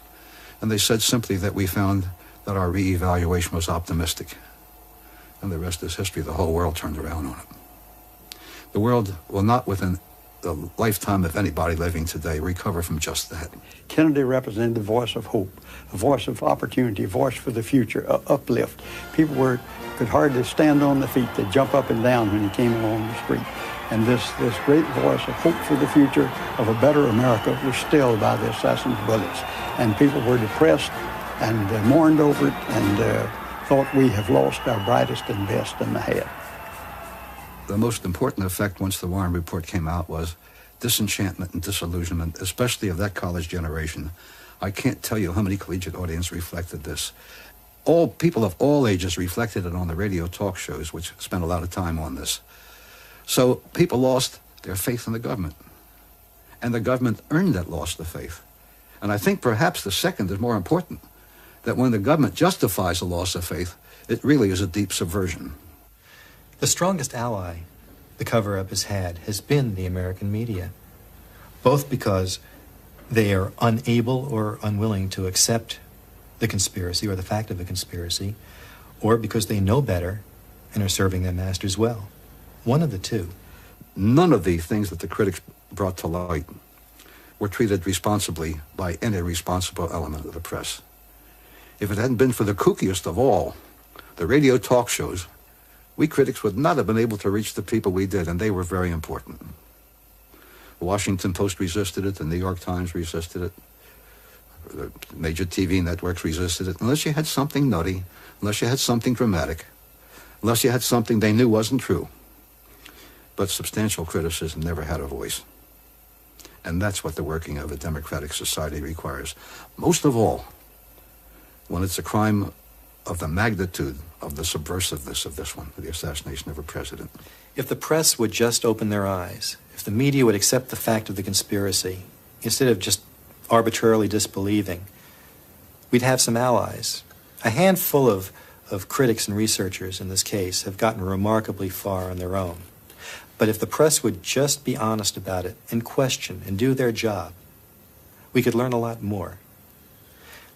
And they said simply that we found that our re-evaluation was optimistic. And the rest is history. The whole world turned around on it. The world will not within the lifetime of anybody living today recover from just that. Kennedy represented the voice of hope, a voice of opportunity, a voice for the future, a uplift. People were could hardly stand on their feet. They'd jump up and down when he came along the street. And this, this great voice of hope for the future of a better America was stilled by the assassin's bullets. And people were depressed and uh, mourned over it and uh, thought we have lost our brightest and best in the head. The most important effect once the Warren Report came out was disenchantment and disillusionment, especially of that college generation. I can't tell you how many collegiate audience reflected this all people of all ages reflected it on the radio talk shows, which spent a lot of time on this. So people lost their faith in the government. And the government earned that loss of faith. And I think perhaps the second is more important that when the government justifies a loss of faith, it really is a deep subversion. The strongest ally the cover up has had has been the American media, both because they are unable or unwilling to accept the conspiracy or the fact of the conspiracy, or because they know better and are serving their masters well. One of the two. None of the things that the critics brought to light were treated responsibly by any responsible element of the press. If it hadn't been for the kookiest of all, the radio talk shows, we critics would not have been able to reach the people we did, and they were very important. The Washington Post resisted it, the New York Times resisted it, the major TV networks resisted it unless you had something nutty, unless you had something dramatic, unless you had something they knew wasn't true. But substantial criticism never had a voice. And that's what the working of a democratic society requires. Most of all, when it's a crime of the magnitude of the subversiveness of this one, the assassination of a president. If the press would just open their eyes, if the media would accept the fact of the conspiracy, instead of just arbitrarily disbelieving, we'd have some allies. A handful of, of critics and researchers in this case have gotten remarkably far on their own. But if the press would just be honest about it and question and do their job, we could learn a lot more.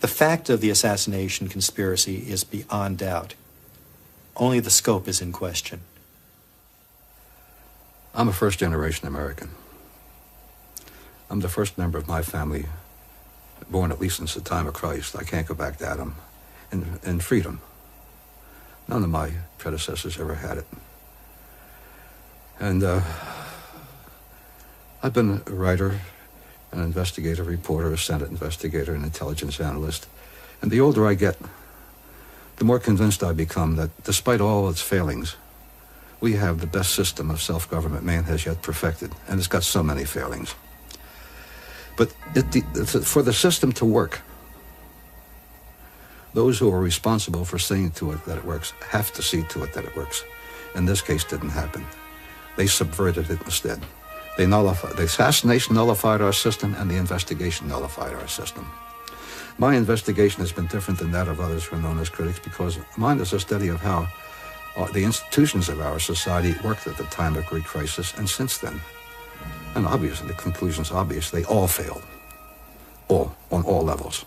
The fact of the assassination conspiracy is beyond doubt. Only the scope is in question. I'm a first generation American. I'm the first member of my family born at least since the time of Christ. I can't go back to Adam. And, and freedom. None of my predecessors ever had it. And uh, I've been a writer, an investigative reporter, a Senate investigator, an intelligence analyst. And the older I get, the more convinced I become that despite all its failings, we have the best system of self-government man has yet perfected. And it's got so many failings. But it, the, for the system to work, those who are responsible for seeing to it that it works have to see to it that it works. In this case, didn't happen. They subverted it instead. They nullified, the assassination nullified our system, and the investigation nullified our system. My investigation has been different than that of others who are known as critics because mine is a study of how uh, the institutions of our society worked at the time of Great Crisis and since then. And obviously, the conclusion is obvious. They all failed. All, on all levels.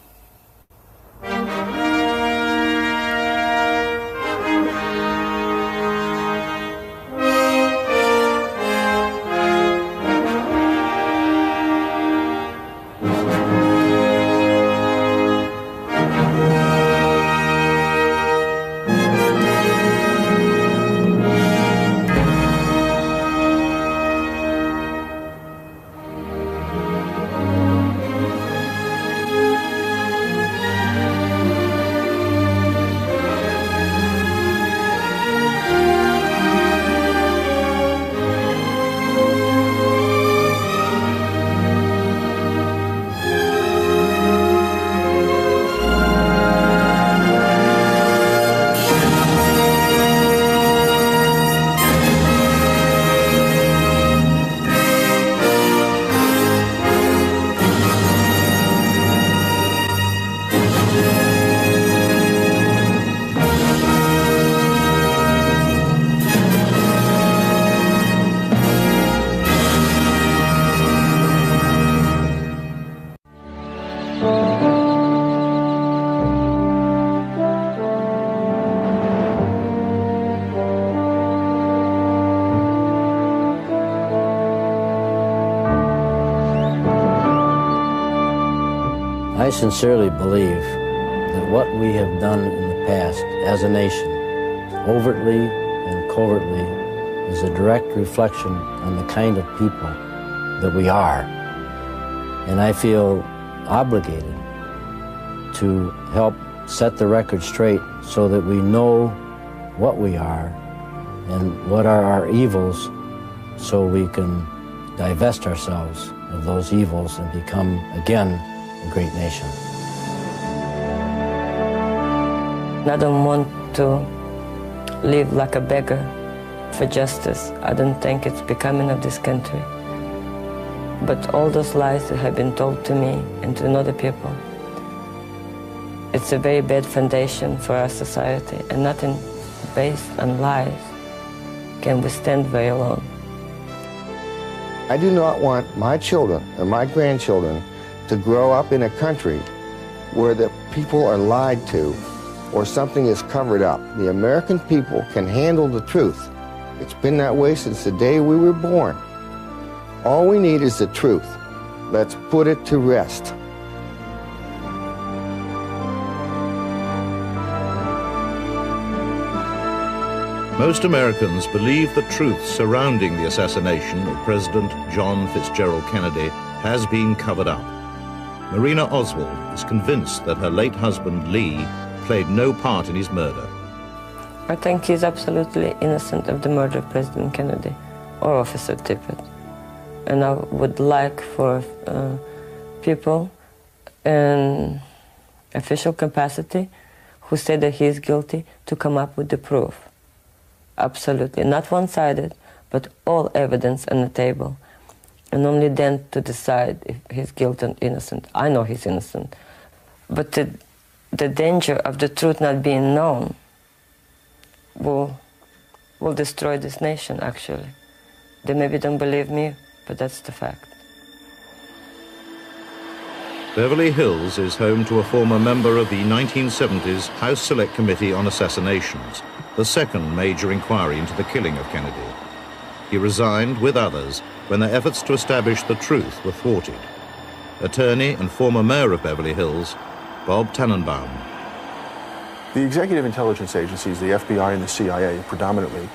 Reflection on the kind of people that we are. And I feel obligated to help set the record straight so that we know what we are and what are our evils so we can divest ourselves of those evils and become again a great nation. I don't want to live like a beggar for justice. I don't think it's becoming of this country. But all those lies that have been told to me and to other people, it's a very bad foundation for our society, and nothing based on lies can withstand very long. I do not want my children and my grandchildren to grow up in a country where the people are lied to or something is covered up. The American people can handle the truth. It's been that way since the day we were born. All we need is the truth. Let's put it to rest. Most Americans believe the truth surrounding the assassination of President John Fitzgerald Kennedy has been covered up. Marina Oswald is convinced that her late husband, Lee, played no part in his murder. I think he's absolutely innocent of the murder of President Kennedy or Officer Tippit. And I would like for uh, people in official capacity who say that he is guilty to come up with the proof. Absolutely. Not one sided, but all evidence on the table and only then to decide if he's guilty or innocent. I know he's innocent. But the, the danger of the truth not being known will, will destroy this nation, actually. They maybe don't believe me, but that's the fact. Beverly Hills is home to a former member of the 1970s House Select Committee on Assassinations, the second major inquiry into the killing of Kennedy. He resigned with others when their efforts to establish the truth were thwarted. Attorney and former mayor of Beverly Hills, Bob Tanenbaum. The executive intelligence agencies, the FBI and the CIA, predominantly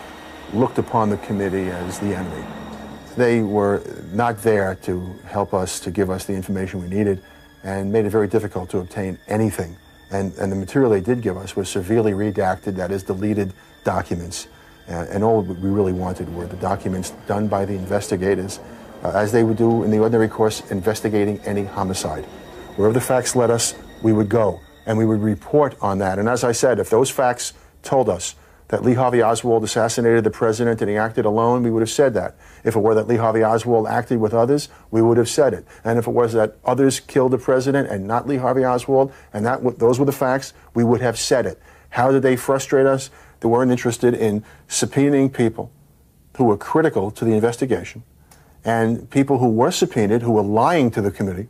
looked upon the committee as the enemy. They were not there to help us, to give us the information we needed, and made it very difficult to obtain anything. And, and the material they did give us was severely redacted, that is, deleted documents. And all we really wanted were the documents done by the investigators uh, as they would do in the ordinary course investigating any homicide. Wherever the facts led us, we would go and we would report on that. And as I said, if those facts told us that Lee Harvey Oswald assassinated the president and he acted alone, we would have said that. If it were that Lee Harvey Oswald acted with others, we would have said it. And if it was that others killed the president and not Lee Harvey Oswald, and that those were the facts, we would have said it. How did they frustrate us? They weren't interested in subpoenaing people who were critical to the investigation and people who were subpoenaed, who were lying to the committee,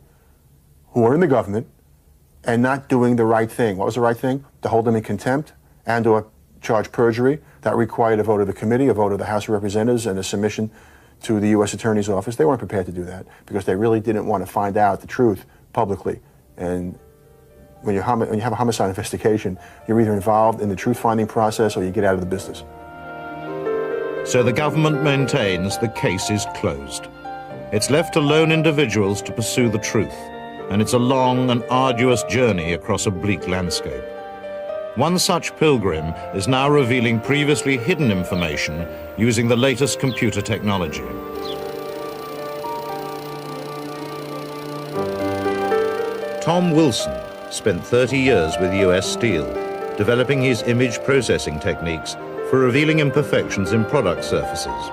who were in the government, and not doing the right thing. What was the right thing? To hold them in contempt and or charge perjury. That required a vote of the committee, a vote of the House of Representatives, and a submission to the U.S. Attorney's Office. They weren't prepared to do that because they really didn't want to find out the truth publicly. And when, you when you have a homicide investigation, you're either involved in the truth-finding process or you get out of the business. So the government maintains the case is closed. It's left to lone individuals to pursue the truth, and it's a long and arduous journey across a bleak landscape. One such pilgrim is now revealing previously hidden information using the latest computer technology. Tom Wilson spent 30 years with US Steel, developing his image processing techniques for revealing imperfections in product surfaces.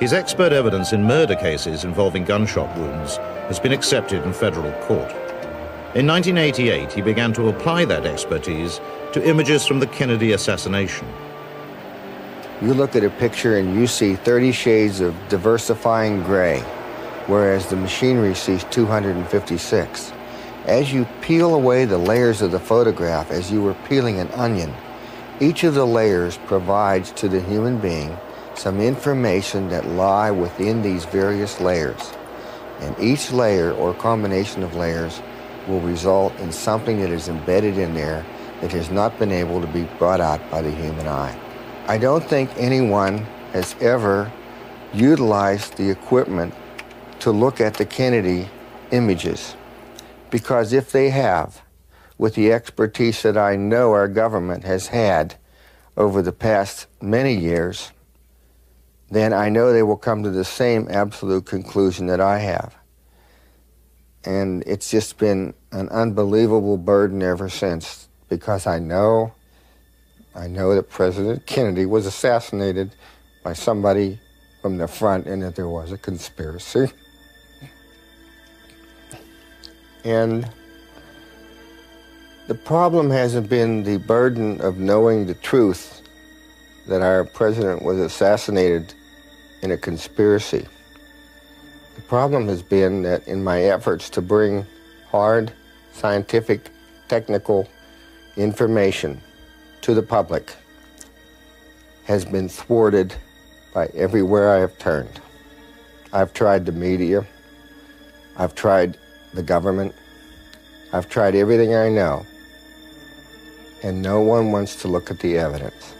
His expert evidence in murder cases involving gunshot wounds has been accepted in federal court. In 1988, he began to apply that expertise to images from the Kennedy assassination. You look at a picture and you see 30 shades of diversifying gray, whereas the machinery sees 256. As you peel away the layers of the photograph, as you were peeling an onion, each of the layers provides to the human being some information that lie within these various layers. And each layer or combination of layers will result in something that is embedded in there that has not been able to be brought out by the human eye. I don't think anyone has ever utilized the equipment to look at the Kennedy images. Because if they have, with the expertise that I know our government has had over the past many years, then I know they will come to the same absolute conclusion that I have and it's just been an unbelievable burden ever since because I know I know that President Kennedy was assassinated by somebody from the front and that there was a conspiracy. And the problem hasn't been the burden of knowing the truth that our president was assassinated in a conspiracy. The problem has been that in my efforts to bring hard, scientific, technical information to the public has been thwarted by everywhere I have turned. I've tried the media, I've tried the government, I've tried everything I know, and no one wants to look at the evidence.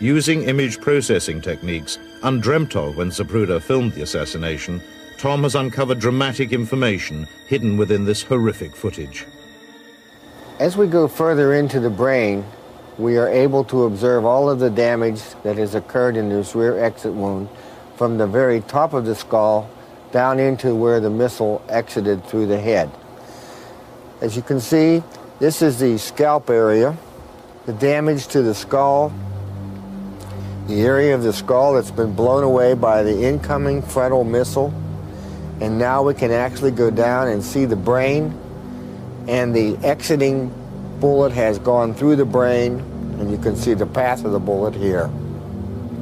Using image processing techniques undreamt of when Zapruder filmed the assassination, Tom has uncovered dramatic information hidden within this horrific footage. As we go further into the brain, we are able to observe all of the damage that has occurred in this rear exit wound from the very top of the skull down into where the missile exited through the head. As you can see, this is the scalp area. The damage to the skull the area of the skull that's been blown away by the incoming frontal missile. And now we can actually go down and see the brain. And the exiting bullet has gone through the brain, and you can see the path of the bullet here.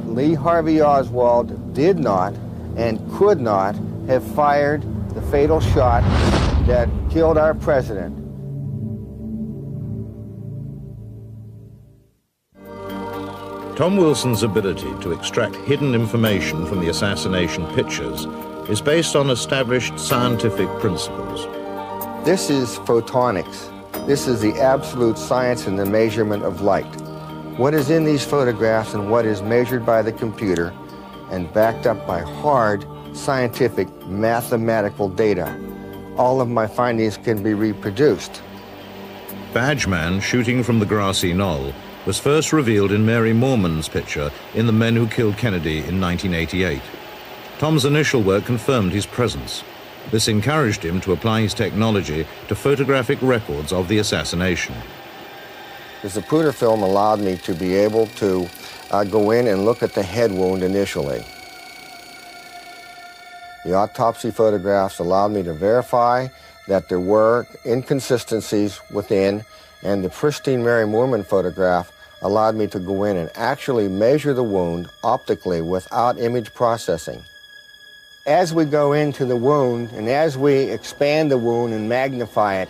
Lee Harvey Oswald did not and could not have fired the fatal shot that killed our president. Tom Wilson's ability to extract hidden information from the assassination pictures is based on established scientific principles. This is photonics. This is the absolute science in the measurement of light. What is in these photographs and what is measured by the computer and backed up by hard scientific mathematical data. All of my findings can be reproduced. Badgeman shooting from the grassy knoll was first revealed in Mary Moorman's picture in The Men Who Killed Kennedy in 1988. Tom's initial work confirmed his presence. This encouraged him to apply his technology to photographic records of the assassination. The Zapruder film allowed me to be able to uh, go in and look at the head wound initially. The autopsy photographs allowed me to verify that there were inconsistencies within, and the pristine Mary Moorman photograph allowed me to go in and actually measure the wound optically without image processing. As we go into the wound and as we expand the wound and magnify it,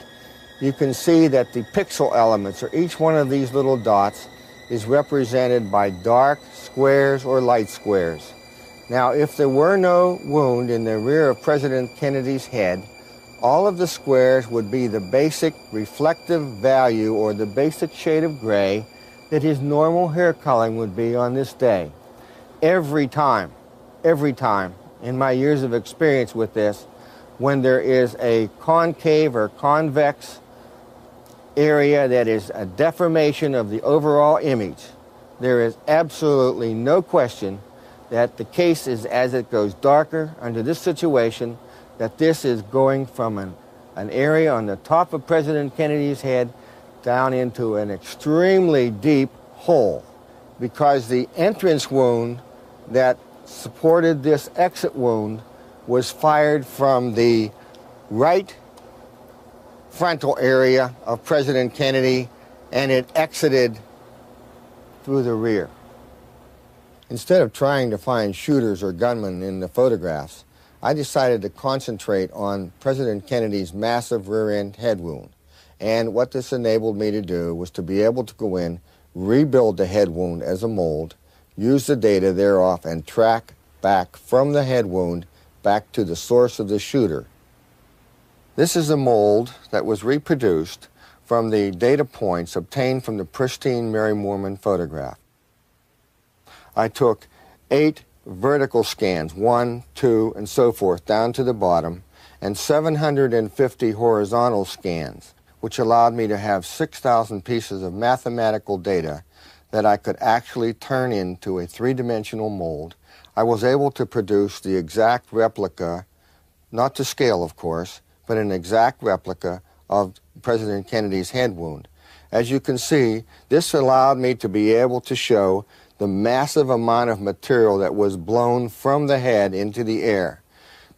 you can see that the pixel elements, or each one of these little dots, is represented by dark squares or light squares. Now, if there were no wound in the rear of President Kennedy's head, all of the squares would be the basic reflective value or the basic shade of gray that his normal hair coloring would be on this day. Every time, every time, in my years of experience with this, when there is a concave or convex area that is a deformation of the overall image, there is absolutely no question that the case is as it goes darker under this situation, that this is going from an, an area on the top of President Kennedy's head down into an extremely deep hole because the entrance wound that supported this exit wound was fired from the right frontal area of President Kennedy and it exited through the rear. Instead of trying to find shooters or gunmen in the photographs, I decided to concentrate on President Kennedy's massive rear end head wound. And what this enabled me to do was to be able to go in, rebuild the head wound as a mold, use the data thereof, and track back from the head wound back to the source of the shooter. This is a mold that was reproduced from the data points obtained from the pristine Mary Moorman photograph. I took eight vertical scans, one, two, and so forth, down to the bottom, and 750 horizontal scans, which allowed me to have 6,000 pieces of mathematical data that I could actually turn into a three-dimensional mold. I was able to produce the exact replica, not to scale, of course, but an exact replica of President Kennedy's head wound. As you can see, this allowed me to be able to show the massive amount of material that was blown from the head into the air.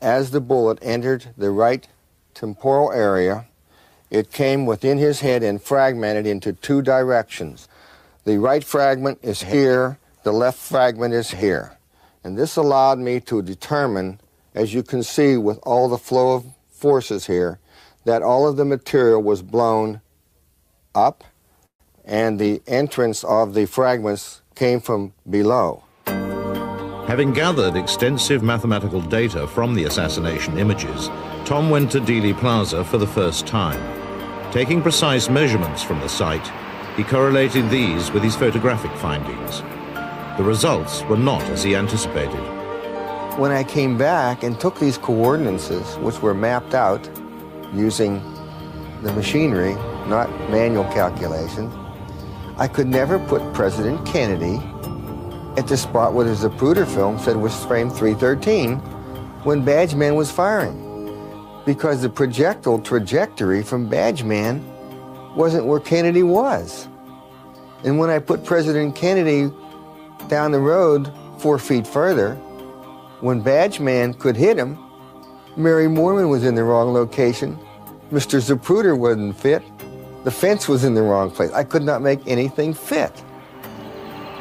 As the bullet entered the right temporal area, it came within his head and fragmented into two directions. The right fragment is here, the left fragment is here. And this allowed me to determine, as you can see with all the flow of forces here, that all of the material was blown up and the entrance of the fragments came from below. Having gathered extensive mathematical data from the assassination images, Tom went to Dealey Plaza for the first time. Taking precise measurements from the site, he correlated these with his photographic findings. The results were not as he anticipated. When I came back and took these coordinates, which were mapped out using the machinery, not manual calculation, I could never put President Kennedy at the spot where the Zapruder film said was frame 313 when Badgeman was firing. Because the projectile trajectory from Badgeman wasn't where Kennedy was. And when I put President Kennedy down the road four feet further, when Badgeman could hit him, Mary Moorman was in the wrong location. Mr. Zapruder wasn't fit. The fence was in the wrong place. I could not make anything fit.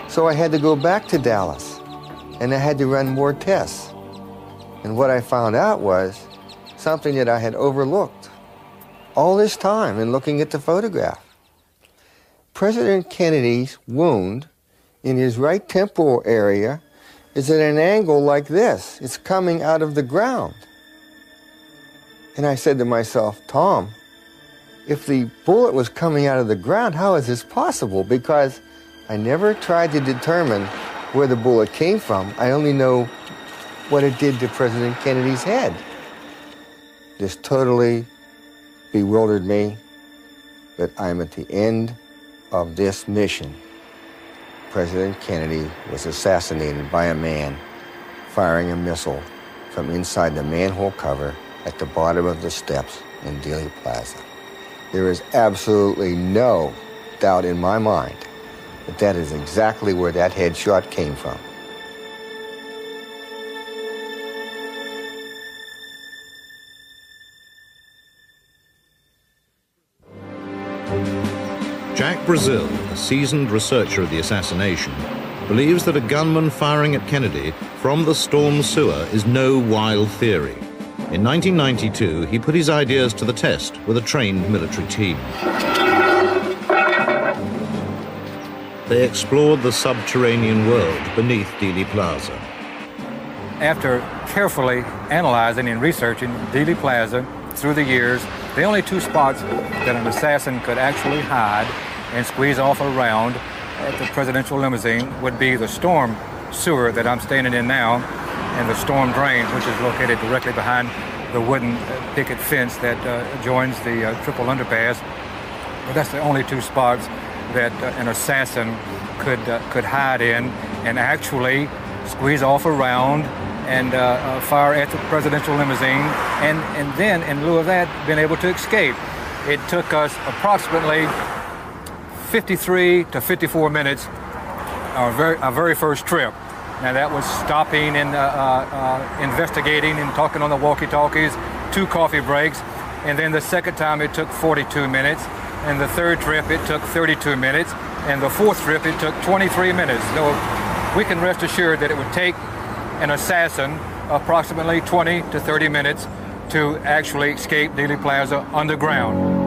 So I had to go back to Dallas and I had to run more tests. And what I found out was something that I had overlooked all this time in looking at the photograph. President Kennedy's wound in his right temporal area is at an angle like this. It's coming out of the ground. And I said to myself, Tom, if the bullet was coming out of the ground, how is this possible? Because I never tried to determine where the bullet came from. I only know what it did to President Kennedy's head. This totally bewildered me, but I'm at the end of this mission. President Kennedy was assassinated by a man firing a missile from inside the manhole cover at the bottom of the steps in Dealey Plaza. There is absolutely no doubt in my mind that that is exactly where that headshot came from. Jack Brazil, a seasoned researcher of the assassination, believes that a gunman firing at Kennedy from the storm sewer is no wild theory. In 1992, he put his ideas to the test with a trained military team. They explored the subterranean world beneath Dealey Plaza. After carefully analyzing and researching Dealey Plaza through the years, the only two spots that an assassin could actually hide and squeeze off around at the presidential limousine would be the storm sewer that I'm standing in now and the storm drain, which is located directly behind the wooden uh, picket fence that uh, joins the uh, triple underpass. But that's the only two spots that uh, an assassin could uh, could hide in and actually squeeze off around and uh, fire at the presidential limousine, and and then in lieu of that, been able to escape. It took us approximately 53 to 54 minutes, our very, our very first trip. Now that was stopping and uh, uh, investigating and talking on the walkie-talkies, two coffee breaks, and then the second time it took 42 minutes, and the third trip it took 32 minutes, and the fourth trip it took 23 minutes. So we can rest assured that it would take an assassin approximately 20 to 30 minutes to actually escape Dealey Plaza underground.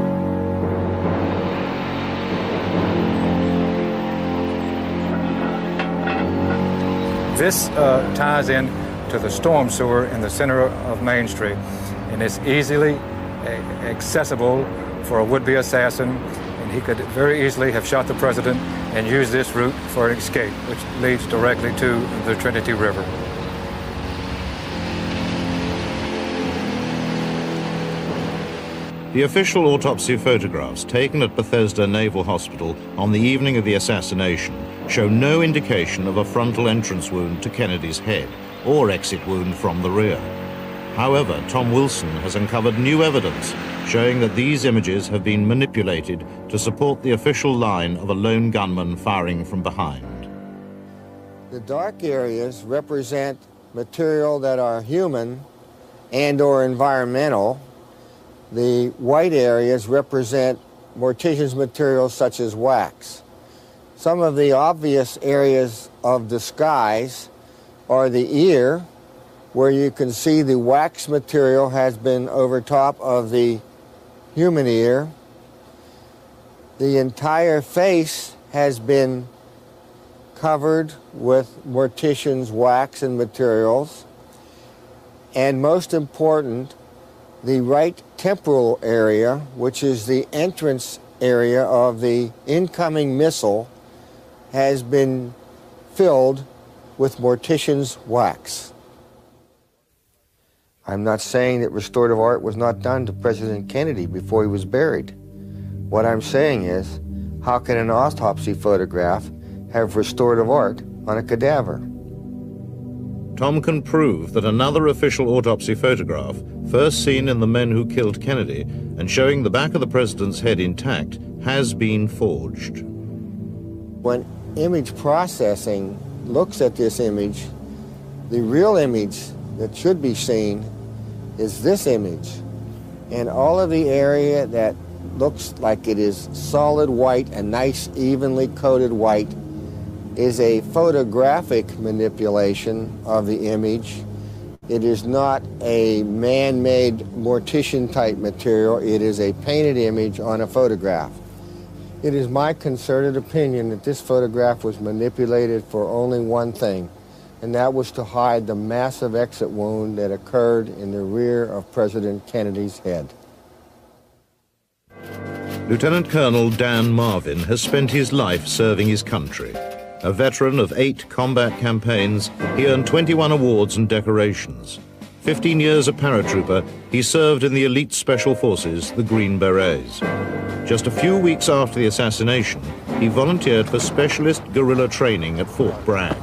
This uh, ties in to the storm sewer in the center of Main Street, and it's easily accessible for a would-be assassin, and he could very easily have shot the president and used this route for an escape, which leads directly to the Trinity River. The official autopsy photographs taken at Bethesda Naval Hospital on the evening of the assassination show no indication of a frontal entrance wound to Kennedy's head or exit wound from the rear. However, Tom Wilson has uncovered new evidence showing that these images have been manipulated to support the official line of a lone gunman firing from behind. The dark areas represent material that are human and or environmental. The white areas represent mortician's materials such as wax. Some of the obvious areas of disguise are the ear, where you can see the wax material has been over top of the human ear. The entire face has been covered with mortician's wax and materials. And most important, the right temporal area, which is the entrance area of the incoming missile, has been filled with mortician's wax. I'm not saying that restorative art was not done to President Kennedy before he was buried. What I'm saying is, how can an autopsy photograph have restorative art on a cadaver? Tom can prove that another official autopsy photograph, first seen in The Men Who Killed Kennedy and showing the back of the president's head intact, has been forged. When image processing looks at this image, the real image that should be seen is this image. And all of the area that looks like it is solid white, a nice evenly coated white, is a photographic manipulation of the image. It is not a man-made mortician type material. It is a painted image on a photograph. It is my concerted opinion that this photograph was manipulated for only one thing, and that was to hide the massive exit wound that occurred in the rear of President Kennedy's head. Lieutenant Colonel Dan Marvin has spent his life serving his country. A veteran of eight combat campaigns, he earned 21 awards and decorations. 15 years a paratrooper, he served in the elite special forces, the Green Berets. Just a few weeks after the assassination, he volunteered for specialist guerrilla training at Fort Bragg.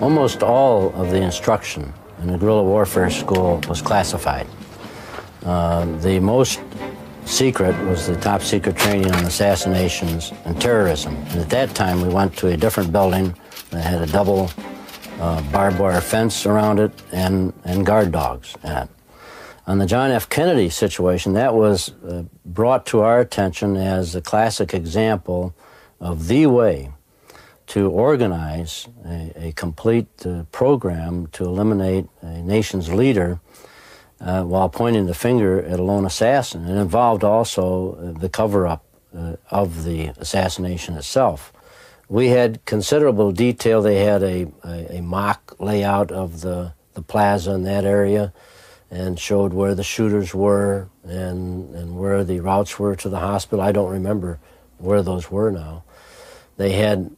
Almost all of the instruction in the guerrilla warfare school was classified. Uh, the most secret was the top secret training on assassinations and terrorism. And at that time, we went to a different building that had a double uh, barbed wire fence around it and, and guard dogs in it. On the John F. Kennedy situation, that was uh, brought to our attention as a classic example of the way to organize a, a complete uh, program to eliminate a nation's leader uh, while pointing the finger at a lone assassin. It involved also uh, the cover up uh, of the assassination itself. We had considerable detail. They had a, a, a, mock layout of the, the plaza in that area and showed where the shooters were and, and where the routes were to the hospital. I don't remember where those were now. They had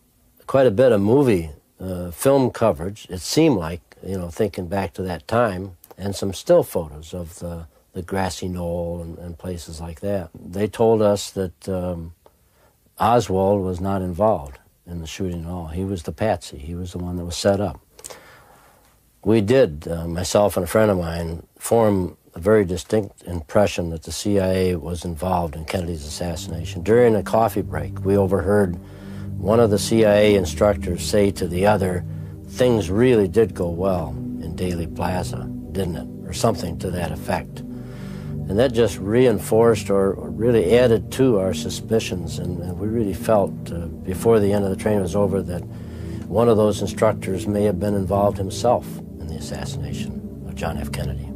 quite a bit of movie uh, film coverage, it seemed like, you know, thinking back to that time, and some still photos of the, the grassy knoll and, and places like that. They told us that um, Oswald was not involved in the shooting at all. He was the patsy, he was the one that was set up. We did, uh, myself and a friend of mine, form a very distinct impression that the CIA was involved in Kennedy's assassination. During a coffee break, we overheard one of the CIA instructors say to the other, things really did go well in Dealey Plaza, didn't it? Or something to that effect. And that just reinforced or, really added to our suspicions. And, and we really felt uh, before the end of the training was over that one of those instructors may have been involved himself in the assassination of John F. Kennedy.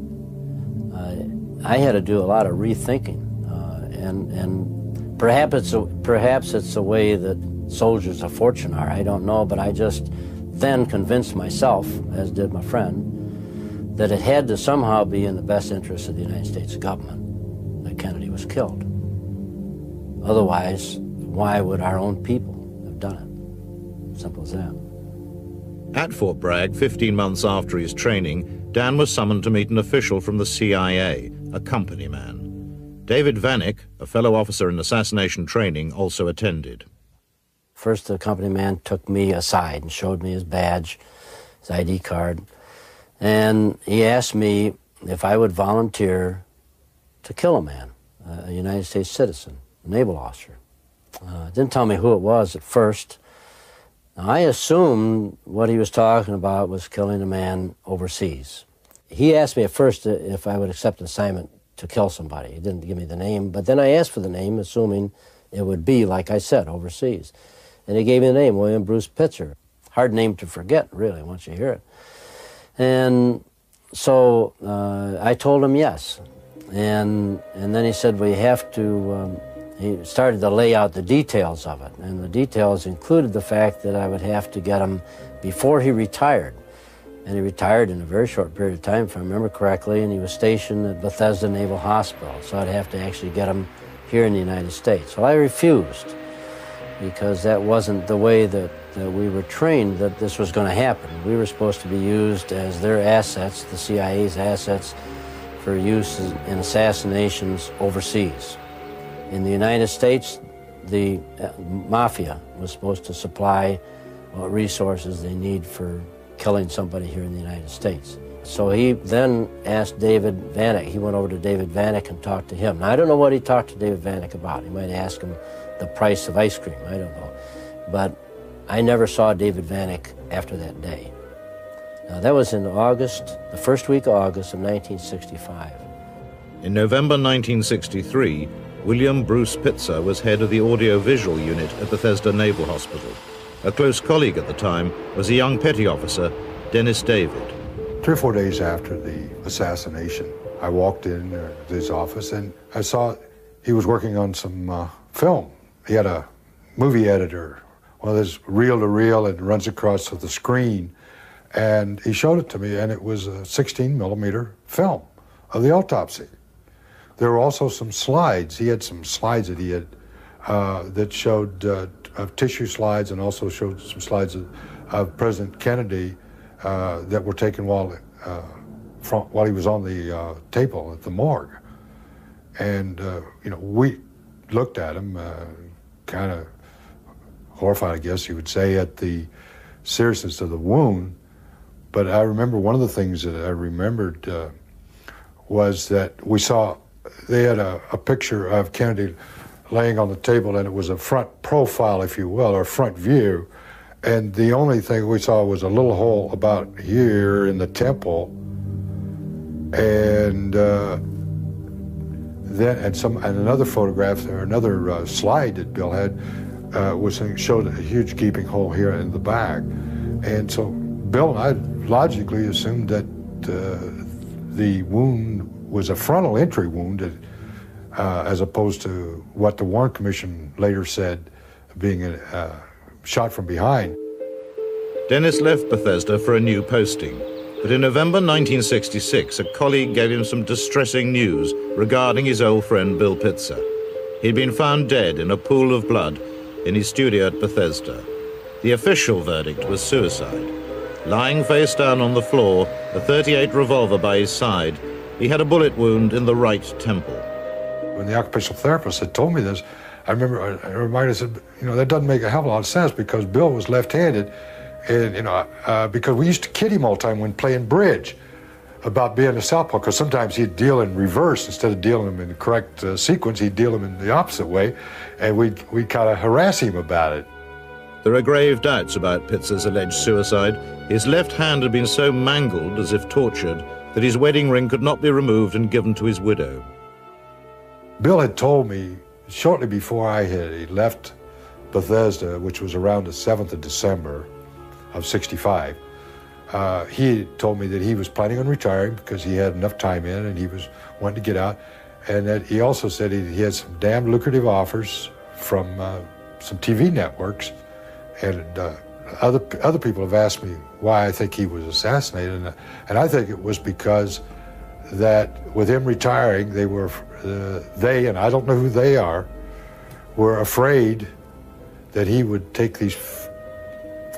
Uh, I had to do a lot of rethinking, uh, and and perhaps it's a, perhaps it's a way that soldiers of fortune are. I don't know, but I just then convinced myself, as did my friend, that it had to somehow be in the best interest of the United States government that Kennedy was killed. Otherwise, why would our own people have done it? Simple as that. At Fort Bragg, 15 months after his training, Dan was summoned to meet an official from the CIA, a company man. David Vanek, a fellow officer in assassination training, also attended. First, the company man took me aside and showed me his badge, his ID card, and he asked me if I would volunteer to kill a man, a United States citizen, a naval officer. Uh, didn't tell me who it was at first. Now, I assumed what he was talking about was killing a man overseas. He asked me at first if I would accept an assignment to kill somebody. He didn't give me the name, but then I asked for the name, assuming it would be, like I said, overseas. And he gave me the name, William Bruce Pitzer. Hard name to forget, really, once you hear it. And so uh, I told him yes. And, and then he said, we have to, um, he started to lay out the details of it. And the details included the fact that I would have to get him before he retired. And he retired in a very short period of time, if I remember correctly, and he was stationed at Bethesda Naval Hospital. So I'd have to actually get him here in the United States. Well, I refused because that wasn't the way that, that we were trained that this was going to happen. We were supposed to be used as their assets, the CIA's assets, for use in assassinations overseas. In the United States, the uh, mafia was supposed to supply what resources they need for killing somebody here in the United States. So he then asked David Vanek. He went over to David Vanek and talked to him. Now, I don't know what he talked to David Vanek about. He might ask him the price of ice cream. I don't know. But I never saw David Vanek after that day. Now, that was in August, the first week of August of 1965. In November 1963, William Bruce Pitzer was head of the audiovisual unit at Bethesda Naval Hospital. A close colleague at the time was a young petty officer, Dennis David. Three or four days after the assassination, I walked in uh, his office and I saw he was working on some uh, film he had a movie editor, one of those reel to reel and runs across the screen. And he showed it to me, and it was a 16 millimeter film of the autopsy. There were also some slides. He had some slides that he had uh, that showed uh, of tissue slides and also showed some slides of, of President Kennedy uh, that were taken while uh, from, while he was on the uh, table at the morgue. And uh, you know, we looked at him kind of horrified, I guess you would say, at the seriousness of the wound. But I remember one of the things that I remembered uh, was that we saw they had a, a picture of Kennedy laying on the table, and it was a front profile, if you will, or front view. And the only thing we saw was a little hole about here in the temple, and uh, then and some and another photograph or another uh, slide that Bill had uh, was showed a huge gaping hole here in the back, and so Bill and I logically assumed that uh, the wound was a frontal entry wound, uh, as opposed to what the Warren Commission later said being uh, shot from behind. Dennis left Bethesda for a new posting. But in November 1966, a colleague gave him some distressing news regarding his old friend Bill Pitzer. He'd been found dead in a pool of blood in his studio at Bethesda. The official verdict was suicide. Lying face down on the floor, a 38 revolver by his side, he had a bullet wound in the right temple. When the occupational therapist had told me this, I remember I reminded said, you know, that doesn't make a hell of a lot of sense because Bill was left-handed, and you know, uh, because we used to kid him all the time when playing bridge about being a southpaw, because sometimes he'd deal in reverse instead of dealing them in the correct uh, sequence, he'd deal them in the opposite way, and we'd we kind of harass him about it. There are grave doubts about Pitzer's alleged suicide. His left hand had been so mangled, as if tortured, that his wedding ring could not be removed and given to his widow. Bill had told me shortly before I had left Bethesda, which was around the 7th of December of 65, uh, he told me that he was planning on retiring because he had enough time in and he was wanting to get out. And that he also said he, he had some damn lucrative offers from uh, some TV networks. And uh, other other people have asked me why I think he was assassinated, and, and I think it was because that with him retiring, they were uh, they and I don't know who they are were afraid that he would take these f-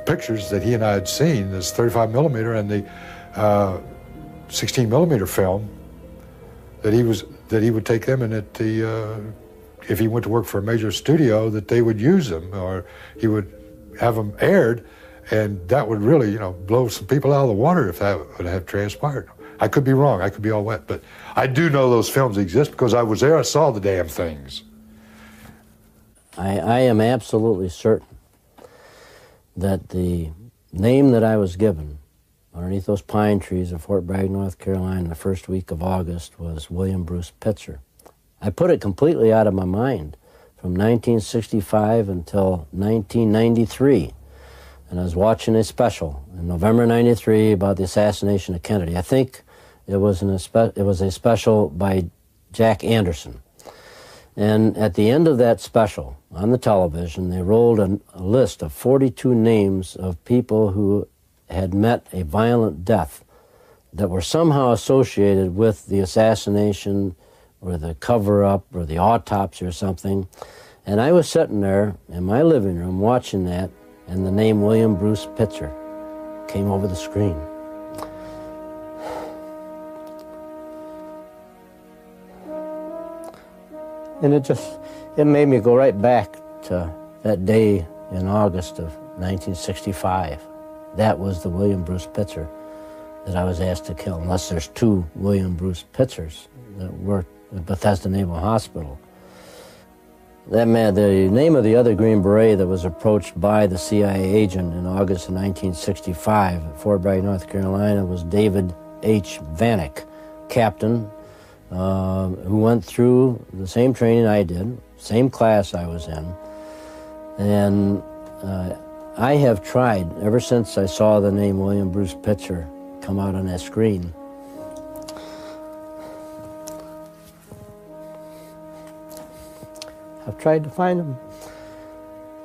pictures that he and I had seen, this 35 millimeter and the uh, 16 millimeter film, that he was that he would take them and that the uh, if he went to work for a major studio that they would use them or he would have them aired, and that would really, you know, blow some people out of the water if that would have transpired. I could be wrong. I could be all wet, but I do know those films exist because I was there. I saw the damn things. I, I am absolutely certain that the name that I was given underneath those pine trees in Fort Bragg, North Carolina, in the first week of August was William Bruce Pitzer. I put it completely out of my mind from 1965 until 1993. And I was watching a special in November 93 about the assassination of Kennedy. I think it was, an, it was a special by Jack Anderson. And at the end of that special on the television, they rolled a, a list of 42 names of people who had met a violent death that were somehow associated with the assassination or the cover up or the autopsy or something. And I was sitting there in my living room watching that, and the name William Bruce Pitzer came over the screen. And it just, it made me go right back to that day in August of 1965. That was the William Bruce Pitzer that I was asked to kill, unless there's two William Bruce Pitzers that worked at Bethesda Naval Hospital. That man, the name of the other Green Beret that was approached by the CIA agent in August of 1965 at Fort Bragg, North Carolina, was David H. Vanek, captain, uh, who went through the same training I did, same class I was in. And uh, I have tried, ever since I saw the name William Bruce Pitzer come out on that screen, I've tried to find him.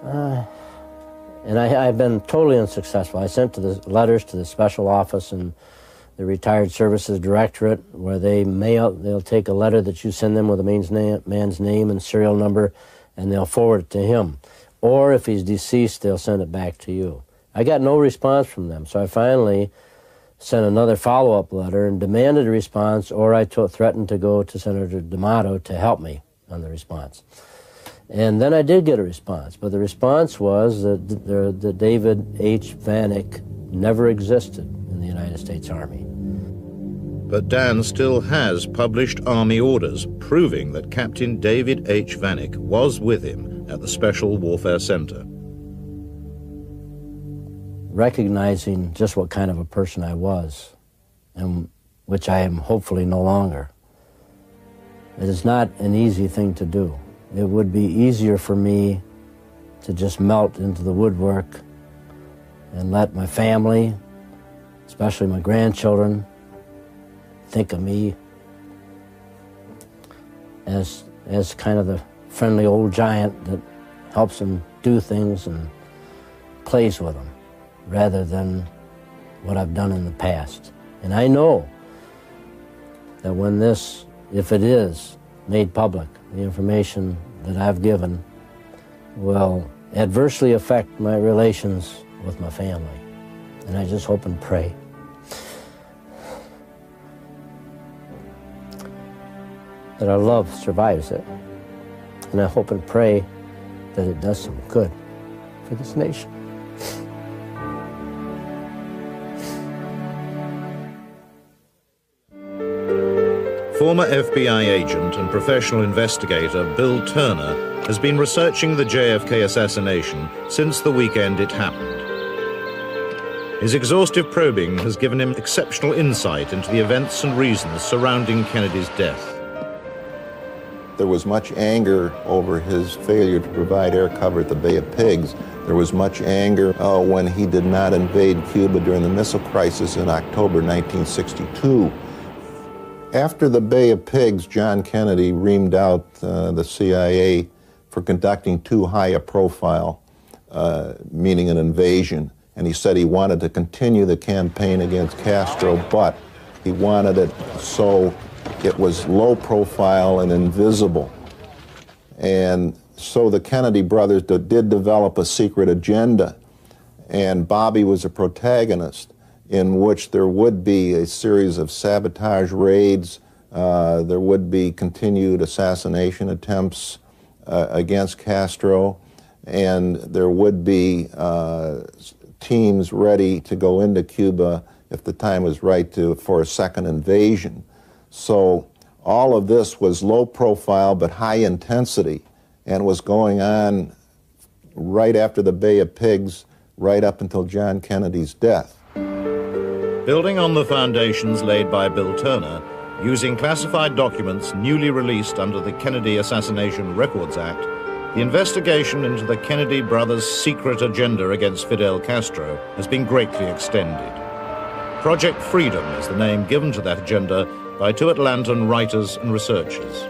Uh, and I, have been totally unsuccessful. I sent to the letters to the special office and the Retired Services Directorate, where they mail, they'll take a letter that you send them with a man's name, man's name and serial number, and they'll forward it to him. Or if he's deceased, they'll send it back to you. I got no response from them, so I finally sent another follow-up letter and demanded a response, or I threatened to go to Senator D'Amato to help me on the response. And then I did get a response, but the response was that, the, David H. Vanek never existed. in the United States Army. But Dan still has published Army orders proving that Captain David H. Vanek was with him at the Special Warfare Center. Recognizing just what kind of a person I was, and which I am hopefully no longer, it is not an easy thing to do. It would be easier for me to just melt into the woodwork and let my family, especially my grandchildren, think of me as, as kind of the friendly old giant that helps them do things and plays with them rather than what I've done in the past. And I know that when this, if it is made public, the information that I've given will adversely affect my relations with my family. And I just hope and pray that our love survives it. And I hope and pray that it does some good for this nation. Former FBI agent and professional investigator Bill Turner has been researching the JFK assassination since the weekend it happened. His exhaustive probing has given him exceptional insight into the events and reasons surrounding Kennedy's death. There was much anger over his failure to provide air cover at the Bay of Pigs. There was much anger uh, when he did not invade Cuba during the missile crisis in October 1962. After the Bay of Pigs, John Kennedy reamed out uh, the CIA for conducting too high a profile, uh, meaning an invasion. And he said he wanted to continue the campaign against Castro, but he wanted it so it was low profile and invisible. And so the Kennedy brothers did develop a secret agenda, and Bobby was a protagonist in which there would be a series of sabotage raids, uh, there would be continued assassination attempts uh, against Castro, and there would be uh, teams ready to go into Cuba if the time was right to, for a second invasion. So all of this was low profile but high intensity and was going on right after the Bay of Pigs, right up until John Kennedy's death. Building on the foundations laid by Bill Turner, using classified documents newly released under the Kennedy Assassination Records Act, the investigation into the Kennedy brothers' secret agenda against Fidel Castro has been greatly extended. Project Freedom is the name given to that agenda by two Atlantan writers and researchers.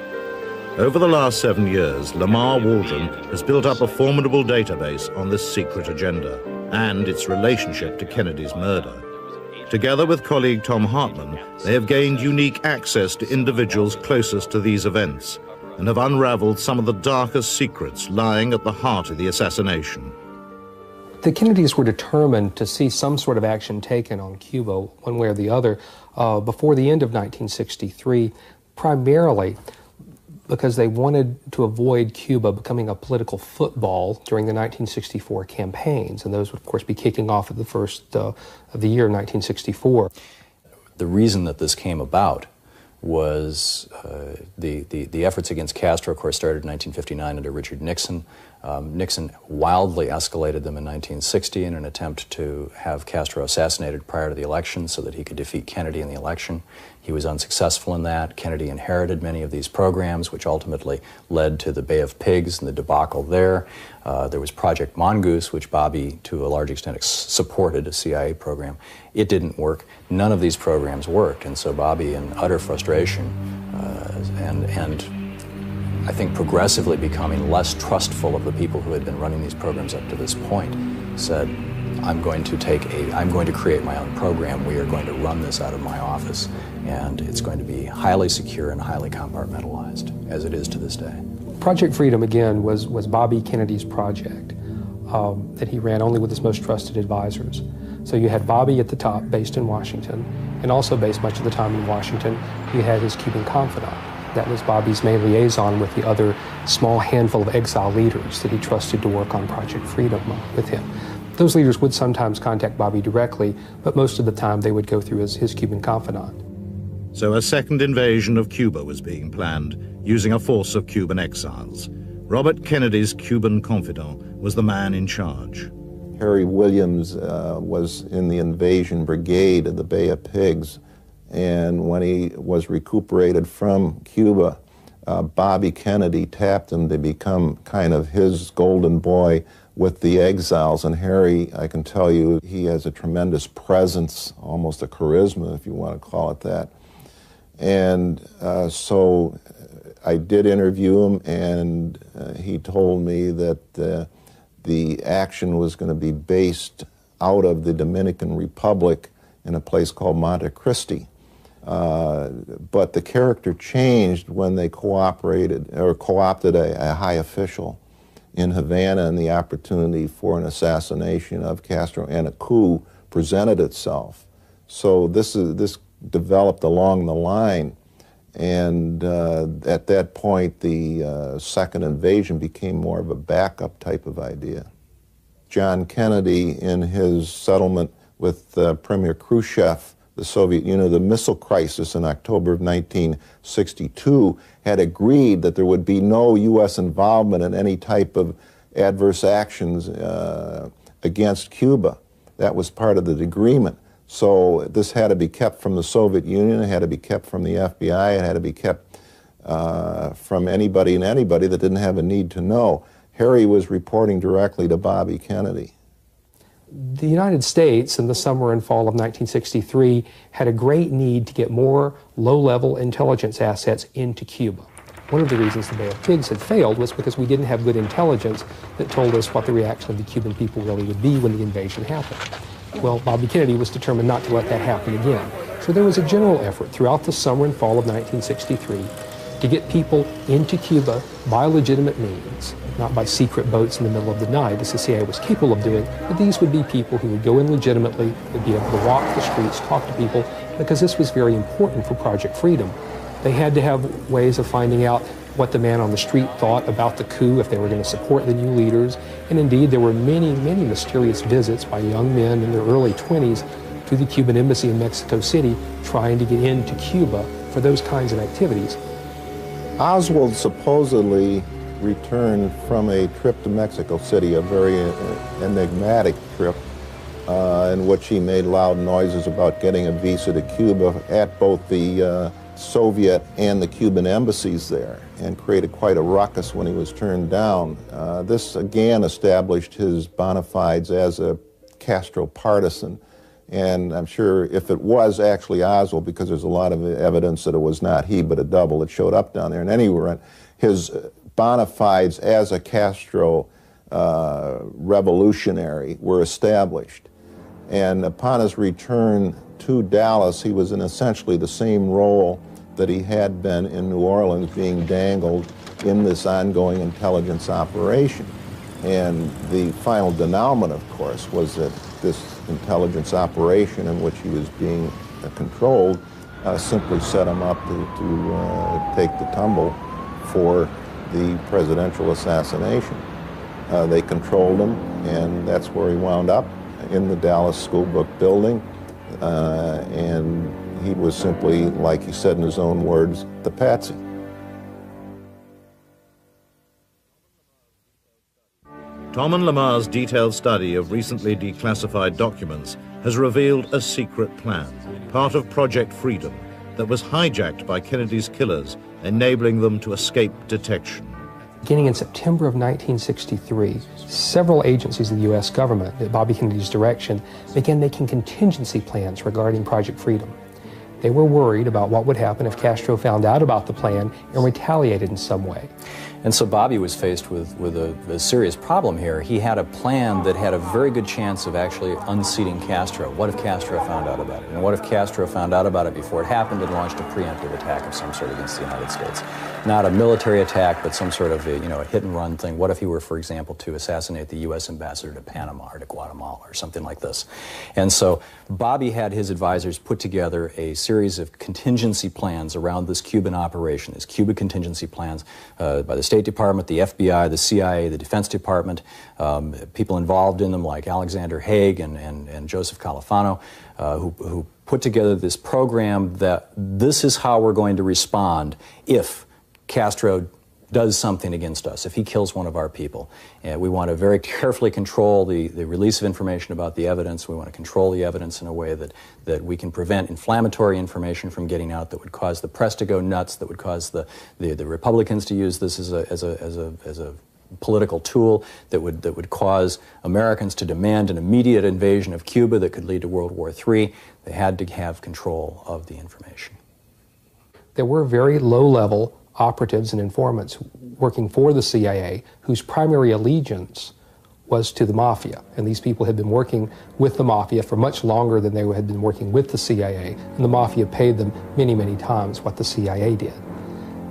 Over the last seven years, Lamar Waldron has built up a formidable database on this secret agenda and its relationship to Kennedy's murder. Together with colleague Thom Hartmann, they have gained unique access to individuals closest to these events and have unraveled some of the darkest secrets lying at the heart of the assassination. The Kennedys were determined to see some sort of action taken on Cuba, one way or the other, uh, before the end of 1963, primarily because they wanted to avoid Cuba becoming a political football during the 1964 campaigns, and those would, of course, be kicking off at the first uh, of the year 1964. The reason that this came about was uh, the, the, the, efforts against Castro, of course, started in 1959 under Richard Nixon. Um, Nixon wildly escalated them in 1960 in an attempt to have Castro assassinated prior to the election so that he could defeat Kennedy in the election. He was unsuccessful in that. Kennedy inherited many of these programs, which ultimately led to the Bay of Pigs and the debacle there. Uh, there was Project Mongoose, which Bobby, to a large extent, supported, a CIA program. It didn't work. None of these programs worked, and so Bobby, in utter frustration uh, and, and I think progressively becoming less trustful of the people who had been running these programs up to this point, said, I'm going to take a, I'm going to create my own program. We are going to run this out of my office, and it's going to be highly secure and highly compartmentalized, as it is to this day. Project Freedom, again, was, was Bobby Kennedy's project um, that he ran only with his most trusted advisors. So you had Bobby at the top, based in Washington, and also based much of the time in Washington, you had his Cuban confidant. That was Bobby's main liaison with the other small handful of exile leaders that he trusted to work on Project Freedom with him. Those leaders would sometimes contact Bobby directly, but most of the time they would go through his, his Cuban confidant. So a second invasion of Cuba was being planned, using a force of Cuban exiles. Robert Kennedy's Cuban confidant was the man in charge. Harry Williams uh, was in the invasion brigade of the Bay of Pigs, and when he was recuperated from Cuba, uh, Bobby Kennedy tapped him to become kind of his golden boy with the exiles. And Harry, I can tell you, he has a tremendous presence, almost a charisma, if you want to call it that. And uh, so I did interview him, and uh, he told me that uh, the action was going to be based out of the Dominican Republic in a place called Monte Cristi. Uh, but the character changed when they cooperated or co-opted a, a, high official in Havana and the opportunity for an assassination of Castro and a coup presented itself. So this, is, this developed along the line. And uh, at that point, the uh, second invasion became more of a backup type of idea. John Kennedy, in his settlement with uh, Premier Khrushchev, the Soviet Union, the missile crisis in October of 1962, had agreed that there would be no U.S. involvement in any type of adverse actions uh, against Cuba. That was part of the agreement. So this had to be kept from the Soviet Union, it had to be kept from the FBI, it had to be kept uh, from anybody and anybody that didn't have a need to know. Harry was reporting directly to Bobby Kennedy. The United States in the summer and fall of 1963 had a great need to get more low level intelligence assets into Cuba. One of the reasons the Bay of Pigs had failed was because we didn't have good intelligence that told us what the reaction of the Cuban people really would be when the invasion happened. Well, Bobby Kennedy was determined not to let that happen again. So there was a general effort throughout the summer and fall of 1963 to get people into Cuba by legitimate means, not by secret boats in the middle of the night, as the CIA was capable of doing, but these would be people who would go in legitimately, would be able to walk the streets, talk to people, because this was very important for Project Freedom. They had to have ways of finding out what the man on the street thought about the coup, if they were going to support the new leaders. And indeed, there were many, many mysterious visits by young men in their early 20s to the Cuban embassy in Mexico City trying to get into Cuba for those kinds of activities. Oswald supposedly returned from a trip to Mexico City, a very uh, enigmatic trip, uh, in which he made loud noises about getting a visa to Cuba at both the uh, Soviet and the Cuban embassies there and created quite a ruckus when he was turned down. Uh, this again established his bona fides as a Castro partisan. And I'm sure if it was actually Oswald, because there's a lot of evidence that it was not he, but a double that showed up down there. And anyway, his bona fides as a Castro uh, revolutionary were established. And upon his return to Dallas, he was in essentially the same role that he had been in New Orleans being dangled in this ongoing intelligence operation. And the final denouement, of course, was that this intelligence operation in which he was being uh, controlled uh, simply set him up to, to uh, take the tumble for the presidential assassination. Uh, they controlled him, and that's where he wound up in the Dallas School Book building. Uh, and he was simply, like he said in his own words, the patsy. Thom and Lamar's detailed study of recently declassified documents has revealed a secret plan, part of Project Freedom, that was hijacked by Kennedy's killers, enabling them to escape detection. Beginning in September of 1963, several agencies of the U.S. government, at Bobby Kennedy's direction, began making contingency plans regarding Project Freedom. They were worried about what would happen if Castro found out about the plan and retaliated in some way. And so Bobby was faced with, with a, a, serious problem here. He had a plan that had a very good chance of actually unseating Castro. What if Castro found out about it? And what if Castro found out about it before it happened and launched a preemptive attack of some sort against the United States? Not a military attack, but some sort of a, you know, a hit and run thing. What if he were, for example, to assassinate the U.S. ambassador to Panama or to Guatemala or something like this? And so Bobby had his advisors put together a series of contingency plans around this Cuban operation, these Cuba contingency plans uh, by the State Department, the FBI, the CIA, the Defense Department, um, people involved in them like Alexander Haig and, and, and Joseph Califano, uh, who, who put together this program that this is how we're going to respond if Castro does something against us, if he kills one of our people. And we want to very carefully control the, the release of information about the evidence. We want to control the evidence in a way that, that we can prevent inflammatory information from getting out that would cause the press to go nuts, that would cause the, the, the Republicans to use this as a, as a, as a, as a political tool that would, that would cause Americans to demand an immediate invasion of Cuba that could lead to World War III. They had to have control of the information. There were very low level operatives and informants working for the CIA whose primary allegiance was to the mafia. And these people had been working with the mafia for much longer than they had been working with the CIA. And the mafia paid them many, many times what the CIA did.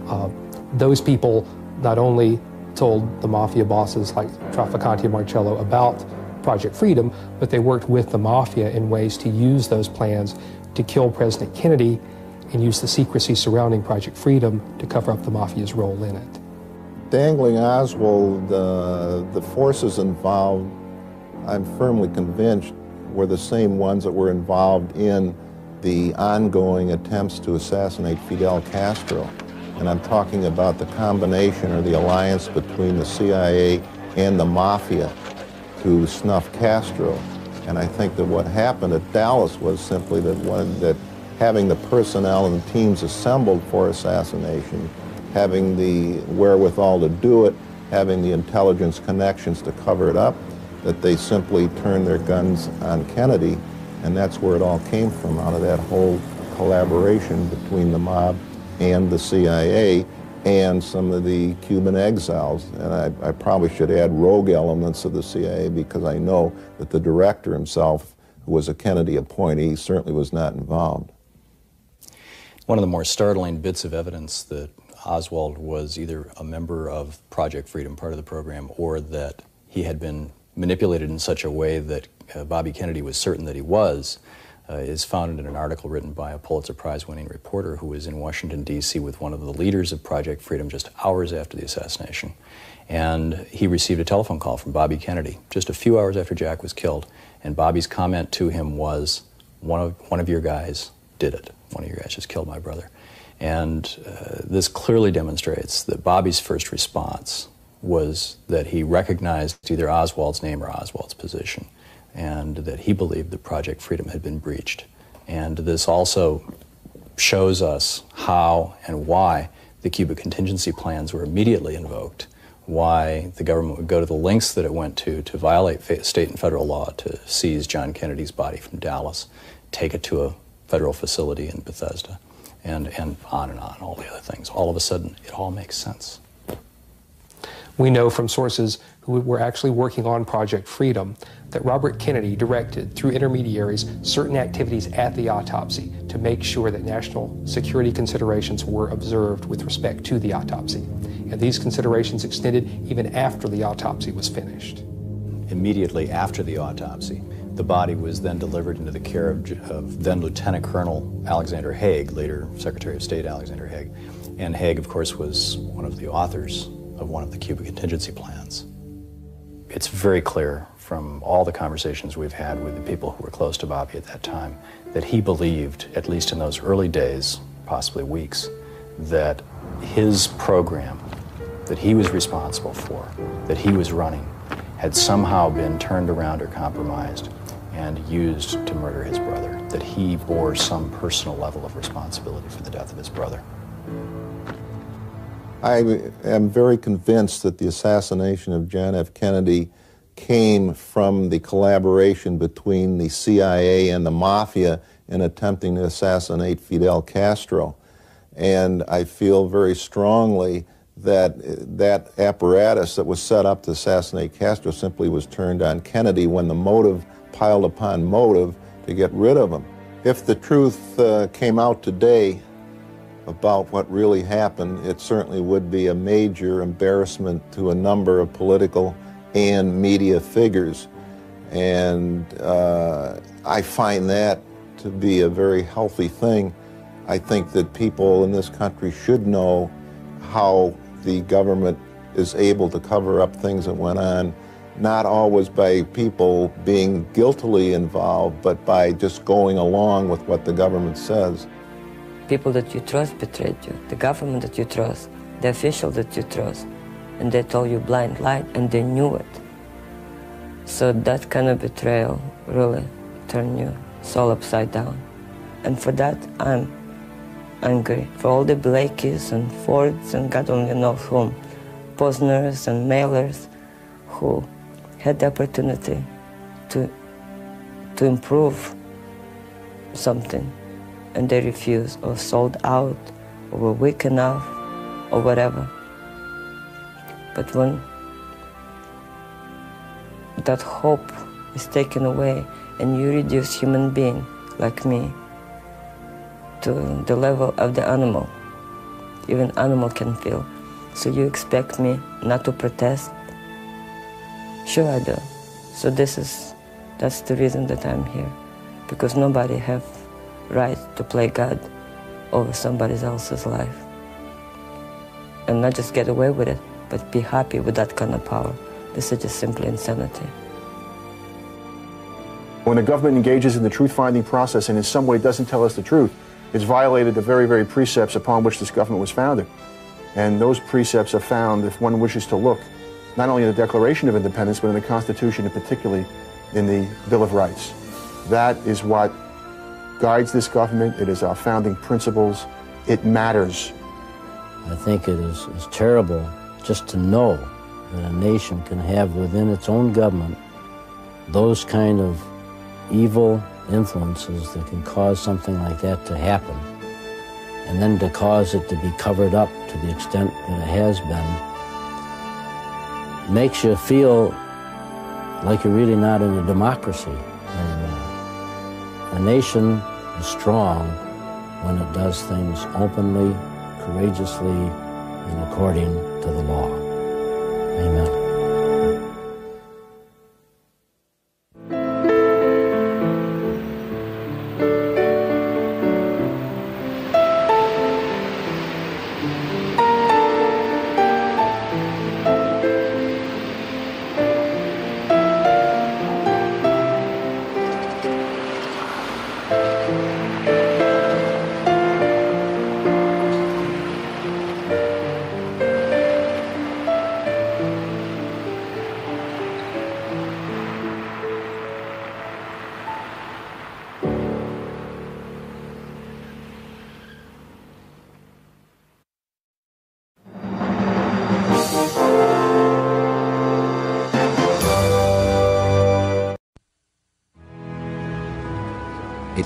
Uh, those people not only told the mafia bosses like Trafficante and Marcello about Project Freedom, but they worked with the mafia in ways to use those plans to kill President Kennedy and use the secrecy surrounding Project Freedom to cover up the mafia's role in it. Dangling Oswald, uh, the forces involved, I'm firmly convinced, were the same ones that were involved in the ongoing attempts to assassinate Fidel Castro. And I'm talking about the combination or the alliance between the CIA and the mafia to snuff Castro. And I think that what happened at Dallas was simply that, one, that having the personnel and teams assembled for assassination, having the wherewithal to do it, having the intelligence connections to cover it up, that they simply turned their guns on Kennedy. And that's where it all came from, out of that whole collaboration between the mob and the CIA and some of the Cuban exiles. And I, I, probably should add rogue elements of the CIA because I know that the director himself, who was a Kennedy appointee, certainly was not involved. One of the more startling bits of evidence that Oswald was either a member of Project Freedom, part of the program, or that he had been manipulated in such a way that uh, Bobby Kennedy was certain that he was, uh, is found in an article written by a Pulitzer Prize winning reporter who was in Washington, D.C. with one of the leaders of Project Freedom just hours after the assassination. And he received a telephone call from Bobby Kennedy just a few hours after Jack was killed. And Bobby's comment to him was, one of, one of your guys did it one of your guys just killed my brother. And uh, this clearly demonstrates that Bobby's first response was that he recognized either Oswald's name or Oswald's position, and that he believed that Project Freedom had been breached. And this also shows us how and why the Cuba contingency plans were immediately invoked, why the government would go to the lengths that it went to to violate state and federal law to seize John Kennedy's body from Dallas, take it to a federal facility in Bethesda, and, and on and on, all the other things. All of a sudden, it all makes sense. We know from sources who were actually working on Project Freedom that Robert Kennedy directed, through intermediaries, certain activities at the autopsy to make sure that national security considerations were observed with respect to the autopsy. And these considerations extended even after the autopsy was finished. Immediately after the autopsy, the body was then delivered into the care of, of, then Lieutenant Colonel Alexander Haig, later Secretary of State Alexander Haig. And Haig, of course, was one of the authors of one of the Cuba contingency plans. It's very clear from all the conversations we've had with the people who were close to Bobby at that time that he believed, at least in those early days, possibly weeks, that his program that he was responsible for, that he was running, had somehow been turned around or compromised and used to murder his brother, that he bore some personal level of responsibility for the death of his brother. I am very convinced that the assassination of John F. Kennedy came from the collaboration between the CIA and the mafia in attempting to assassinate Fidel Castro. And I feel very strongly that that apparatus that was set up to assassinate Castro simply was turned on Kennedy when the motive piled upon motive to get rid of him. If the truth uh, came out today about what really happened, it certainly would be a major embarrassment to a number of political and media figures. And uh, I find that to be a very healthy thing I think that people in this country should know how the government is able to cover up things that went on, not always by people being guiltily involved, but by just going along with what the government says. People that you trust betrayed you, the government that you trust, the official that you trust, and they told you blind light and they knew it. So that kind of betrayal really turned your soul upside down. And for that, I'm angry. For all the Blakeys and Fords and God only knows whom, Posners and Mailers who had the opportunity to, to improve something and they refused or sold out or were weak enough or whatever. But when that hope is taken away and you reduce human being like me to the level of the animal, even animal can feel. So you expect me not to protest? Sure I do. So this is, that's the reason that I'm here. Because nobody have right to play God over somebody else's life. And not just get away with it, but be happy with that kind of power. This is just simply insanity. When the government engages in the truth-finding process and in some way doesn't tell us the truth, it's violated the very, very precepts upon which this government was founded. And those precepts are found, if one wishes to look, not only in the Declaration of Independence, but in the Constitution and particularly in the Bill of Rights. That is what guides this government. It is our founding principles. It matters. I think it is, terrible just to know that a nation can have within its own government those kind of evil influences that can cause something like that to happen. And then to cause it to be covered up to the extent that it has been makes you feel like you're really not in a democracy anymore. A nation is strong when it does things openly, courageously, and according to the law. Amen.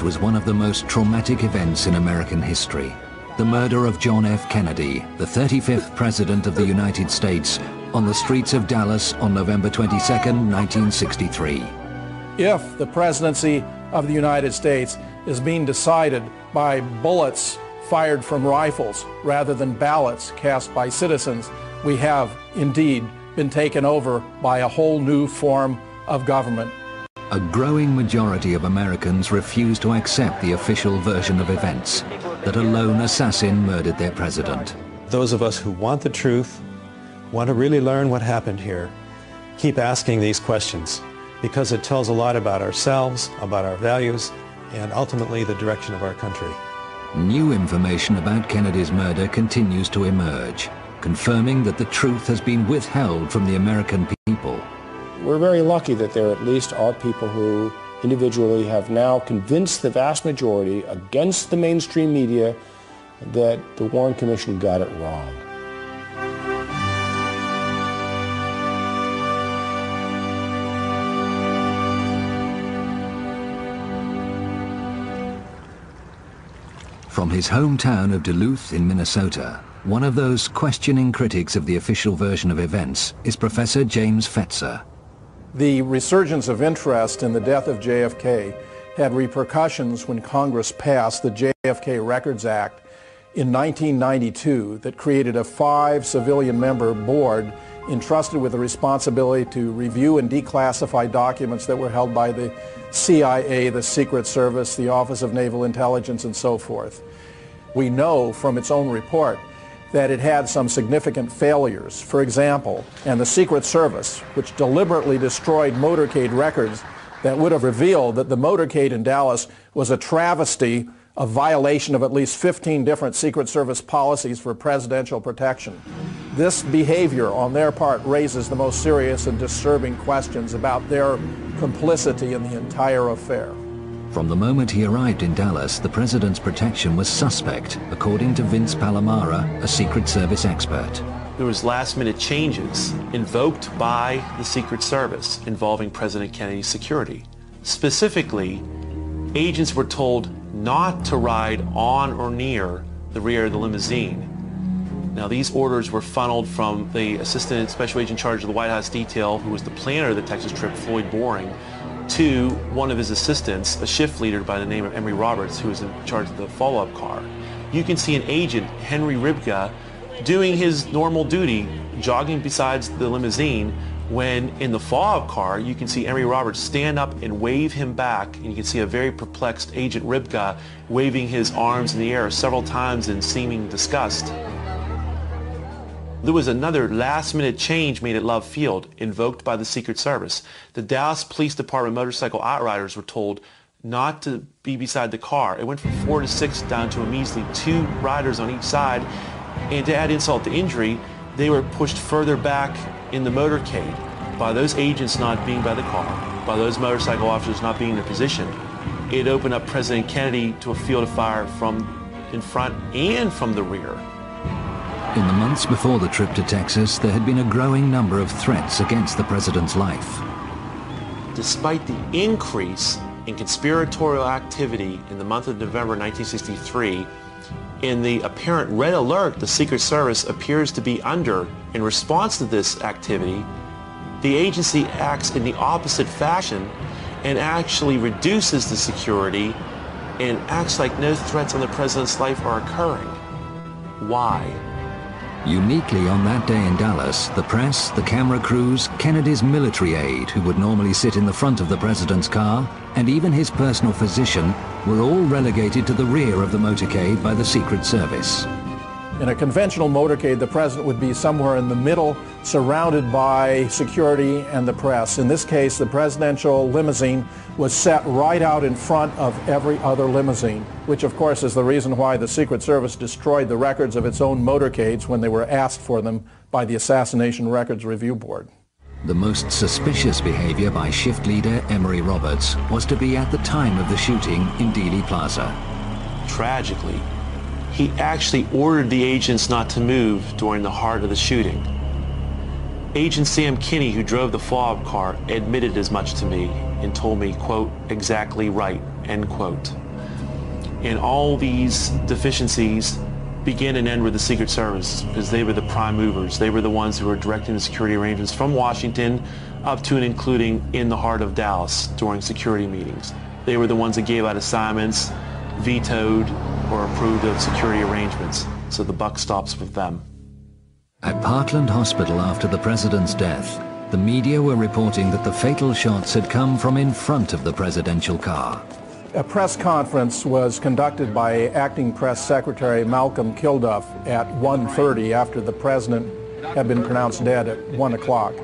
Was one of the most traumatic events in American history. The murder of John F. Kennedy, the 35th President of the United States, on the streets of Dallas on November 22, 1963. If the presidency of the United States is being decided by bullets fired from rifles rather than ballots cast by citizens, we have indeed been taken over by a whole new form of government. A growing majority of Americans refuse to accept the official version of events, that a lone assassin murdered their president. Those of us who want the truth, want to really learn what happened here, keep asking these questions because it tells a lot about ourselves, about our values, and ultimately the direction of our country. New information about Kennedy's murder continues to emerge, confirming that the truth has been withheld from the American people. We're very lucky that there at least are people who individually have now convinced the vast majority against the mainstream media that the Warren Commission got it wrong. From his hometown of Duluth in Minnesota, one of those questioning critics of the official version of events is Professor James Fetzer. The resurgence of interest in the death of JFK had repercussions when Congress passed the JFK Records Act in 1992 that created a five civilian member board entrusted with the responsibility to review and declassify documents that were held by the CIA, the Secret Service, the Office of Naval Intelligence, and so forth. we know from its own report that it had some significant failures. For example, and the Secret Service, which deliberately destroyed motorcade records that would have revealed that the motorcade in Dallas was a travesty of violation of at least 15 different Secret Service policies for presidential protection. This behavior on their part raises the most serious and disturbing questions about their complicity in the entire affair. From the moment he arrived in Dallas, the president's protection was suspect, according to Vince Palamara, a Secret Service expert. There was last-minute changes invoked by the Secret Service involving President Kennedy's security. Specifically, agents were told not to ride on or near the rear of the limousine. Now, these orders were funneled from the Assistant Special Agent in charge of the White House detail, who was the planner of the Texas trip, Floyd Boring, to one of his assistants, a shift leader by the name of Emery Roberts, who was in charge of the follow-up car. You can see an agent, Henry Rybka, doing his normal duty, jogging besides the limousine, when in the follow-up car, you can see Emery Roberts stand up and wave him back, and you can see a very perplexed Agent Rybka waving his arms in the air several times in seeming disgust. There was another last-minute change made at Love Field, invoked by the Secret Service. The Dallas Police Department motorcycle outriders were told not to be beside the car. It went from four to six down to a measly two riders on each side. And to add insult to injury, they were pushed further back in the motorcade by those agents not being by the car, by those motorcycle officers not being in their position. It opened up President Kennedy to a field of fire from in front and from the rear. In the months before the trip to Texas, there had been a growing number of threats against the president's life. Despite the increase in conspiratorial activity in the month of November 1963, in the apparent red alert the Secret Service appears to be under in response to this activity, the agency acts in the opposite fashion and actually reduces the security and acts like no threats on the president's life are occurring. Why? Uniquely on that day in Dallas, the press, the camera crews, Kennedy's military aide, who would normally sit in the front of the president's car, and even his personal physician were all relegated to the rear of the motorcade by the Secret Service. In a conventional motorcade, the president would be somewhere in the middle, surrounded by security and the press. In this case, the presidential limousine was set right out in front of every other limousine, which of course is the reason why the Secret Service destroyed the records of its own motorcades when they were asked for them by the Assassination Records Review Board. The most suspicious behavior by shift leader Emery Roberts was to be at the time of the shooting in Dealey Plaza. Tragically, he actually ordered the agents not to move during the heart of the shooting. Agent Sam Kinney, who drove the fob car, admitted as much to me and told me, quote, exactly right, end quote. And all these deficiencies begin and end with the Secret Service because they were the prime movers. They were the ones who were directing the security arrangements from Washington up to and including in the heart of Dallas during security meetings. They were the ones that gave out assignments, vetoed or approved of security arrangements. So the buck stops with them. At Parkland Hospital after the president's death, the media were reporting that the fatal shots had come from in front of the presidential car. A press conference was conducted by acting press secretary Malcolm Kilduff at 1.30 after the president had been pronounced dead at 1 o'clock.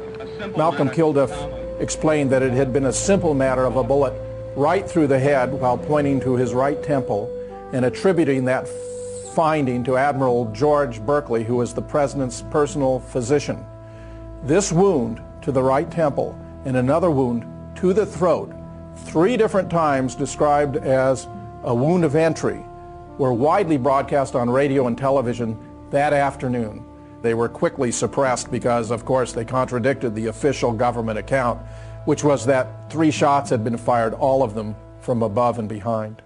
Malcolm Kilduff explained that it had been a simple matter of a bullet right through the head while pointing to his right temple and attributing that finding to Admiral George Burkley, who was the president's personal physician. This wound to the right temple and another wound to the throat, three different times described as a wound of entry, were widely broadcast on radio and television that afternoon. They were quickly suppressed because, of course, they contradicted the official government account, which was that three shots had been fired, all of them from above and behind.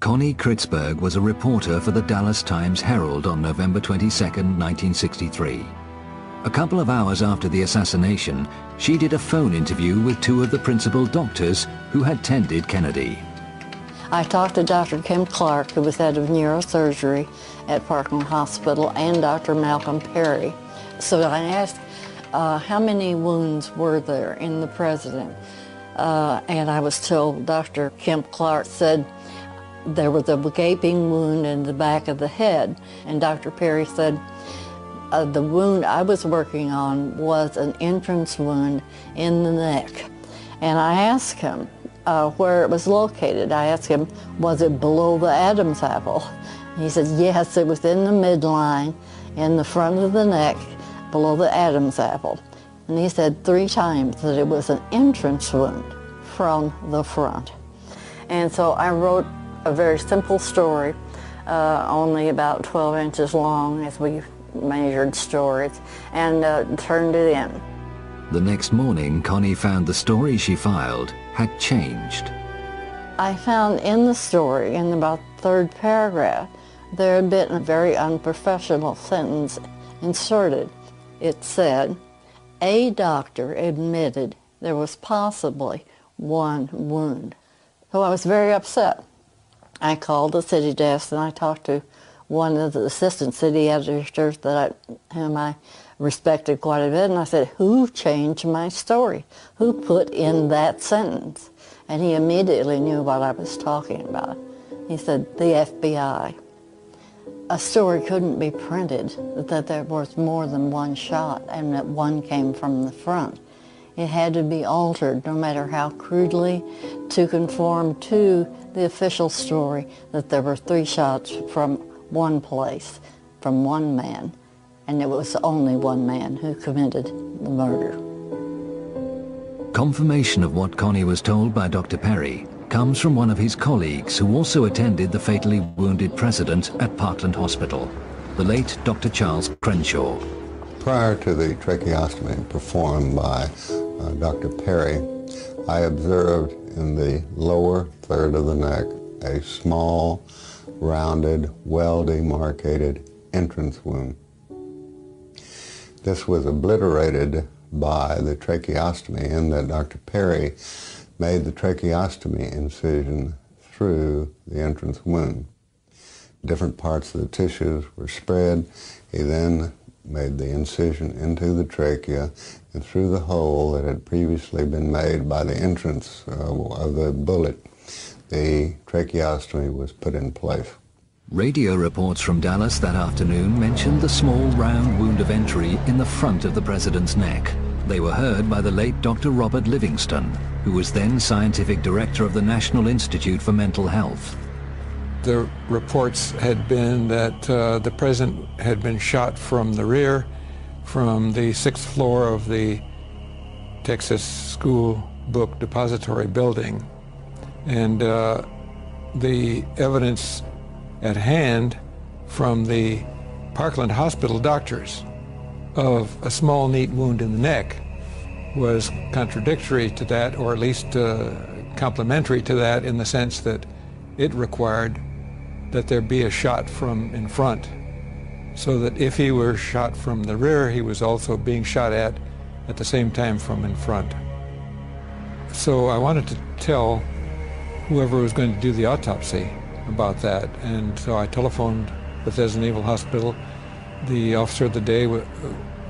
Connie Kritzberg was a reporter for the Dallas Times Herald on November 22, 1963. A couple of hours after the assassination, she did a phone interview with two of the principal doctors who had tended Kennedy. I talked to Dr. Kemp Clark, who was head of neurosurgery at Parkland Hospital, and Dr. Malcolm Perry. So I asked, uh, how many wounds were there in the president? Uh, and I was told Dr. Kemp Clark said there was a gaping wound in the back of the head. And Dr. Perry said, uh, the wound I was working on was an entrance wound in the neck. And I asked him uh, where it was located. I asked him, was it below the Adam's apple? And he said, yes, it was in the midline, in the front of the neck, below the Adam's apple. And he said three times that it was an entrance wound from the front. And so I wrote a very simple story, uh, only about 12 inches long as we measured stories, and uh, turned it in. The next morning, Connie found the story she filed had changed. I found in the story, in about the third paragraph, there had been a very unprofessional sentence inserted. It said, a doctor admitted there was possibly one wound. So I was very upset. I called the city desk and I talked to one of the assistant city editors that I, whom I respected quite a bit, and I said, who changed my story? Who put in that sentence? And he immediately knew what I was talking about. He said, the FBI. A story couldn't be printed that there was more than one shot and that one came from the front. It had to be altered, no matter how crudely, to conform to the official story that there were three shots from one place, from one man, and it was only one man who committed the murder. Confirmation of what Connie was told by Dr. Perry comes from one of his colleagues who also attended the fatally wounded president at Parkland Hospital, the late Dr. Charles Crenshaw. Prior to the tracheostomy performed by uh, Dr. Perry, I observed in the lower third of the neck a small, rounded, well-demarcated entrance wound. This was obliterated by the tracheostomy in that Dr. Perry made the tracheostomy incision through the entrance wound. Different parts of the tissues were spread. He then made the incision into the trachea and through the hole that had previously been made by the entrance uh, of the bullet, the tracheostomy was put in place. Radio reports from Dallas that afternoon mentioned the small round wound of entry in the front of the president's neck. They were heard by the late Dr. Robert Livingston, who was then scientific director of the National Institute for Mental Health. The reports had been that uh, the president had been shot from the rear from the sixth floor of the Texas School Book Depository building. And uh, the evidence at hand from the Parkland Hospital doctors of a small, neat wound in the neck was contradictory to that, or at least uh, complementary to that, in the sense that it required that there be a shot from in front, so that if he were shot from the rear, he was also being shot at at the same time from in front. So I wanted to tell whoever was going to do the autopsy about that, and so I telephoned Bethesda Naval Hospital. The officer of the day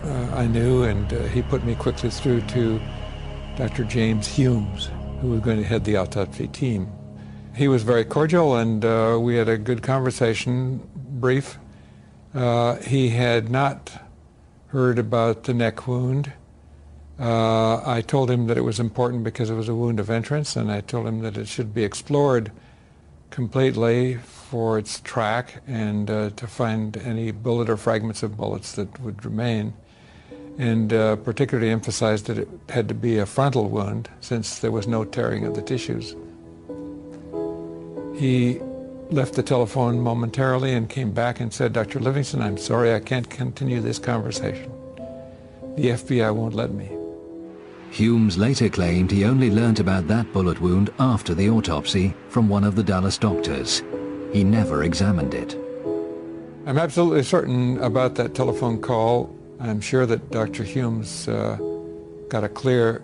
I knew, and uh, he put me quickly through to Dr. James Humes, who was going to head the autopsy team. He was very cordial, and uh, we had a good conversation, brief. Uh, he had not heard about the neck wound. Uh, I told him that it was important because it was a wound of entrance, and I told him that it should be explored completely for its track and uh, to find any bullet or fragments of bullets that would remain. And uh, particularly emphasized that it had to be a frontal wound since there was no tearing of the tissues. He left the telephone momentarily and came back and said, Dr. Livingston, I'm sorry I can't continue this conversation. The FBI won't let me. Humes later claimed he only learnt about that bullet wound after the autopsy from one of the Dallas doctors. He never examined it. I'm absolutely certain about that telephone call. I'm sure that Dr. Humes uh, got a clear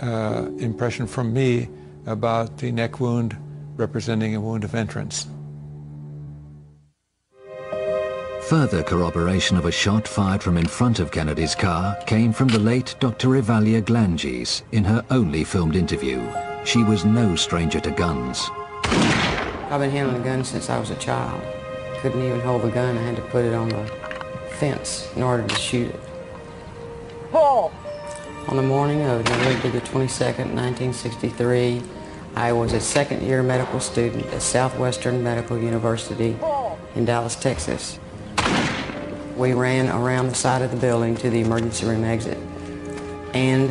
uh, impression from me about the neck wound representing a wound of entrance. Further corroboration of a shot fired from in front of Kennedy's car came from the late Dr. Evalea Glanges in her only filmed interview. She was no stranger to guns. I've been handling a gun since I was a child. Couldn't even hold the gun. I had to put it on the fence in order to shoot it. Paul! On the morning of November the 22nd, 1963, I was a second-year medical student at Southwestern Medical University in Dallas, Texas. We ran around the side of the building to the emergency room exit, and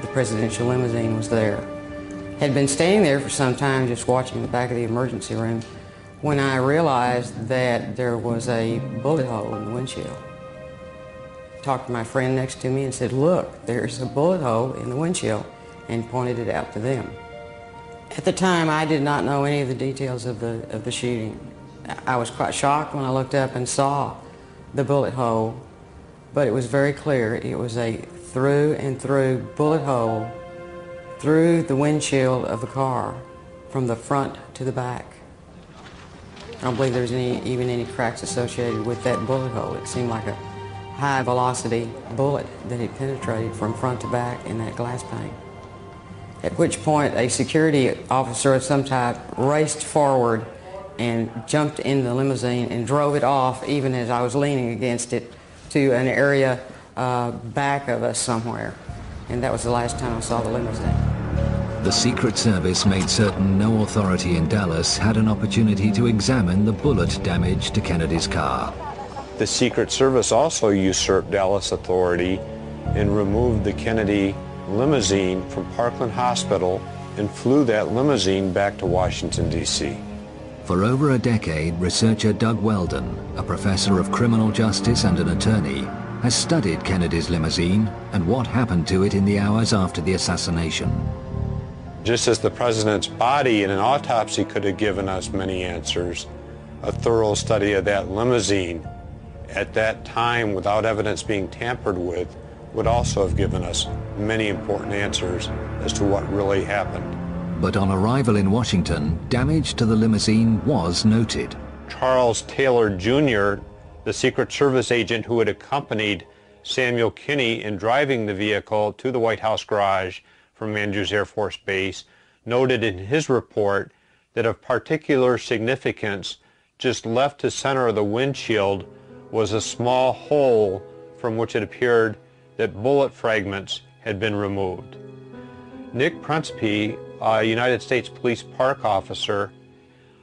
the presidential limousine was there. Had been standing there for some time just watching the back of the emergency room when I realized that there was a bullet hole in the windshield. Talked to my friend next to me and said, look, there's a bullet hole in the windshield, and pointed it out to them. At the time, I did not know any of the details of the, of the shooting. I was quite shocked when I looked up and saw the bullet hole, but it was very clear. It was a through and through bullet hole through the windshield of the car from the front to the back. I don't believe there's any, even any cracks associated with that bullet hole. It seemed like a high velocity bullet that had penetrated from front to back in that glass pane. At which point a security officer of some type raced forward and jumped in the limousine and drove it off even as I was leaning against it to an area uh, back of us somewhere. And that was the last time I saw the limousine. The Secret Service made certain no authority in Dallas had an opportunity to examine the bullet damage to Kennedy's car. The Secret Service also usurped Dallas authority and removed the Kennedy limousine from Parkland Hospital and flew that limousine back to Washington, D.C. For over a decade, researcher Doug Weldon, a professor of criminal justice and an attorney, has studied Kennedy's limousine and what happened to it in the hours after the assassination. Just as the president's body in an autopsy could have given us many answers, a thorough study of that limousine at that time without evidence being tampered with would also have given us many important answers as to what really happened. But on arrival in Washington, damage to the limousine was noted. Charles Taylor Jr., the Secret Service agent who had accompanied Samuel Kinney in driving the vehicle to the White House garage from Andrews Air Force Base, noted in his report that of particular significance, just left to center of the windshield was a small hole from which it appeared that bullet fragments had been removed. Nick Prencipe, a United States Police Park officer,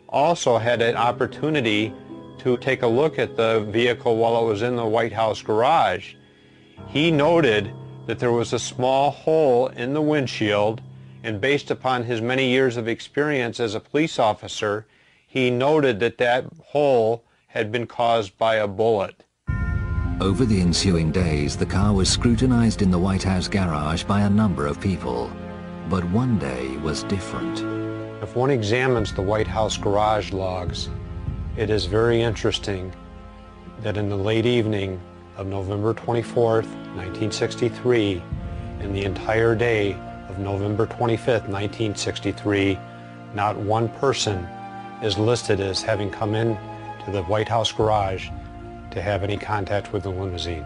also had an opportunity to take a look at the vehicle while it was in the White House garage. He noted that there was a small hole in the windshield and based upon his many years of experience as a police officer, he noted that that hole had been caused by a bullet. Over the ensuing days, the car was scrutinized in the White House garage by a number of people. But one day was different. If one examines the White House garage logs, it is very interesting that in the late evening of November 24th, 1963, and the entire day of November 25th, 1963, not one person is listed as having come in to the White House garage to have any contact with the limousine.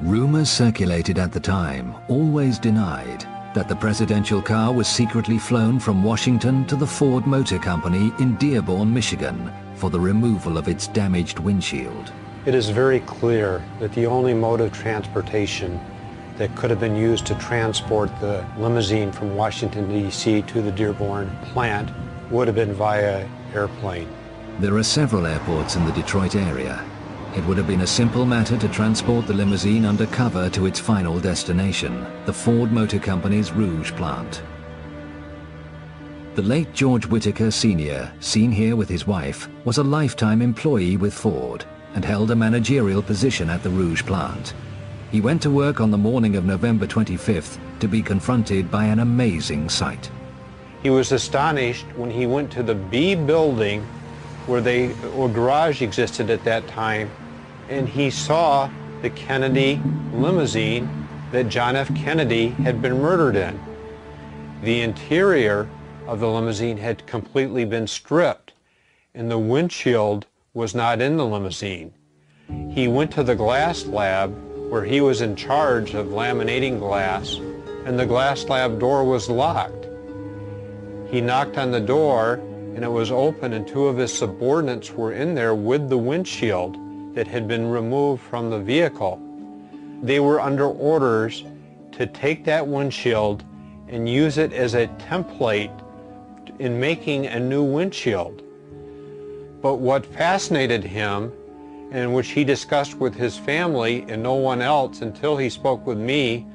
Rumors circulated at the time always denied that the presidential car was secretly flown from Washington to the Ford Motor Company in Dearborn, Michigan for the removal of its damaged windshield. It is very clear that the only mode of transportation that could have been used to transport the limousine from Washington, D.C. to the Dearborn plant would have been via airplane. There are several airports in the Detroit area. It would have been a simple matter to transport the limousine undercover to its final destination, the Ford Motor Company's Rouge plant. The late George Whitaker Sr., seen here with his wife, was a lifetime employee with Ford and held a managerial position at the Rouge plant. He went to work on the morning of November 25th to be confronted by an amazing sight. He was astonished when he went to the B building where they or garage existed at that time and he saw the Kennedy limousine that John F. Kennedy had been murdered in. The interior of the limousine had completely been stripped and the windshield was not in the limousine. He went to the glass lab where he was in charge of laminating glass and the glass lab door was locked. He knocked on the door and it was open and two of his subordinates were in there with the windshield that had been removed from the vehicle. They were under orders to take that windshield and use it as a template in making a new windshield. But what fascinated him and which he discussed with his family and no one else until he spoke with me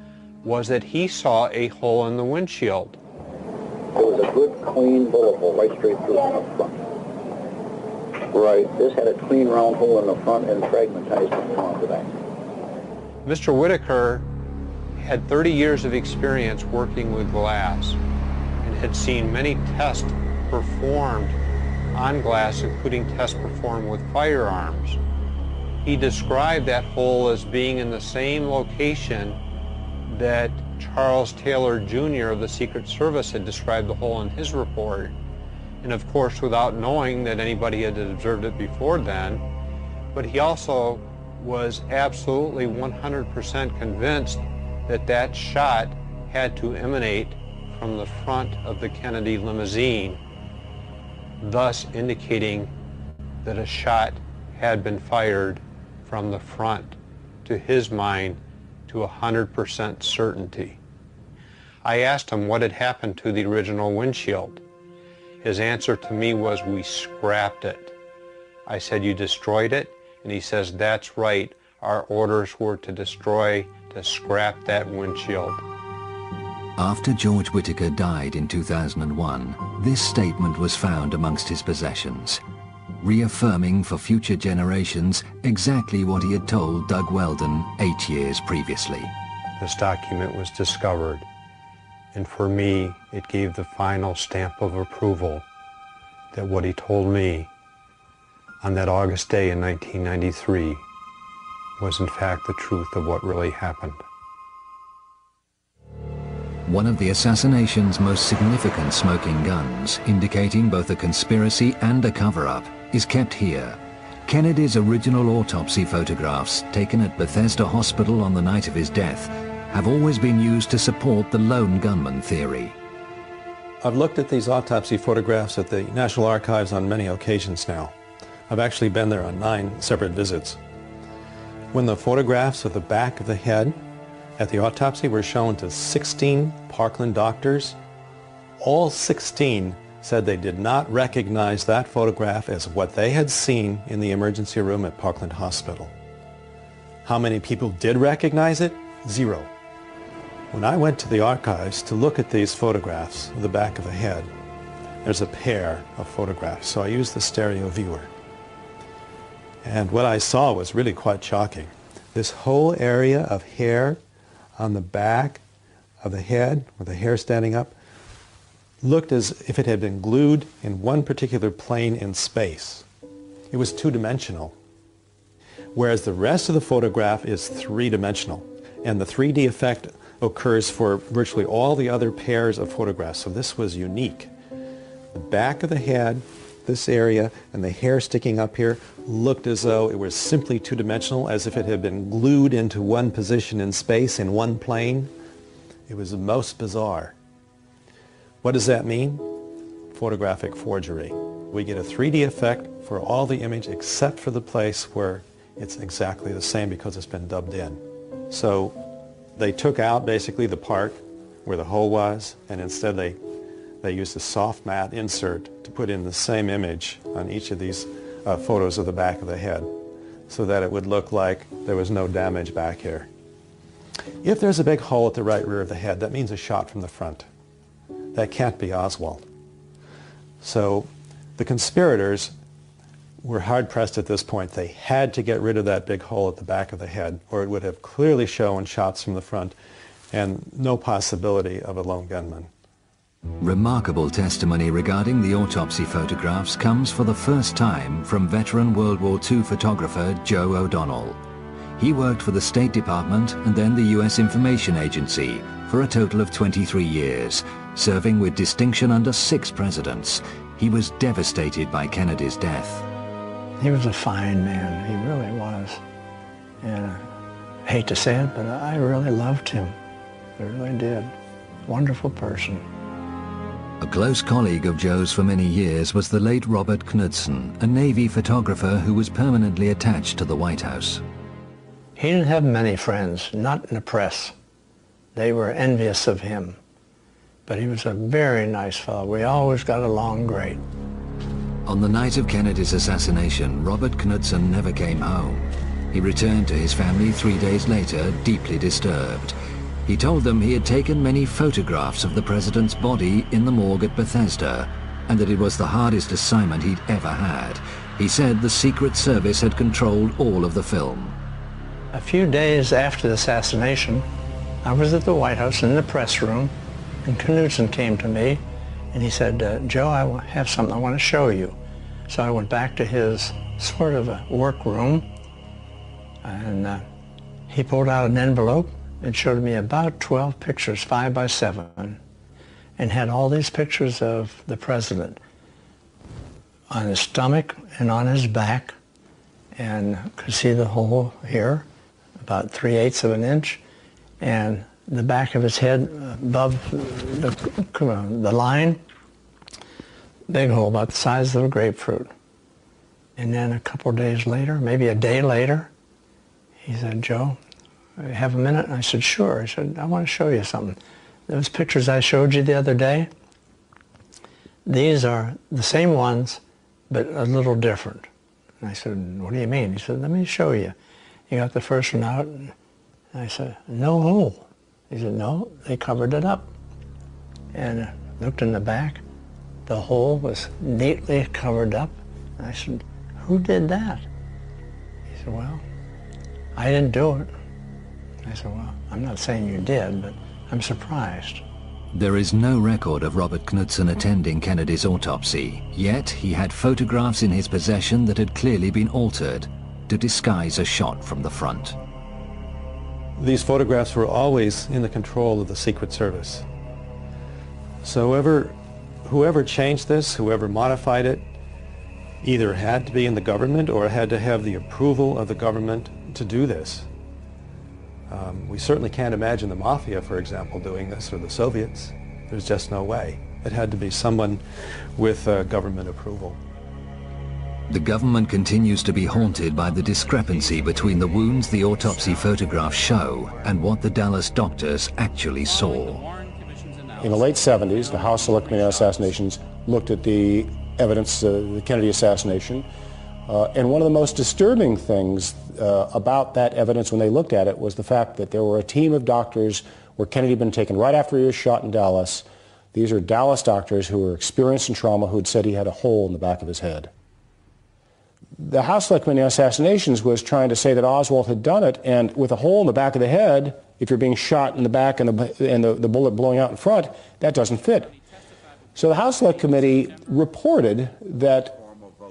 was that he saw a hole in the windshield. It was a good, clean bullet hole right straight through the front. Right. This had a clean, round hole in the front and fragmentized from front to back. Mr. Whitaker had 30 years of experience working with glass and had seen many tests performed on glass, including tests performed with firearms. He described that hole as being in the same location that Charles Taylor Jr. of the Secret Service had described the hole in his report. And of course, without knowing that anybody had observed it before then, but he also was absolutely 100% convinced that that shot had to emanate from the front of the Kennedy limousine, thus indicating that a shot had been fired from the front, to his mind, to 100% certainty. I asked him what had happened to the original windshield. His answer to me was, we scrapped it. I said, you destroyed it? And he says, that's right. Our orders were to destroy, to scrap that windshield. After George Whitaker died in 2001, this statement was found amongst his possessions reaffirming for future generations exactly what he had told Doug Weldon eight years previously. This document was discovered, and for me, it gave the final stamp of approval that what he told me on that August day in 1993 was in fact the truth of what really happened. One of the assassination's most significant smoking guns, indicating both a conspiracy and a cover-up, is kept here. Kennedy's original autopsy photographs taken at Bethesda Hospital on the night of his death have always been used to support the lone gunman theory. I've looked at these autopsy photographs at the National Archives on many occasions now. I've actually been there on nine separate visits. When the photographs of the back of the head at the autopsy were shown to 16 Parkland doctors, all 16 said they did not recognize that photograph as what they had seen in the emergency room at Parkland Hospital. How many people did recognize it? Zero. When I went to the archives to look at these photographs of the back of the head, there's a pair of photographs, so I used the stereo viewer. And what I saw was really quite shocking. This whole area of hair on the back of the head, with the hair standing up, looked as if it had been glued in one particular plane in space. It was two-dimensional, whereas the rest of the photograph is three-dimensional. And the 3D effect occurs for virtually all the other pairs of photographs, so this was unique. The back of the head, this area, and the hair sticking up here looked as though it was simply two-dimensional, as if it had been glued into one position in space in one plane. It was most bizarre. What does that mean? Photographic forgery. We get a 3D effect for all the image except for the place where it's exactly the same because it's been dubbed in. So they took out basically the part where the hole was and instead they, they used a soft matte insert to put in the same image on each of these uh, photos of the back of the head so that it would look like there was no damage back here. If there's a big hole at the right rear of the head, that means a shot from the front. That can't be Oswald. So the conspirators were hard-pressed at this point. They had to get rid of that big hole at the back of the head, or it would have clearly shown shots from the front and no possibility of a lone gunman. Remarkable testimony regarding the autopsy photographs comes for the first time from veteran World War II photographer Joe O'Donnell. He worked for the State Department and then the U.S. Information Agency for a total of 23 years, serving with distinction under six presidents. He was devastated by Kennedy's death. He was a fine man, he really was. And I hate to say it, but I really loved him. I really did. Wonderful person. A close colleague of Joe's for many years was the late Robert Knudsen, a Navy photographer who was permanently attached to the White House. He didn't have many friends, not in the press. They were envious of him. But he was a very nice fellow. We always got along great. On the night of Kennedy's assassination, Robert Knudsen never came home. He returned to his family three days later, deeply disturbed. He told them he had taken many photographs of the president's body in the morgue at Bethesda, and that it was the hardest assignment he'd ever had. He said the Secret Service had controlled all of the film. A few days after the assassination, I was at the White House in the press room, and Knudsen came to me, and he said, uh, Joe, I have something I want to show you. So I went back to his sort of a workroom, and uh, he pulled out an envelope and showed me about 12 pictures, five by seven, and had all these pictures of the president on his stomach and on his back, and could see the hole here, about three-eighths of an inch, and the back of his head above the, the line, big hole about the size of a grapefruit. And then a couple days later, maybe a day later, he said, Joe, have a minute? And I said, sure. I said, I want to show you something. Those pictures I showed you the other day, these are the same ones, but a little different. And I said, what do you mean? He said, let me show you. He got the first one out, and I said, no hole. He said, no, they covered it up. And I looked in the back. The hole was neatly covered up. And I said, who did that? He said, well, I didn't do it. I said, well, I'm not saying you did, but I'm surprised. There is no record of Robert Knudsen attending Kennedy's autopsy, yet he had photographs in his possession that had clearly been altered to disguise a shot from the front. These photographs were always in the control of the Secret Service. So whoever, whoever changed this, whoever modified it, either had to be in the government or had to have the approval of the government to do this. Um, we certainly can't imagine the Mafia, for example, doing this, or the Soviets. There's just no way. It had to be someone with uh, government approval. The government continues to be haunted by the discrepancy between the wounds the autopsy photographs show and what the Dallas doctors actually saw. In the late 70s, the House Select Committee on Assassinations looked at the evidence, uh, the Kennedy assassination, uh, and one of the most disturbing things uh, about that evidence when they looked at it was the fact that there were a team of doctors where Kennedy had been taken right after he was shot in Dallas. These are Dallas doctors who were experienced in trauma who had said he had a hole in the back of his head. The House Select Committee on Assassinations was trying to say that Oswald had done it, and with a hole in the back of the head, if you're being shot in the back and the, and the, the bullet blowing out in front, that doesn't fit. So the House Select Committee reported that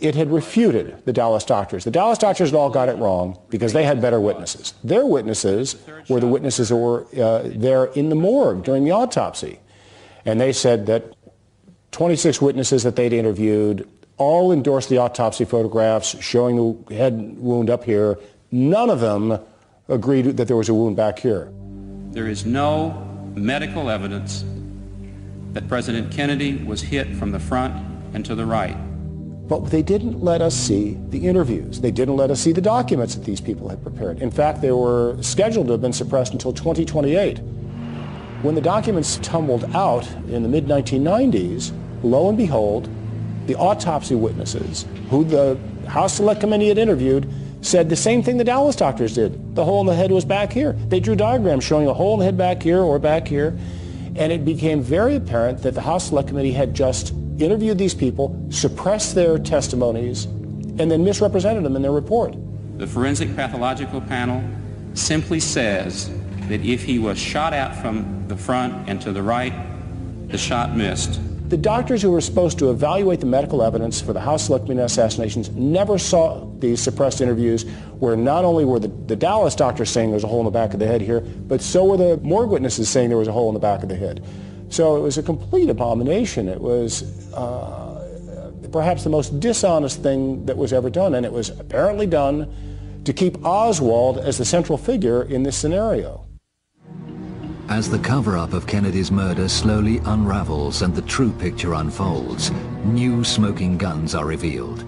it had refuted the Dallas doctors. The Dallas doctors had all got it wrong because they had better witnesses. Their witnesses were the witnesses that were uh, there in the morgue during the autopsy. And they said that 26 witnesses that they'd interviewed all endorsed the autopsy photographs showing the head wound up here. None of them agreed that there was a wound back here. There is no medical evidence that President Kennedy was hit from the front and to the right. But they didn't let us see the interviews. They didn't let us see the documents that these people had prepared. In fact, they were scheduled to have been suppressed until 2028. When the documents tumbled out in the mid-1990s, lo and behold, the autopsy witnesses, who the House Select Committee had interviewed, said the same thing the Dallas doctors did. The hole in the head was back here. They drew diagrams showing a hole in the head back here or back here. And it became very apparent that the House Select Committee had just interviewed these people, suppressed their testimonies, and then misrepresented them in their report. The forensic pathological panel simply says that if he was shot out from the front and to the right, the shot missed. The doctors who were supposed to evaluate the medical evidence for the House Select Committee assassinations never saw these suppressed interviews where not only were the, the Dallas doctors saying there's a hole in the back of the head here, but so were the morgue witnesses saying there was a hole in the back of the head. So it was a complete abomination. It was uh, perhaps the most dishonest thing that was ever done, and it was apparently done to keep Oswald as the central figure in this scenario. As the cover-up of Kennedy's murder slowly unravels and the true picture unfolds, new smoking guns are revealed.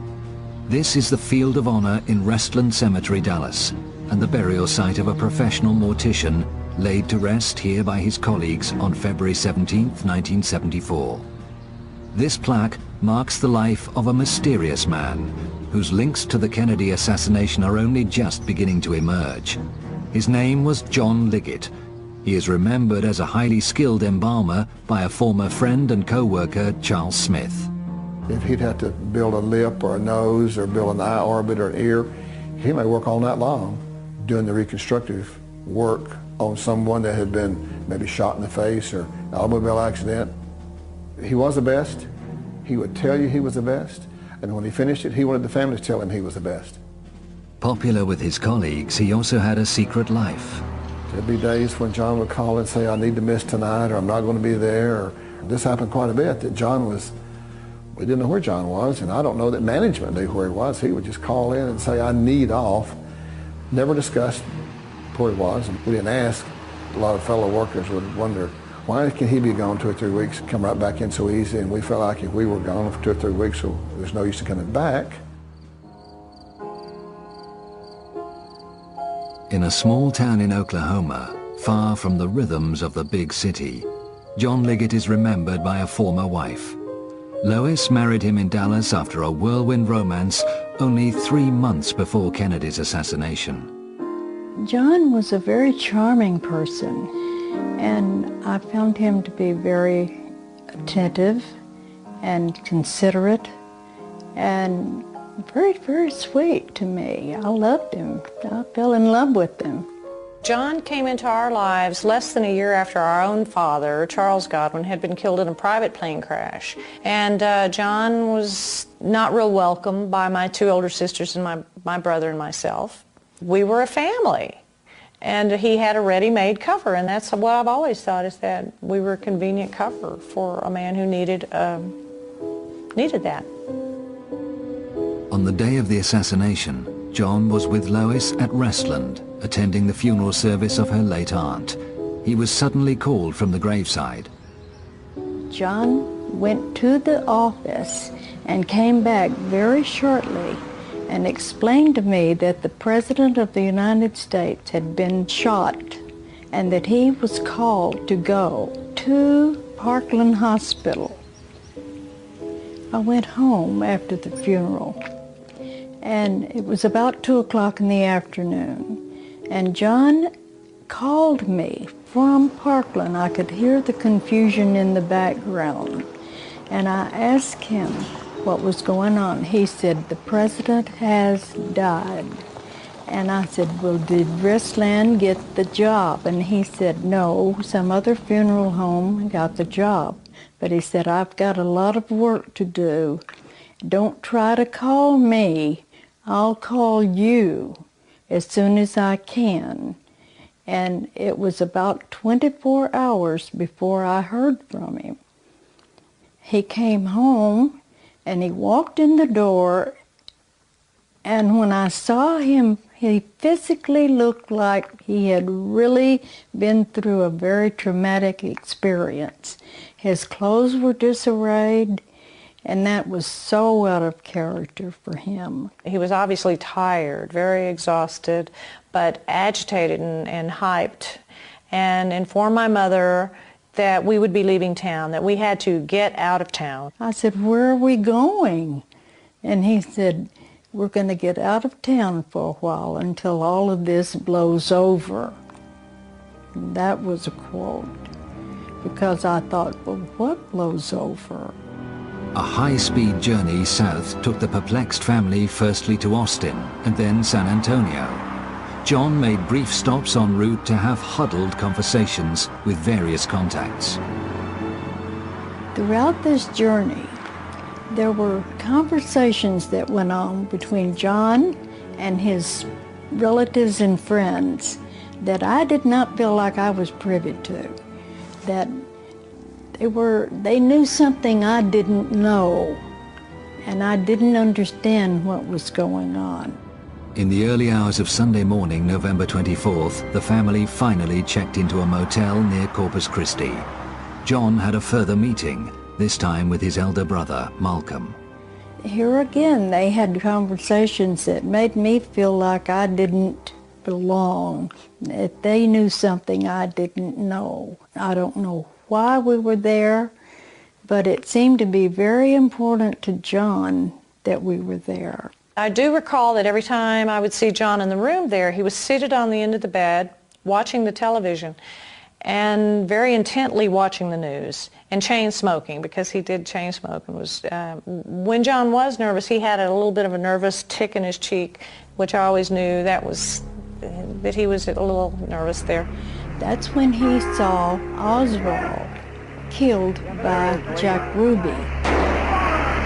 This is the Field of Honor in Restland Cemetery, Dallas, and the burial site of a professional mortician laid to rest here by his colleagues on February 17, 1974. This plaque marks the life of a mysterious man whose links to the Kennedy assassination are only just beginning to emerge. His name was John Liggett. He is remembered as a highly skilled embalmer by a former friend and co-worker, Charles Smith. If he'd have to build a lip or a nose or build an eye orbit or an ear, he may work all night long doing the reconstructive work on someone that had been maybe shot in the face or automobile accident. He was the best. He would tell you he was the best. And when he finished it, he wanted the family to tell him he was the best. Popular with his colleagues, he also had a secret life. There'd be days when John would call and say, I need to miss tonight, or I'm not going to be there. Or this happened quite a bit, that John was, we didn't know where John was, and I don't know that management knew where he was. He would just call in and say, I need off. Never discussed where he was, and we didn't ask. A lot of fellow workers would wonder, why can he be gone two or three weeks, come right back in so easy? And we felt like if we were gone for two or three weeks, so there's no use in coming back. In a small town in Oklahoma, far from the rhythms of the big city, John Liggett is remembered by a former wife. Lois married him in Dallas after a whirlwind romance only three months before Kennedy's assassination. John was a very charming person, and I found him to be very attentive and considerate and very, very sweet to me. I loved him. I fell in love with him. John came into our lives less than a year after our own father, Charles Godwin, had been killed in a private plane crash. And uh, John was not real welcome by my two older sisters and my, my brother and myself. We were a family. And he had a ready-made cover, and that's what I've always thought is that we were a convenient cover for a man who needed, um, needed that. On the day of the assassination, John was with Lois at Restland, attending the funeral service of her late aunt. He was suddenly called from the graveside. John went to the office and came back very shortly and explained to me that the President of the United States had been shot and that he was called to go to Parkland Hospital. I went home after the funeral and it was about 2 o'clock in the afternoon. And John called me from Parkland. I could hear the confusion in the background. And I asked him what was going on. He said, the president has died. And I said, well, did Restland get the job? And he said, no, some other funeral home got the job. But he said, I've got a lot of work to do. Don't try to call me I'll call you as soon as I can. And it was about 24 hours before I heard from him. He came home and he walked in the door and when I saw him, he physically looked like he had really been through a very traumatic experience. His clothes were disarrayed. And that was so out of character for him. He was obviously tired, very exhausted, but agitated and, and hyped, and informed my mother that we would be leaving town, that we had to get out of town. I said, where are we going? And he said, we're going to get out of town for a while until all of this blows over. that was a quote. Because I thought, well, what blows over? A high-speed journey south took the perplexed family firstly to Austin and then San Antonio. John made brief stops en route to have huddled conversations with various contacts. Throughout this journey, there were conversations that went on between John and his relatives and friends that I did not feel like I was privy to. That they were, they knew something I didn't know, and I didn't understand what was going on. In the early hours of Sunday morning, November 24th, the family finally checked into a motel near Corpus Christi. John had a further meeting, this time with his elder brother, Malcolm. Here again, they had conversations that made me feel like I didn't belong, that they knew something I didn't know. I don't know why we were there, but it seemed to be very important to John that we were there. I do recall that every time I would see John in the room there, he was seated on the end of the bed watching the television and very intently watching the news and chain smoking because he did chain smoke and was uh, when John was nervous he had a little bit of a nervous tick in his cheek which I always knew that was that he was a little nervous there. That's when he saw Oswald killed by Jack Ruby.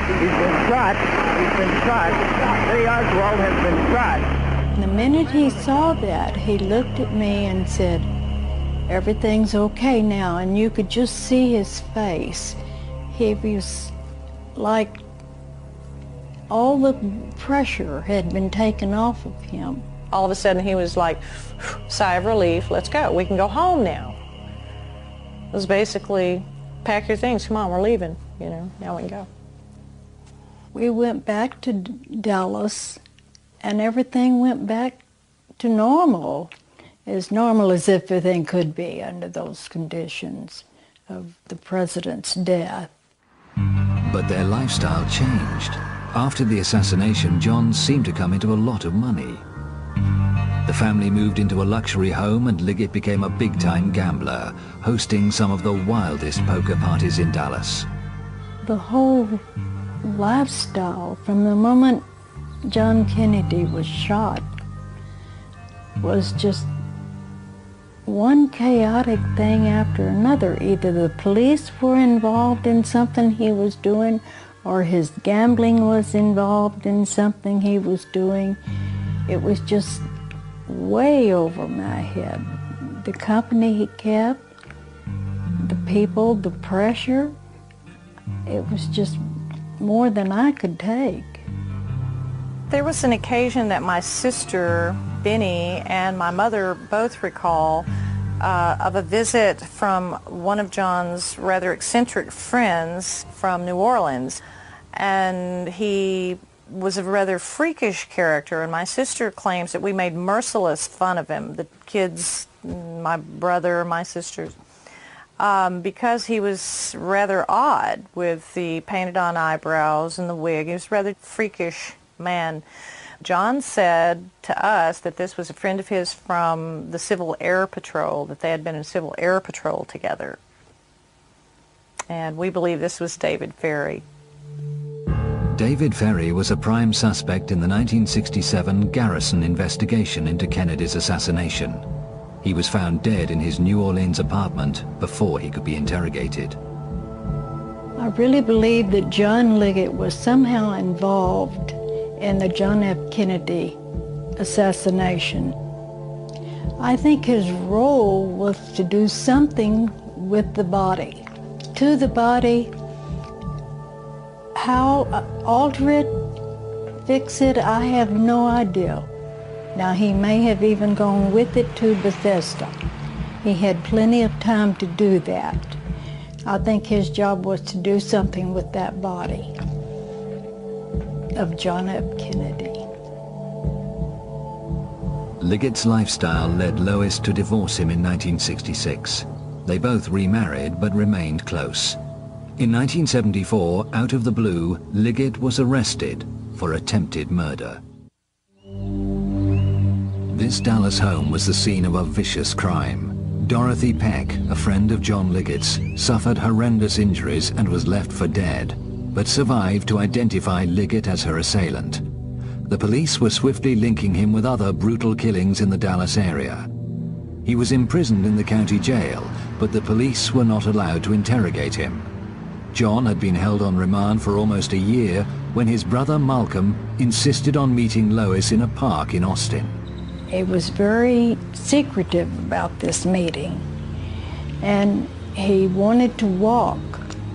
He's been shot. He's been shot. Lee Oswald has been shot. The minute he saw that, he looked at me and said, everything's okay now. And you could just see his face. He was like all the pressure had been taken off of him. All of a sudden he was like, sigh of relief, let's go. We can go home now. It was basically, pack your things, come on, we're leaving. You know, now we can go. We went back to Dallas and everything went back to normal, as normal as everything could be under those conditions of the president's death. But their lifestyle changed. After the assassination, John seemed to come into a lot of money. The family moved into a luxury home and Liggett became a big-time gambler, hosting some of the wildest poker parties in Dallas. The whole lifestyle from the moment John Kennedy was shot was just one chaotic thing after another. Either the police were involved in something he was doing or his gambling was involved in something he was doing. It was just way over my head. The company he kept, the people, the pressure, it was just more than I could take. There was an occasion that my sister, Benny, and my mother both recall uh, of a visit from one of John's rather eccentric friends from New Orleans. And he was a rather freakish character, and my sister claims that we made merciless fun of him, the kids, my brother, my sisters, um, because he was rather odd with the painted on eyebrows and the wig. He was a rather freakish man. John said to us that this was a friend of his from the Civil Air Patrol, that they had been in Civil Air Patrol together. And we believe this was David Ferrie. David Ferrie was a prime suspect in the 1967 Garrison investigation into Kennedy's assassination. He was found dead in his New Orleans apartment before he could be interrogated. I really believe that John Liggett was somehow involved in the John F. Kennedy assassination. I think his role was to do something with the body. To the body, how uh, alter it, fix it, I have no idea. Now he may have even gone with it to Bethesda. He had plenty of time to do that. I think his job was to do something with that body of John F. Kennedy. Liggett's lifestyle led Lois to divorce him in 1966. They both remarried but remained close. In 1974, out of the blue, Liggett was arrested for attempted murder. This Dallas home was the scene of a vicious crime. Dorothy Peck, a friend of John Liggett's, suffered horrendous injuries and was left for dead, but survived to identify Liggett as her assailant. The police were swiftly linking him with other brutal killings in the Dallas area. He was imprisoned in the county jail, but the police were not allowed to interrogate him. John had been held on remand for almost a year when his brother Malcolm insisted on meeting Lois in a park in Austin. He was very secretive about this meeting, and he wanted to walk.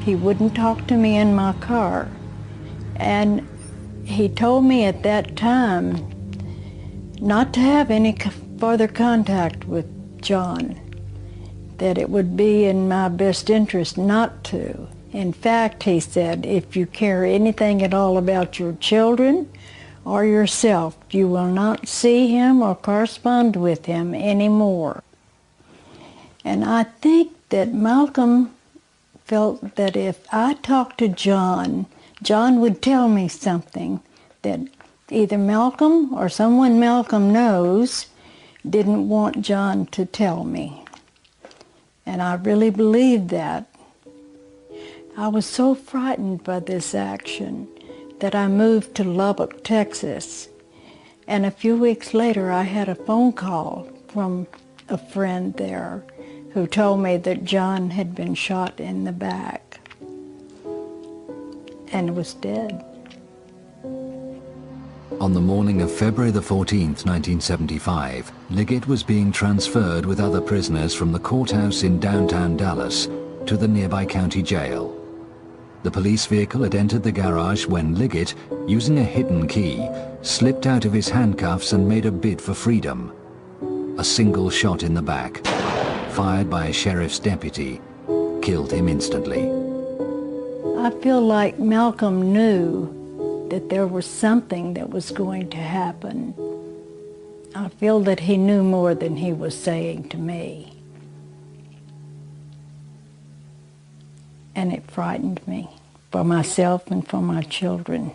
He wouldn't talk to me in my car. And he told me at that time not to have any further contact with John, that it would be in my best interest not to. In fact, he said, if you care anything at all about your children or yourself, you will not see him or correspond with him anymore. And I think that Malcolm felt that if I talked to John, John would tell me something that either Malcolm or someone Malcolm knows didn't want John to tell me. And I really believed that. I was so frightened by this action that I moved to Lubbock, Texas. And a few weeks later, I had a phone call from a friend there who told me that John had been shot in the back and was dead. On the morning of February the 14th, 1975, Liggett was being transferred with other prisoners from the courthouse in downtown Dallas to the nearby county jail. The police vehicle had entered the garage when Liggett, using a hidden key, slipped out of his handcuffs and made a bid for freedom. A single shot in the back, fired by a sheriff's deputy, killed him instantly. I feel like Malcolm knew that there was something that was going to happen. I feel that he knew more than he was saying to me. And it frightened me for myself and for my children.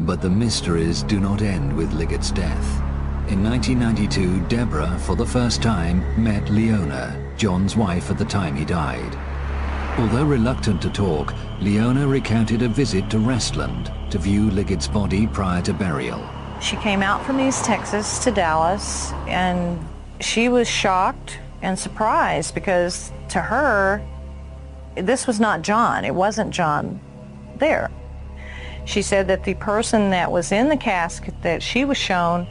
But the mysteries do not end with Liggett's death. In 1992, Deborah, for the first time, met Leona, John's wife at the time he died. Although reluctant to talk, Leona recounted a visit to Restland to view Liggett's body prior to burial. She came out from East Texas to Dallas and she was shocked and surprised because to her, this was not John. It wasn't John there. She said that the person that was in the casket that she was shown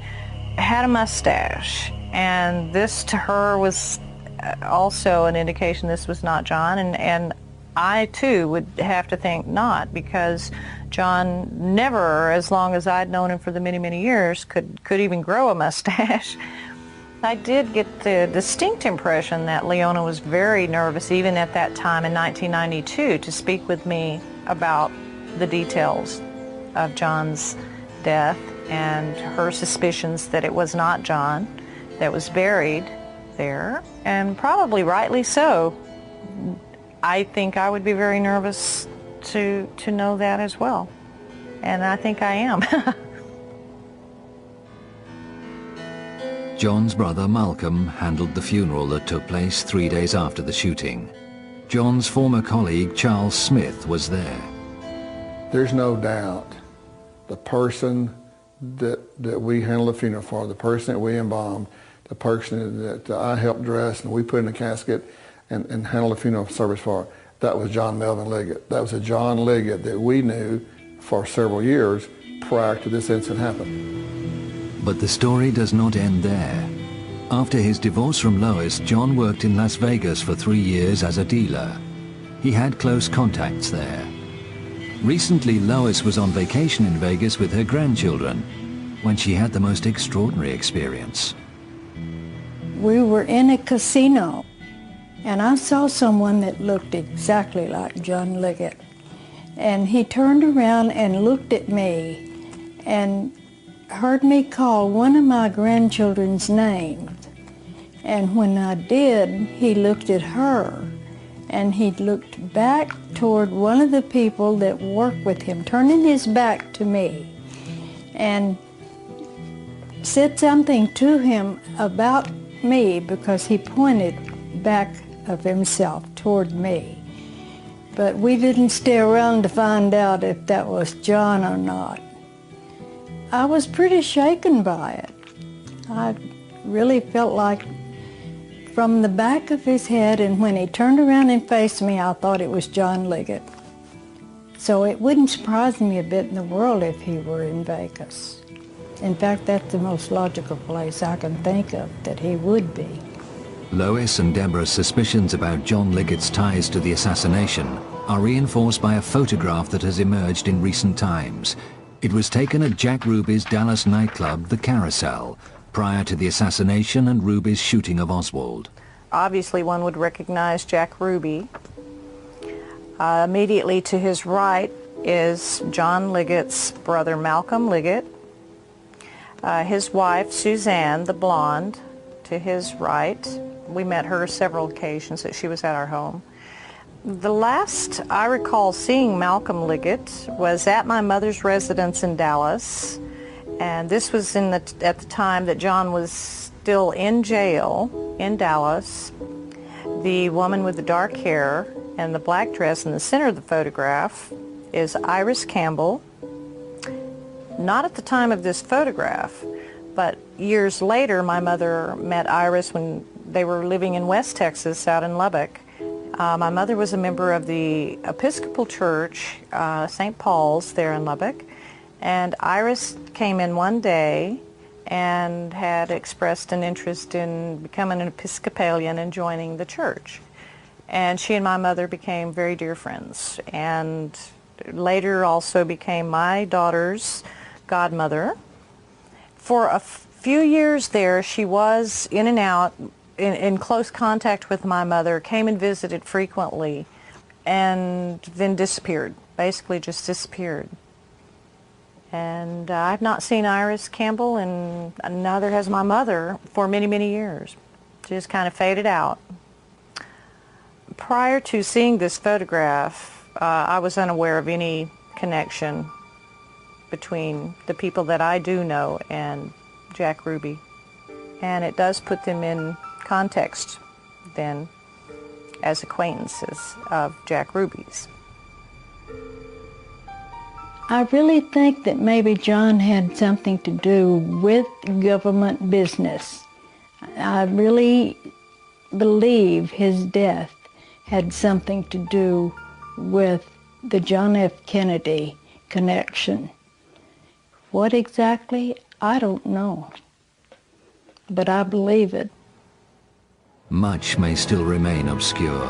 had a mustache and this to her was uh, also an indication this was not John, and, and I too would have to think not because John never, as long as I'd known him for the many, many years, could, could even grow a mustache. I did get the distinct impression that Leona was very nervous even at that time in 1992 to speak with me about the details of John's death and her suspicions that it was not John that was buried there, and probably rightly so. I think I would be very nervous to, to know that as well. And I think I am. John's brother Malcolm handled the funeral that took place three days after the shooting. John's former colleague Charles Smith was there. There's no doubt the person that, that we handled the funeral for, the person that we embalmed, the person that I helped dress and we put in the casket and, and handled the funeral service for, that was John Melvin Liggett. That was a John Liggett that we knew for several years prior to this incident happening. But the story does not end there. After his divorce from Lois, John worked in Las Vegas for three years as a dealer. He had close contacts there. Recently, Lois was on vacation in Vegas with her grandchildren when she had the most extraordinary experience. We were in a casino and I saw someone that looked exactly like John Liggett. And he turned around and looked at me and heard me call one of my grandchildren's names. And when I did, he looked at her and he looked back toward one of the people that worked with him, turning his back to me, and said something to him about me because he pointed back of himself toward me. But we didn't stay around to find out if that was John or not. I was pretty shaken by it. I really felt like from the back of his head and when he turned around and faced me, I thought it was John Liggett. So it wouldn't surprise me a bit in the world if he were in Vegas. In fact, that's the most logical place I can think of that he would be. Lois and Deborah's suspicions about John Liggett's ties to the assassination are reinforced by a photograph that has emerged in recent times. It was taken at Jack Ruby's Dallas nightclub, The Carousel, prior to the assassination and Ruby's shooting of Oswald. Obviously, one would recognize Jack Ruby. Uh, immediately to his right is John Liggett's brother Malcolm Liggett. Uh, his wife Suzanne, the blonde, to his right. We met her several occasions that she was at our home. The last I recall seeing Malcolm Liggett was at my mother's residence in Dallas, and this was in the, at the time that John was still in jail in Dallas. The woman with the dark hair and the black dress in the center of the photograph is Iris Campbell. Not at the time of this photograph, but years later my mother met Iris when they were living in West Texas out in Lubbock. Uh, my mother was a member of the Episcopal Church, uh, St. Paul's there in Lubbock, and Iris came in one day and had expressed an interest in becoming an Episcopalian and joining the church. And she and my mother became very dear friends and later also became my daughter's godmother. For a few years there, she was in and out, in, in close contact with my mother, came and visited frequently, and then disappeared, basically just disappeared. And uh, I've not seen Iris Campbell, and neither has my mother, for many, many years. She just kind of faded out. Prior to seeing this photograph, uh, I was unaware of any connection between the people that I do know and Jack Ruby. And it does put them in context then as acquaintances of Jack Ruby's. I really think that maybe John had something to do with government business. I really believe his death had something to do with the John F. Kennedy connection. What exactly, I don't know. But I believe it. Much may still remain obscure,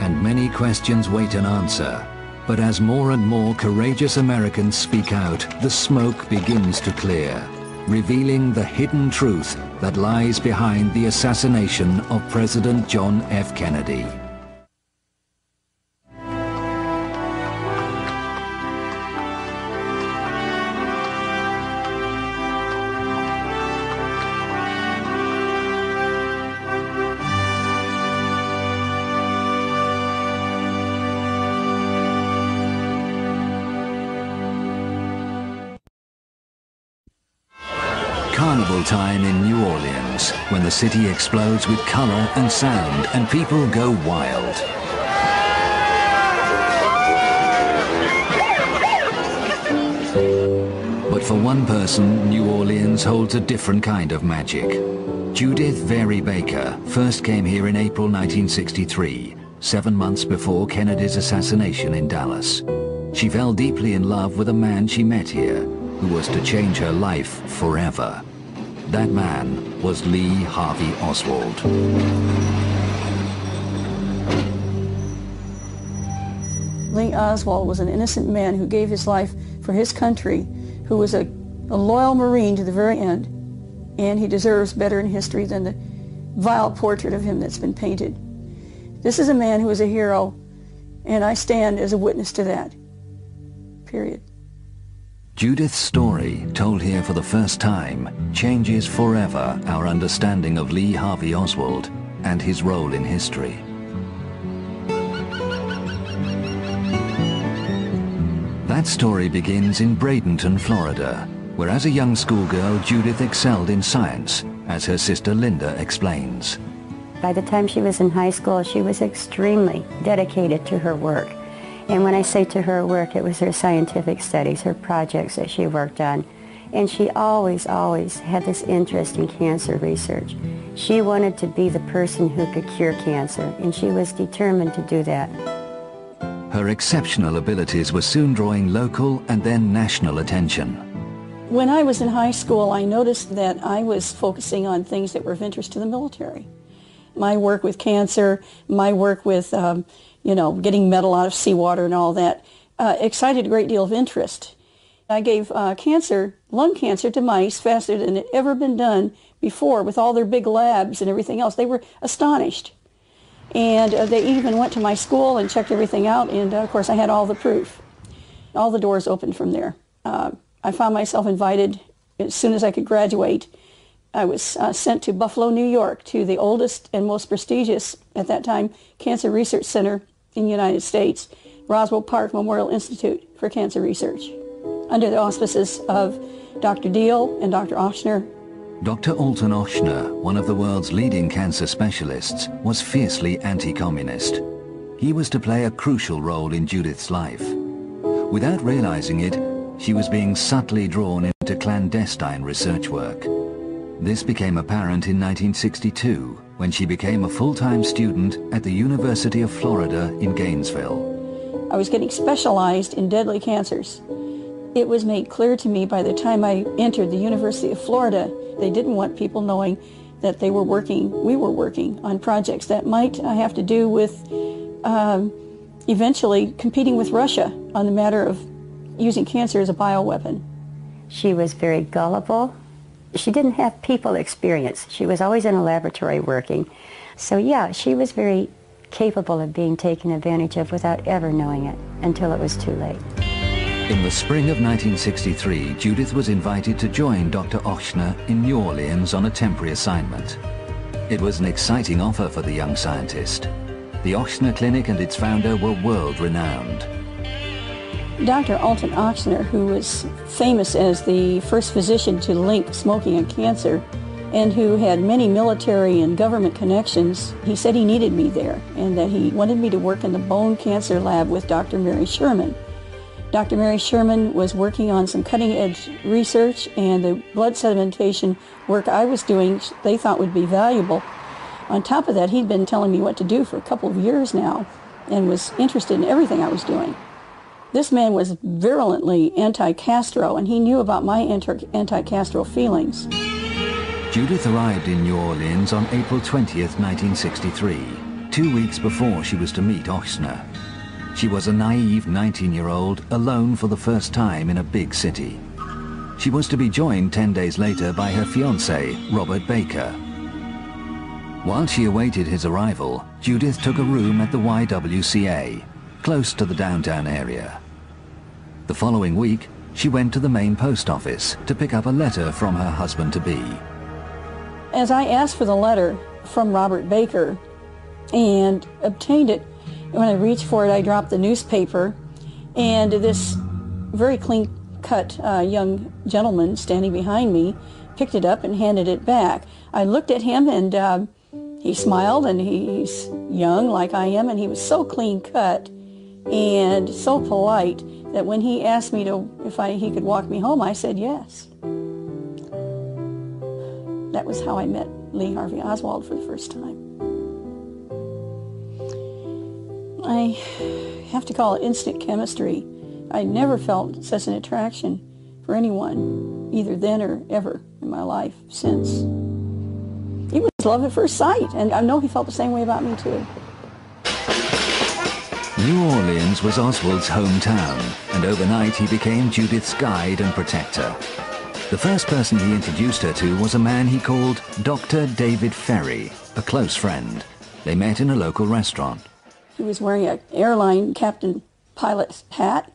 and many questions wait an answer. But as more and more courageous Americans speak out, the smoke begins to clear, revealing the hidden truth that lies behind the assassination of President John F. Kennedy. Orleans, when the city explodes with color and sound and people go wild. But for one person, New Orleans holds a different kind of magic. Judith Vary Baker first came here in April 1963, seven months before Kennedy's assassination in Dallas. She fell deeply in love with a man she met here, who was to change her life forever. That man was Lee Harvey Oswald. Lee Oswald was an innocent man who gave his life for his country, who was a, a loyal Marine to the very end, and he deserves better in history than the vile portrait of him that's been painted. This is a man who is a hero, and I stand as a witness to that. Period. Judith's story, told here for the first time, changes forever our understanding of Lee Harvey Oswald and his role in history. That story begins in Bradenton, Florida, where as a young schoolgirl Judith excelled in science, as her sister Linda explains. By the time she was in high school, she was extremely dedicated to her work. And when I say to her work, it was her scientific studies, her projects that she worked on. And she always, always had this interest in cancer research. She wanted to be the person who could cure cancer, and she was determined to do that. Her exceptional abilities were soon drawing local and then national attention. When I was in high school, I noticed that I was focusing on things that were of interest to the military. My work with cancer, my work with, um, you know, getting metal out of seawater and all that, uh, excited a great deal of interest. I gave uh, cancer, lung cancer, to mice faster than it ever been done before with all their big labs and everything else. They were astonished. And uh, they even went to my school and checked everything out, and uh, of course I had all the proof. All the doors opened from there. Uh, I found myself invited as soon as I could graduate. I was uh, sent to Buffalo, New York, to the oldest and most prestigious, at that time, cancer research center in the United States, Roswell Park Memorial Institute for Cancer Research, under the auspices of Dr. Deal and Dr. Ochsner Dr. Alton Ochsner, one of the world's leading cancer specialists, was fiercely anti-communist. He was to play a crucial role in Judith's life. Without realizing it, she was being subtly drawn into clandestine research work. This became apparent in 1962 when she became a full-time student at the University of Florida in Gainesville. I was getting specialized in deadly cancers. It was made clear to me by the time I entered the University of Florida, they didn't want people knowing that they were working, we were working on projects that might have to do with um, eventually competing with Russia on the matter of using cancer as a bioweapon. She was very gullible. She didn't have people experience. She was always in a laboratory working. So yeah, she was very capable of being taken advantage of without ever knowing it until it was too late. In the spring of 1963, Judith was invited to join Dr. Ochsner in New Orleans on a temporary assignment. It was an exciting offer for the young scientist. The Ochsner Clinic and its founder were world-renowned. Dr. Alton Ochsner, who was famous as the first physician to link smoking and cancer, and who had many military and government connections, he said he needed me there and that he wanted me to work in the bone cancer lab with Dr. Mary Sherman. Dr. Mary Sherman was working on some cutting edge research and the blood sedimentation work I was doing they thought would be valuable. On top of that, he'd been telling me what to do for a couple of years now and was interested in everything I was doing. This man was virulently anti-Castro and he knew about my anti-Castro feelings. Judith arrived in New Orleans on April 20th, 1963, two weeks before she was to meet Ochsner. She was a naive 19-year-old alone for the first time in a big city. She was to be joined 10 days later by her fiancé, Robert Baker. While she awaited his arrival, Judith took a room at the YWCA, close to the downtown area. The following week, she went to the main post office to pick up a letter from her husband-to-be. As I asked for the letter from Robert Baker and obtained it, when I reached for it, I dropped the newspaper, and this very clean-cut uh, young gentleman standing behind me picked it up and handed it back. I looked at him, and uh, he smiled, and he's young like I am, and he was so clean-cut and so polite that when he asked me to if I, he could walk me home, I said yes. That was how I met Lee Harvey Oswald for the first time. I have to call it instant chemistry. I never felt such an attraction for anyone, either then or ever in my life since. It was love at first sight, and I know he felt the same way about me too. New Orleans was Oswald's hometown, and overnight he became Judith's guide and protector. The first person he introduced her to was a man he called Dr. David Ferrie, a close friend. They met in a local restaurant. He was wearing an airline captain pilot's hat,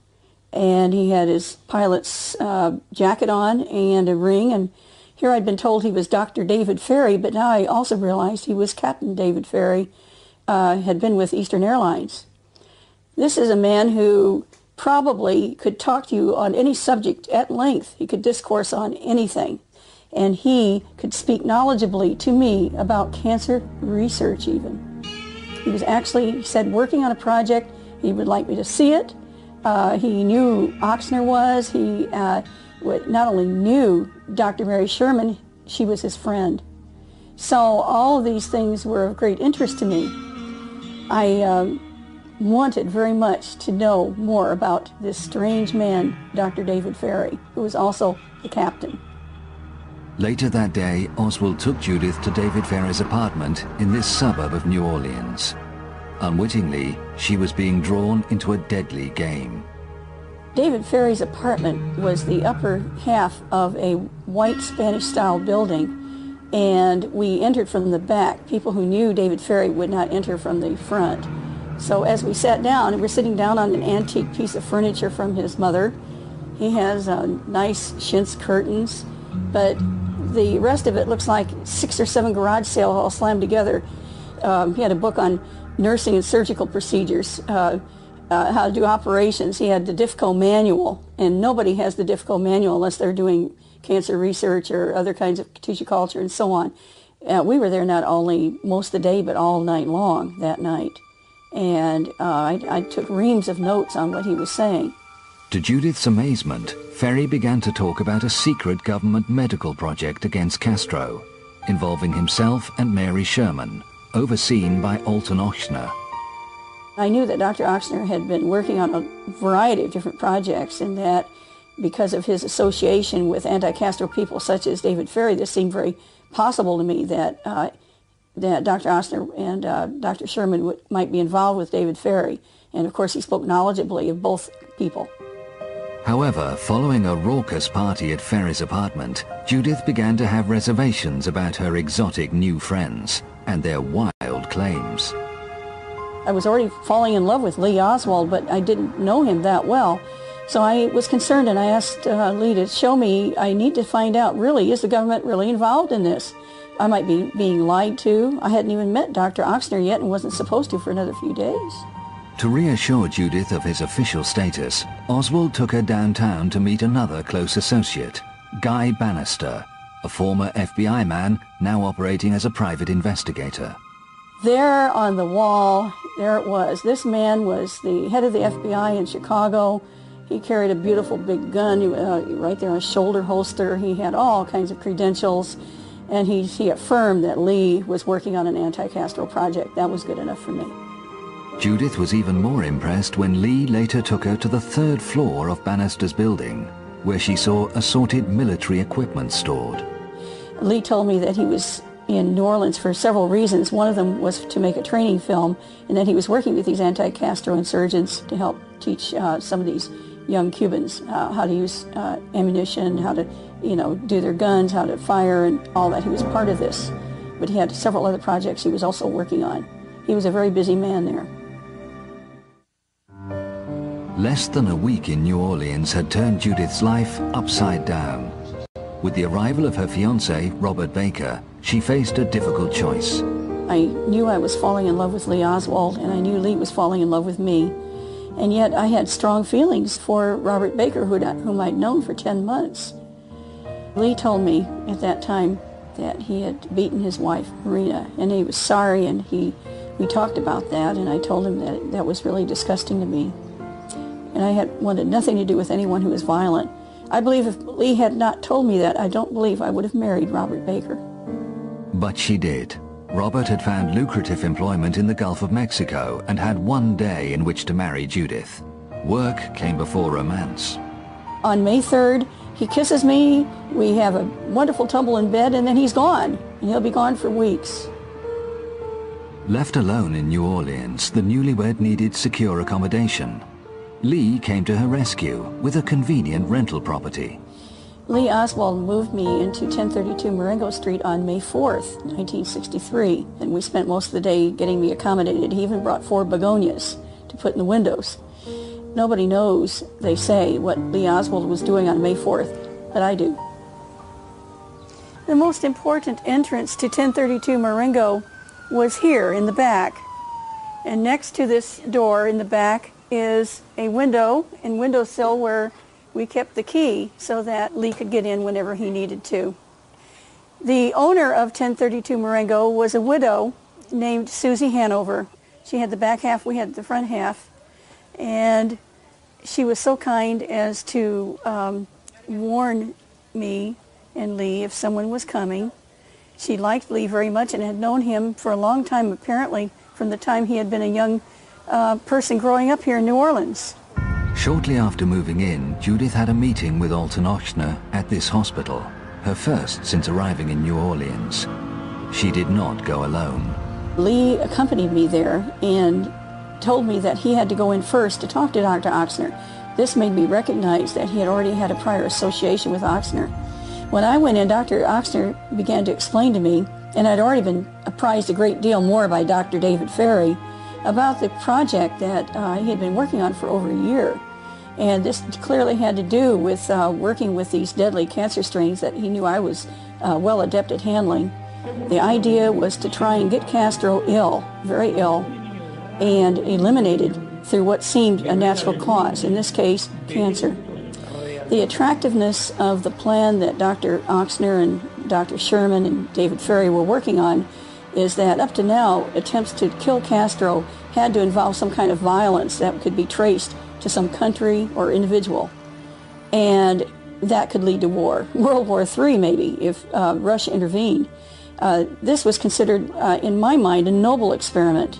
and he had his pilot's uh, jacket on and a ring. And here I'd been told he was Dr. David Ferrie, but now I also realized he was Captain David Ferrie, uh, had been with Eastern Airlines. This is a man who probably could talk to you on any subject at length. He could discourse on anything. And he could speak knowledgeably to me about cancer research even. He was actually, he said, working on a project. He would like me to see it. Uh, he knew Ochsner was. He uh, not only knew Dr. Mary Sherman, she was his friend. So all of these things were of great interest to me. I um, wanted very much to know more about this strange man, Dr. David Ferrie, who was also the captain. Later that day, Oswald took Judith to David Ferrie's apartment in this suburb of New Orleans. Unwittingly, she was being drawn into a deadly game. David Ferrie's apartment was the upper half of a white Spanish-style building, and we entered from the back. People who knew David Ferrie would not enter from the front. So as we sat down, we're sitting down on an antique piece of furniture from his mother. He has uh, nice chintz curtains, but the rest of it looks like six or seven garage sales all slammed together. Um, he had a book on nursing and surgical procedures. Uh, uh, how to do operations. He had the DIFCO manual, and nobody has the DIFCO manual unless they're doing cancer research or other kinds of tissue culture and so on. Uh, we were there not only most of the day, but all night long that night. And uh, I, I took reams of notes on what he was saying. To Judith's amazement, Ferrie began to talk about a secret government medical project against Castro, involving himself and Mary Sherman, overseen by Alton Ochsner. I knew that Dr. Ochsner had been working on a variety of different projects and that because of his association with anti-Castro people such as David Ferrie, this seemed very possible to me that, uh, that Dr. Ochsner and uh, Dr. Sherman would, might be involved with David Ferrie. And of course, he spoke knowledgeably of both people. However, following a raucous party at Ferrie's apartment, Judith began to have reservations about her exotic new friends and their wild claims. I was already falling in love with Lee Oswald, but I didn't know him that well. So I was concerned and I asked uh, Lee to show me, I need to find out really, is the government really involved in this? I might be being lied to. I hadn't even met Dr. Ochsner yet and wasn't supposed to for another few days. To reassure Judith of his official status, Oswald took her downtown to meet another close associate, Guy Banister, a former FBI man now operating as a private investigator. There on the wall, there it was. This man was the head of the FBI in Chicago. He carried a beautiful big gun uh, right there on his shoulder holster. He had all kinds of credentials. And he, he affirmed that Lee was working on an anti-Castro project. That was good enough for me. Judith was even more impressed when Lee later took her to the third floor of Banister's building, where she saw assorted military equipment stored. Lee told me that he was in New Orleans for several reasons. One of them was to make a training film, and that he was working with these anti-Castro insurgents to help teach uh, some of these young Cubans uh, how to use uh, ammunition, how to, you know, do their guns, how to fire, and all that. He was part of this, but he had several other projects he was also working on. He was a very busy man there. Less than a week in New Orleans had turned Judith's life upside down. With the arrival of her fiancé, Robert Baker, she faced a difficult choice. I knew I was falling in love with Lee Oswald, and I knew Lee was falling in love with me. And yet I had strong feelings for Robert Baker, whom I'd known for 10 months. Lee told me at that time that he had beaten his wife, Marina, and he was sorry, and he, we talked about that, and I told him that that was really disgusting to me. And I had wanted nothing to do with anyone who was violent. I believe if Lee had not told me that, I don't believe I would have married Robert Baker. But she did. Robert had found lucrative employment in the Gulf of Mexico and had one day in which to marry Judith. Work came before romance. On May 3rd, he kisses me, we have a wonderful tumble in bed, and then he's gone. And he'll be gone for weeks. Left alone in New Orleans, the newlywed needed secure accommodation. Lee came to her rescue with a convenient rental property. Lee Oswald moved me into 1032 Marengo Street on May 4th, 1963, and we spent most of the day getting me accommodated. He even brought four begonias to put in the windows. Nobody knows, they say, what Lee Oswald was doing on May 4th, but I do. The most important entrance to 1032 Marengo was here in the back. And next to this door in the back is a window and windowsill where we kept the key so that Lee could get in whenever he needed to. The owner of 1032 Marengo was a widow named Susie Hanover. She had the back half, we had the front half. And she was so kind as to um, warn me and Lee if someone was coming. She liked Lee very much and had known him for a long time, apparently, from the time he had been a young uh, person growing up here in New Orleans. Shortly after moving in, Judith had a meeting with Alton Ochsner at this hospital, her first since arriving in New Orleans. She did not go alone. Lee accompanied me there and told me that he had to go in first to talk to Dr. Ochsner. This made me recognize that he had already had a prior association with Ochsner. When I went in, Dr. Ochsner began to explain to me, and I'd already been apprised a great deal more by Dr. David Ferrie, about the project that uh, he had been working on for over a year. And this clearly had to do with uh, working with these deadly cancer strains that he knew I was uh, well adept at handling. The idea was to try and get Castro ill, very ill, and eliminated through what seemed a natural cause, in this case, cancer. The attractiveness of the plan that Dr. Ochsner and Dr. Sherman and David Ferrie were working on is that up to now, attempts to kill Castro had to involve some kind of violence that could be traced to some country or individual. And that could lead to war. World War III, maybe, if uh, Russia intervened. Uh, this was considered, uh, in my mind, a noble experiment,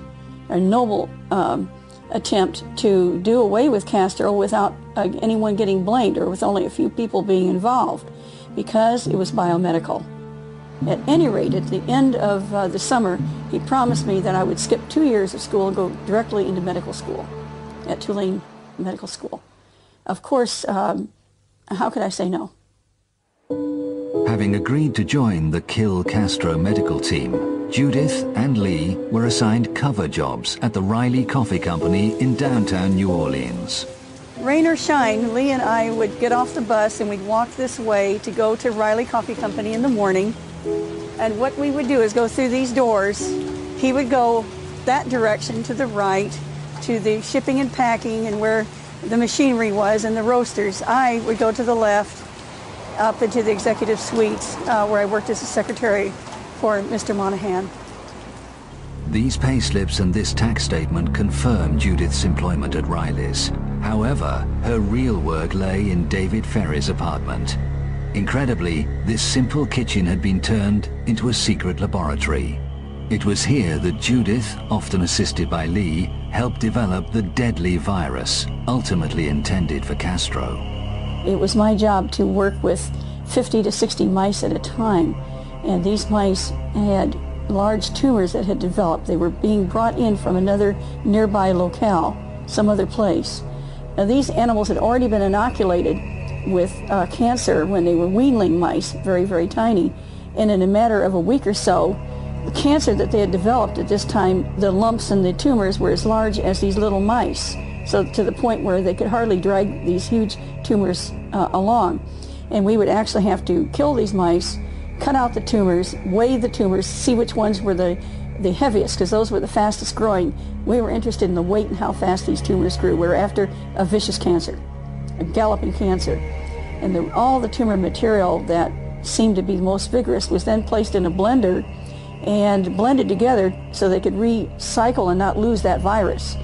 a noble um, attempt to do away with Castro without uh, anyone getting blamed or with only a few people being involved because it was biomedical. At any rate, at the end of uh, the summer, he promised me that I would skip two years of school and go directly into medical school at Tulane Medical School. Of course, um, how could I say no? Having agreed to join the Kill Castro medical team, Judith and Lee were assigned cover jobs at the Reily Coffee Company in downtown New Orleans. Rain or shine, Lee and I would get off the bus and we'd walk this way to go to Reily Coffee Company in the morning. And what we would do is go through these doors. He would go that direction to the right to the shipping and packing and where the machinery was and the roasters. I would go to the left up into the executive suites uh, where I worked as a secretary for Mr. Monahan. These payslips and this tax statement confirm Judith's employment at Reily's. However, her real work lay in David Ferrie's apartment. Incredibly, this simple kitchen had been turned into a secret laboratory. It was here that Judith, often assisted by Lee, helped develop the deadly virus, ultimately intended for Castro. It was my job to work with 50 to 60 mice at a time, and these mice had large tumors that had developed. They were being brought in from another nearby locale, some other place. Now, these animals had already been inoculated with uh, cancer when they were weanling mice, very, very tiny, and in a matter of a week or so, the cancer that they had developed at this time, the lumps and the tumors were as large as these little mice, so to the point where they could hardly drag these huge tumors uh, along. And we would actually have to kill these mice, cut out the tumors, weigh the tumors, see which ones were the, the heaviest, because those were the fastest growing. We were interested in the weight and how fast these tumors grew. We were after a vicious cancer, a galloping cancer. And the, all the tumor material that seemed to be most vigorous was then placed in a blender and blended together so they could recycle and not lose that virus.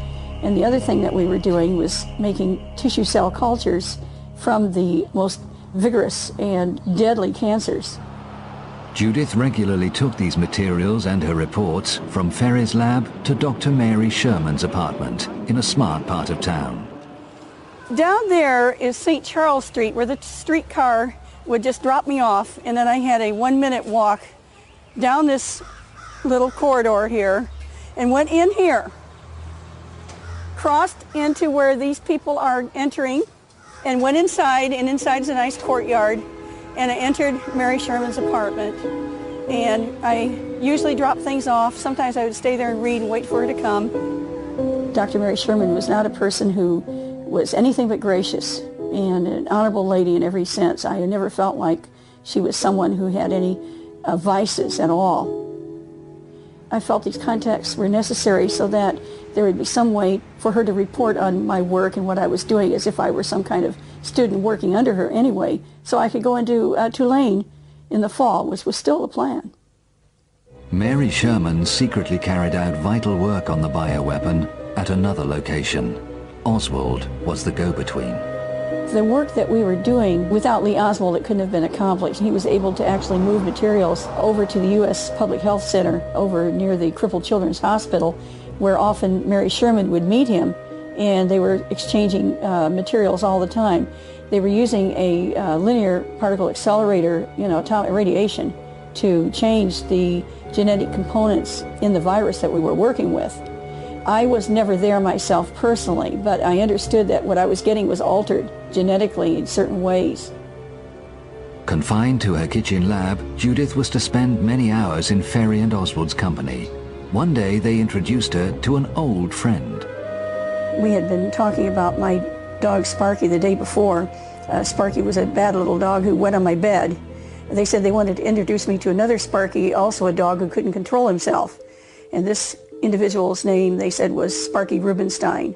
And the other thing that we were doing was making tissue cell cultures from the most vigorous and deadly cancers. Judith regularly took these materials and her reports from Ferrie's lab to Dr. Mary Sherman's apartment in a smart part of town. Down there is St. Charles Street where the streetcar would just drop me off and then I had a one minute walk down this little corridor here and went in here, crossed into where these people are entering and went inside and inside is a nice courtyard and I entered Mary Sherman's apartment and I usually drop things off. Sometimes I would stay there and read and wait for her to come. Dr. Mary Sherman was not a person who was anything but gracious and an honorable lady in every sense. I never felt like she was someone who had any uh, vices at all. I felt these contacts were necessary so that there would be some way for her to report on my work and what I was doing as if I were some kind of student working under her anyway, so I could go into uh, Tulane in the fall, which was still the plan. Mary Sherman secretly carried out vital work on the bioweapon at another location. Oswald was the go-between. The work that we were doing, without Lee Oswald, it couldn't have been accomplished. He was able to actually move materials over to the U.S. Public Health Center over near the Crippled Children's Hospital, where often Mary Sherman would meet him, and they were exchanging uh, materials all the time. They were using a uh, linear particle accelerator, you know, atomic radiation, to change the genetic components in the virus that we were working with. I was never there myself personally, but I understood that what I was getting was altered genetically in certain ways. Confined to her kitchen lab, Judith was to spend many hours in Ferrie and Oswald's company. One day they introduced her to an old friend. We had been talking about my dog Sparky the day before. Uh, Sparky was a bad little dog who went on my bed. They said they wanted to introduce me to another Sparky, also a dog who couldn't control himself. And this individual's name, they said, was Sparky Rubenstein.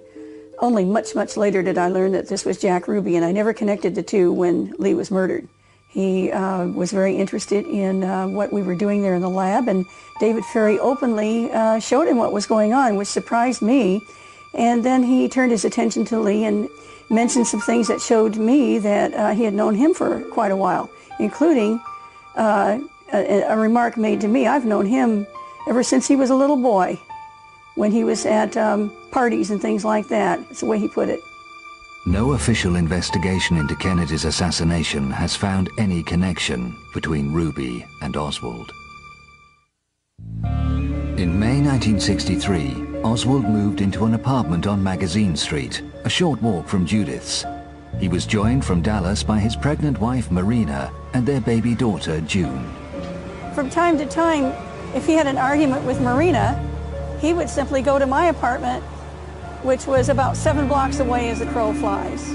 Only much, much later did I learn that this was Jack Ruby, and I never connected the two when Lee was murdered. He uh, was very interested in uh, what we were doing there in the lab, and David Ferrie openly uh, showed him what was going on, which surprised me. And then he turned his attention to Lee and mentioned some things that showed me that uh, he had known him for quite a while, including uh, a, a, remark made to me. I've known him ever since he was a little boy, when he was at um, parties and things like that. That's the way he put it. No official investigation into Kennedy's assassination has found any connection between Ruby and Oswald. In May 1963, Oswald moved into an apartment on Magazine Street, a short walk from Judith's. He was joined from Dallas by his pregnant wife Marina and their baby daughter June. From time to time, if he had an argument with Marina, he would simply go to my apartment which was about seven blocks away as the crow flies.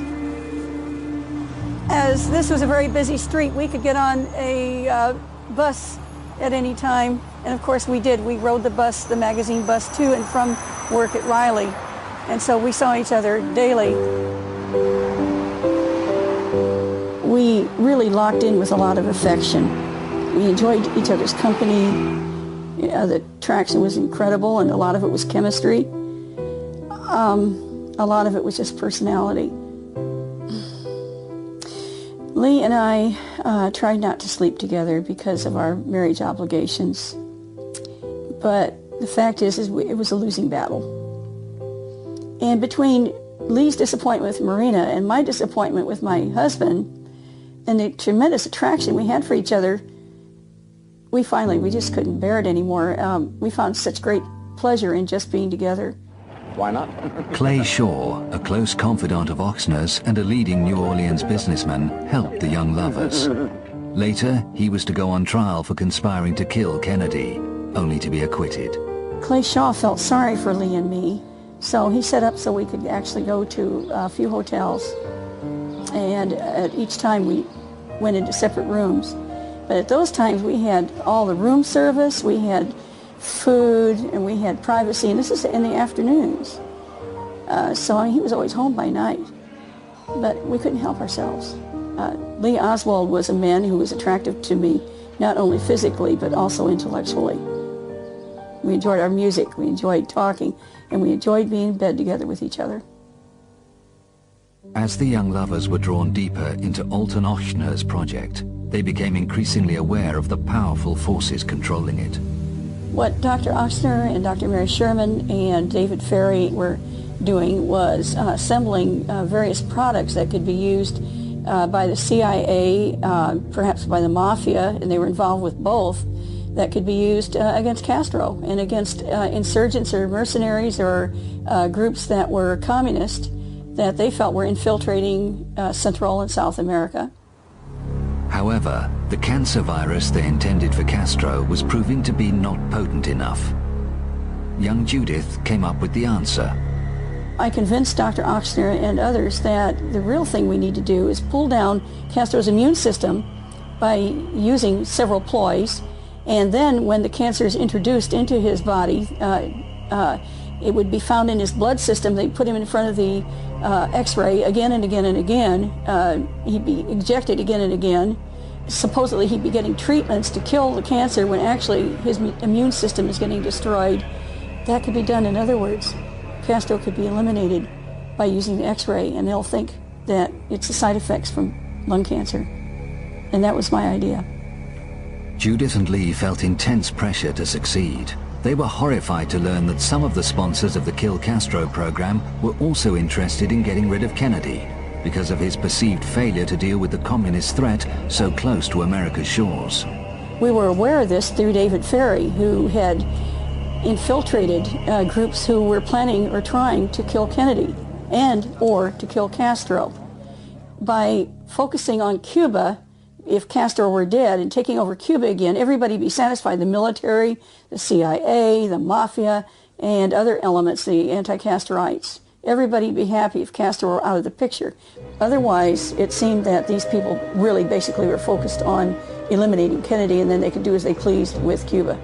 As this was a very busy street, we could get on a uh, bus at any time, and of course we did. We rode the bus, the magazine bus, to and from work at Reily, and so we saw each other daily. We really locked in with a lot of affection. We enjoyed each other's company. Yeah, the traction was incredible, and a lot of it was chemistry. Um, a lot of it was just personality. Lee and I uh, tried not to sleep together because of our marriage obligations. But the fact is, is it was a losing battle. And between Lee's disappointment with Marina and my disappointment with my husband and the tremendous attraction we had for each other, we finally, we just couldn't bear it anymore. Um, we found such great pleasure in just being together. Why not? Clay Shaw, a close confidant of Ochsner's and a leading New Orleans businessman, helped the young lovers. Later, he was to go on trial for conspiring to kill Kennedy, only to be acquitted. Clay Shaw felt sorry for Lee and me, so he set up so we could actually go to uh, a few hotels. And uh, at each time we went into separate rooms. But at those times we had all the room service, we had food, and we had privacy, and this is in the afternoons. Uh, so he was always home by night, but we couldn't help ourselves. Uh, Lee Oswald was a man who was attractive to me, not only physically, but also intellectually. We enjoyed our music, we enjoyed talking, and we enjoyed being in bed together with each other. As the young lovers were drawn deeper into Alton Ochsner's project, they became increasingly aware of the powerful forces controlling it. What Dr. Ochsner and Dr. Mary Sherman and David Ferrie were doing was uh, assembling uh, various products that could be used uh, by the CIA, uh, perhaps by the mafia, and they were involved with both, that could be used uh, against Castro and against uh, insurgents or mercenaries or groups that were communist that they felt were infiltrating Central and South America. However, the cancer virus they intended for Castro was proving to be not potent enough. Young Judith came up with the answer. I convinced Dr. Ochsner and others that the real thing we need to do is pull down Castro's immune system by using several ploys, and then when the cancer is introduced into his body, uh, uh, it would be found in his blood system. They put him in front of the uh, x-ray again and again and again. Uh, he'd be ejected again and again. Supposedly he'd be getting treatments to kill the cancer when actually his immune system is getting destroyed. That could be done. In other words, Castro could be eliminated by using the x-ray and they'll think that it's the side effects from lung cancer. And that was my idea. Judith and Lee felt intense pressure to succeed. They were horrified to learn that some of the sponsors of the Kill Castro program were also interested in getting rid of Kennedy because of his perceived failure to deal with the communist threat so close to America's shores. We were aware of this through David Ferrie, who had infiltrated uh, groups who were planning or trying to kill Kennedy and or to kill Castro. By focusing on Cuba, if Castro were dead and taking over Cuba again, everybody be satisfied. The military, the CIA, the mafia, and other elements, the anti-Castroites. Everybody would be happy if Castro were out of the picture. Otherwise, it seemed that these people really basically were focused on eliminating Kennedy and then they could do as they pleased with Cuba,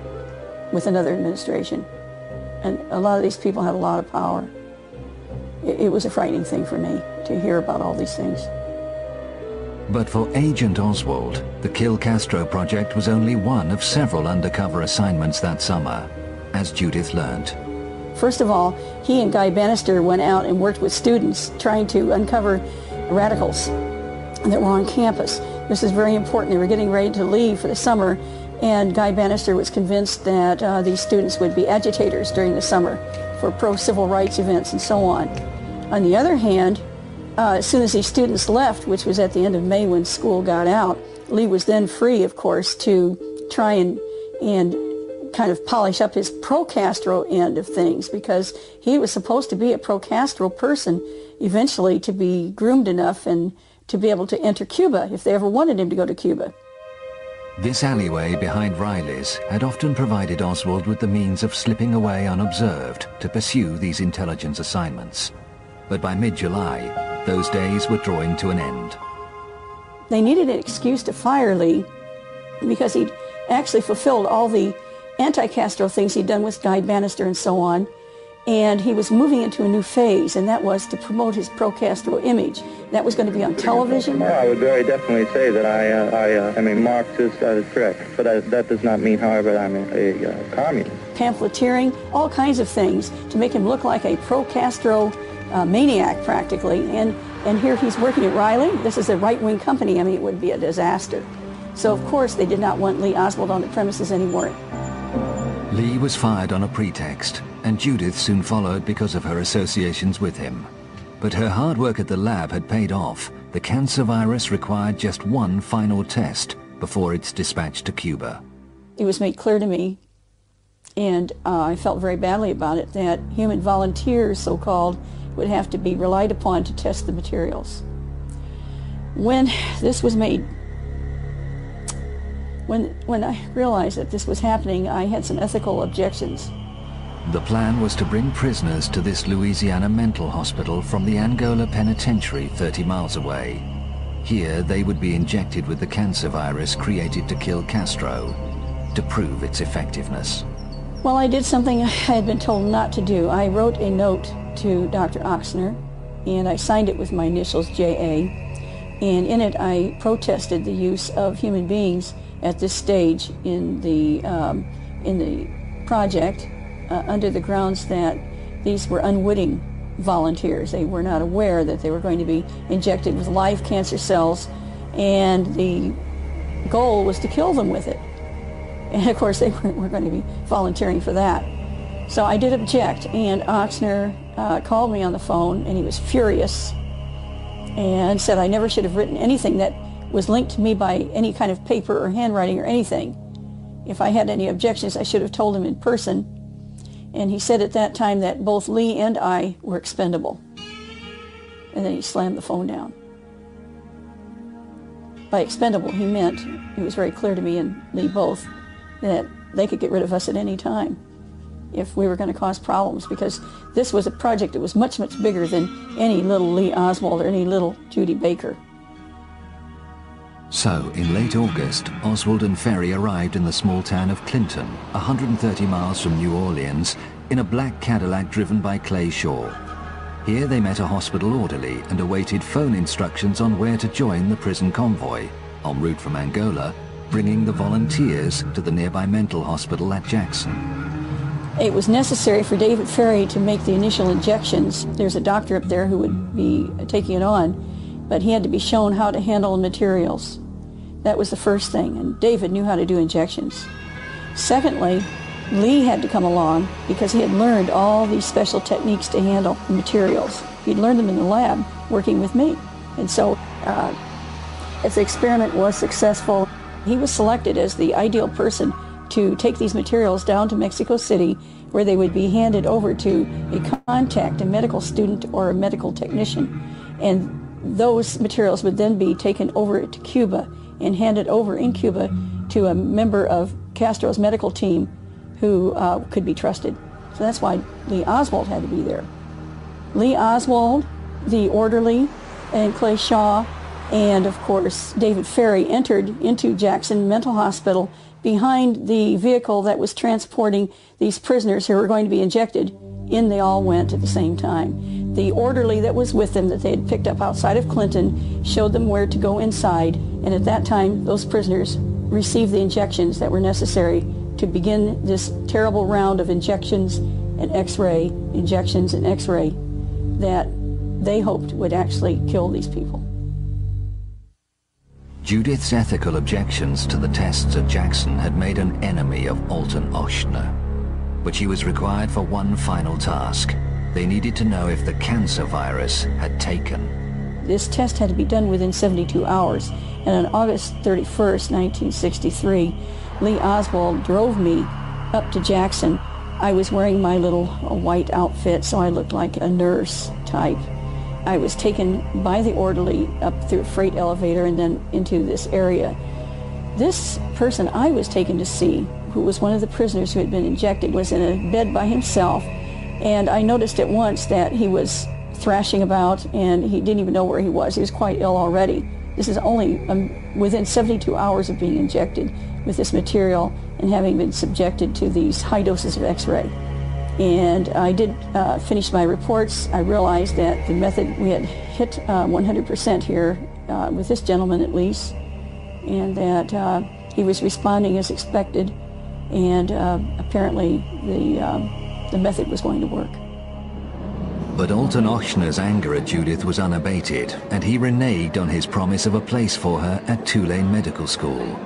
with another administration. And a lot of these people had a lot of power. It, it was a frightening thing for me to hear about all these things. But for Agent Oswald, the Kill Castro project was only one of several undercover assignments that summer, as Judith learned. First of all, he and Guy Banister went out and worked with students trying to uncover radicals that were on campus. This is very important. They were getting ready to leave for the summer, and Guy Banister was convinced that uh, these students would be agitators during the summer for pro-civil rights events and so on. On the other hand, uh, as soon as these students left, which was at the end of May when school got out, Lee was then free, of course, to try and, and kind of polish up his pro-Castro end of things because he was supposed to be a pro-Castro person eventually to be groomed enough and to be able to enter Cuba if they ever wanted him to go to Cuba. This alleyway behind Reily's had often provided Oswald with the means of slipping away unobserved to pursue these intelligence assignments. But by mid-July, those days were drawing to an end. They needed an excuse to fire Lee because he'd actually fulfilled all the anti-Castro things he'd done with Guy Banister and so on. And he was moving into a new phase, and that was to promote his pro-Castro image. That was going to be on television. Well, I would very definitely say that I, uh, I uh, am a Marxist, that is correct. But that, that does not mean, however, I'm a, a uh, communist. Pamphleteering, all kinds of things to make him look like a pro-Castro uh, maniac, practically. And, and here he's working at Reily. This is a right-wing company. I mean, it would be a disaster. So, of course, they did not want Lee Oswald on the premises anymore. Lee was fired on a pretext, and Judith soon followed because of her associations with him. But her hard work at the lab had paid off. The cancer virus required just one final test before it's dispatched to Cuba. It was made clear to me, and uh, I felt very badly about it, that human volunteers, so-called, would have to be relied upon to test the materials. When this was made when, when I realized that this was happening, I had some ethical objections. The plan was to bring prisoners to this Louisiana mental hospital from the Angola penitentiary 30 miles away. Here they would be injected with the cancer virus created to kill Castro to prove its effectiveness. Well, I did something I had been told not to do. I wrote a note to Dr. Ochsner, and I signed it with my initials, J.A., and in it I protested the use of human beings at this stage in the, um, in the project uh, under the grounds that these were unwitting volunteers. They were not aware that they were going to be injected with live cancer cells and the goal was to kill them with it. And of course they weren't were going to be volunteering for that. So I did object and Ochsner uh, called me on the phone and he was furious and said I never should have written anything that was linked to me by any kind of paper or handwriting or anything. If I had any objections, I should have told him in person. And he said at that time that both Lee and I were expendable. And then he slammed the phone down. By expendable, he meant, it was very clear to me and Lee both, that they could get rid of us at any time if we were going to cause problems because this was a project that was much, much bigger than any little Lee Oswald or any little Judy Baker. So, in late August, Oswald and Ferrie arrived in the small town of Clinton, 130 miles from New Orleans, in a black Cadillac driven by Clay Shaw. Here they met a hospital orderly and awaited phone instructions on where to join the prison convoy, en route from Angola, bringing the volunteers to the nearby mental hospital at Jackson. It was necessary for David Ferrie to make the initial injections. There's a doctor up there who would be taking it on, but he had to be shown how to handle materials. That was the first thing, and David knew how to do injections. Secondly, Lee had to come along because he had learned all these special techniques to handle materials. He'd learned them in the lab working with me. And so uh, as the experiment was successful, he was selected as the ideal person to take these materials down to Mexico City where they would be handed over to a contact, a medical student or a medical technician. And those materials would then be taken over to Cuba and handed over in Cuba to a member of Castro's medical team who uh, could be trusted. So that's why Lee Oswald had to be there. Lee Oswald, the orderly, and Clay Shaw, and of course David Ferrie entered into Jackson Mental Hospital behind the vehicle that was transporting these prisoners who were going to be injected. In they all went at the same time. The orderly that was with them that they had picked up outside of Clinton showed them where to go inside, and at that time those prisoners received the injections that were necessary to begin this terrible round of injections and x-ray, injections and x-ray that they hoped would actually kill these people. Judith's ethical objections to the tests at Jackson had made an enemy of Alton Ochsner. But she was required for one final task. They needed to know if the cancer virus had taken. This test had to be done within 72 hours, and on August 31st, 1963, Lee Oswald drove me up to Jackson. I was wearing my little uh, white outfit, so I looked like a nurse type. I was taken by the orderly up through a freight elevator and then into this area. This person I was taken to see, who was one of the prisoners who had been injected, was in a bed by himself. And I noticed at once that he was thrashing about and he didn't even know where he was. He was quite ill already. This is only um, within 72 hours of being injected with this material and having been subjected to these high doses of X-ray. And I did uh, finish my reports. I realized that the method, we had hit uh, 100% here, uh, with this gentleman at least, and that uh, he was responding as expected, and uh, apparently the, um, the method was going to work. But Alton Ochsner's anger at Judith was unabated, and he reneged on his promise of a place for her at Tulane Medical School.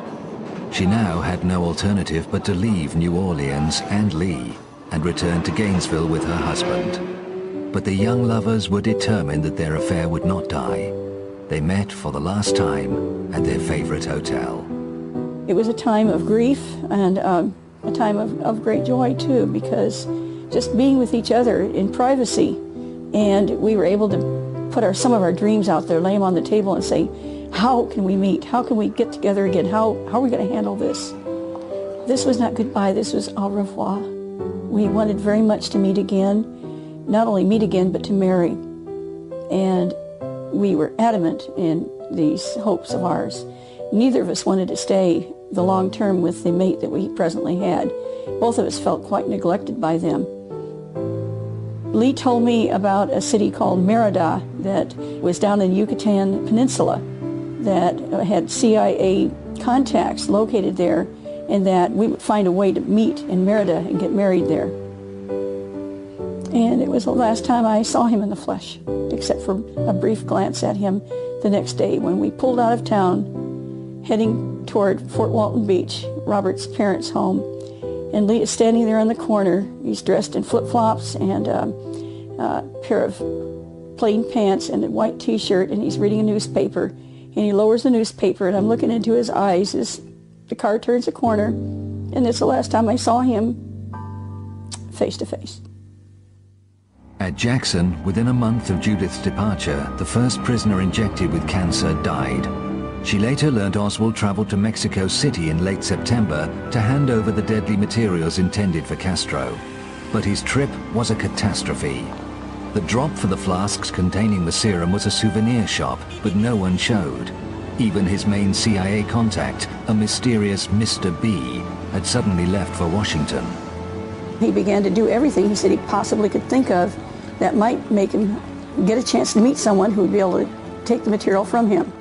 She now had no alternative but to leave New Orleans and Lee and returned to Gainesville with her husband. But the young lovers were determined that their affair would not die. They met for the last time at their favorite hotel. It was a time of grief and um, a time of, of great joy too because just being with each other in privacy and we were able to put our, some of our dreams out there, lay them on the table and say, how can we meet? How can we get together again? How, how are we going to handle this? This was not goodbye, this was au revoir. We wanted very much to meet again, not only meet again, but to marry. And we were adamant in these hopes of ours. Neither of us wanted to stay the long term with the mate that we presently had. Both of us felt quite neglected by them. Lee told me about a city called Merida that was down in Yucatan Peninsula that had CIA contacts located there and that we would find a way to meet in Merida and get married there. And it was the last time I saw him in the flesh, except for a brief glance at him the next day when we pulled out of town, heading toward Fort Walton Beach, Robert's parents' home. And Lee is standing there in the corner. He's dressed in flip-flops and a, a pair of plain pants and a white t-shirt, and he's reading a newspaper. And he lowers the newspaper, and I'm looking into his eyes as the car turns a corner, and it's the last time I saw him face to face. At Jackson, within a month of Judith's departure, the first prisoner injected with cancer died. She later learned Oswald traveled to Mexico City in late September to hand over the deadly materials intended for Castro. But his trip was a catastrophe. The drop for the flasks containing the serum was a souvenir shop, but no one showed. Even his main CIA contact, a mysterious Mr. B, had suddenly left for Washington. He began to do everything he said he possibly could think of that might make him get a chance to meet someone who would be able to take the material from him.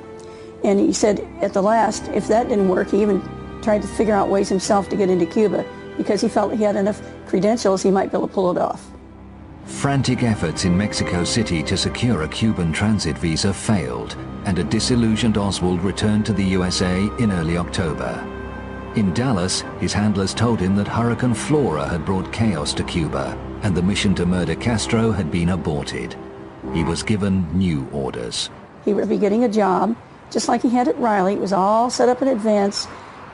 And he said at the last, if that didn't work, he even tried to figure out ways himself to get into Cuba because he felt he had enough credentials he might be able to pull it off. Frantic efforts in Mexico City to secure a Cuban transit visa failed, and a disillusioned Oswald returned to the USA in early October. In Dallas, his handlers told him that Hurricane Flora had brought chaos to Cuba, and the mission to murder Castro had been aborted. He was given new orders. He would be getting a job, just like he had at Reily. It was all set up in advance.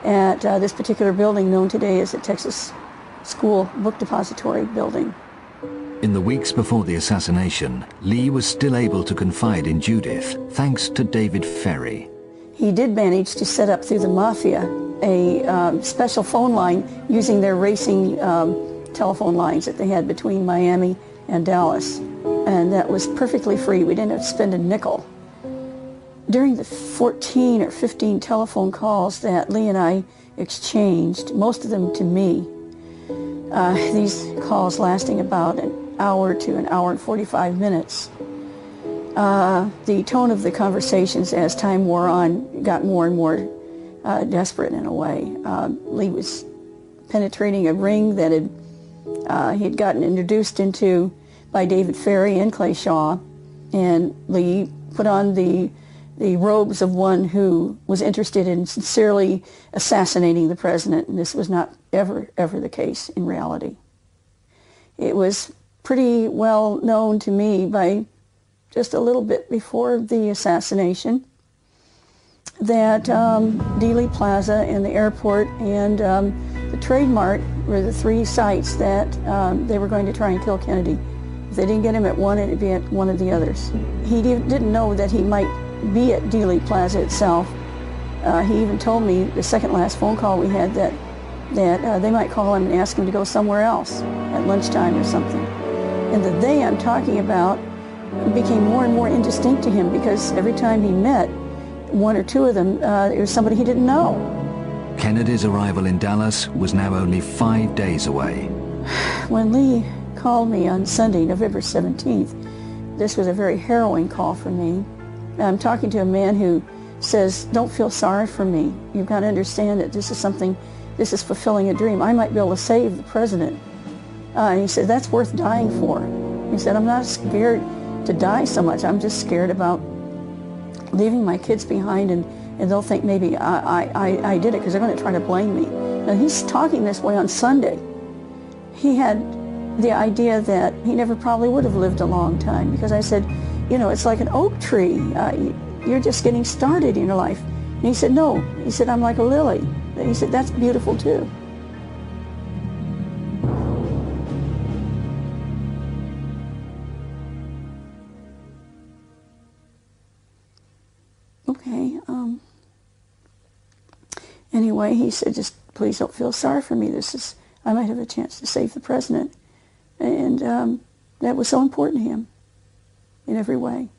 at uh, this particular building known today as the Texas School Book Depository building. In the weeks before the assassination, Lee was still able to confide in Judith thanks to David Ferrie. He did manage to set up through the mafia a um, special phone line using their racing um, telephone lines that they had between Miami and Dallas. And that was perfectly free. We didn't have to spend a nickel. During the 14 or 15 telephone calls that Lee and I exchanged, most of them to me, uh, these calls lasting about an hour to an hour and 45 minutes, uh, the tone of the conversations as time wore on got more and more uh, desperate in a way. Uh, Lee was penetrating a ring that had uh, he had gotten introduced into by David Ferrie and Clay Shaw, and Lee put on the the robes of one who was interested in sincerely assassinating the president, and this was not ever, ever the case in reality. It was pretty well known to me by just a little bit before the assassination that um, Dealey Plaza and the airport and um, the Trade Mart were the three sites that um, they were going to try and kill Kennedy. If they didn't get him at one, it'd be at one of the others. He didn't know that he might be at Dealey Plaza itself. Uh, he even told me the second last phone call we had that that uh, they might call him and ask him to go somewhere else at lunchtime or something. And the they I'm talking about became more and more indistinct to him because every time he met one or two of them, uh, it was somebody he didn't know. Kennedy's arrival in Dallas was now only five days away. When Lee called me on Sunday, November 17th, this was a very harrowing call for me. I'm talking to a man who says, don't feel sorry for me. You've got to understand that this is something, this is fulfilling a dream. I might be able to save the president. Uh, and he said, that's worth dying for. He said, I'm not scared to die so much. I'm just scared about leaving my kids behind and, and they'll think maybe I, I, I did it because they're going to try to blame me. Now he's talking this way on Sunday. He had the idea that he never probably would have lived a long time because I said, you know, it's like an oak tree. Uh, you're just getting started in your life. And he said, no. He said, I'm like a lily. And he said, that's beautiful too. Anyway, he said, just please don't feel sorry for me. This is, I might have a chance to save the president. And um, that was so important to him in every way.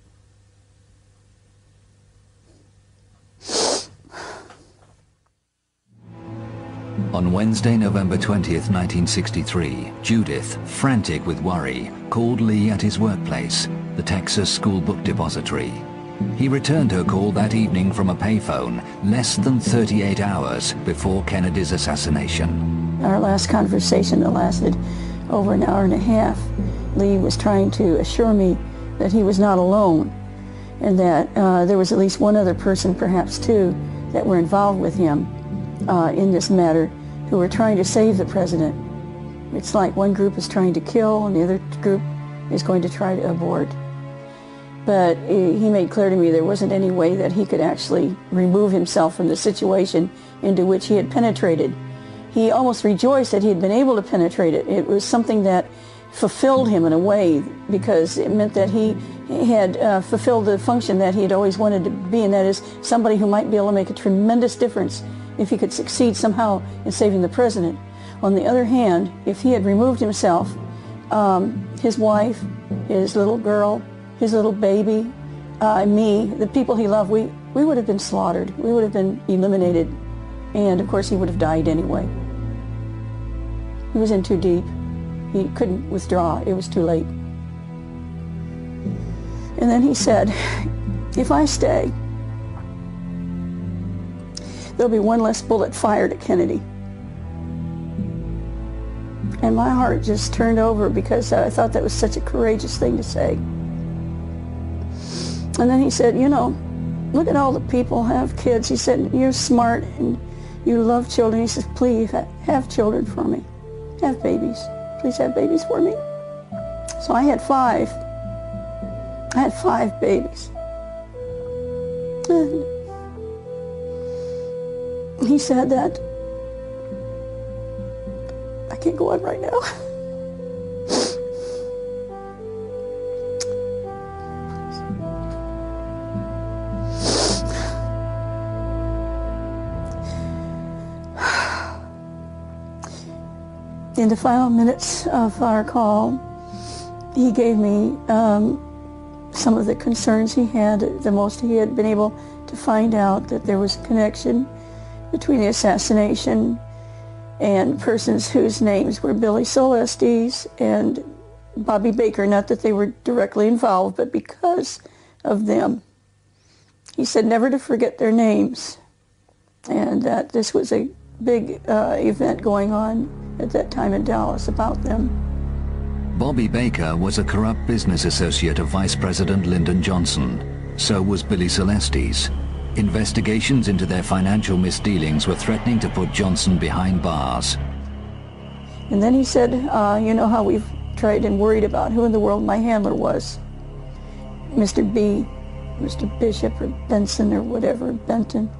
On Wednesday, November 20th, 1963, Judith, frantic with worry, called Lee at his workplace, the Texas School Book Depository. He returned her call that evening from a payphone less than 38 hours before Kennedy's assassination. Our last conversation that lasted over an hour and a half, Lee was trying to assure me that he was not alone and that uh, there was at least one other person, perhaps two, that were involved with him uh, in this matter who were trying to save the president. It's like one group is trying to kill and the other group is going to try to abort. But he made clear to me there wasn't any way that he could actually remove himself from the situation into which he had penetrated. He almost rejoiced that he had been able to penetrate it. It was something that fulfilled him in a way because it meant that he had uh, fulfilled the function that he had always wanted to be, and that is somebody who might be able to make a tremendous difference if he could succeed somehow in saving the president. On the other hand, if he had removed himself, um, his wife, his little girl, his little baby, uh, me, the people he loved, we, we would have been slaughtered. We would have been eliminated. And of course, he would have died anyway. He was in too deep. He couldn't withdraw. It was too late. And then he said, if I stay, there'll be one less bullet fired at Kennedy. And my heart just turned over because I thought that was such a courageous thing to say. And then he said, you know, look at all the people have kids. He said, you're smart and you love children. He says, please have children for me. Have babies please have babies for me? So I had five. I had five babies. And he said that I can't go on right now. the final minutes of our call, he gave me um, some of the concerns he had. The most he had been able to find out that there was a connection between the assassination and persons whose names were Billie Sol Estes and Bobby Baker. Not that they were directly involved, but because of them. He said never to forget their names and that this was a big uh, event going on at that time in Dallas about them. Bobby Baker was a corrupt business associate of Vice President Lyndon Johnson. So was Billie Sol Estes. Investigations into their financial misdealings were threatening to put Johnson behind bars. And then he said, uh, you know how we've tried and worried about who in the world my handler was. Mr. B, Mr. Bishop or Benson or whatever, Benton.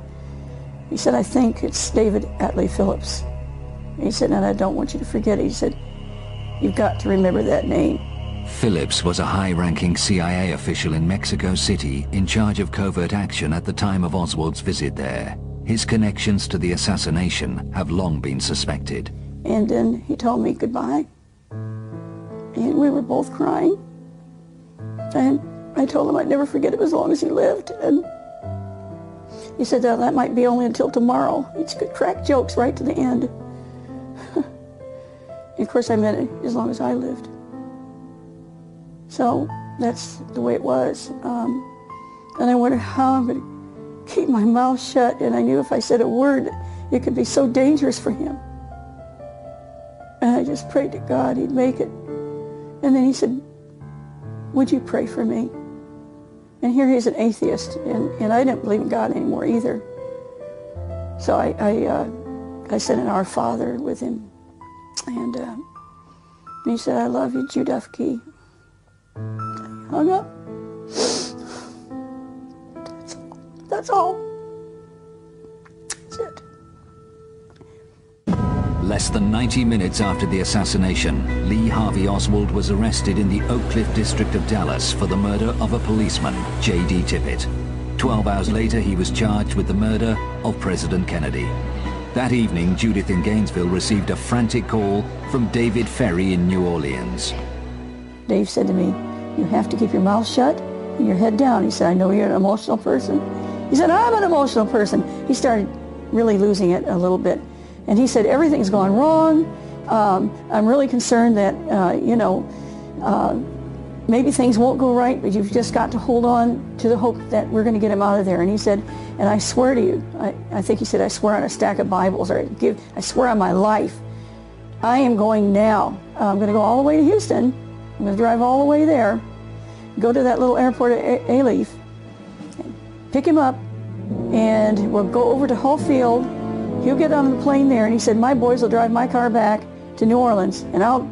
He said, I think it's David Atlee Phillips. He said, and I don't want you to forget it. He said, you've got to remember that name. Phillips was a high-ranking CIA official in Mexico City in charge of covert action at the time of Oswald's visit there. His connections to the assassination have long been suspected. And then he told me goodbye. And we were both crying. And I told him I'd never forget him as long as he lived. And he said that, that might be only until tomorrow. He could crack jokes right to the end. Of course, I meant it as long as I lived. So that's the way it was. Um, and I wondered how I'm going to keep my mouth shut. And I knew if I said a word, it could be so dangerous for him. And I just prayed to God he'd make it. And then he said, would you pray for me? And here he's an atheist, and, and I didn't believe in God anymore either. So I, I, uh, I said an Our Father with him. And, uh, he said, I love you, Judith Key hung up. That's, all. That's it. Less than 90 minutes after the assassination, Lee Harvey Oswald was arrested in the Oak Cliff district of Dallas for the murder of a policeman, J.D. Tippit. Twelve hours later, he was charged with the murder of President Kennedy. That evening, Judith in Gainesville received a frantic call from David Ferrie in New Orleans. Dave said to me, you have to keep your mouth shut and your head down. He said, I know you're an emotional person. He said, I'm an emotional person. He started really losing it a little bit. And he said, everything's gone wrong. Um, I'm really concerned that, uh, you know, uh, maybe things won't go right, but you've just got to hold on to the hope that we're going to get him out of there. And he said, and I swear to you, I, I think he said, I swear on a stack of Bibles, or I, give, I swear on my life, I am going now. Uh, I'm going to go all the way to Houston I'm going to drive all the way there, go to that little airport at Alief, pick him up, and we'll go over to Hull Field. He'll get on the plane there, and he said, my boys will drive my car back to New Orleans, and I'll,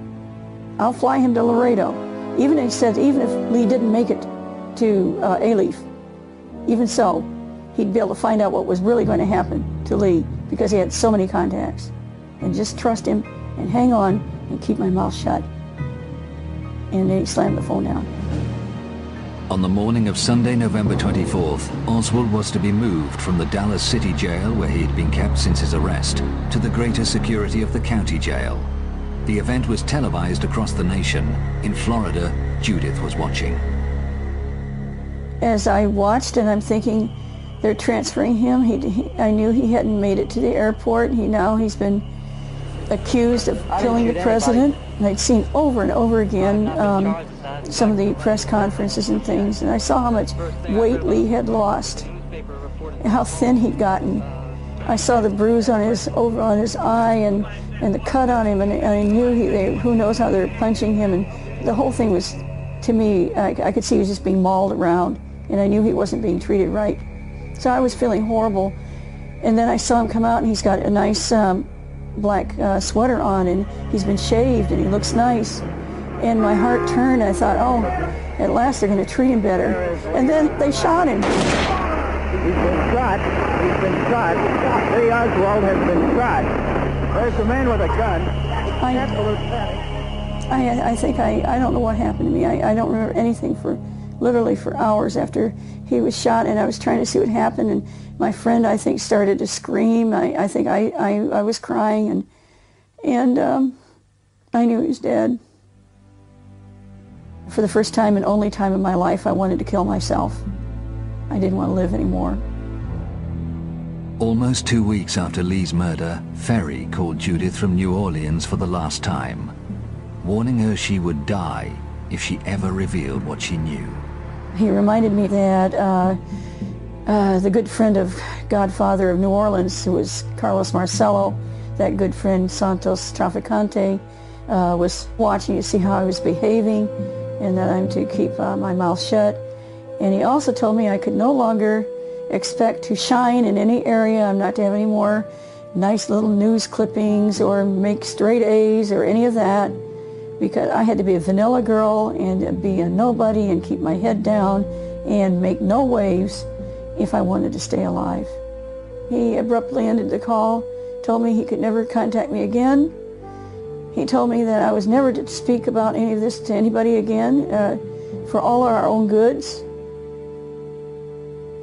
I'll fly him to Laredo. Even he said, even if Lee didn't make it to uh, Alief, even so, he'd be able to find out what was really going to happen to Lee because he had so many contacts. And just trust him and hang on and keep my mouth shut and then he slammed the phone down. On the morning of Sunday, November 24th, Oswald was to be moved from the Dallas City Jail, where he had been kept since his arrest, to the greater security of the county jail. The event was televised across the nation. In Florida, Judith was watching. As I watched and I'm thinking, they're transferring him. He, he, I knew he hadn't made it to the airport. He now he's been accused of killing the president. And I'd seen over and over again um, some of the press conferences and things, and I saw how much weight Lee had lost, how thin he'd gotten. I saw the bruise on his over on his eye and and the cut on him, and I knew he. They, who knows how they're punching him, and the whole thing was, to me, I, I could see he was just being mauled around, and I knew he wasn't being treated right. So I was feeling horrible, and then I saw him come out, and he's got a nice um, black uh, sweater on and he's been shaved and he looks nice. And my heart turned. I thought, oh, at last they're going to treat him better. And then they shot him. He's been shot. He's been shot. Lee Oswald has been shot. There's a man with a gun. I, Absolute panic. I, I think I, I don't know what happened to me. I, I don't remember anything for literally for hours after he was shot and I was trying to see what happened and my friend I think started to scream. I, I think I, I, I was crying and and um, I knew he was dead. For the first time and only time in my life I wanted to kill myself. I didn't want to live anymore. Almost two weeks after Lee's murder, Ferrie called Judith from New Orleans for the last time, warning her she would die if she ever revealed what she knew. He reminded me that uh, uh, the good friend of Godfather of New Orleans, who was Carlos Marcello, that good friend Santos Trafficante, uh, was watching to see how I was behaving and that I'm to keep uh, my mouth shut. And he also told me I could no longer expect to shine in any area. I'm not to have any more nice little news clippings or make straight A's or any of that because I had to be a vanilla girl and be a nobody and keep my head down and make no waves if I wanted to stay alive. He abruptly ended the call, told me he could never contact me again. He told me that I was never to speak about any of this to anybody again uh, for all our own goods.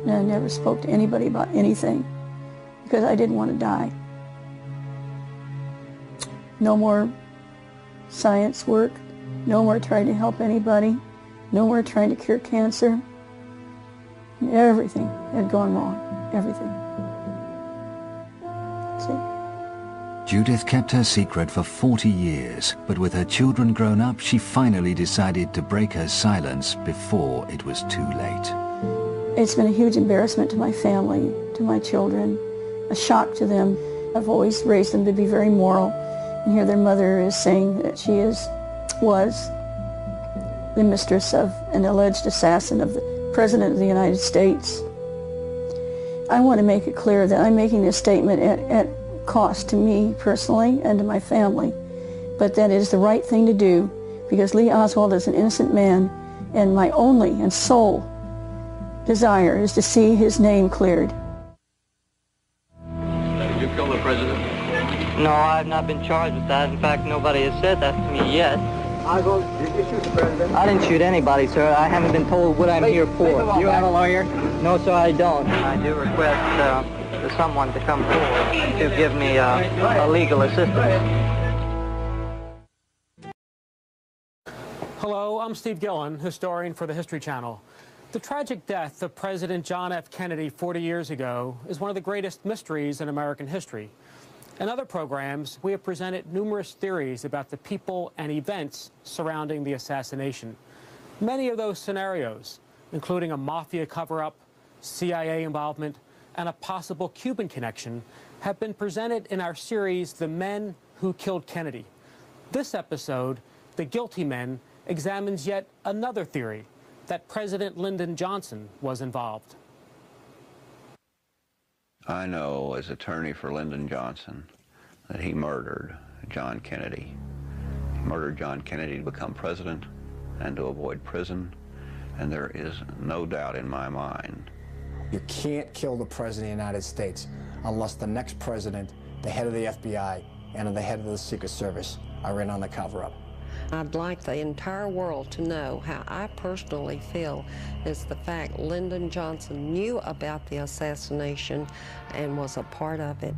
And I never spoke to anybody about anything because I didn't want to die. No more science work, no more trying to help anybody, no more trying to cure cancer. Everything had gone wrong, everything. Judith kept her secret for 40 years, but with her children grown up, she finally decided to break her silence before it was too late. It's been a huge embarrassment to my family, to my children, a shock to them. I've always raised them to be very moral, and here their mother is saying that she is, was the mistress of an alleged assassin of the President of the United States. I want to make it clear that I'm making this statement at, at cost to me personally and to my family, but that is the right thing to do because Lee Oswald is an innocent man, and my only and sole desire is to see his name cleared. Did you kill the president? No, I've not been charged with that. In fact, nobody has said that to me yet. Oswald, did you shoot the president? I didn't shoot anybody, sir. I haven't been told what I'm Please, here for. move on. You have a lawyer? No, sir, I don't. I do request uh, for someone to come forward to give me uh, a legal assistance. Hello, I'm Steve Gillon, historian for the History Channel. The tragic death of President John F. Kennedy 40 years ago is one of the greatest mysteries in American history. In other programs, we have presented numerous theories about the people and events surrounding the assassination. Many of those scenarios, including a mafia cover-up, CIA involvement, and a possible Cuban connection, have been presented in our series, The Men Who Killed Kennedy. This episode, The Guilty Men, examines yet another theory, that President Lyndon Johnson was involved. I know as attorney for Lyndon Johnson that he murdered John Kennedy. He murdered John Kennedy to become president and to avoid prison, and there is no doubt in my mind. You can't kill the President of the United States unless the next president, the head of the FBI, and the head of the Secret Service are in on the cover-up. I'd like the entire world to know how I personally feel is the fact Lyndon Johnson knew about the assassination and was a part of it.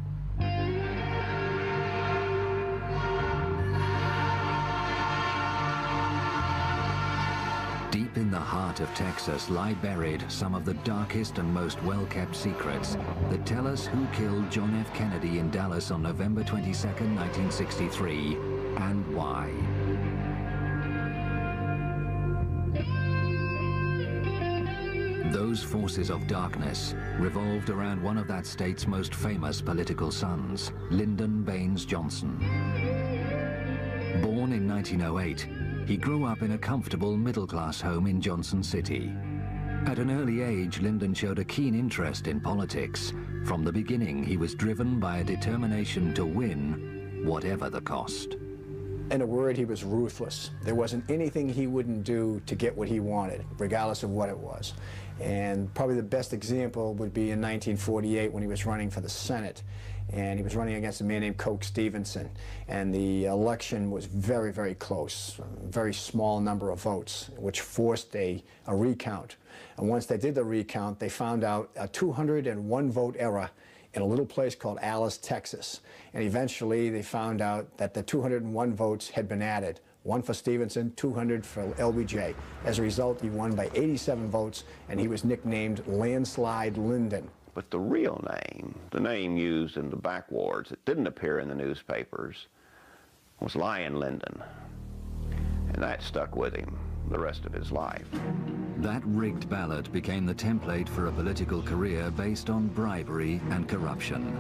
Deep in the heart of Texas lie buried some of the darkest and most well-kept secrets that tell us who killed John F. Kennedy in Dallas on November 22, 1963, and why. Those forces of darkness revolved around one of that state's most famous political sons, Lyndon Baines Johnson. Born in 1908, he grew up in a comfortable middle-class home in Johnson City. At an early age, Lyndon showed a keen interest in politics. From the beginning, he was driven by a determination to win, whatever the cost. In a word, he was ruthless. There wasn't anything he wouldn't do to get what he wanted, regardless of what it was. And probably the best example would be in 1948 when he was running for the Senate. And he was running against a man named Coke Stevenson. And the election was very, very close, a very small number of votes, which forced a, a recount. And once they did the recount, they found out a 201 vote error in a little place called Alice, Texas. And eventually they found out that the 201 votes had been added. One for Stevenson, 200 for LBJ. As a result, he won by 87 votes, and he was nicknamed Landslide Lyndon. But the real name, the name used in the backwards that didn't appear in the newspapers, was Lion Lyndon. And that stuck with him the rest of his life. That rigged ballot became the template for a political career based on bribery and corruption.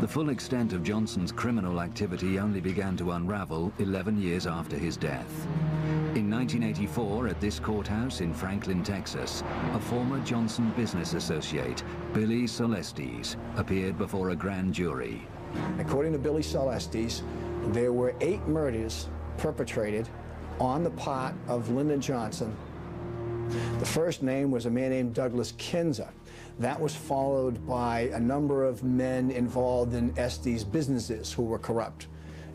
The full extent of Johnson's criminal activity only began to unravel 11 years after his death. In 1984, at this courthouse in Franklin, Texas, a former Johnson business associate, Billie Sol Estes, appeared before a grand jury. According to Billie Sol Estes, there were eight murders perpetrated on the pot of Lyndon Johnson. The first name was a man named Douglas Kinser. That was followed by a number of men involved in Estes businesses who were corrupt.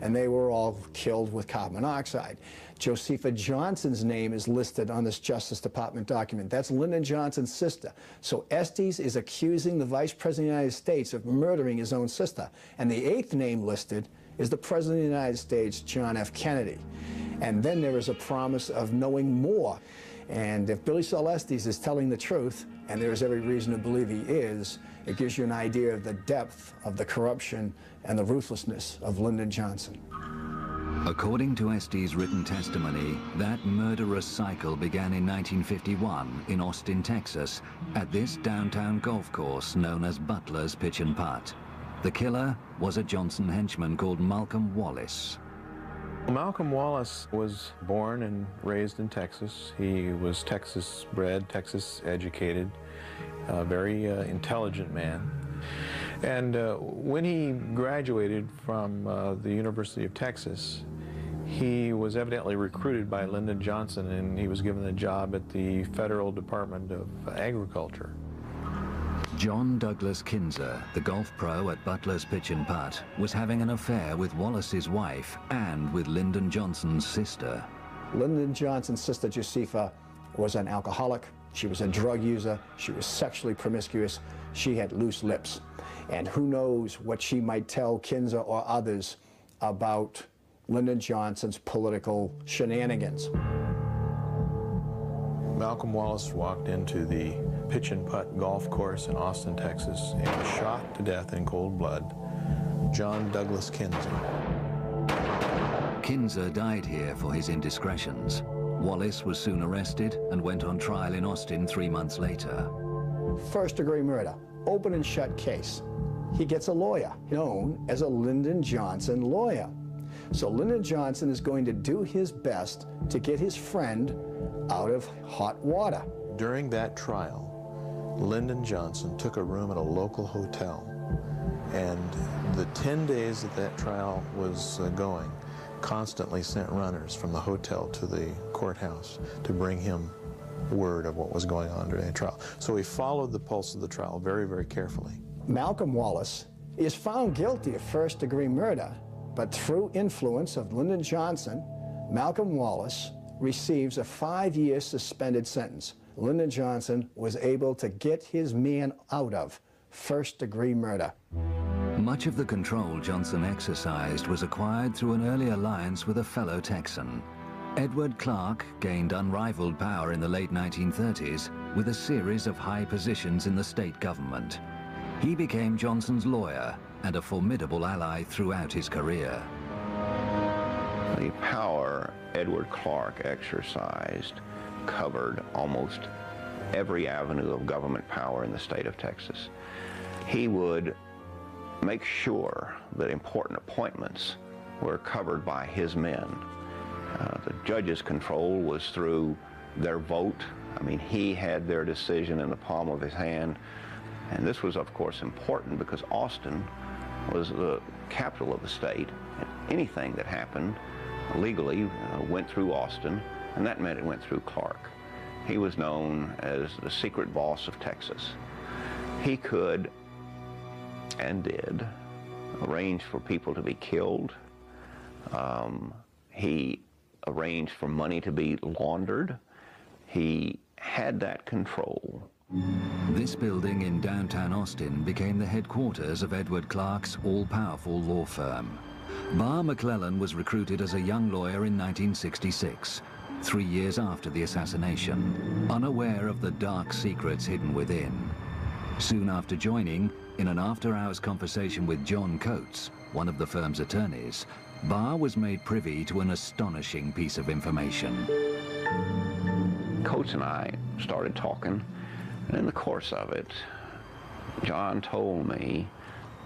And they were all killed with carbon monoxide. Josepha Johnson's name is listed on this Justice Department document. That's Lyndon Johnson's sister. So Estes is accusing the Vice President of the United States of murdering his own sister. And the eighth name listed is the President of the United States, John F. Kennedy. And then there is a promise of knowing more. And if Billie Sol Estes is telling the truth, and there is every reason to believe he is, it gives you an idea of the depth of the corruption and the ruthlessness of Lyndon Johnson. According to Estes' written testimony, that murderous cycle began in 1951 in Austin, Texas, at this downtown golf course known as Butler's Pitch and Putt. The killer was a Johnson henchman called Malcolm Wallace. Malcolm Wallace was born and raised in Texas. He was Texas bred, Texas educated, a very uh, intelligent man. And uh, when he graduated from uh, the University of Texas, he was evidently recruited by Lyndon Johnson and he was given a job at the Federal Department of Agriculture. John Douglas Kinser, the golf pro at Butler's Pitch and Putt, was having an affair with Wallace's wife and with Lyndon Johnson's sister. Lyndon Johnson's sister, Josepha, was an alcoholic. She was a drug user. She was sexually promiscuous. She had loose lips. And who knows what she might tell Kinser or others about Lyndon Johnson's political shenanigans. Malcolm Wallace walked into the pitch and putt golf course in Austin, Texas, and shot to death in cold blood John Douglas Kinser. Kinser died here for his indiscretions. Wallace was soon arrested and went on trial in Austin three months later. First degree murder, open and shut case. He gets a lawyer known as a Lyndon Johnson lawyer. So Lyndon Johnson is going to do his best to get his friend out of hot water. During that trial, Lyndon Johnson took a room at a local hotel. And the 10 days that that trial was uh, going, constantly sent runners from the hotel to the courthouse to bring him word of what was going on during the trial. So he followed the pulse of the trial very, very carefully. Malcolm Wallace is found guilty of first degree murder, but through influence of Lyndon Johnson, Malcolm Wallace receives a five year suspended sentence. Lyndon Johnson was able to get his man out of first degree murder. Much of the control Johnson exercised was acquired through an early alliance with a fellow Texan. Edward Clark gained unrivaled power in the late 1930s with a series of high positions in the state government. He became Johnson's lawyer and a formidable ally throughout his career. The power Edward Clark exercised covered almost every avenue of government power in the state of Texas. He would make sure that important appointments were covered by his men. Uh, the judge's control was through their vote. I mean, he had their decision in the palm of his hand. And this was, of course, important because Austin was the capital of the state. And anything that happened legally uh, went through Austin, and that meant it went through Clark. He was known as the secret boss of Texas. He could and did arrange for people to be killed. Um, he arranged for money to be laundered. He had that control. This building in downtown Austin became the headquarters of Edward Clark's all-powerful law firm. Barr McClellan was recruited as a young lawyer in 1966, three years after the assassination, unaware of the dark secrets hidden within. Soon after joining, in an after-hours conversation with John Coates, one of the firm's attorneys, Barr was made privy to an astonishing piece of information. Coates and I started talking, and in the course of it, John told me,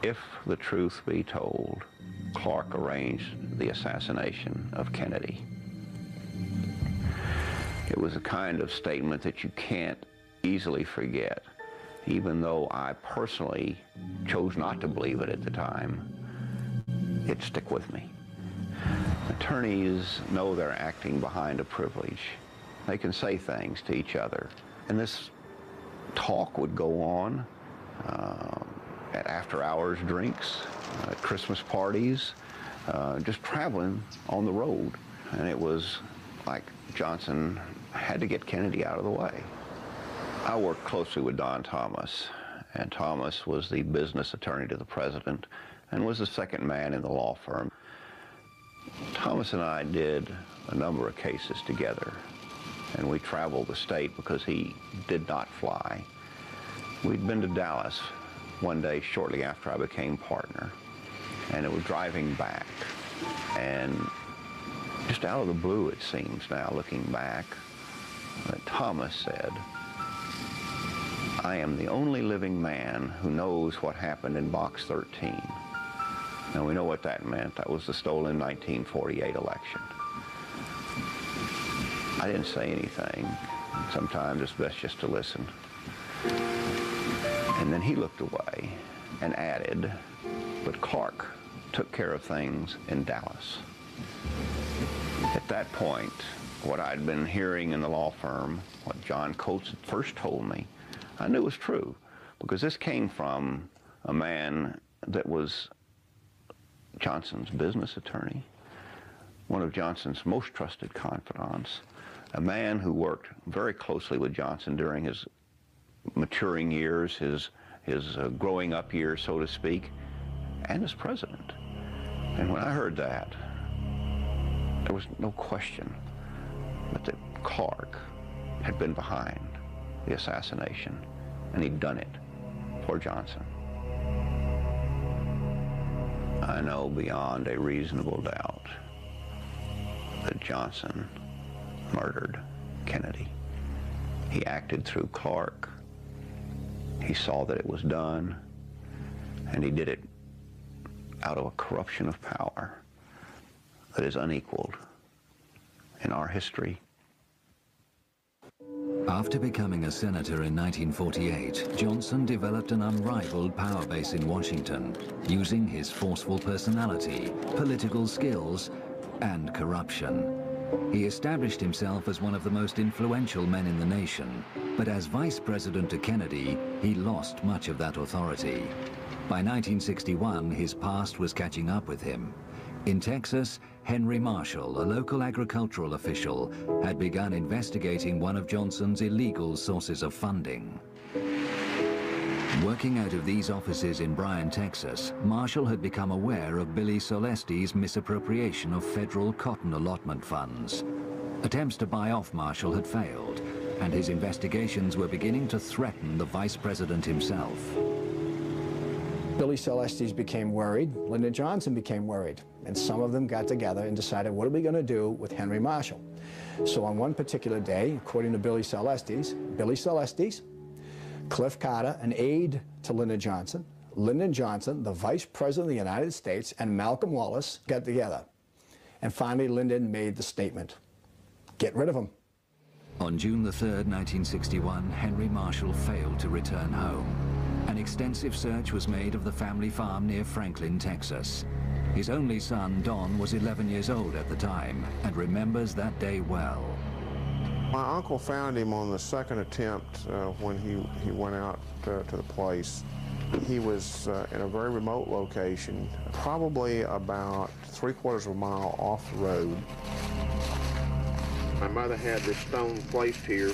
if the truth be told, Clark arranged the assassination of Kennedy. It was a kind of statement that you can't easily forget, even though I personally chose not to believe it at the time. It stuck with me. Attorneys know they're acting behind a privilege. They can say things to each other. And this talk would go on uh, at after-hours drinks, at Christmas parties, uh, just traveling on the road. And it was like Johnson had to get Kennedy out of the way. I worked closely with Don Thomas, and Thomas was the business attorney to the president and was the second man in the law firm. Thomas and I did a number of cases together, and we traveled the state because he did not fly. We'd been to Dallas one day shortly after I became partner, and it was driving back. And just out of the blue, it seems now, looking back, that Thomas said, I am the only living man who knows what happened in Box 13. Now we know what that meant. That was the stolen 1948 election. I didn't say anything. Sometimes it's best just to listen. And then he looked away and added, but Clark took care of things in Dallas. At that point, what I'd been hearing in the law firm, what John Coates had first told me, I knew was true because this came from a man that was Johnson's business attorney, one of Johnson's most trusted confidants, a man who worked very closely with Johnson during his maturing years, his, his uh, growing up years, so to speak, and as president. And when I heard that, there was no question but that Clark had been behind the assassination, and he'd done it for Johnson. I know beyond a reasonable doubt that Johnson murdered Kennedy. He acted through Clark. He saw that it was done, and he did it out of a corruption of power that is unequaled in our history. After becoming a senator in 1948, Johnson developed an unrivaled power base in Washington, using his forceful personality, political skills, and corruption. He established himself as one of the most influential men in the nation, but as vice president to Kennedy, he lost much of that authority. By 1961, his past was catching up with him. In Texas, Henry Marshall, a local agricultural official, had begun investigating one of Johnson's illegal sources of funding. Working out of these offices in Bryan, Texas, Marshall had become aware of Billie Sol Estes' misappropriation of federal cotton allotment funds. Attempts to buy off Marshall had failed, and his investigations were beginning to threaten the vice president himself. Billie Sol Estes became worried. Lyndon Johnson became worried. And some of them got together and decided, what are we going to do with Henry Marshall? So on one particular day, according to Billie Sol Estes, Billy Celestes, Cliff Carter, an aide to Lyndon Johnson, Lyndon Johnson, the Vice President of the United States, and Malcolm Wallace got together. And finally, Lyndon made the statement, get rid of him. On June the 3rd, 1961, Henry Marshall failed to return home. An extensive search was made of the family farm near Franklin, Texas. His only son, Don, was 11 years old at the time and remembers that day well. My uncle found him on the second attempt uh, when he, he went out uh, to the place. He was uh, in a very remote location, probably about three quarters of a mile off the road. My mother had this stone placed here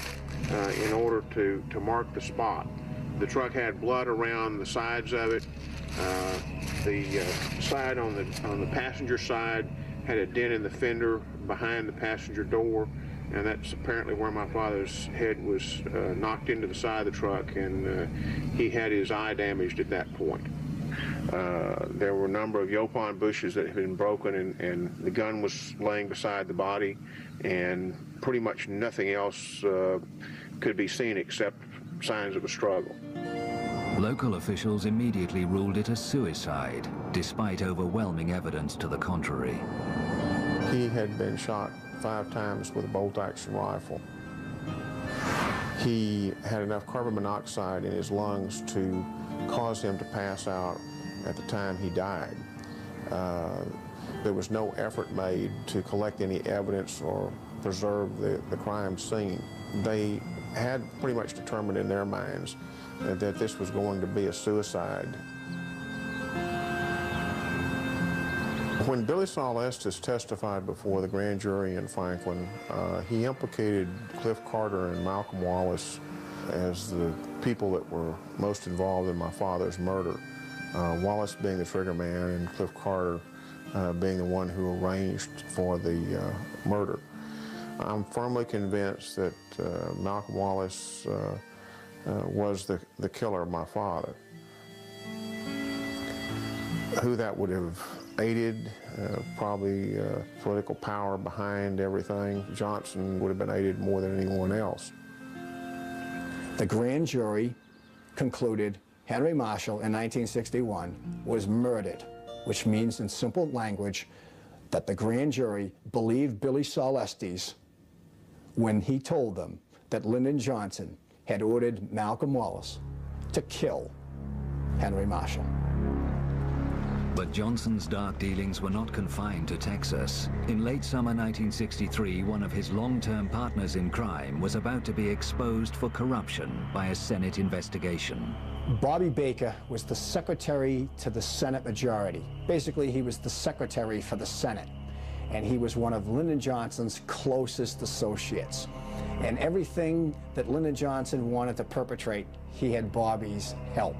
uh, in order to, to mark the spot. The truck had blood around the sides of it. Uh, the uh, side on the on the passenger side had a dent in the fender behind the passenger door, and that's apparently where my father's head was uh, knocked into the side of the truck, and uh, he had his eye damaged at that point. Uh, there were a number of yaupon bushes that had been broken, and, and, the gun was laying beside the body, and pretty much nothing else uh, could be seen except signs of a struggle. Local officials immediately ruled it a suicide, despite overwhelming evidence to the contrary. He had been shot five times with a bolt-action rifle. He had enough carbon monoxide in his lungs to cause him to pass out at the time he died. Uh, there was no effort made to collect any evidence or preserve the, the crime scene. They had pretty much determined in their minds that this was going to be a suicide. When Billie Sol Estes testified before the grand jury in Franklin, uh, he implicated Cliff Carter and Malcolm Wallace as the people that were most involved in my father's murder. Uh, Wallace being the trigger man and Cliff Carter uh, being the one who arranged for the uh, murder. I'm firmly convinced that uh, Malcolm Wallace uh, was the, the killer of my father. Who that would have aided, uh, probably uh, political power behind everything. Johnson would have been aided more than anyone else. The grand jury concluded Henry Marshall in 1961 was murdered, which means in simple language that the grand jury believed Billie Sol Estes when he told them that Lyndon Johnson had ordered Malcolm Wallace to kill Henry Marshall. But Johnson's dark dealings were not confined to Texas. In late summer 1963, one of his long-term partners in crime was about to be exposed for corruption by a Senate investigation. Bobby Baker was the secretary to the Senate majority. Basically, he was the secretary for the Senate and he was one of Lyndon Johnson's closest associates. And everything that Lyndon Johnson wanted to perpetrate, he had Bobby's help.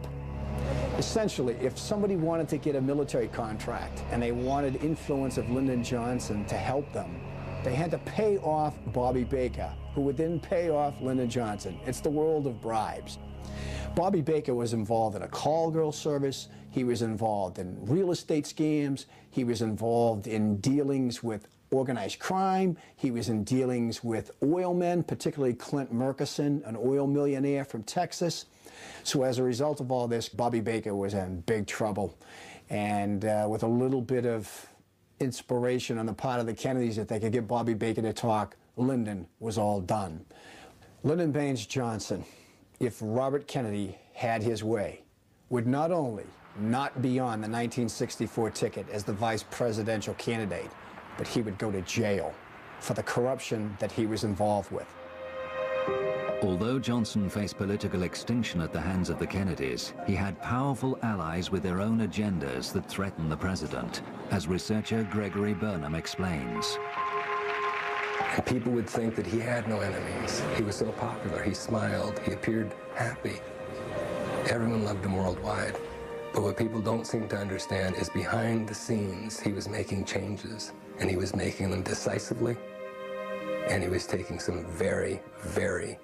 Essentially, if somebody wanted to get a military contract and they wanted influence of Lyndon Johnson to help them, they had to pay off Bobby Baker, who would then pay off Lyndon Johnson. It's the world of bribes. Bobby Baker was involved in a call girl service. He was involved in real estate scams. He was involved in dealings with organized crime. He was in dealings with oil men, particularly Clint Murchison, an oil millionaire from Texas. So as a result of all this, Bobby Baker was in big trouble. And uh, with a little bit of inspiration on the part of the Kennedys that they could get Bobby Baker to talk, Lyndon was all done. Lyndon Baines Johnson, if Robert Kennedy had his way, would not only not be on the 1964 ticket as the vice presidential candidate, but he would go to jail for the corruption that he was involved with. Although Johnson faced political extinction at the hands of the Kennedys, he had powerful allies with their own agendas that threatened the president, as researcher Gregory Burnham explains. And people would think that he had no enemies. He was so popular. He smiled. He appeared happy. Everyone loved him worldwide. But what people don't seem to understand is behind the scenes, he was making changes, and he was making them decisively, and he was taking some very, very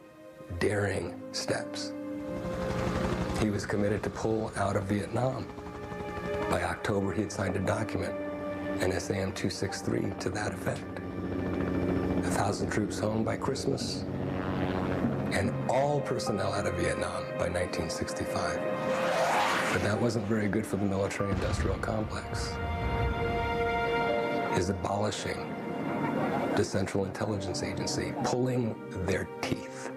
daring steps. He was committed to pull out of Vietnam. By October, he had signed a document, NSAM 263, to that effect. A thousand troops home by Christmas, and all personnel out of Vietnam by 1965. But that wasn't very good for the military-industrial complex. Is abolishing the Central Intelligence Agency, pulling their teeth,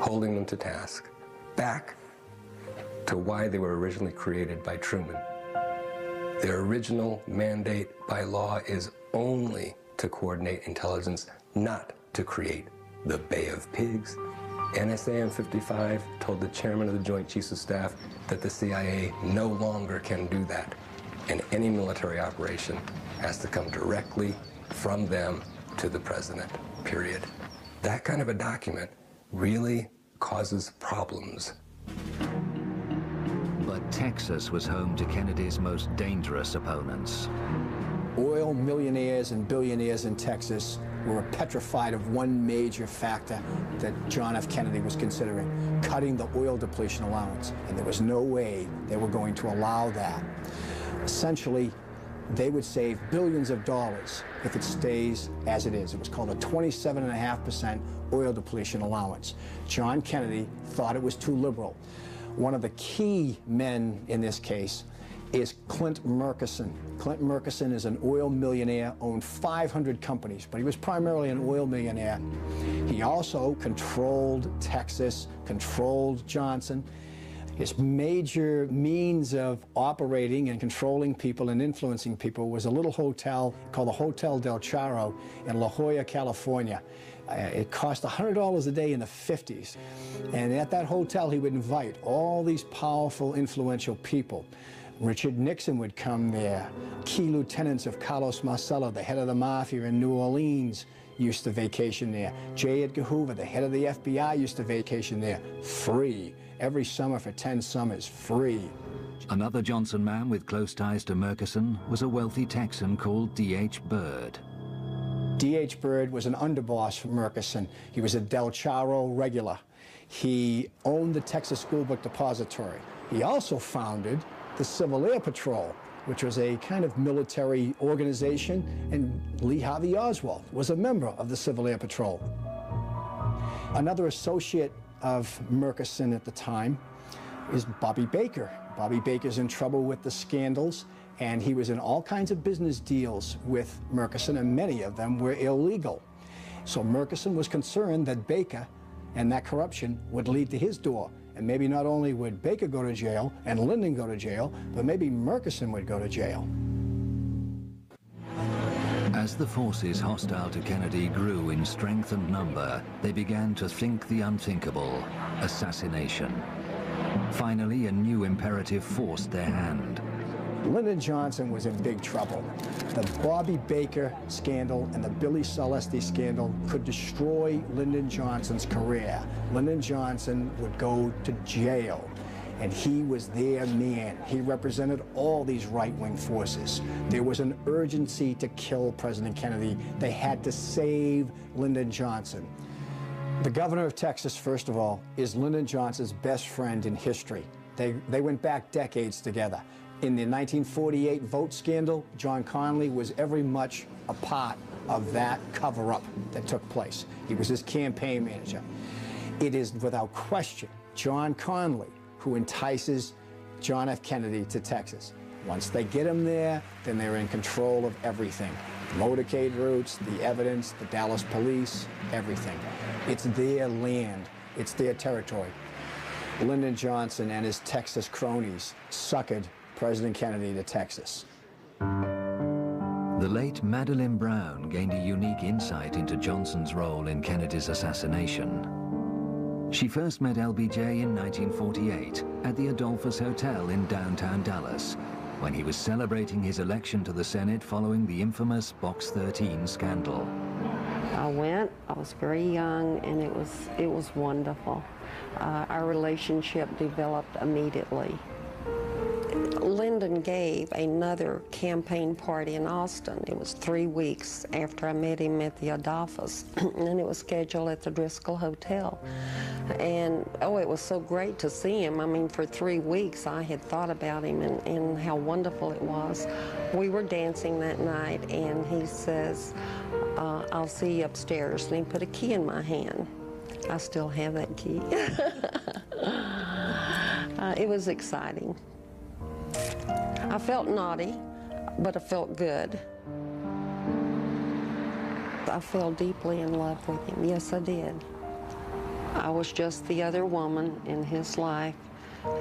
holding them to task, back to why they were originally created by Truman. Their original mandate by law is only to coordinate intelligence, not to create the Bay of Pigs. NSAM 55 told the chairman of the Joint Chiefs of Staff that the CIA no longer can do that, and any military operation has to come directly from them to the president, period. That kind of a document really causes problems. But Texas was home to Kennedy's most dangerous opponents. Oil millionaires and billionaires in Texas were petrified of one major factor that John F. Kennedy was considering, cutting the oil depletion allowance. And there was no way they were going to allow that. Essentially, they would save billions of dollars if it stays as it is. It was called a 27.5% oil depletion allowance. John Kennedy thought it was too liberal. One of the key men in this case is Clint Murchison. Clint Murchison is an oil millionaire, owned 500 companies, but he was primarily an oil millionaire. He also controlled Texas, controlled Johnson. His major means of operating and controlling people and influencing people was a little hotel called the Hotel Del Charro in La Jolla, California. Uh, it cost $100 a day in the 50s. And at that hotel, he would invite all these powerful, influential people. Richard Nixon would come there. Key lieutenants of Carlos Marcello, the head of the mafia in New Orleans, used to vacation there. J. Edgar Hoover, the head of the FBI, used to vacation there, free. Every summer for 10 summers, free. Another Johnson man with close ties to Murchison was a wealthy Texan called D.H. Byrd. D.H. Byrd was an underboss for Murchison. He was a Del Charro regular. He owned the Texas School Book Depository. He also founded the Civil Air Patrol, which was a kind of military organization, and Lee Harvey Oswald was a member of the Civil Air Patrol. Another associate of Murchison at the time is Bobby Baker. Bobby Baker's in trouble with the scandals, and he was in all kinds of business deals with Murchison, and many of them were illegal. So Murchison was concerned that Baker and that corruption would lead to his door. And maybe not only would Baker go to jail and Lyndon go to jail, but maybe Murchison would go to jail. As the forces hostile to Kennedy grew in strength and number, they began to think the unthinkable, assassination. Finally, a new imperative forced their hand. Lyndon Johnson was in big trouble. The Bobby Baker scandal and the Billie Sol Estes scandal could destroy Lyndon Johnson's career. Lyndon Johnson would go to jail and he was their man. He represented all these right-wing forces. There was an urgency to kill President Kennedy. They had to save Lyndon Johnson. The governor of Texas, first of all, is Lyndon Johnson's best friend in history. They, they went back decades together. In the 1948 vote scandal, John Connally was every much a part of that cover-up that took place. He was his campaign manager. It is without question John Connally who entices John F. Kennedy to Texas. Once they get him there, then they're in control of everything. The motorcade routes, the evidence, the Dallas police, everything. It's their land. It's their territory. Lyndon Johnson and his Texas cronies suckered President Kennedy to Texas. The late Madeleine Brown gained a unique insight into Johnson's role in Kennedy's assassination. She first met LBJ in 1948 at the Adolphus Hotel in downtown Dallas, when he was celebrating his election to the Senate following the infamous Box 13 scandal. I went, I was very young, and it was, it was wonderful. Uh, our relationship developed immediately. Lyndon gave another campaign party in Austin. It was three weeks after I met him at the Adolphus, and it was scheduled at the Driscoll Hotel. And, oh, it was so great to see him. I mean, for three weeks I had thought about him and, and how wonderful it was. We were dancing that night, and he says, uh, I'll see you upstairs. And he put a key in my hand. I still have that key. uh, it was exciting. I felt naughty, but I felt good. I fell deeply in love with him. Yes, I did. I was just the other woman in his life,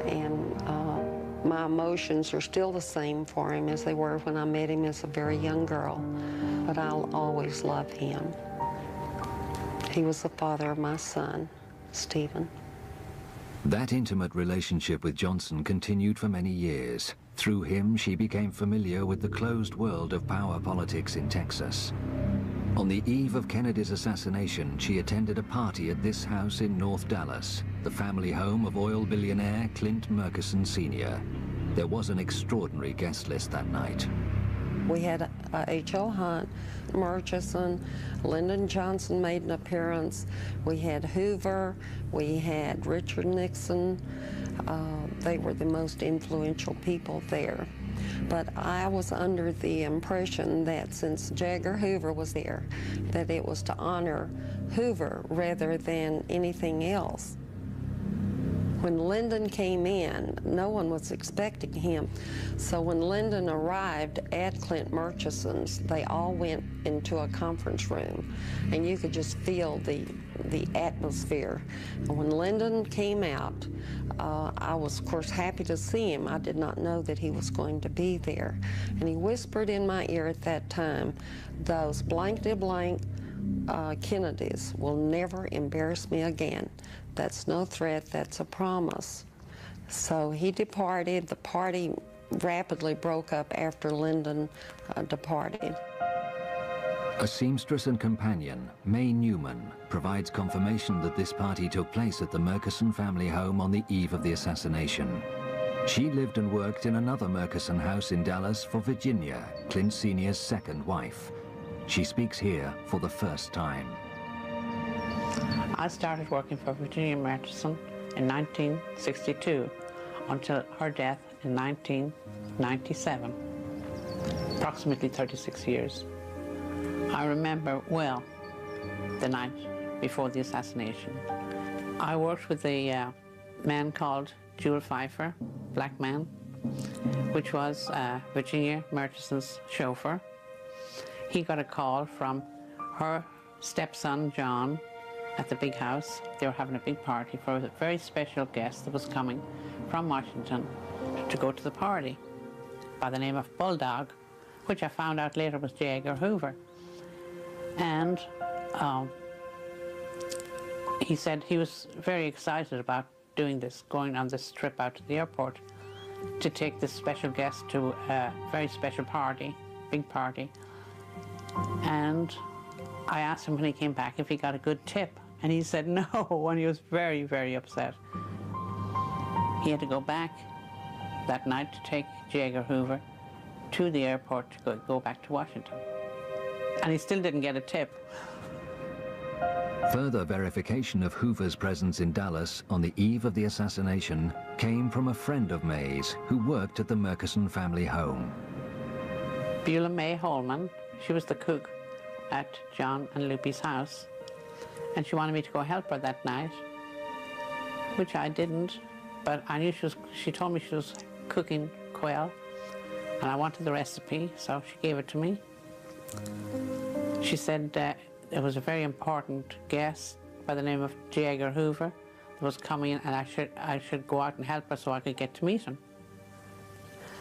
and uh, My emotions are still the same for him as they were when I met him as a very young girl, but I'll always love him. He was the father of my son, Stephen. That intimate relationship with Johnson continued for many years. Through him, she became familiar with the closed world of power politics in Texas. On the eve of Kennedy's assassination, she attended a party at this house in North Dallas, the family home of oil billionaire Clint Murchison Sr. There was an extraordinary guest list that night. We had H.L. Hunt, Murchison, Lyndon Johnson made an appearance. We had Hoover. We had Richard Nixon. Uh, they were the most influential people there. But I was under the impression that since J. Edgar Hoover was there, that it was to honor Hoover rather than anything else. When Lyndon came in, no one was expecting him. So when Lyndon arrived at Clint Murchison's, they all went into a conference room, and you could just feel the the atmosphere. When Lyndon came out, uh, I was, of course, happy to see him. I did not know that he was going to be there. And he whispered in my ear at that time, those blankety blank uh, Kennedys will never embarrass me again. That's no threat, that's a promise. So he departed. The party rapidly broke up after Lyndon uh, departed. A seamstress and companion, May Newman, provides confirmation that this party took place at the Murchison family home on the eve of the assassination. She lived and worked in another Murchison house in Dallas for Virginia, Clint Sr.'s second wife. She speaks here for the first time. I started working for Virginia Murchison in 1962 until her death in 1997, approximately 36 years. I remember well the night before the assassination. I worked with a uh, man called Jewel Pfeiffer, black man, which was uh, Virginia Murchison's chauffeur. He got a call from her stepson, John, at the big house. They were having a big party for a very special guest that was coming from Washington to go to the party by the name of Bulldog, which I found out later was J. Edgar Hoover. And um, he said he was very excited about doing this, going on this trip out to the airport to take this special guest to a very special party, big party. And I asked him when he came back if he got a good tip. And he said no, and he was very, very upset. He had to go back that night to take J. Edgar Hoover to the airport to go, go back to Washington. And he still didn't get a tip. Further verification of Hoover's presence in Dallas on the eve of the assassination came from a friend of May's who worked at the Murchison family home. Beulah May Holman, she was the cook at John and Lupe's house, and she wanted me to go help her that night, which I didn't, but I knew she was, she told me she was cooking quail, and I wanted the recipe, so she gave it to me. She said uh, there was a very important guest by the name of J. Edgar Hoover that was coming in, and I should, I should go out and help her so I could get to meet him.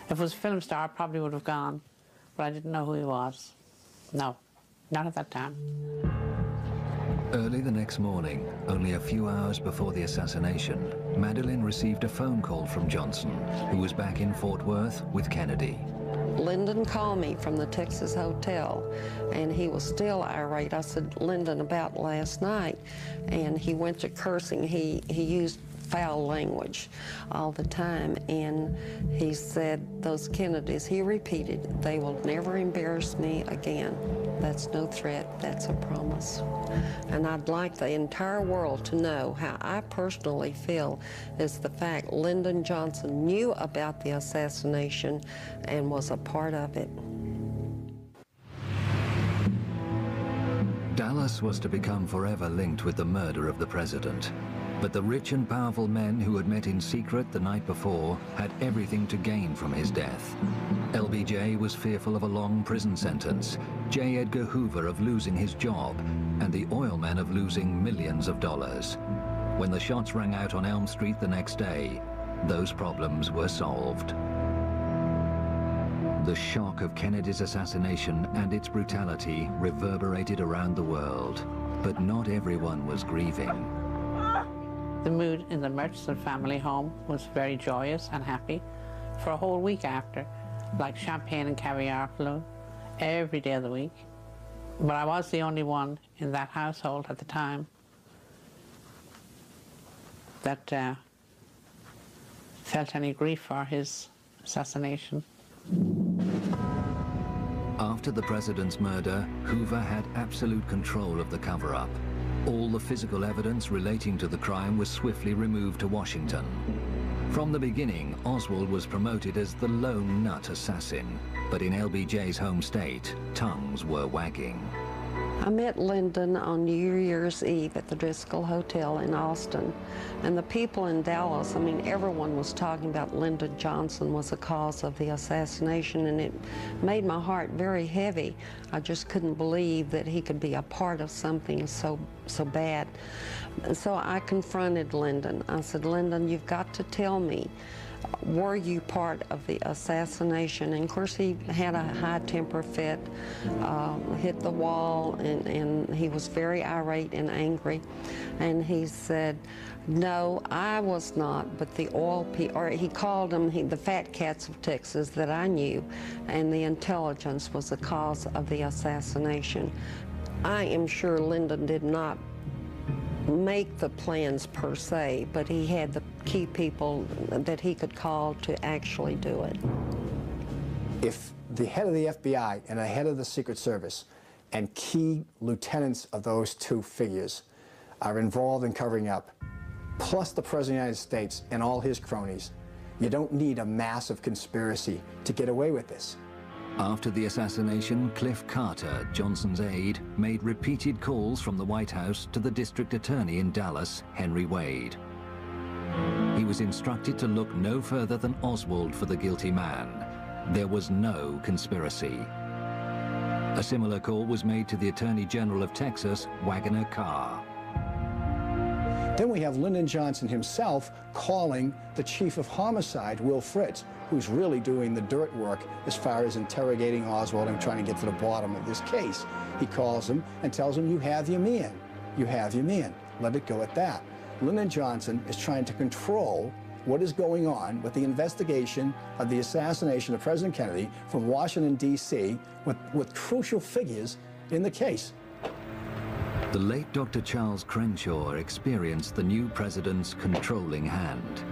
If it was a film star, I probably would have gone, but I didn't know who he was. No, not at that time. Early the next morning, only a few hours before the assassination, Madeleine received a phone call from Johnson, who was back in Fort Worth with Kennedy. Lyndon called me from the Texas Hotel, and he was still irate. I said, Lyndon, about last night, and he went to cursing. He, he used foul language all the time, and he said, those Kennedys, he repeated, they will never embarrass me again. That's no threat, that's a promise. And I'd like the entire world to know how I personally feel is the fact Lyndon Johnson knew about the assassination and was a part of it. Dallas was to become forever linked with the murder of the president. But the rich and powerful men who had met in secret the night before had everything to gain from his death. LBJ was fearful of a long prison sentence, J. Edgar Hoover of losing his job, and the oil men of losing millions of dollars. When the shots rang out on Elm Street the next day, those problems were solved. The shock of Kennedy's assassination and its brutality reverberated around the world, but not everyone was grieving. The mood in the Murchison family home was very joyous and happy for a whole week after, like champagne and caviar flew every day of the week. But I was the only one in that household at the time that uh, felt any grief for his assassination. After the president's murder, Hoover had absolute control of the cover-up. All the physical evidence relating to the crime was swiftly removed to Washington. From the beginning, Oswald was promoted as the lone nut assassin, but in LBJ's home state, tongues were wagging. I met Lyndon on New Year's Eve at the Driscoll Hotel in Austin. And the people in Dallas, I mean, everyone was talking about Lyndon Johnson was the cause of the assassination, and it made my heart very heavy. I just couldn't believe that he could be a part of something so, so bad. And so I confronted Lyndon. I said, Lyndon, you've got to tell me were you part of the assassination? And of course, he had a high temper fit, uh, hit the wall, and, and he was very irate and angry. And he said, no, I was not, but the oil people, or he called them he, the fat cats of Texas that I knew, and the intelligence was the cause of the assassination. I am sure Lyndon did not make the plans per se, but he had the key people that he could call to actually do it. If the head of the FBI and the head of the Secret Service and key lieutenants of those two figures are involved in covering up, plus the President of the United States and all his cronies, you don't need a massive conspiracy to get away with this. After the assassination, Cliff Carter, Johnson's aide, made repeated calls from the White House to the district attorney in Dallas, Henry Wade. He was instructed to look no further than Oswald for the guilty man. There was no conspiracy. A similar call was made to the Attorney General of Texas, Waggoner Carr. Then we have Lyndon Johnson himself calling the chief of homicide, Will Fritz, who's really doing the dirt work as far as interrogating Oswald and trying to get to the bottom of this case. He calls him and tells him, you have your man. You have your man. Let it go at that. Lyndon Johnson is trying to control what is going on with the investigation of the assassination of President Kennedy from Washington, D.C., with, with crucial figures in the case. The late Dr. Charles Crenshaw experienced the new president's controlling hand.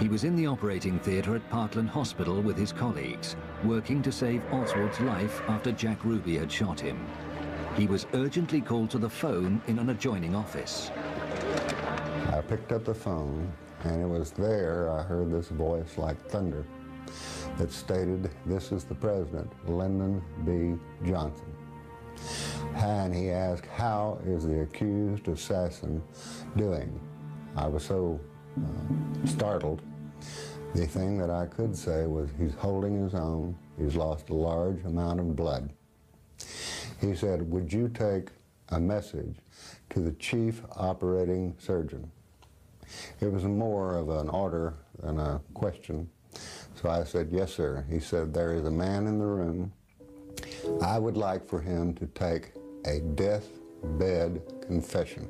He was in the operating theatre at Parkland Hospital with his colleagues, working to save Oswald's life after Jack Ruby had shot him. He was urgently called to the phone in an adjoining office. I picked up the phone, and it was there I heard this voice like thunder that stated, this is the president, Lyndon B. Johnson. And he asked, how is the accused assassin doing? I was so startled. The thing that I could say was he's holding his own. He's lost a large amount of blood. He said, would you take a message to the chief operating surgeon? It was more of an order than a question. So I said, yes, sir. He said, there is a man in the room. I would like for him to take a deathbed confession.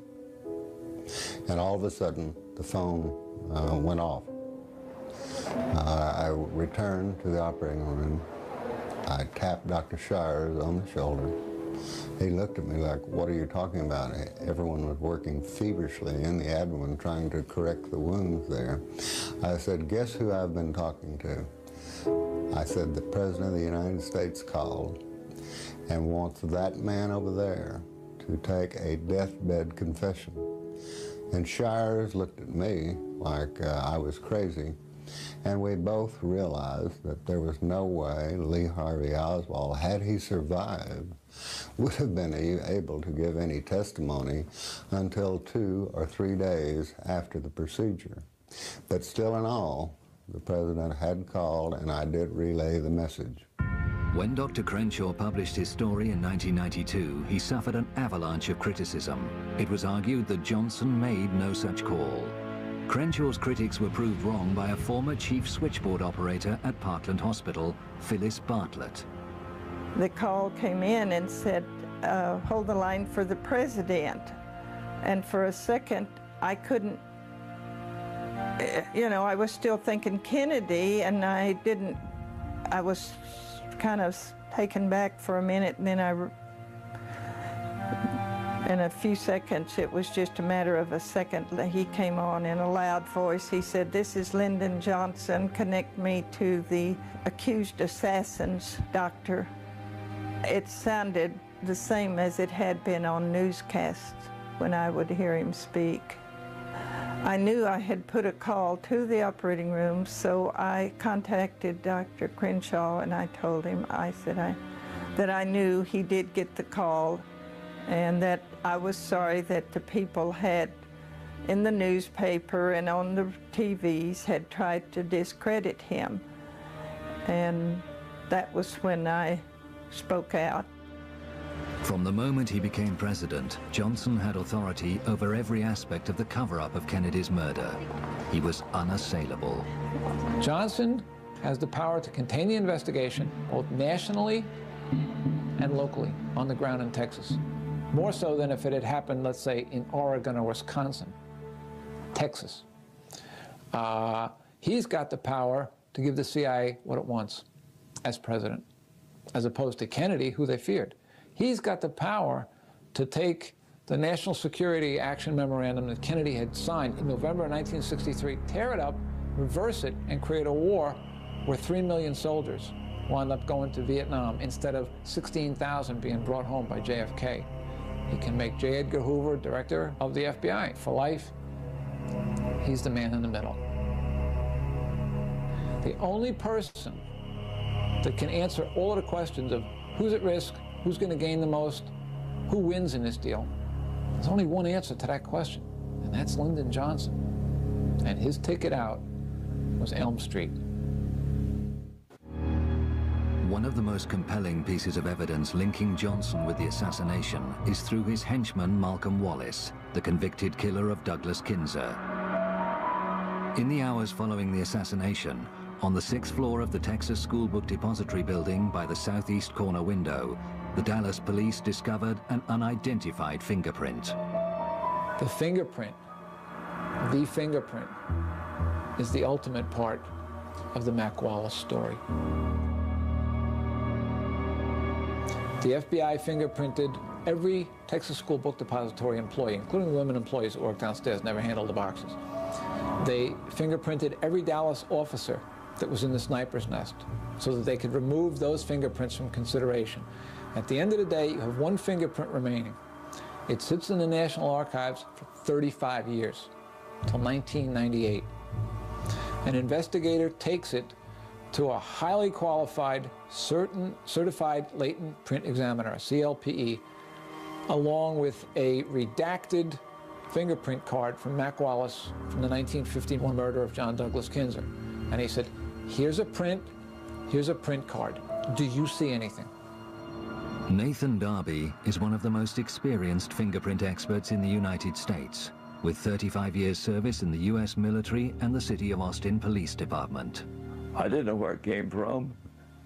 And all of a sudden, the phone uh, went off. Uh, I returned to the operating room. I tapped Dr. Shires on the shoulder. He looked at me like, what are you talking about? Everyone was working feverishly in the abdomen trying to correct the wounds there. I said, guess who I've been talking to? I said, the President of the United States called and wants that man over there to take a deathbed confession. And Shires looked at me like uh, I was crazy, and we both realized that there was no way Lee Harvey Oswald, had he survived, would have been able to give any testimony until two or three days after the procedure. But still in all, the President had called and I did relay the message. When Dr. Crenshaw published his story in 1992, he suffered an avalanche of criticism. It was argued that Johnson made no such call. Crenshaw's critics were proved wrong by a former chief switchboard operator at Parkland Hospital, Phyllis Bartlett. The call came in and said, uh, hold the line for the president. And for a second, I couldn't, eh, you know, I was still thinking Kennedy, and I didn't, I was kind of taken back for a minute, and then I, in a few seconds, it was just a matter of a second, he came on in a loud voice. He said, this is Lyndon Johnson, connect me to the accused assassin's doctor. It sounded the same as it had been on newscasts when I would hear him speak. I knew I had put a call to the operating room, so I contacted Dr. Crenshaw and I told him, I said I, that I knew he did get the call and that I was sorry that the people had in the newspaper and on the TVs had tried to discredit him. And that was when I spoke out. From the moment he became president, Johnson had authority over every aspect of the cover-up of Kennedy's murder. He was unassailable. Johnson has the power to contain the investigation, both nationally and locally, on the ground in Texas. More so than if it had happened, let's say, in Oregon or Wisconsin. Texas. Uh, he's got the power to give the CIA what it wants as president, as opposed to Kennedy, who they feared. He's got the power to take the National Security Action Memorandum that Kennedy had signed in November 1963, tear it up, reverse it, and create a war where 3 million soldiers wound up going to Vietnam instead of 16,000 being brought home by JFK. He can make J. Edgar Hoover director of the FBI for life. He's the man in the middle. The only person that can answer all of the questions of who's at risk, Who's going to gain the most? Who wins in this deal? There's only one answer to that question, and that's Lyndon Johnson. And his ticket out was Elm Street. One of the most compelling pieces of evidence linking Johnson with the assassination is through his henchman Malcolm Wallace, the convicted killer of Douglas Kinser. In the hours following the assassination, on the sixth floor of the Texas School Book Depository building by the southeast corner window, the Dallas police discovered an unidentified fingerprint. The fingerprint, the fingerprint, is the ultimate part of the Mac Wallace story. The FBI fingerprinted every Texas School Book Depository employee, including the women employees that worked downstairs, never handled the boxes. They fingerprinted every Dallas officer that was in the sniper's nest so that they could remove those fingerprints from consideration. At the end of the day, you have one fingerprint remaining. It sits in the National Archives for 35 years, until 1998. An investigator takes it to a highly qualified, certain, certified latent print examiner, a CLPE, along with a redacted fingerprint card from Mac Wallace from the 1951 murder of John Douglas Kinser. And he said, here's a print, here's a print card. Do you see anything? Nathan Darby is one of the most experienced fingerprint experts in the United States, with 35 years service in the U.S. military and the City of Austin Police Department. I didn't know where it came from,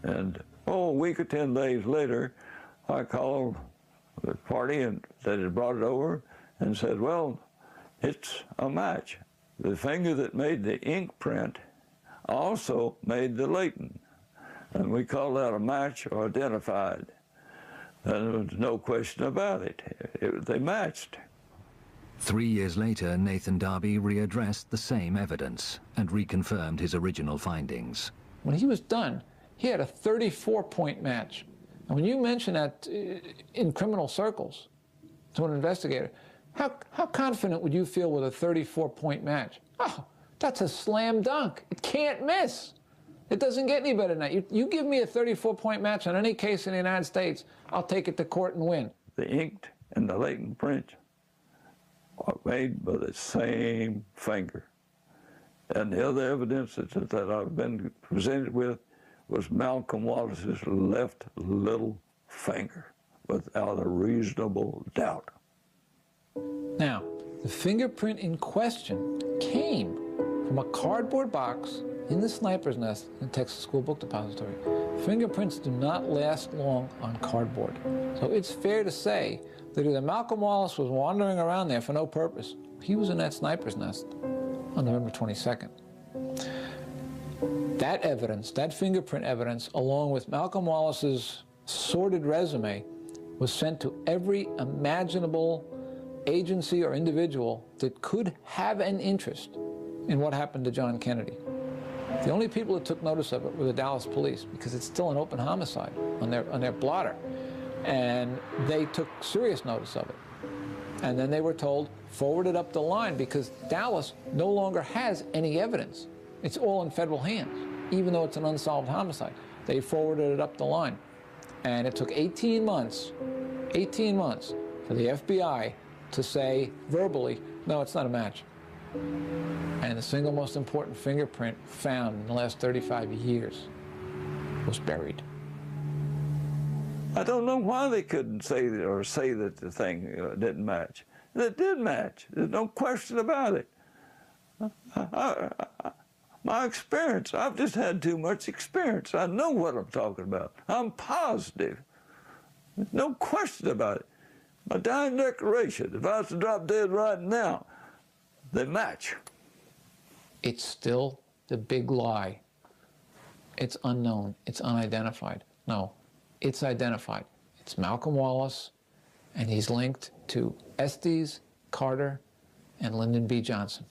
and oh, a week or 10 days later, I called the party and that had brought it over and said, well, it's a match. The finger that made the ink print also made the latent, and we call that a match or identified. And there was no question about it. it they matched. Three years later, Nathan Darby readdressed the same evidence and reconfirmed his original findings. When he was done, he had a 34-point match. And when you mention that uh, in criminal circles to an investigator, how, how confident would you feel with a 34-point match? Oh, that's a slam dunk. It can't miss. It doesn't get any better than that. You, you give me a 34-point match on any case in the United States, I'll take it to court and win. The inked and the latent print are made by the same finger. And the other evidence that, that I've been presented with was Malcolm Wallace's left little finger, without a reasonable doubt. Now, The fingerprint in question came from a cardboard box in the sniper's nest in the Texas School Book Depository. Fingerprints do not last long on cardboard. So it's fair to say that either Malcolm Wallace was wandering around there for no purpose, he was in that sniper's nest on November 22nd. That evidence, that fingerprint evidence, along with Malcolm Wallace's sordid resume, was sent to every imaginable agency or individual that could have an interest in what happened to John Kennedy. The only people that took notice of it were the Dallas police because it's still an open homicide on their, on their blotter. And they took serious notice of it. And then they were told, forward it up the line because Dallas no longer has any evidence. It's all in federal hands, even though it's an unsolved homicide. They forwarded it up the line. And it took 18 months, 18 months for the FBI to say verbally, no, it's not a match. And the single most important fingerprint found in the last 35 years was buried. I don't know why they couldn't say or say that the thing uh, didn't match. It did match. There's no question about it. I, I, my experience, I've just had too much experience. I know what I'm talking about. I'm positive. No question about it. My dying declaration, if I was to drop dead right now, they match. It's still the big lie. It's unknown. It's unidentified. No, it's identified. It's Malcolm Wallace, and he's linked to Estes, Carter, and Lyndon B. Johnson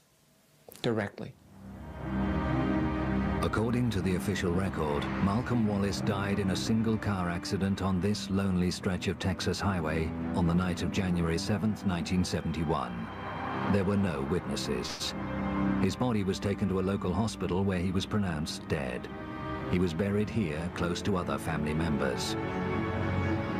directly. According to the official record, Malcolm Wallace died in a single car accident on this lonely stretch of Texas highway on the night of January 7, 1971. There were no witnesses. His body was taken to a local hospital where he was pronounced dead. He was buried here close to other family members.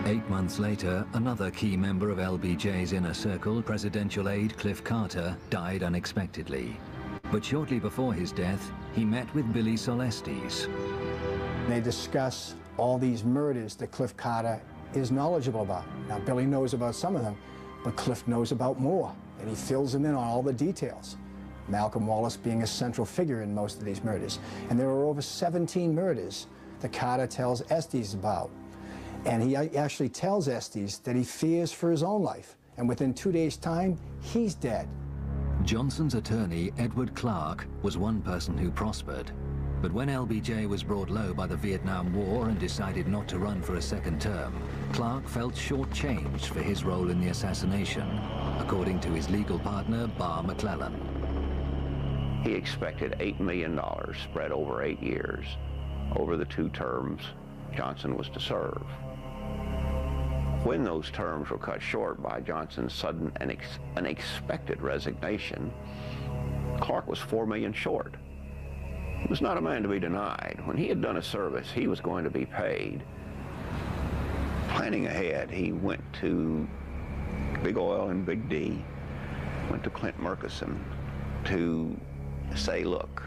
Eight months later, another key member of LBJ's inner circle, presidential aide Cliff Carter, died unexpectedly. But shortly before his death, he met with Billie Sol Estes. They discuss all these murders that Cliff Carter is knowledgeable about. Now, Billy knows about some of them, but Cliff knows about more and he fills him in on all the details. Malcolm Wallace being a central figure in most of these murders. And there are over 17 murders that Carter tells Estes about. And he actually tells Estes that he fears for his own life. And within two days' time, he's dead. Johnson's attorney, Edward Clark, was one person who prospered. But when LBJ was brought low by the Vietnam War and decided not to run for a second term, Clark felt shortchanged for his role in the assassination, according to his legal partner, Barr McClellan. He expected $8 million spread over eight years, over the two terms Johnson was to serve. When those terms were cut short by Johnson's sudden and unexpected resignation, Clark was 4 million short. Was not a man to be denied. When he had done a service, he was going to be paid. Planning ahead, he went to Big Oil and Big D, went to Clint Murchison to say, look,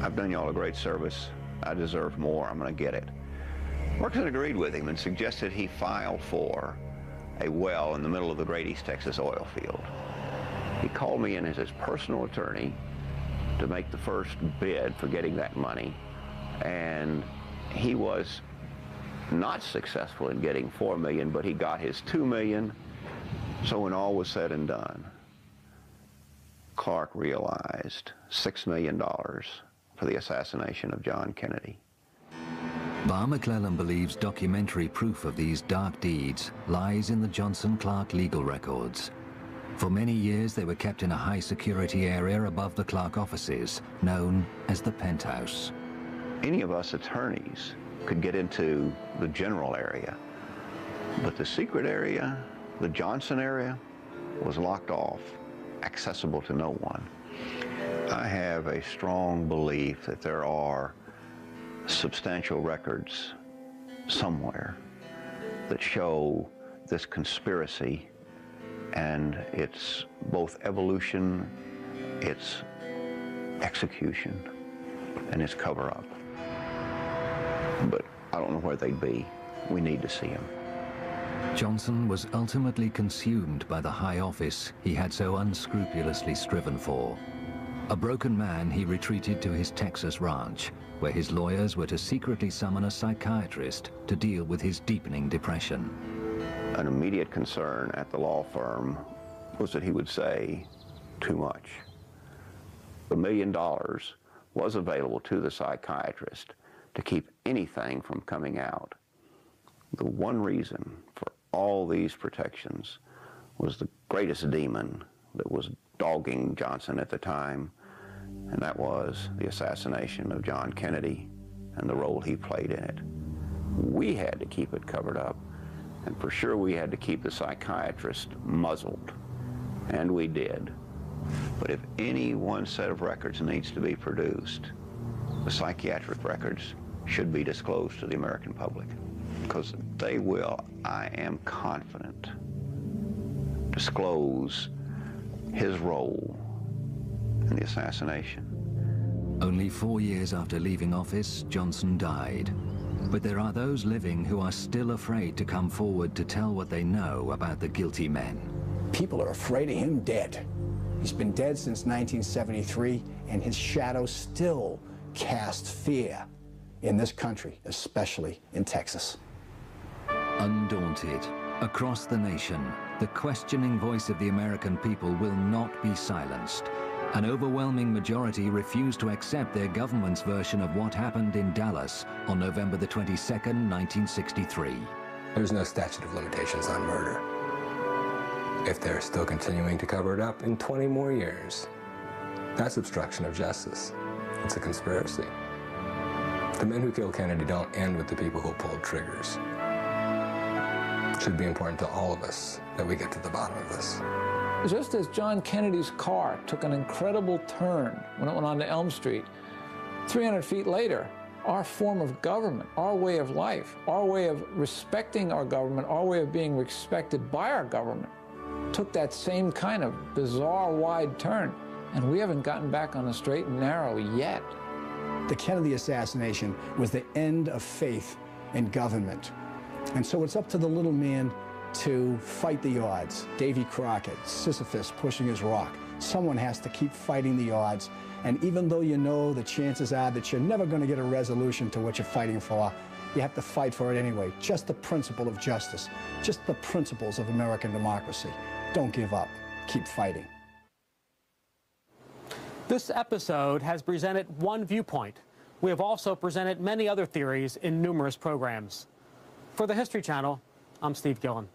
I've done y'all a great service. I deserve more. I'm going to get it. Murkison agreed with him and suggested he file for a well in the middle of the great East Texas oil field. He called me in as his personal attorney to make the first bid for getting that money. And he was not successful in getting four million, but he got his two million. So when all was said and done, Clark realized six million dollars for the assassination of John Kennedy. Barr McClellan believes documentary proof of these dark deeds lies in the Johnson-Clark legal records. For many years, they were kept in a high security area above the Clark offices, known as the penthouse. Any of us attorneys could get into the general area, but the secret area, the Johnson area, was locked off, accessible to no one. I have a strong belief that there are substantial records somewhere that show this conspiracy and its both evolution, its execution, and its cover-up. But I don't know where they'd be. We need to see them. Johnson was ultimately consumed by the high office he had so unscrupulously striven for. A broken man, he retreated to his Texas ranch, where his lawyers were to secretly summon a psychiatrist to deal with his deepening depression. An immediate concern at the law firm was that he would say too much. The million dollars was available to the psychiatrist to keep anything from coming out. The one reason for all these protections was the greatest demon that was dogging Johnson at the time, and that was the assassination of John Kennedy and the role he played in it. We had to keep it covered up, and for sure we had to keep the psychiatrist muzzled, and we did. But if any one set of records needs to be produced, the psychiatric records should be disclosed to the American public because they will, I am confident, disclose his role in the assassination. Only four years after leaving office, Johnson died. But there are those living who are still afraid to come forward to tell what they know about the guilty men. People are afraid of him dead. He's been dead since 1973, and his shadow still casts fear in this country, especially in Texas. Undaunted, across the nation, the questioning voice of the American people will not be silenced. An overwhelming majority refuse to accept their government's version of what happened in Dallas on November the 22nd, 1963. There's no statute of limitations on murder. If they're still continuing to cover it up in 20 more years, that's obstruction of justice. It's a conspiracy. The men who killed Kennedy don't end with the people who pulled triggers. It should be important to all of us that we get to the bottom of this. Just as John Kennedy's car took an incredible turn when it went onto Elm Street, 300 feet later, our form of government, our way of life, our way of respecting our government, our way of being respected by our government, took that same kind of bizarre wide turn. And we haven't gotten back on the straight and narrow yet. The Kennedy assassination was the end of faith in government. And so it's up to the little man to fight the odds. Davy Crockett, Sisyphus pushing his rock. Someone has to keep fighting the odds. And even though you know the chances are that you're never going to get a resolution to what you're fighting for, you have to fight for it anyway. Just the principle of justice, just the principles of American democracy. Don't give up. Keep fighting. This episode has presented one viewpoint. We have also presented many other theories in numerous programs. For the History Channel, I'm Steve Gillen.